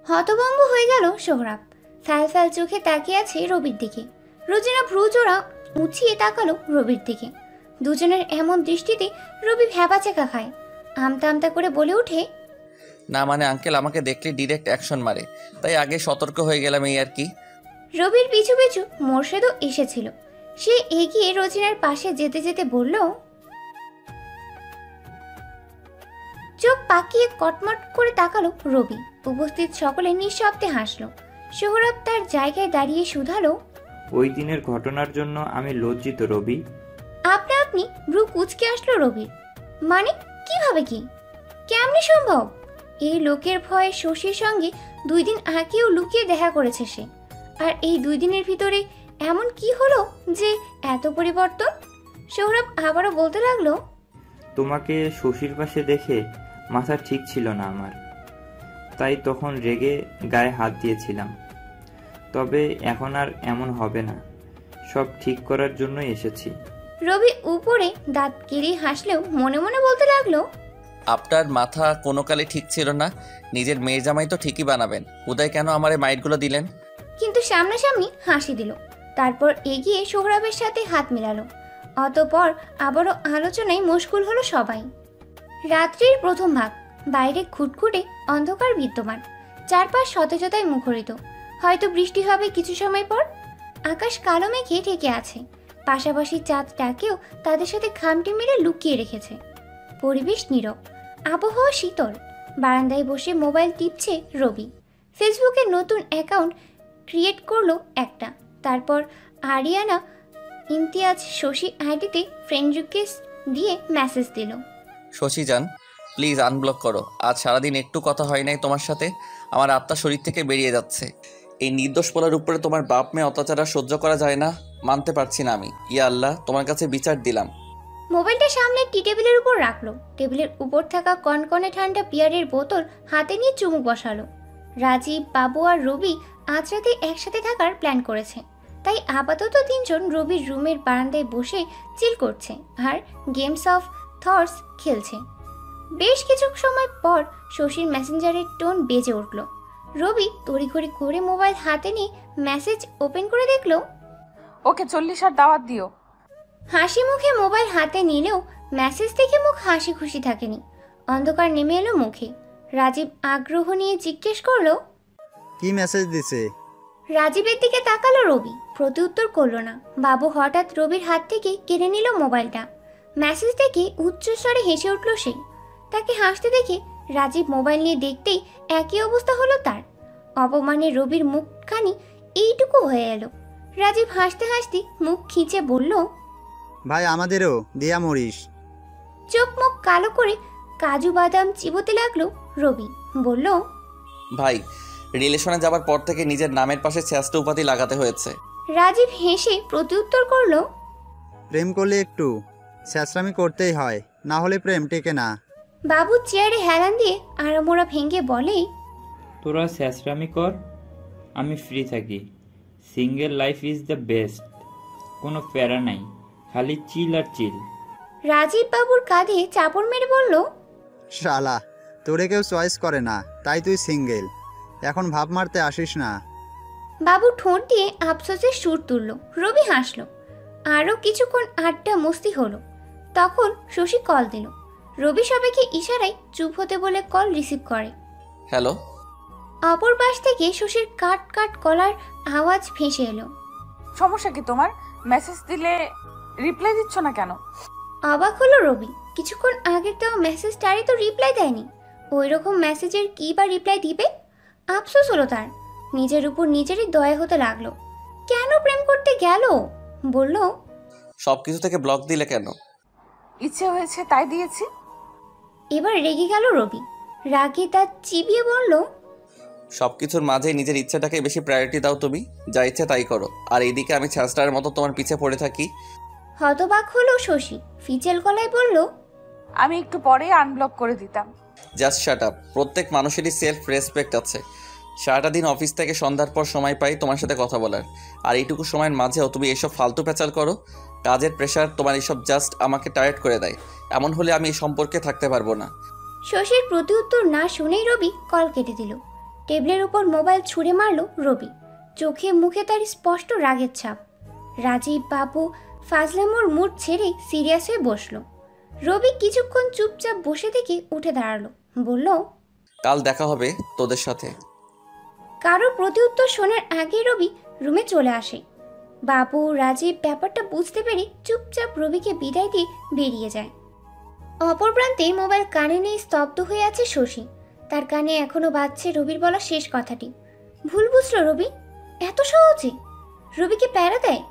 S2: হতভম্ব হয়ে গেল সোহরাব ফ্যাল ফ্যাল চোখে তাকিয়ে আছে রবির দিকে। রোজিনা ভ্রুজোড়া উঁচিয়ে তাকালো রবির দিকে। দুজনের এমন দৃষ্টিতে রবি ভ্যাবাচেকা খায়। আমতা আমতা করে বলে ওঠে
S1: না মানে আঙ্কেল আমাকে দেখলে ডিরেক্ট অ্যাকশন মারে। তাই আগে সতর্ক হয়ে গেলাম এই আর কি।
S2: রবির পিছু পিছু মোর্শেদও এসেছিল। সে এগিয়ে রোজিনার পাশে যেতে যেতে বলল চোখ পাকিয়ে কটমট করে তাকালো রবি। উপস্থিত সকলে নিঃশব্দে হাসলো। সোহরব তার জায়গায় দাঁড়িয়ে শুধালো
S4: ওই দিনের ঘটনার জন্য আমি লজ্জিত রবি।
S2: আপনা আপনি ভ্রু কুচকে আসলো রবির মানে কীভাবে কি? কেমনে সম্ভব? এই লোকের ভয়ে শশীর সঙ্গে দুই দিন আগেও লুকিয়ে দেখা করেছে সে। আর এই দুই দিনের ভিতরে এমন কি হলো যে এত পরিবর্তন? সৌরভ আবারও বলতে লাগল,
S4: তোমাকে শশীর পাশে দেখে মাথা ঠিক ছিল না আমার। তাই তখন রেগে গায়ে হাত দিয়েছিলাম। তবে এখন আর এমন হবে না। সব ঠিক করার জন্যই এসেছি।
S2: রবি উপরে দাঁত কেড়ে হাসলেও মনে মনে বলতে লাগল
S1: আপনার মাথা কোনো কালে ঠিক ছিল না। নিজের মেয়ে জামাই তো ঠিকই বানাবেন। উদয় কেন আমার এই মাইটগুলো দিলেন?
S2: কিন্তু সামনাসামনি হাসি দিল। তারপর এগিয়ে সোহরাবের সাথে হাত মেলালো। অতপর আবারও আলোচনায় মশগুল হলো সবাই। রাত্রির প্রথম ভাগ বাইরে খুটখুটে অন্ধকার বিদ্যমান। চারপাশ সতেজতায় মুখরিত। হয়তো বৃষ্টি হবে কিছু সময় পর। আকাশ কালো মেঘে ঢেকে আছে। পাশাপাশি চাঁদটাকেও তাদের সাথে খামটি মেরে লুকিয়ে রেখেছে। পরিবেশ নীরব, আবহাওয়া শীতল। বারান্দায় বসে মোবাইল টিপছে রবি। ফেসবুকে নতুন অ্যাকাউন্ট ক্রিয়েট করল একটা। তারপর আরিয়ানা ইমতিয়াজ শশী আইডিতে ফ্রেন্ড রিকোয়েস্ট দিয়ে মেসেজ দিল।
S1: শশী যান প্লিজ আনব্লক করো। আজ সারাদিন একটু কথা হয় নাই তোমার সাথে। আমার আত্মা শরীর থেকে বেরিয়ে যাচ্ছে। এই নির্দোষ পোলার উপরে তোমার বাপ মেয়ে অত্যাচার সহ্য করা যায় না। মানতে পারছি না আমি। ইয়া আল্লাহ, তোমার কাছে বিচার দিলাম।
S2: মোবাইলটা সামনে টি টেবিলের উপর রাখল। টেবিলের উপর থাকা কনকনে ঠান্ডা বিয়ারের বোতল হাতে নিয়ে চুমুক বসালো। রাজীব, বাবু আর রবি আজ রাতে একসাথে থাকার প্ল্যান করেছে। তাই আপাতত তিনজন রবির রুমের বারান্দায় বসে চিল করছে আর গেমস অফ থটস খেলছে। বেশ কিছু সময় পর শশীর মেসেঞ্জারের টোন বেজে উঠল। রবি তড়িঘড়ি করে মোবাইল হাতে নিয়ে মেসেজ ওপেন করে দেখল
S3: ওকে চল্লিশ আর দাওয়াত দিও।
S2: হাসি মুখে মোবাইল হাতে নিলেও মেসেজ দেখে মুখ হাসি খুশি থাকেনি। অন্ধকার নেমে এলো মুখে। রাজীব আগ্রহ নিয়ে জিজ্ঞেস করল
S10: কি মেসেজ দিছে?
S2: রাজীবের দিকে তাকালো রবি। প্রত্যুত্তর করল না। বাবু হঠাৎ রবির হাত থেকে কেড়ে নিল মোবাইলটা। মেসেজ দেখে উচ্চস্বরে হেসে উঠল সে। তাকে হাসতে দেখে রাজীব মোবাইল নিয়ে দেখতেই একই অবস্থা হলো তার। অপমানে রবির মুখখানি এইটুকু হয়ে এলো। রাজীব হাসতে হাসতে মুখ খিঁচে বলল
S10: ভাই আমাদেরও দিয়া মরিস
S2: চোখ মুখ কালো করে কাজু বাদাম চিবোতে লাগল রবি। বলল
S1: ভাই রিলেশনে যাবার পর থেকে নিজের নামের পাশে ছেঁচটা উপাধি লাগাতে হয়েছে।
S2: রাজীব হেসে প্রত্যুত্তর করল
S10: প্রেম করলে একটু স্যাঁচরামি করতেই হয় না হলে প্রেম টেকে না।
S2: বাবু চেয়ারে হেলান দিয়ে আড়মোড়া ভেঙে বলে
S13: তোরা স্যাসরামি কর আমি ফ্রি থাকি। Single life is the best কোনো প্যারা নাই খালি চিল আর চিল
S2: রাজীব বাবুর কাঁধে চাপড় মেরে বলল
S10: শালা তোরে কেউ চয়েস করে না তাই তুই সিঙ্গেল এখন ভাব মারতে আসিস না।
S2: বাবু ঠোঁট দিয়ে আফসোসের সুর তুলল রবি হাসল। আরও কিছুক্ষণ আড্ডা মস্তি হলো। তখন শশী কল দিল। রবি সবাইকে ইশারায় চুপ হতে বলে কল রিসিভ করে।
S1: হ্যালো
S2: অপর পাশ থেকে শশীর কাট কাট কলার আওয়াজ ভেসে এলো।
S3: সমস্যা কি তোমার? মেসেজ দিলে রিপ্লাই দিচ্ছ না কেন?
S2: অবাক হলো রবি। কিছুক্ষণ আগের দেওয়া মেসেজটারই তো রিপ্লাই দেয়নি। ওই রকম মেসেজের কী বা রিপ্লাই দিবে? আফসোস হলো তার। নিজের উপর নিজেরই দয়া হতে লাগল। কেন প্রেম করতে গেল? বলল
S1: সব কিছু থেকে ব্লক দিলে কেন?
S3: ইচ্ছে হয়েছে তাই দিয়েছি।
S2: এবার রেগে গেল রবি। রাগে তার চিবিয়ে বলল
S1: সব কিছুর মাঝে নিজের ইচ্ছাটাকে বেশি প্রায়োরিটি দাও তুমি। যা ইচ্ছে তাই করো। আর এইদিকে আমি ছাঁচটার মতো তোমার পিছে পড়ে থাকি।
S2: হতবাক হলো শশী। ফিচেল গলায় বলল
S3: আমি একটু পরেই আনব্লক করে দিতাম।
S1: জাস্ট শাট আপ প্রত্যেক মানুষেরই সেলফ রেসপেক্ট আছে। সারাটা দিন অফিস থেকে সন্ধ্যার পর সময় পাই তোমার সাথে কথা বলার। আর এইটুকু সময়ের মাঝেও তুমি এসব ফালতু পেঁচাল করো। কাজের প্রেশার তোমার এসব জাস্ট আমাকে টায়ার্ড করে দেয়। এমন হলে আমি এই সম্পর্কে থাকতে পারব না।
S2: শশীর প্রতি উত্তর না শুনেই রবি কল কেটে দিল। টেবিলের উপর মোবাইল ছুঁড়ে মারল রবি। চোখে মুখে তার স্পষ্ট রাগের ছাপ। রাজীব বাবু ফাজলামোর মুড ছেড়ে সিরিয়াস হয়ে বসল। রবি কিছুক্ষণ চুপচাপ বসে থেকে উঠে দাঁড়াল। বলল
S1: কাল দেখা হবে তোদের সাথে।
S2: কারোর প্রতিউত্তর শোনার আগে রবি রুমে চলে আসে। বাবু রাজীব ব্যাপারটা বুঝতে পেরে চুপচাপ রবিকে বিদায় দিয়ে বেরিয়ে যায়। অপর প্রান্তে মোবাইল কানে নিয়ে স্তব্ধ হয়ে আছে শশী। তার কানে এখনও বাজছে রবির বলা শেষ কথাটি। ভুল বুঝলো রবি? এত সহজে? রবিকে প্যারা দেয়?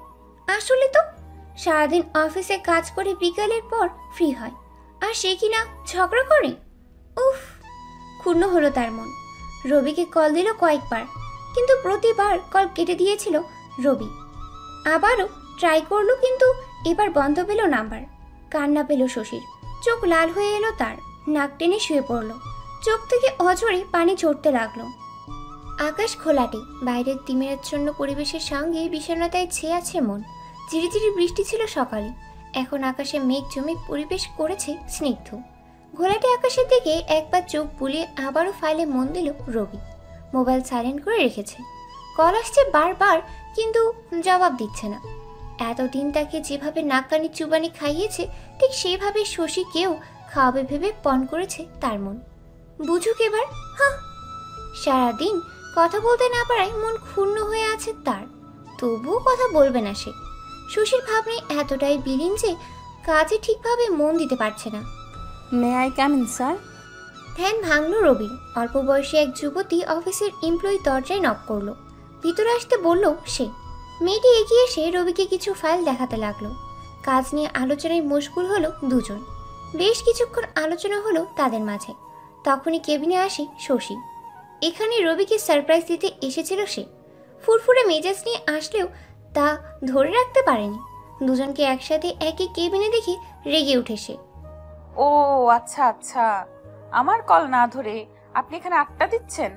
S2: আসলে তো? সারাদিন অফিসে কাজ করে বিকালের পর ফ্রি হয়। আর সে কিনা ঝগড়া করে? উফ, ক্ষুণ্ণ হলো তার মন। রবিকে কল দিল কয়েকবার, কিন্তু প্রতিবার কল কেটে দিয়েছিল রবি। আবারও ট্রাই করল, কিন্তু এবার বন্ধ পেল নাম্বার। কান্না পেল শশীর। চোখ লাল হয়ে এলো তার, নাক টেনে শুয়ে পড়ল। চোখ থেকে অঝরে পানি ঝরতে লাগল। আকাশ খোলাটে, বাইরের তিমিরাচ্ছন্ন পরিবেশের সঙ্গে বিষণ্ণতায় ছেয়ে আছে মন। ঝিরিঝিরি বৃষ্টি ছিল সকালে। এখন আকাশে মেঘ জমে পরিবেশ করেছে স্নিগ্ধ। ঘোলাটে আকাশের দিকে একবার চোখ বুলিয়ে আবারও ফাইলে মন দিল রবি। মোবাইল সাইলেন্ট করে রেখেছে। কল আসছে বারবার, কিন্তু জবাব দিচ্ছে না। এতদিন তাকে যেভাবে নাকানি চুবানি খাইয়েছে, ঠিক সেভাবে শশীকেও খাওয়াবে ভেবে পণ করেছে তার মন। বুঝুক এবার হ্যাঁ সারাদিন কথা বলতে না পারায় মন ক্ষুণ্ণ হয়ে আছে তার। তবুও কথা বলবে না সে। শশীর ভাবনায় এতটাই বিলীন যে কাজে ঠিকভাবে মন দিতে পারছে না।
S11: মে আই স্যার
S2: ধ্যান ভাঙল রবি অল্প বয়সী এক যুবতী অফিসের এমপ্লয়ি দরজায় নক করল। ভিতরে আসতে বলল সে। মেয়েটি এগিয়ে এসে রবিকে কিছু ফাইল দেখাতে লাগল। কাজ নিয়ে আলোচনায় মশগুল হলো দুজন। বেশ কিছুক্ষণ আলোচনা হলো তাদের মাঝে। তখনই কেবিনে আসে শশী। এখানে রবিকে সারপ্রাইজ দিতে এসেছিল সে। ফুরফুরে মেজাজ নিয়ে আসলেও তা ধরে রাখতে পারেনি। দুজনকে একসাথে একই কেবিনে দেখে রেগে উঠে সে।
S3: ও আচ্ছা আচ্ছা। আমার কল না ধরে আপনি এখানে আটটা দিচ্ছেন?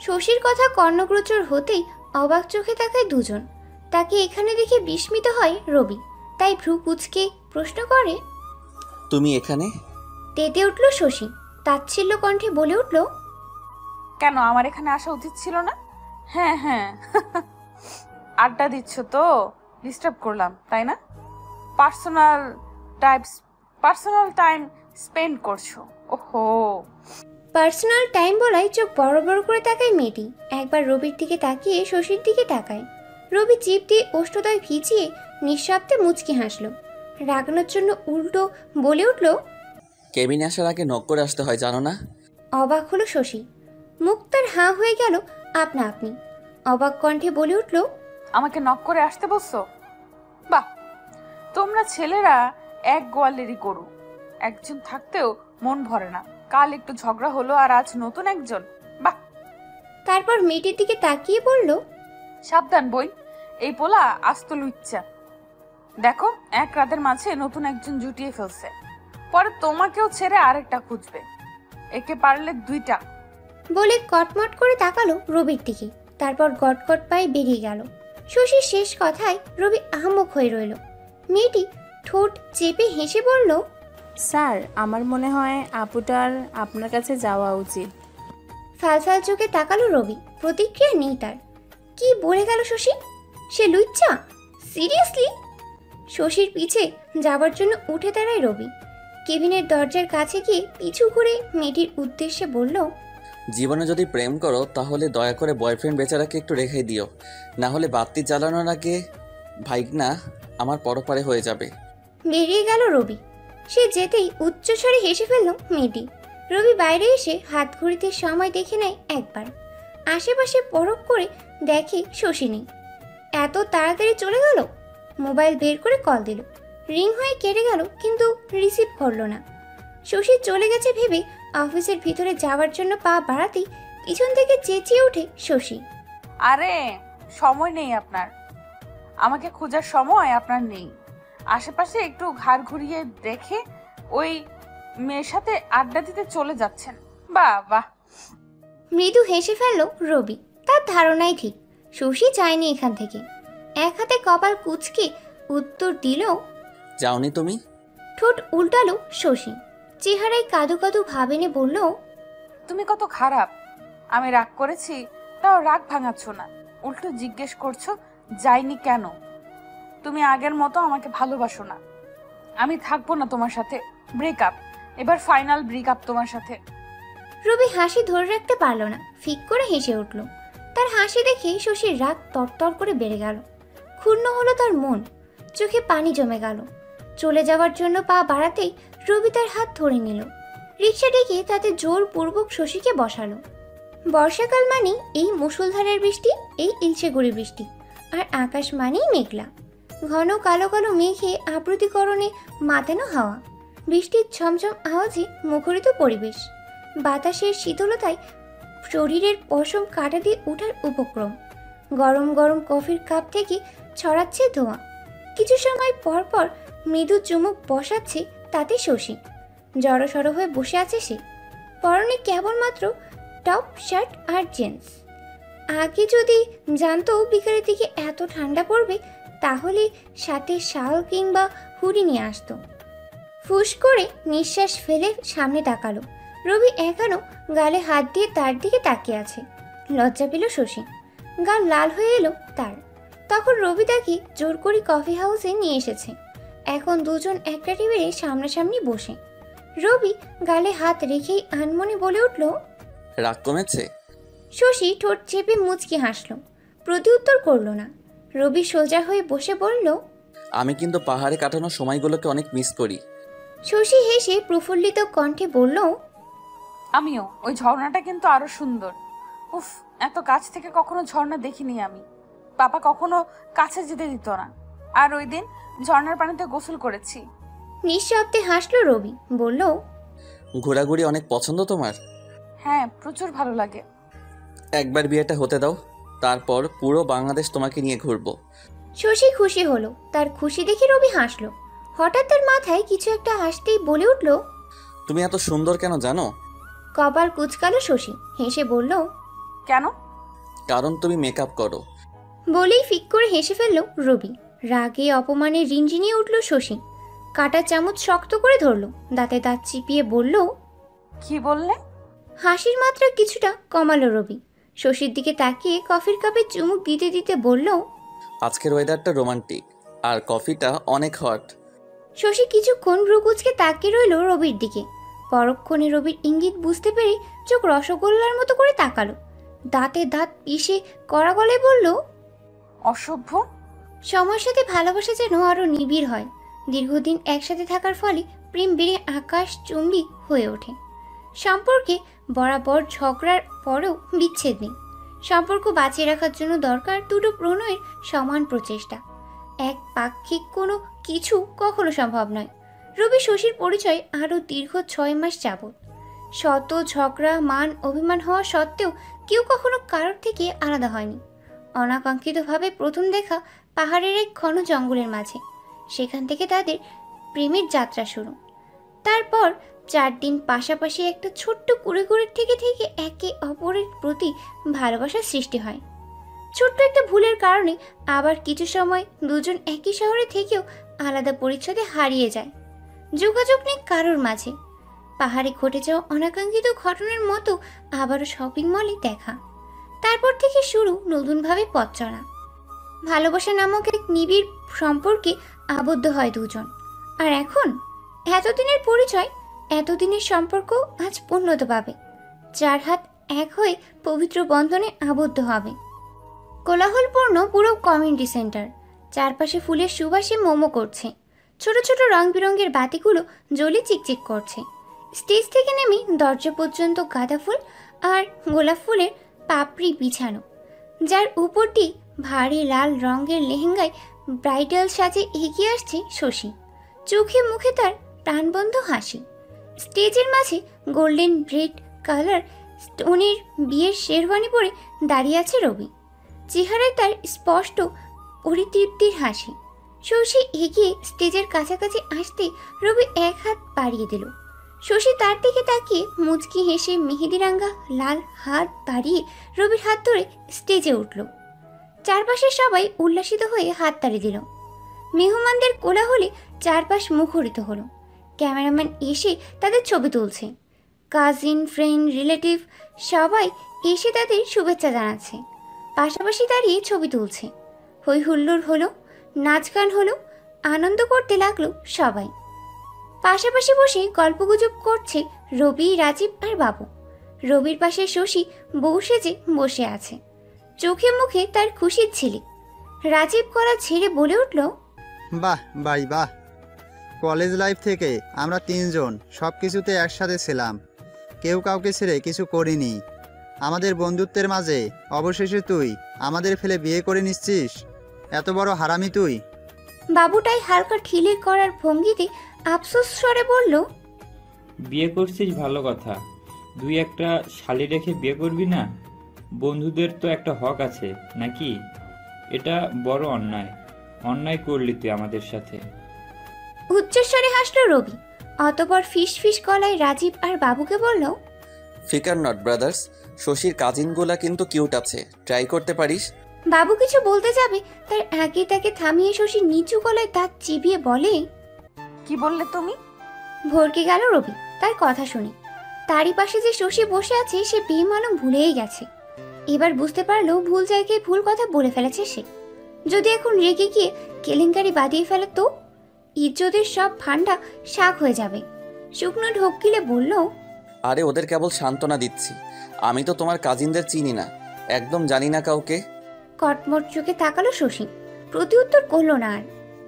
S2: শশীর কথা কর্ণগ্রোচর হতেই অবাক চোখে তাকায় দুজন। তাকে এখানে দেখে বিস্মিত হয় রবি। তাই ভ্রু কুচকে প্রশ্ন করে
S1: তুমি এখানে?
S2: তেতে উঠল শশী। তাচ্ছিল্য কণ্ঠে বলে উঠল
S3: কেন আমার এখানে আসা উচিত ছিল না? হ্যাঁ হ্যাঁ। আড্ডা দিচ্ছ তো ডিস্টার্ব করলাম তাই না? Personal types personal time spend করছ। ওহো।
S2: পার্সোনাল টাইম বলাই চোখ বড় বড় করে তাকায় মেয়েটি। একবার রবির দিকে তাকিয়ে শশীর দিকে তাকায়। রবি চিপ দিয়ে ওষ্ঠদয় ভিজিয়ে নিঃশব্দে মুচকি হাসলো। রাগানোর জন্য উল্টো বলে উঠল
S1: কেবিনে আসার আগে নক করে আসতে হয় জানো না?
S2: অবাক হলো শশী। মুখ তার হাঁ হয়ে গেল আপনা আপনি। অবাক কণ্ঠে বলে উঠল
S3: আমাকে নক করে আসতে বলছো? বাহ! তোমরা ছেলেরা এক গোয়ালেরই করু একজন থাকতেও মন ভরে না। কাল একটু ঝগড়া হলো আর আজ নতুন একজন। বাহ!
S2: তারপর মেয়েটির দিকে তাকিয়ে বলল
S3: সাবধান বই এই পোলা আস্ত লুচ্চা। দেখো এক রাতের মাঝে নতুন একজন জুটিয়ে ফেলছে। পরে তোমাকেও ছেড়ে আরেকটা খুঁজবে। একে পারলে দুইটা।
S2: বলে কটমট করে তাকালো রবির দিকে। তারপর গটগট পায়ে বেরিয়ে গেল। শশীর শেষ কথায় রবি আহমক হয়ে রইল। মেয়েটি ঠোঁট চেপে হেসে বলল
S14: স্যার আমার মনে হয় আপুটার আপনার কাছে যাওয়া উচিত।
S2: ফালফাল চোখে তাকালো রবি। প্রতিক্রিয়া নেই তার। কি বলে গেল শশী? সে লুচ্চা? সিরিয়াসলি? শশীর পিছে যাবার জন্য উঠে দাঁড়ায় রবি। কেবিনের দরজার কাছে গিয়ে পিছু ঘুরে মেয়েটির উদ্দেশ্যে বলল
S1: জীবনে যদি প্রেম করো তাহলে দয়া করে বয়ফ্রেন্ড বেচারাকে একটু রেখে দিও। না হলে বাতি জ্বালানোর আগে ভাইগনা আমার পরপারে হয়ে যাবে।
S2: বেরিয়ে গেল রবি। সে যেতেই উচ্চস্বরে হেসে ফেলল মেয়েটি। রবি বাইরে এসে হাত ঘড়িতে সময় দেখে নেয় একবার। আশেপাশে পরখ করে দেখে শশী নেই। এত তাড়াতাড়ি চলে গেল? মোবাইল বের করে কল দিল। রিং হয়ে কেটে গেল কিন্তু রিসিভ করল না। শশী চলে গেছে ভেবে অফিসের ভিতরে যাওয়ার জন্য পা বাড়াতেই পিছন থেকে চেঁচিয়ে ওঠে শশী।
S3: আরে সময় নেই আপনার। আমাকে খোঁজার সময় আপনার নেই। আশেপাশে একটু ঘাড় ঘুরিয়ে দেখে ওই মেয়ের সাথে আড্ডা দিতে চলে যাচ্ছেন। বাহ বাহ।
S2: মৃদু হেসে ফেলল রবি। তার ধারণাই ঠিক। শশী যায়নি এখান থেকে। এক হাতে কপাল কুচকে উত্তর দিল
S1: যাওনি তুমি?
S2: ঠোঁট উল্টালো শশী। চেহারায় কাদু কাদু ভাবেনে বলল
S3: তুমি কত খারাপ। আমি রাগ করেছি তাও রাগ ভাঙাচ্ছ না। উল্টো জিজ্ঞেস করছ যাইনি কেন? তুমি আগের মতো আমাকে ভালোবাসো না। আমি থাকব না তোমার সাথে। ব্রেকআপ এবার ফাইনাল ব্রেকআপ তোমার সাথে।
S2: রবি হাসি ধরে রাখতে পারল না। ফিক করে হেসে উঠল। তার হাসি দেখে শশীর রাগ তরতর করে বেড়ে গেল। ক্ষুণ্ণ হলো তার মন। চোখে পানি জমে গেল। চলে যাওয়ার জন্য পা বাড়াতেই রবি তার হাত ধরে নিল। রিক্সা ডেকে তাতে জোরপূর্বক শশীকে বসালো। বর্ষাকাল মানে এই মুষলধারের বৃষ্টি, এই ইলচেগুড়ি বৃষ্টি, আর আকাশ মানেই মেঘলা। ঘন কালো কালো মেঘে আবৃতিকরণে মাতানো হাওয়া। বৃষ্টির ঝমঝম আওয়াজে মুখরিত পরিবেশ। বাতাসের শীতলতায় শরীরের পশম কাটা দিয়ে ওঠার উপক্রম। গরম গরম কফির কাপ থেকে ছড়াচ্ছে ধোঁয়া। কিছু সময় পর পর মৃদু চুমুক বসাচ্ছে তাতে শশী। জড়সড় হয়ে বসে আছে সে। পরনে কেবলমাত্র টপ শার্ট আর জিন্স আগে যদি জানতো বিকালের দিকে এত ঠান্ডা পড়বে, তাহলে সাথে শাল কিংবা হুডি নিয়ে আসতো। ফুস করে নিঃশ্বাস ফেলে সামনে তাকালো। রবি এখনও গালে হাত দিয়ে তার দিকে তাকিয়ে আছে। লজ্জা পেল শশী। গাল লাল হয়ে এলো তার। তখন রবি তাকে জোর করে কফি হাউসে নিয়ে এসেছে। এখন দুজন একটা টেবিলে সামনাসামনি বসে। রবি গালে হাত রেখেই আনমনে বলে উঠল
S1: রাগ কমেছে?
S2: শশী ঠোঁট চেপে মুচকি হাসল প্রতিউত্তর করল না। রবি সোজা হয়ে বসে বলল
S1: আমি কিন্তু পাহাড়ে কাটানো সময়গুলোকে অনেক মিস করি।
S2: শশী হেসে প্রফুল্লিত কণ্ঠে বলল
S3: আমিও ওই ঝর্ণাটা কিন্তু আরও সুন্দর। উফ এত কাছ থেকে কখনো ঝর্ণা দেখিনি আমি। পাপা কখনো কাছে যেতে দিত না। আর ওই দিন ঝর্ণার পানিতে গোসল করেছি।
S2: নিঃশব্দে হাসলো রবি বলল
S1: ঘোরাঘুরি অনেক পছন্দ তোমার?
S3: হ্যাঁ প্রচুর ভালো লাগে।
S1: একবার বিয়েটা হতে দাও তারপর পুরো বাংলাদেশ তোমাকে নিয়ে ঘুরবো।
S2: শশী খুশি হলো তার খুশি দেখে রবি হাসলো। হঠাৎ তার মাথায় কিছু একটা হাসতেই বলে উঠল
S1: তুমি এত সুন্দর কেন জানো?
S2: কপাল কুচকালো শশী হেসে বলল
S3: কেন?
S1: কারণ তুমি মেকআপ করো।
S2: বলেই ফিক করে হেসে ফেলল রবি। রাগে অপমানে রিনঝিনিয়ে উঠল শশী। কাটা চামচ শক্ত করে ধরলো দাঁতে দাঁত চিপিয়ে বলল
S3: কি বললে?
S2: হাসির মাত্রা কিছুটা কমালো রবি। শশীর দিকে তাকিয়ে কফির কাপে চুমুক দিতে দিতে বলল
S1: আজকের ওয়েদারটা রোমান্টিক আর কফিটা অনেক হট।
S2: শশী কিছুক্ষণ ভ্রুকুচকে তাকিয়ে রইল রবির দিকে। পরক্ষণে রবির ইঙ্গিত বুঝতে পেরে চোখ রসগোল্লার মতো করে তাকালো। দাঁতে দাঁত পিষে কড়া গলায় বলল
S3: অসভ্য?
S2: সময়ের সাথে ভালোবাসা যেন আরও নিবিড় হয়। দীর্ঘদিন একসাথে থাকার ফলে প্রেম বেড়ে আকাশ চুম্বি হয়ে ওঠে। সম্পর্কে বরাবর ঝগড়ার পরেও বিচ্ছেদ নেই। সম্পর্ক বাঁচিয়ে রাখার জন্য দরকার দুটো প্রণয়ের সমান প্রচেষ্টা। এক পাক্ষিক কোনো কিছু কখনো সম্ভব নয়। রবি শশীর পরিচয় আরও দীর্ঘ ছয় মাস যাবৎ। শত ঝগড়া, মান, অভিমান হওয়া সত্ত্বেও কেউ কখনো কারোর থেকে আলাদা হয়নি। অনাকাঙ্ক্ষিতভাবে প্রথম দেখা পাহাড়ের এক ঘন জঙ্গলের মাঝে। সেখান থেকে তাদের প্রেমের যাত্রা শুরু। তারপর চার দিন পাশাপাশি একটা ছোট্ট কুড়ে কুড়ের থেকে থেকে একে অপরের প্রতি ভালোবাসার সৃষ্টি হয়। ছোট্ট একটা ভুলের কারণে আবার কিছু সময় দুজন একই শহরে থেকেও আলাদা পরিচ্ছদে হারিয়ে যায়। যোগাযোগ নেই কারোর মাঝে। পাহাড়ে ঘটে যাওয়া অনাকাঙ্ক্ষিত ঘটনার মতো আবারও শপিং মলে দেখা। তারপর থেকে শুরু নতুনভাবে পথ চলা। ভালোবাসা নামক এক নিবিড় সম্পর্কে আবদ্ধ হয় দুজন। আর এখন এতদিনের পরিচয়, এতদিনের সম্পর্ক আজ পূর্ণত পাবে চার হাত এক হয়ে পবিত্র বন্ধনে আবদ্ধ হবে। কোলাহলপূর্ণ পুরো কমিউনিটি সেন্টার, চারপাশে ফুলের সুবাসে মোমো করছে, ছোট ছোট রং বেরঙের বাতিগুলো জ্বলে চিকচিক করছে। স্টেজ থেকে নেমে দরজা পর্যন্ত গাঁদা ফুল আর গোলাপ ফুলের পাপড়ি বিছানো, যার উপরটি ভারী লাল রঙের লেহেঙ্গায় ব্রাইডাল সাজে এগিয়ে আসছে শশী। চোখে মুখে তার প্রাণবন্ধ হাসি। স্টেজের মাঝে গোল্ডেন রেড কালার স্টোনের বিয়ের শেরওয়ানি পরে দাঁড়িয়ে আছে রবি। চেহারায় তার স্পষ্ট পরিতৃপ্তির হাসি। শশী এগিয়ে স্টেজের কাছাকাছি আসতে রবি এক হাত বাড়িয়ে দিল। শশী তার দিকে তাকিয়ে মুচকি হেসে মেহেদিরাঙ্গা লাল হাত বাড়িয়ে রবির হাত ধরে স্টেজে উঠল। চারপাশে সবাই উল্লাসিত হয়ে হাত তাড়ি দিল। মেহমানদের কোলাহলে চারপাশ মুখরিত হলো। ক্যামেরাম্যান এসে তাদের ছবি তুলছে। কাজিন, ফ্রেন্ড, রিলেটিভ সবাই এসে তাদের শুভেচ্ছা জানাচ্ছে। পাশাপাশি দাঁড়িয়ে ছবি তুলছে। হই হুল্লোড় হলো, নাচ গান হলো, আনন্দ করতে লাগল সবাই। পাশাপাশি বসে গল্পগুজব করছে রবি, রাজীব আর বাবু। রবির পাশে শশী বউ সেজে বসে আছে। চোখে মুখে তার খুশির ছিলি রাজীব করা ছেড়ে বলে উঠল
S10: বাহ বাই বাহ। কলেজ লাইফ থেকে আমরা তিনজন সব কিছুতে একসাথে ছিলাম। কেউ কাউকে ছেড়ে কিছু করিনি। আমাদের বন্ধুত্বের মাঝে অবশেষে তুই আমাদের ফেলে বিয়ে করে নিচ্ছিস এত বড় হারামি তুই।
S2: বাবুটাই হালকা খিলির করার ভঙ্গিতে আফসোস স্বরে বলল
S13: বিয়ে করছিস ভালো কথা। দুই একটা শালি রেখে বিয়ে করবি না? বন্ধুদের তো একটা হক আছে নাকি? এটা বড় অন্যায়। অন্যায় করলি তুই আমাদের সাথে।
S2: উচ্চস্বরে হাসলো রবি। অতপর ফিস ফিস গলায় রাজীব আর বাবুকে বলল
S1: ফিকার নট ব্রাদার্স শশীর কাজিনগুলা কিন্তু কিউট আছে। ট্রাই করতে পারিস?
S2: বাবু কিছু বলতে যাবে তার আগে তাকে থামিয়ে শশী নিচু গলায় দাঁত চিবিয়ে বলে
S3: কি বললে তুমি?
S2: ভরকে গেল রবি তার কথা শুনে। তারই পাশে যে শশী বসে আছে সে বেমালুম ভুলেই গেছে। এবার বুঝতে পারল ভুল জায়গায় ভুল কথা বলে ফেলেছে সে। যদি এখন রেগে গিয়ে কেলেঙ্কারি বাদিয়ে ফেলে তো? ইজ্জতের সব ফান্ডা শাক হয়ে যাবে। শুকনো ঢোক গিলে বলল
S1: আরে ওদের কেবল সান্ত্বনা দিচ্ছি। আমি তো তোমার কাজিনদের চিনি না। একদম জানি না কাউকে।
S2: কটমট চোখে তাকালো শশী। প্রতি উত্তর করল না আর।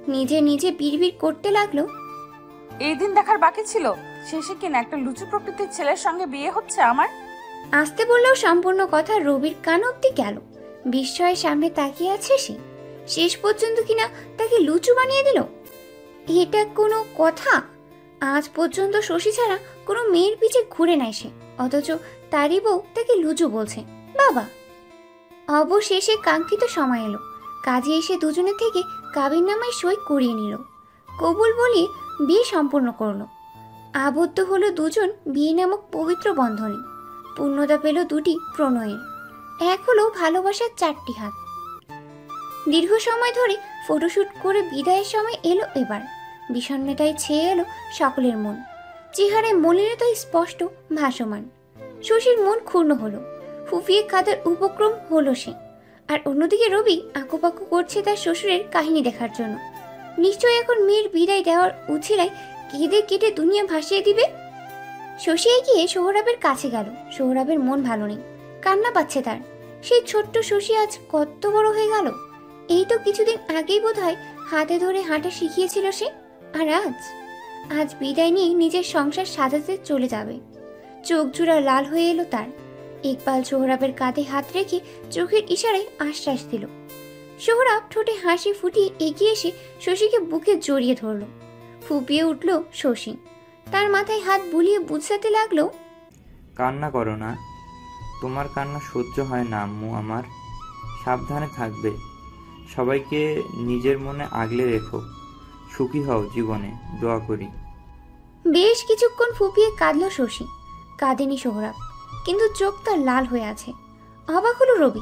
S2: নিজে নিজে বিড়বিড় করতে লাগল।
S3: এই দিন দেখার বাকি ছিল। শেষে কিনা একটা লুচু প্রকৃতির ছেলের সঙ্গে বিয়ে হচ্ছে আমার?
S2: আসতে বললেও সম্পূর্ণ কথা রবির কান অব্দি গেল। বিস্ময়ের সামনে তাকিয়ে আছে সে। শেষ পর্যন্ত কিনা তাকে লুচু বানিয়ে দিল? এটা কোনো কথা? আজ পর্যন্ত শশী ছাড়া কোনো মেয়ের পিছে ঘুরে নাই সে। অথচ তারই বউ তাকে লুচু বলছে। বাবা! অবশেষে কাঙ্ক্ষিত সময় এলো। কাজে এসে দুজনের থেকে কাবির নামায় সই করিয়ে নিল। কবুল বলিয়ে বিয়ে সম্পূর্ণ করল। আবদ্ধ হলো দুজন বিয়ে নামক পবিত্র বন্ধনে। পূর্ণতা পেল দুটি প্রণয়ের এক হলো ভালোবাসার চারটি হাত। দীর্ঘ সময় ধরে ফটোশ্যুট করে বিদায়ের সময় এলো এবার। বিষণ্ণতায় ছেয়ে এলো সকলের মন। চেহারায় মলিনতায় স্পষ্ট ভাসমান। শশীর মন ক্ষুণ্ণ হলো। ফুফিয়ে কাঁদার উপক্রম হলো সে। আর অন্যদিকে রবি আঁকুপাকু করছে তার শ্বশুরের কাহিনী দেখার জন্য। নিশ্চয়ই এখন মেয়ের বিদায় দেওয়ার উছিলায় কেঁদে কেটে দুনিয়া ভাসিয়ে দিবে? শশী এগিয়ে সোহরাবের কাছে গেল। সোহরাবের মন ভালো নেই। কান্না পাচ্ছে তার। সেই ছোট্ট শশী আজ কত বড় হয়ে গেল? এই তো কিছুদিন আগেই বোধ হয় হাতে ধরে হাঁটা শিখিয়েছিল সে। আর আজ? আজ বিদায় নিয়ে নিজের সংসার সাজাতে চলে যাবে। চোখ জোড়া লাল হয়ে এলো তার। ইকবাল সোহরাবের কাঁধে হাত রেখে চোখের ইশারায় আশ্বাস দিল। সোহরাব ঠোঁটে হাসি ফুটিয়ে এগিয়ে এসে শশীকে বুকে জড়িয়ে ধরল। ফুপিয়ে উঠল শশী। তার মাথায় হাত বুলিয়ে বুঝাতে লাগল
S4: কান্না করো না। তোমার কান্না সহ্য হয় না আম্মু আমার। সাবধানে থাকবে। সবাইকে নিজের মনে আগলে রেখো। সুখী হও জীবনে দোয়া করি।
S2: বেশ কিছুক্ষণ ফুপিয়ে কাঁদল শশী। কাঁদেনি সোহরাব কিন্তু চোখ তার লাল হয়ে আছে। অবাক হলো রবি।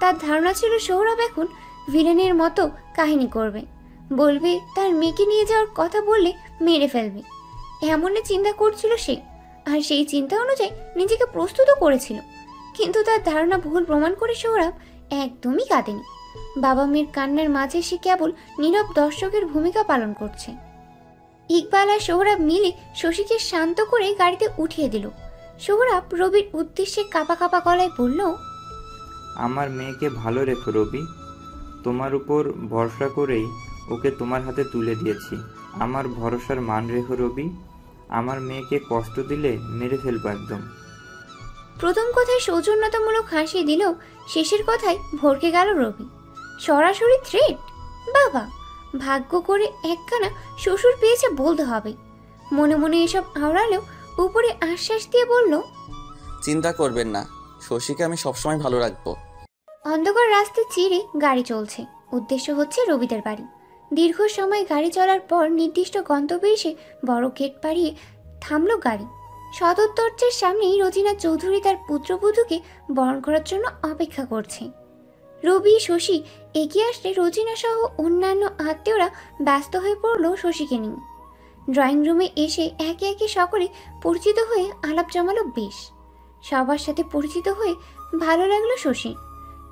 S2: তার ধারণা ছিল সৌরভ এখন ভিলেনের মতো কাহিনী করবে। বলবে তার মেয়েকে নিয়ে যাওয়ার কথা বললে মেরে ফেলবে। এমনই চিন্তা করছিল সে, আর সেই চিন্তা অনুযায়ী নিজেকে প্রস্তুতও করেছিল। কিন্তু তার ধারণা ভুল প্রমাণ করে সৌরভ একদমই কাঁদেনি। বাবা মেয়ের কান্নার মাঝে সে কেবল নীরব দর্শকের ভূমিকা পালন করছে। ইকবাল আর সোহরাব মিলে শশীকে শান্ত করে গাড়িতে উঠিয়ে দিল। সোহরাব রবির উদ্দেশ্যে কাপা কাপা গলায় বলল,
S4: আমার মেয়েকে ভালো রেখো রবি। তোমার উপর ভরসা করেই ওকে তোমার হাতে তুলে দিয়েছি। আমার ভরসার মান রেখো রবি। আমার মেয়েকে কষ্ট দিলে মেরে ফেলব একদম।
S2: প্রথম কথায় সৌজন্যতামূলক হাসি দিলেও শেষের কথায় ভরকে গেল রবি। সরাসরি থ্রেট বাবা ভাগ্য করে একখানা শ্বশুর পেয়েছে বলতে হবে। মনে মনে এসব আওড়ালেও উপরে আশ্বাস দিয়ে বলল
S1: চিন্তা করবেন না শশীকে আমি সবসময় ভালো রাখব।
S2: অন্ধকার রাস্তা চিরে গাড়ি চলছে উদ্দেশ্য হচ্ছে রবিদের বাড়ি। দীর্ঘ সময় গাড়ি চলার পর নির্দিষ্ট গন্তব্যে এসে বড় গেট পাড়িয়ে থামল গাড়ি। সদর দরজার সামনেই রোজিনা চৌধুরী তার পুত্রবধূকে বরণ করার জন্য অপেক্ষা করছে। রবি, শশী এগিয়ে আসলে রোজিনা সহ অন্যান্য আত্মীয়রা ব্যস্ত হয়ে পড়ল শশীকে নিয়ে। ড্রয়িং রুমে এসে একে একে সকলে পরিচিত হয়ে আলাপ জমালো বেশ। সবার সাথে পরিচিত হয়ে ভালো লাগল শশী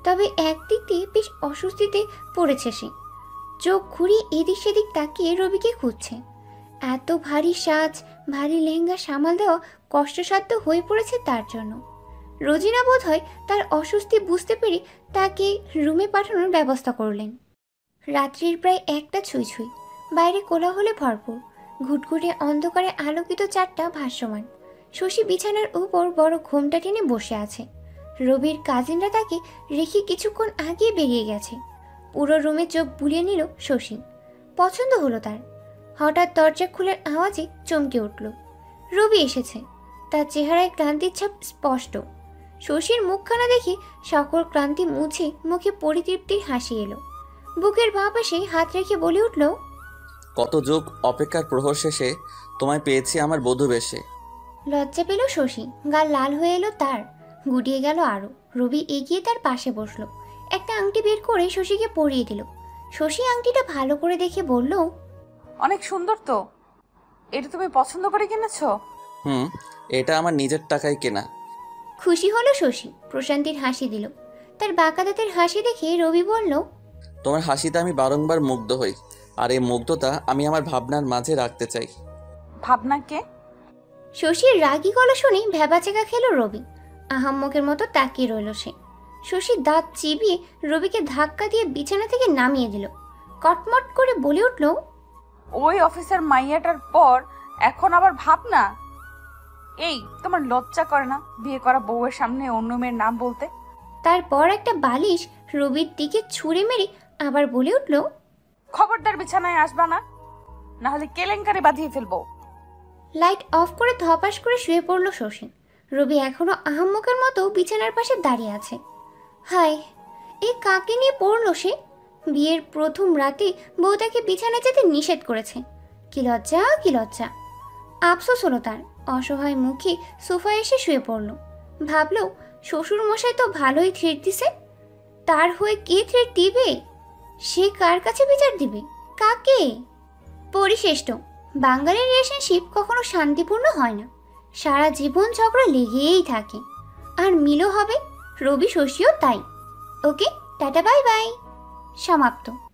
S2: তবে একদিক দিয়ে বেশ অস্বস্তিতে পড়েছে সে। চোখ ঘুরিয়ে এদিক সেদিক তাকিয়ে রবিকে খুঁজছে। এত ভারী সাজ, ভারী লেহেঙ্গা সামাল দেওয়া কষ্টসাধ্য হয়ে পড়েছে তার জন্য। রোজিনা বোধ হয় তার অস্বস্তি বুঝতে পেরে তাকে রুমে পাঠানোর ব্যবস্থা করলেন। রাত্রির প্রায় একটা ছুঁই ছুঁই। বাইরে কোলাহলে ভরপুর। ঘুটঘুটে অন্ধকারে আলোকিত চারটা ভাষ্যমান শশী বিছানার উপর বড় ঘোমটা টেনে বসে আছে। রবির কাজিনরা তাকে রেখে কিছুক্ষণ আগে বেরিয়ে গেছে। পুরো রুমে চোখ বুলিয়ে নিল শশী পছন্দ হলো তার। হঠাৎ দরজা খুলের আওয়াজে চমকে উঠল। রবি এসেছে। তার চেহারায় ক্লান্তির ছাপ স্পষ্ট। শশীর মুখখানা দেখে সকল ক্লান্তি মুছে মুখে পরিতৃপ্তির হাসি এলো। বুকের বাঁ পাশে হাত রেখে বলে উঠল
S1: কত যোগ অপেক্ষার প্রহর শেষে তোমায় পেয়েছি আমার বধূ বেশে।
S2: লজ্জা পেল শশী গাল লাল হয়ে এলো তার। গুটিয়ে গেল আরও। রবি এগিয়ে তার পাশে বসল। একটা আংটি বের করে শশীকে পরিয়ে দিল। শশী আংটিটা ভালো করে দেখে বলল
S3: অনেক সুন্দর তো। এটা তুমি পছন্দ করে কিনেছো?
S1: হুম এটা আমার নিজের টাকায় কেনা।
S2: খুশি হলো শশী প্রশান্তির হাসি দিল। তার বাঁকা দাঁতের হাসি দেখে রবি বলল
S1: তোমার হাসিতে আমি বারংবার মুগ্ধ হই আর এই মুগ্ধতা আমি আমার ভাবনার মাঝে রাখতে চাই।
S3: ভাবনা কে?
S2: শশীর রাগী গলা শুনে ভেবাচেকা খেলো রবি। আহাম্মকের মতো তাকিয়ে রইল সে। শশীর দাঁত চিবিয়ে রবিকে ধাক্কা দিয়ে বিছানা থেকে নামিয়ে দিল। কটমট করে বলে উঠল
S3: ওই অফিসার মাইয়াটার পর এখন আবার ভাবনা এই তোমার লজ্জা করে না বিয়ে করা বউয়ের সামনে অন্য মেয়ের নাম বলতে?
S2: তারপর একটা বালিশ রবির দিকে ছুঁড়ে মেরে আবার বলে উঠল
S3: খবরদার বিছানায় আসবা না না হলে কেলেঙ্কারি বাঁধিয়ে ফেলব।
S2: লাইট অফ করে ধপাস করে শুয়ে পড়ল শশী। রবি এখনও আহাম্মকের মতো বিছানার পাশে দাঁড়িয়ে আছে। হায়, এ কাকে নিয়ে পড়ল সে? বিয়ের প্রথম রাতে বউ তাকে বিছানায় যেতে নিষেধ করেছে। কি লজ্জা কি লজ্জা। আফসোস হলো তার, অসহায় মুখে সোফায় এসে শুয়ে পড়ল। ভাবল শ্বশুর মশাই তো ভালোই থ্রেট দিছে। তার হয়ে কে থ্রেট দিবে? সে কার কাছে বিচার দিবে? কাকে? পরিশেষ্ট বাঙালির রিলেশনশিপ কখনো শান্তিপূর্ণ হয় না। সারা জীবন ঝগড়া লেগেই থাকে। আর মিলও হবে। রবি শশীও তাই। Okay tata bye bye. সমাপ্ত।